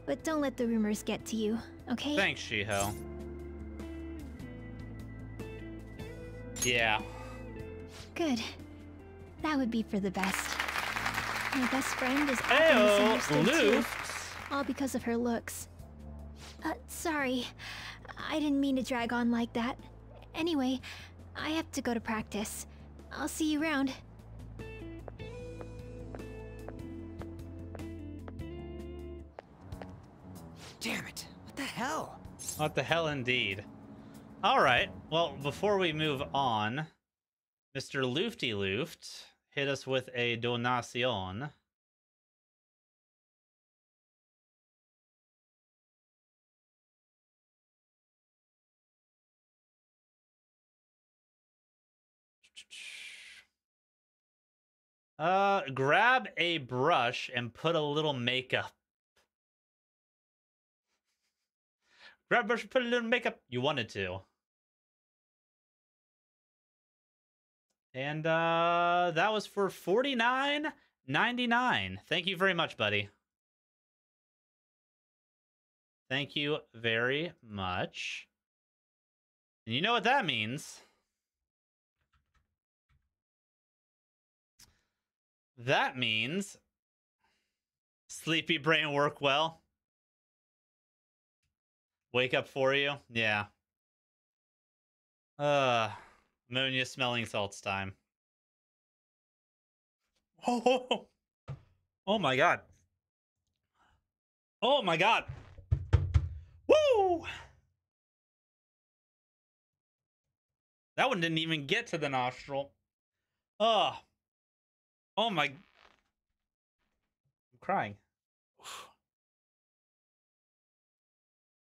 but don't let the rumors get to you, okay? Thanks, Shiho. Yeah. Good. That would be for the best. My best friend is often misunderstood too, all because of her looks. Uh, sorry. I didn't mean to drag on like that. Anyway, I have to go to practice. I'll see you around. Damn it. What the hell? What the hell indeed. All right. Well, before we move on, Mr. Lufty Luft hit us with a donacion. Uh, grab a brush and put a little makeup. Grab brush put a little makeup. You wanted to. And uh that was for forty nine ninety nine. Thank you very much, buddy. Thank you very much. And you know what that means? That means sleepy brain work well. Wake up for you? Yeah. Uh ammonia smelling salts time. Oh, oh my god. Oh my god. Woo! That one didn't even get to the nostril. Oh. Oh my. I'm crying.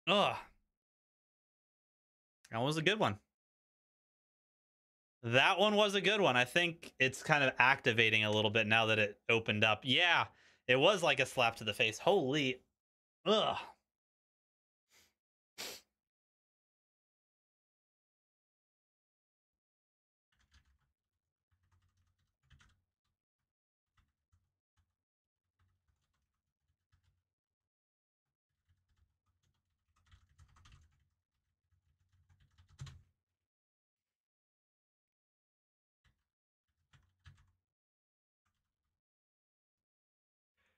Ugh. That was a good one. That one was a good one. I think it's kind of activating a little bit now that it opened up. Yeah, it was like a slap to the face. Holy. Ugh.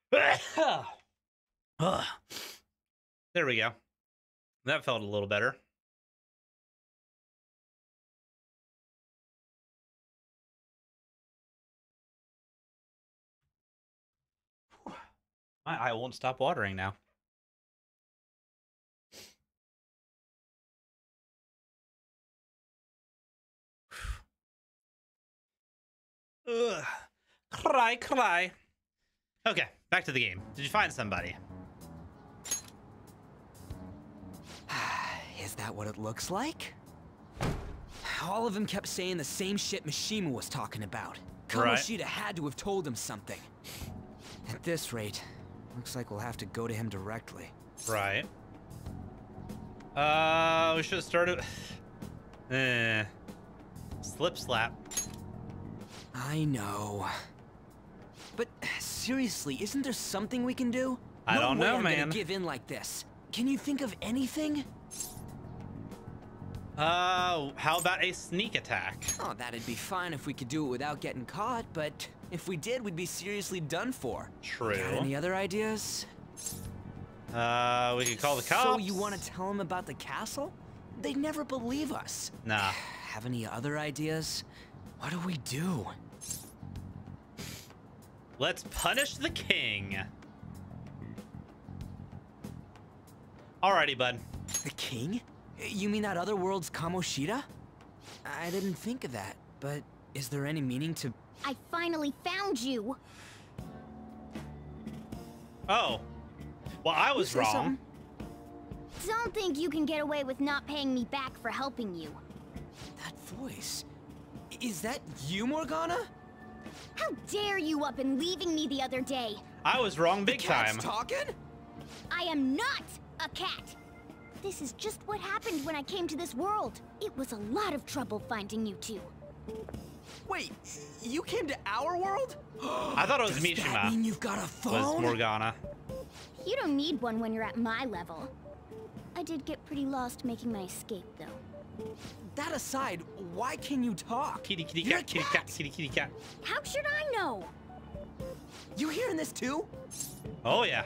<coughs> there we go. That felt a little better. My eye won't stop watering now. <sighs> Ugh. Cry, cry. Okay, back to the game. Did you find somebody? <sighs> Is that what it looks like? All of them kept saying the same shit Mishima was talking about. Right. Kamoshida had to have told him something. At this rate, looks like we'll have to go to him directly. Right. Uh, we should have started. <sighs> eh. Slip slap. I know. But seriously, isn't there something we can do? I no don't way know, I'm man. Gonna give in like this. Can you think of anything? Uh, how about a sneak attack? Oh, that'd be fine if we could do it without getting caught, but if we did, we'd be seriously done for. True. Got any other ideas? Uh, we could call the cops. So you want to tell them about the castle? They'd never believe us. Nah. <sighs> Have any other ideas? What do we do? Let's punish the king. Alrighty, bud. The king? You mean that other world's Kamoshida? I didn't think of that, but is there any meaning to... I finally found you! Oh. Well, I was wrong. something? Don't think you can get away with not paying me back for helping you. That voice... Is that you, Morgana? How dare you up and leaving me the other day? I was wrong big the cat's time. talking? I am not a cat! This is just what happened when I came to this world. It was a lot of trouble finding you two. Wait, you came to our world? <gasps> I thought it was Does Mishima. that mean you've got a phone? Was phone? Morgana. You don't need one when you're at my level. I did get pretty lost making my escape, though. That aside, why can you talk? Kitty, kitty, You're cat, kitty, cat, kitty, kitty, cat. How should I know? You hearing this too? Oh, yeah.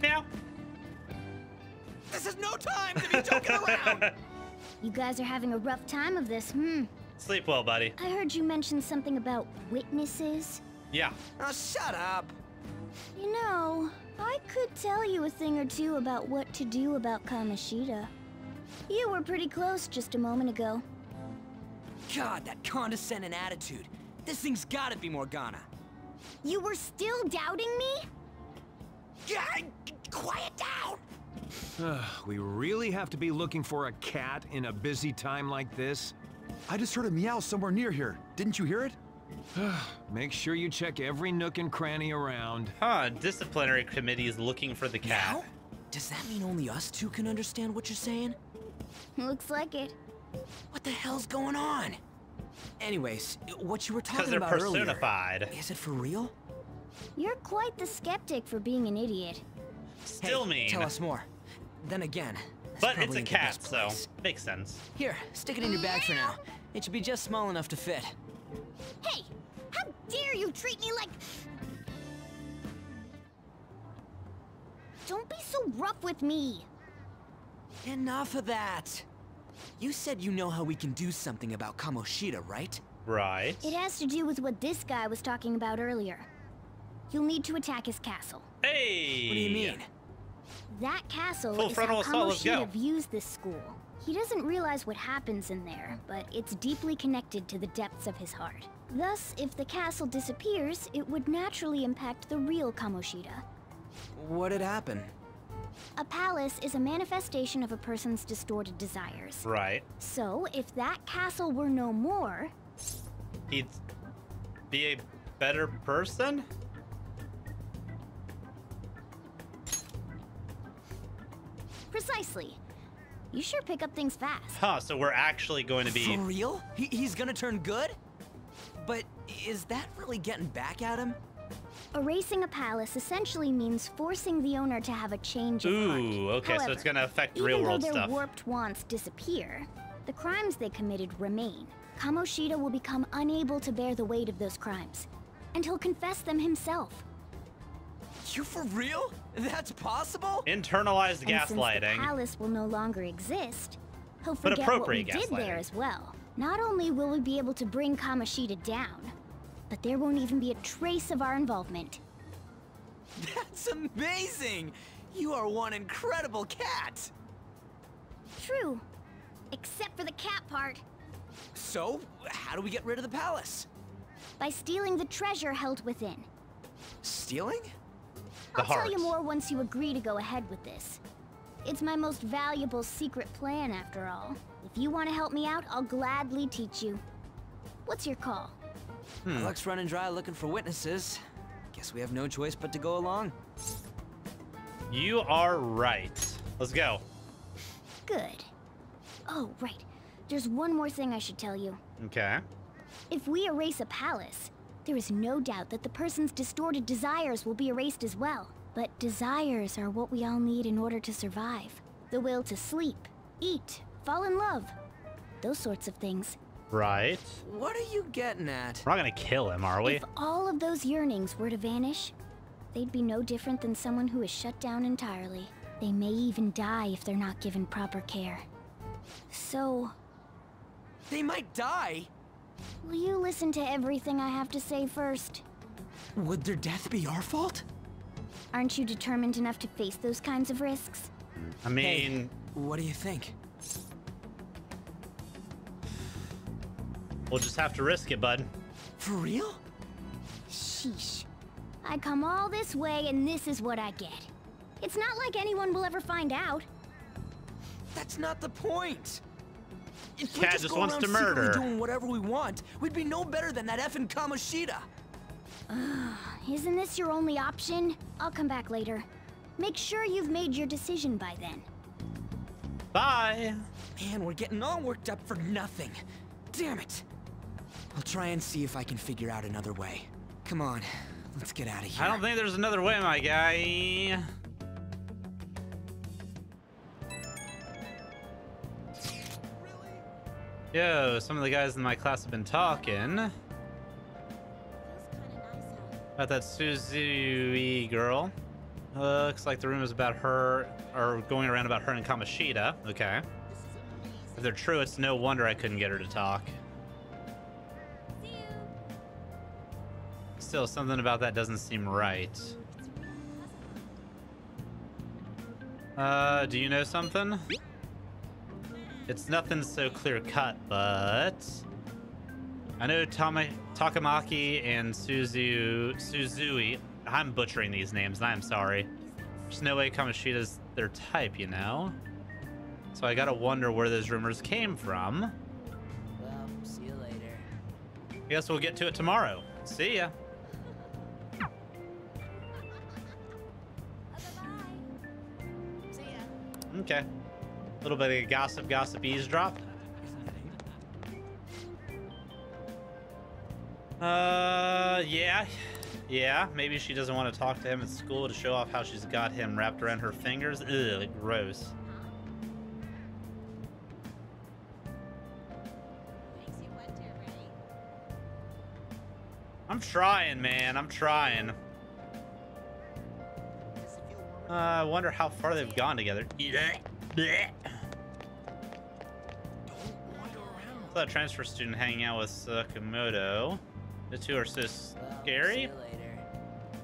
Meow. This is no time to be joking around! <laughs> You guys are having a rough time of this, hmm. Sleep well, buddy. I heard you mention something about witnesses. Yeah. Oh, shut up! You know, I could tell you a thing or two about what to do about Kamoshida. You were pretty close just a moment ago. God, that condescending attitude. This thing's gotta be Morgana. You were still doubting me? Yeah, quiet down! we really have to be looking for a cat in a busy time like this? I just heard a meow somewhere near here. Didn't you hear it? <sighs> Make sure you check every nook and cranny around. Huh, disciplinary committee is looking for the cat. Now? Does that mean only us two can understand what you're saying? Looks like it. What the hell's going on? Anyways, what you were talking about they're about personified. earlier. Is it for real? You're quite the skeptic for being an idiot. Still hey, mean. Tell us more. Then again, But it's a ain't the cat, so makes sense. Here, stick it in your bag for now. It should be just small enough to fit. Hey! How dare you treat me like... Don't be so rough with me! Enough of that. You said you know how we can do something about Kamoshida, right? Right. It has to do with what this guy was talking about earlier. You'll need to attack his castle. Hey! What do you mean? That castle Full is frontal how assault, let's. Kamoshida views this school. He doesn't realize what happens in there, but it's deeply connected to the depths of his heart. Thus, if the castle disappears, it would naturally impact the real Kamoshida. What'd happen? A palace is a manifestation of a person's distorted desires. Right. So, if that castle were no more, He'd be a better person? precisely. You sure pick up things fast. Huh, so we're actually going to be. For real? He he's gonna turn good? But is that really getting back at him? Erasing a palace essentially means forcing the owner to have a change of heart. Ooh, okay, so it's gonna affect even real though world their warped wants disappear, the crimes they committed remain. Kamoshida will become unable to bear the weight of those crimes, and he'll confess them himself. You for real? That's possible? Internalized And since the palace will no longer exist, he'll But forget what we did there as well. Not only will we be able to bring Kamoshida down, but there won't even be a trace of our involvement. <laughs> That's amazing! You are one incredible cat! True. Except for the cat part. So, how do we get rid of the palace? By stealing the treasure held within. Stealing? I'll tell you more once you agree to go ahead with this. It's my most valuable secret plan, after all. If you want to help me out, I'll gladly teach you. What's your call? Hmm. Luck's running dry looking for witnesses. Guess we have no choice but to go along. You are right. Let's go. Good. Oh, right. There's one more thing I should tell you. Okay. If we erase a palace, there is no doubt that the person's distorted desires will be erased as well. But desires are what we all need in order to survive. The will to sleep, eat, fall in love. Those sorts of things. Right. What are you getting at? We're not gonna kill him, are we? If all of those yearnings were to vanish, they'd be no different than someone who is shut down entirely. They may even die if they're not given proper care. So... They might die? Will you listen to everything I have to say first? Would their death be our fault? Aren't you determined enough to face those kinds of risks? I mean... Hey, what do you think? We'll just have to risk it, bud. For real? Sheesh. I come all this way and this is what I get. It's not like anyone will ever find out. That's not the point. If Cat just, just go wants around to murder. doing whatever we want, we'd be no better than that effing Kamoshida. Ah, isn't this your only option? I'll come back later. Make sure you've made your decision by then. Bye. Man, we're getting all worked up for nothing. Damn it. I'll try and see if I can figure out another way. Come on, let's get out of here. I don't think there's another way, my guy. Yo, some of the guys in my class have been talking about that Suzui girl. Looks like the rumors about her are going around about her and Kamoshida. Okay. If they're true, it's no wonder I couldn't get her to talk. Still, something about that doesn't seem right. Uh, do you know something? It's nothing so clear cut, but I know Tama Takamaki and Suzu Suzui. I'm butchering these names, and I'm sorry. There's no way Kamoshida's their type, you know. So I gotta wonder where those rumors came from. Well, see you later. I guess we'll get to it tomorrow. See ya. <laughs> Okay. A little bit of gossip, gossip eavesdrop. Uh, yeah. Yeah, maybe she doesn't want to talk to him at school to show off how she's got him wrapped around her fingers. Ugh, gross. I'm trying, man. I'm trying. Uh, I wonder how far they've gone together. I saw a transfer student hanging out with Sakamoto. The two are so scary.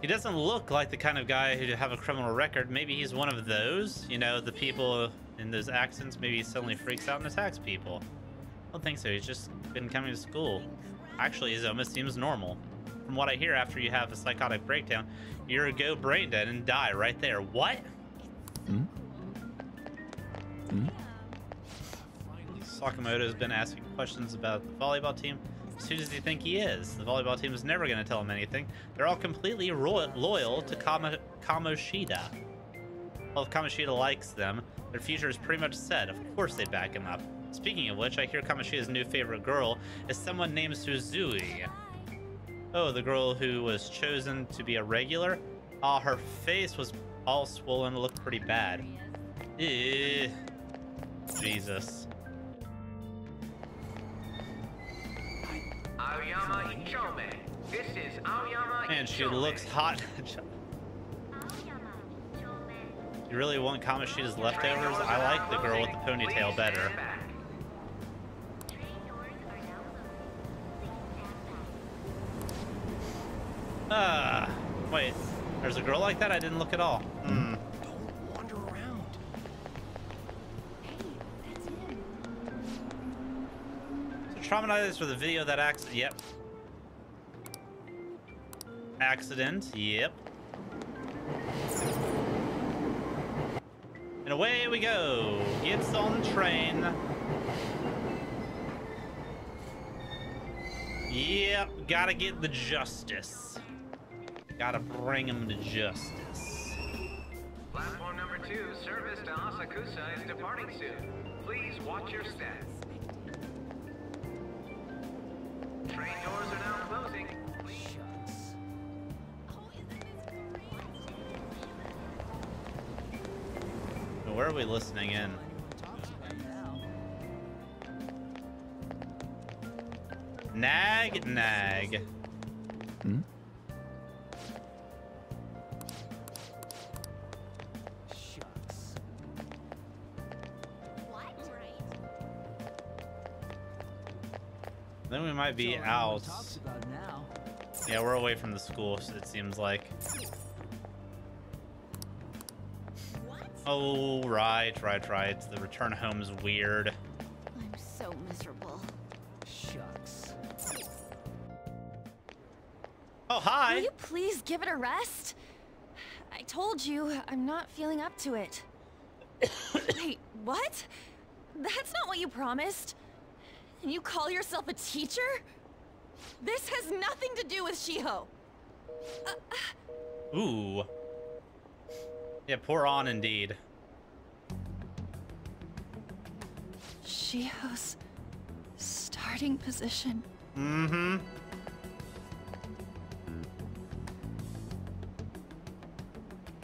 He doesn't look like the kind of guy who'd have a criminal record. Maybe he's one of those, you know, the people in those accents. Maybe he suddenly freaks out and attacks people. I don't think so. He's just been coming to school. Actually, he almost seems normal. From what I hear, after you have a psychotic breakdown, you're a go brain dead and die right there. What? Hmm? Hmm? Sakamoto's been asking questions about the volleyball team. As Who does he think he is? The volleyball team is never going to tell him anything. They're all completely loyal to Kamo Kamoshida. Well, if Kamoshida likes them, their future is pretty much set. Of course they'd back him up. Speaking of which, I hear Kamoshida's new favorite girl is someone named Suzui. Oh, the girl who was chosen to be a regular? Ah, her face was all swollen, looked pretty bad. Ew. Jesus. Aoyama-Itchome. This is Aoyama Man, she looks hot. <laughs> you really want Kamoshida's leftovers? I like the girl with the ponytail better. Ah, uh, wait. There's a girl like that? I didn't look at all. Hmm. Traumatized for the video that accident. Yep. Accident. Yep. And away we go. Gets on the train. Yep, gotta get the justice. Gotta bring him to justice. Platform number two, service to Asakusa is departing soon. Please watch your steps. Train doors are now closing. Where are we listening in? Nag, nag. Hmm? Then we might be out. Yeah, we're away from the school, it seems like. Oh, right, right, right. The return home is weird. I'm so miserable. Shucks. Oh, hi. Will you please give it a rest? I told you, I'm not feeling up to it. <coughs> Wait, what? That's not what you promised. And you call yourself a teacher? This has nothing to do with Shiho. Ooh. Yeah, pour Ann indeed. Shiho's starting position. Mm-hmm.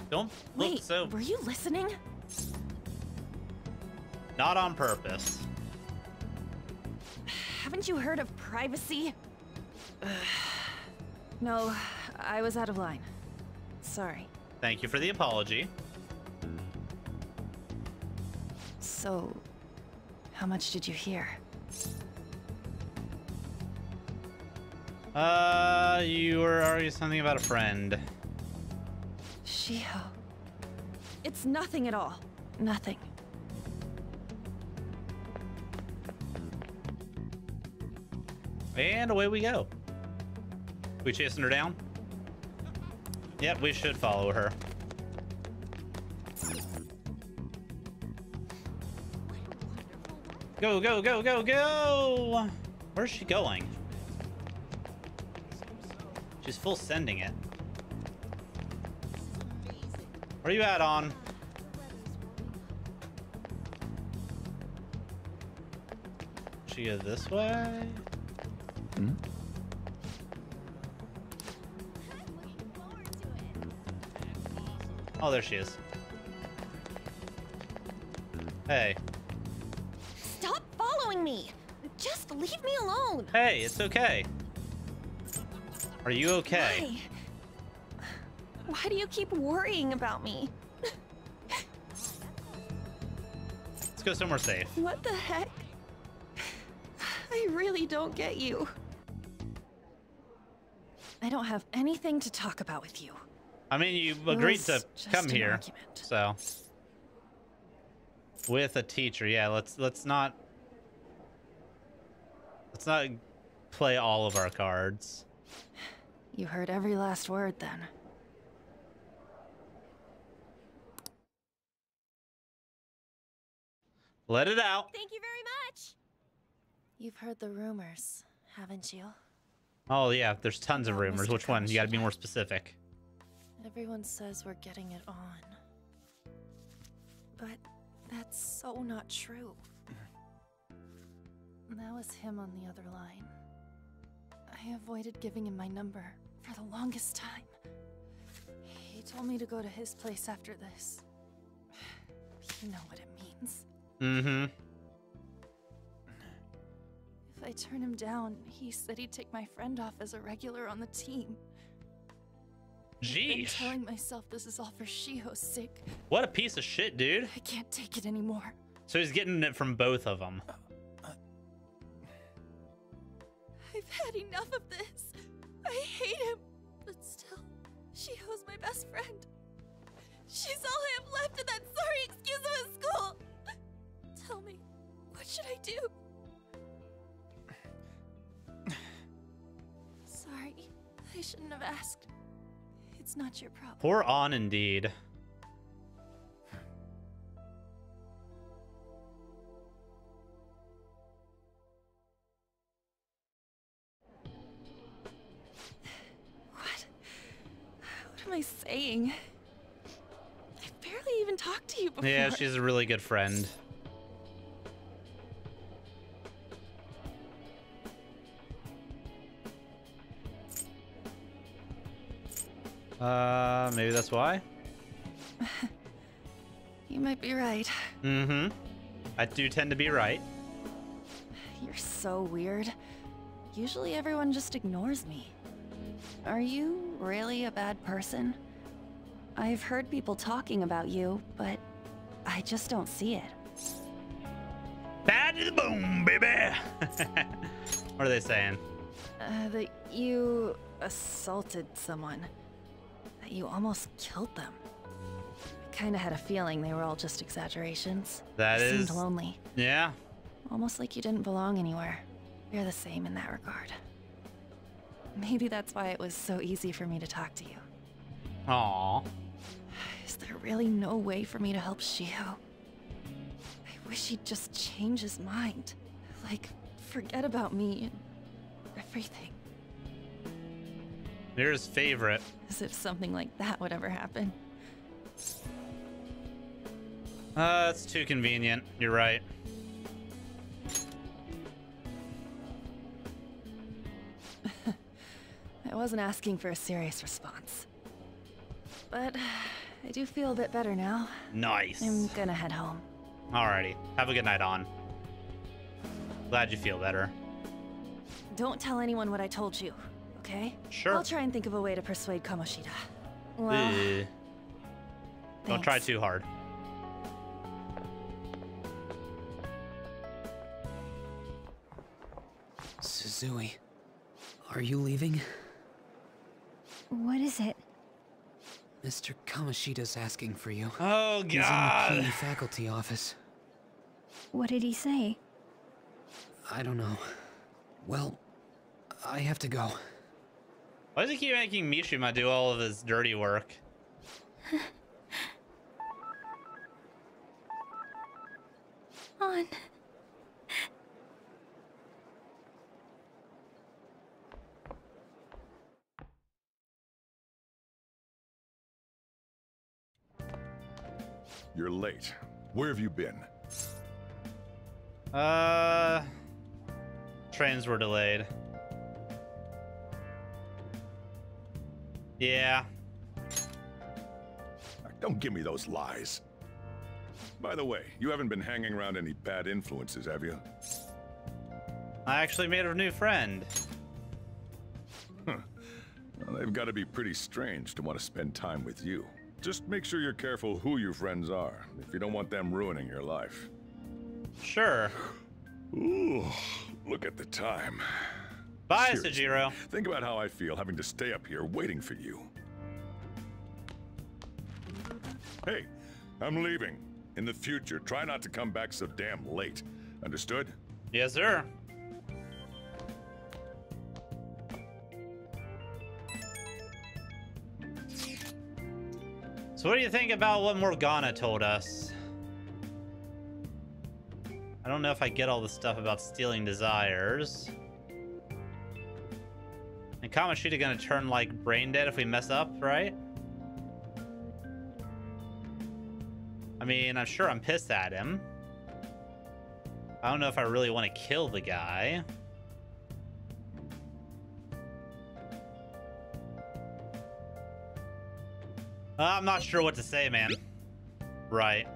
Don't look Wait, so were you listening? not on purpose. Haven't you heard of privacy? <sighs> no, I was out of line. Sorry. Thank you for the apology. So, how much did you hear? Uh, you were arguing something about a friend. Shiho. It's nothing at all. Nothing. And away we go. We chasing her down? Yep, we should follow her. Go, go, go, go, go! Where's she going? She's full sending it. Where are you at, Ann? She go this way? Hmm? Oh, there she is. Hey. Stop following me! Just leave me alone! Hey, it's okay. Are you okay? Why? Why do you keep worrying about me? Let's go somewhere safe. What the heck? I really don't get you. I don't have anything to talk about with you. I mean, you It agreed to come here, argument. so with a teacher, yeah. Let's let's not let's not play all of our cards. You heard every last word then. Let it out. Thank you very much! You've heard the rumors, haven't you? Oh yeah, there's tons of rumors. Which one? You got to be more specific. Everyone says we're getting it on. But that's so not true. That was him on the other line. I avoided giving him my number for the longest time. He told me to go to his place after this. <sighs> You know what it means. Mm-hmm. If I turn him down, he said he'd take my friend off as a regular on the team. I've been telling myself this is all for Shiho's sake. What a piece of shit, dude. I can't take it anymore. So he's getting it from both of them. I've had enough of this. I hate him. But still, Shiho's my best friend. She's all I have left in that sorry excuse of a school. Tell me, what should I do? I shouldn't have asked. It's not your problem. Poor Ann indeed. What? What am I saying? I barely even talked to you before. Yeah, she's a really good friend. Uh, maybe that's why? <laughs> You might be right. Mm-hmm. I do tend to be right. You're so weird. Usually everyone just ignores me. Are you really a bad person? I've heard people talking about you, but I just don't see it. Bad to the boom, baby. <laughs> what are they saying? Uh, that you assaulted someone. You almost killed them. I kinda had a feeling they were all just exaggerations. That is- seemed lonely. Yeah. Almost like you didn't belong anywhere. You're the same in that regard. Maybe that's why it was so easy for me to talk to you. Aw. Is there really no way for me to help Shio? I wish he'd just change his mind. Like, forget about me and everything. You're his favorite. As if something like that would ever happen. Uh, it's too convenient. You're right. <laughs> I wasn't asking for a serious response. But I do feel a bit better now. Nice. I'm gonna head home. Alrighty. Have a good night Ann. Glad you feel better. Don't tell anyone what I told you, okay? Sure. I'll try and think of a way to persuade Kamoshida. Well, Eh. Don't try too hard. Suzui, are you leaving? What is it? Mr. Kamoshida's asking for you. Oh, God. He's in the PE faculty office. What did he say? I don't know. Well, I have to go. Why does he keep making Mishima do all of his dirty work? <laughs> On. You're late. Where have you been? Uh, trains were delayed. Yeah. Ah, don't give me those lies. By the way, you haven't been hanging around any bad influences, have you? I actually made a new friend. Well, they've got to be pretty strange to want to spend time with you. Just make sure you're careful who your friends are, if you don't want them ruining your life. Sure. Ooh, look at the time. Bye, Seriously, Sojiro. Think about how I feel having to stay up here waiting for you. Hey, I'm leaving. In the future, try not to come back so damn late. Understood? Yes, sir. So what do you think about what Morgana told us? I don't know if I get all the stuff about stealing desires. And Kamoshida gonna turn like brain dead if we mess up, right? I mean, I'm sure I'm pissed at him. I don't know if I really want to kill the guy. Uh, I'm not sure what to say, man. Right.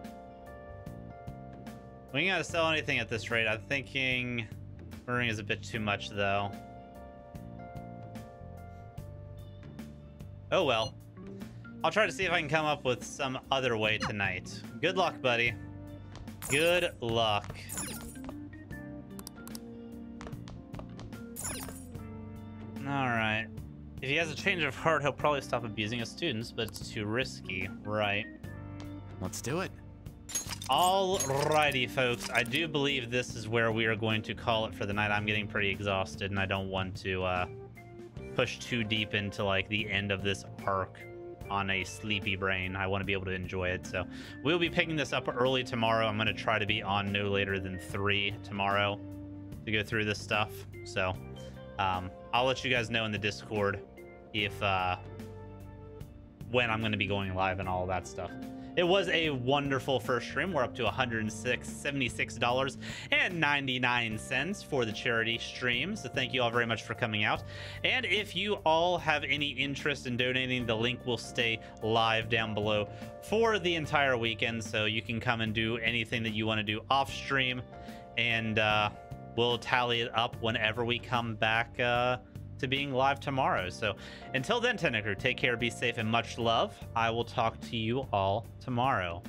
We ain't gotta sell anything at this rate. I'm thinking murdering is a bit too much, though. Oh well. I'll try to see if I can come up with some other way tonight. Good luck, buddy. Good luck. Alright. If he has a change of heart, he'll probably stop abusing his students, but it's too risky. Right. Let's do it. Alrighty, folks. I do believe this is where we are going to call it for the night. I'm getting pretty exhausted, and I don't want to uh, push too deep into like the end of this arc on a sleepy brain. I want to be able to enjoy it. So we'll be picking this up early tomorrow. I'm going to try to be on no later than 3 tomorrow to go through this stuff. So um, I'll let you guys know in the Discord if uh, when I'm going to be going live and all that stuff. It was a wonderful first stream. We're up to $176.99 for the charity stream. So thank you all very much for coming out. And if you all have any interest in donating, the link will stay live down below for the entire weekend. So you can come and do anything that you want to do off stream. And uh, we'll tally it up whenever we come back. Uh, to being live tomorrow. So until then, Tentacle, take care, be safe, and much love. I will talk to you all tomorrow.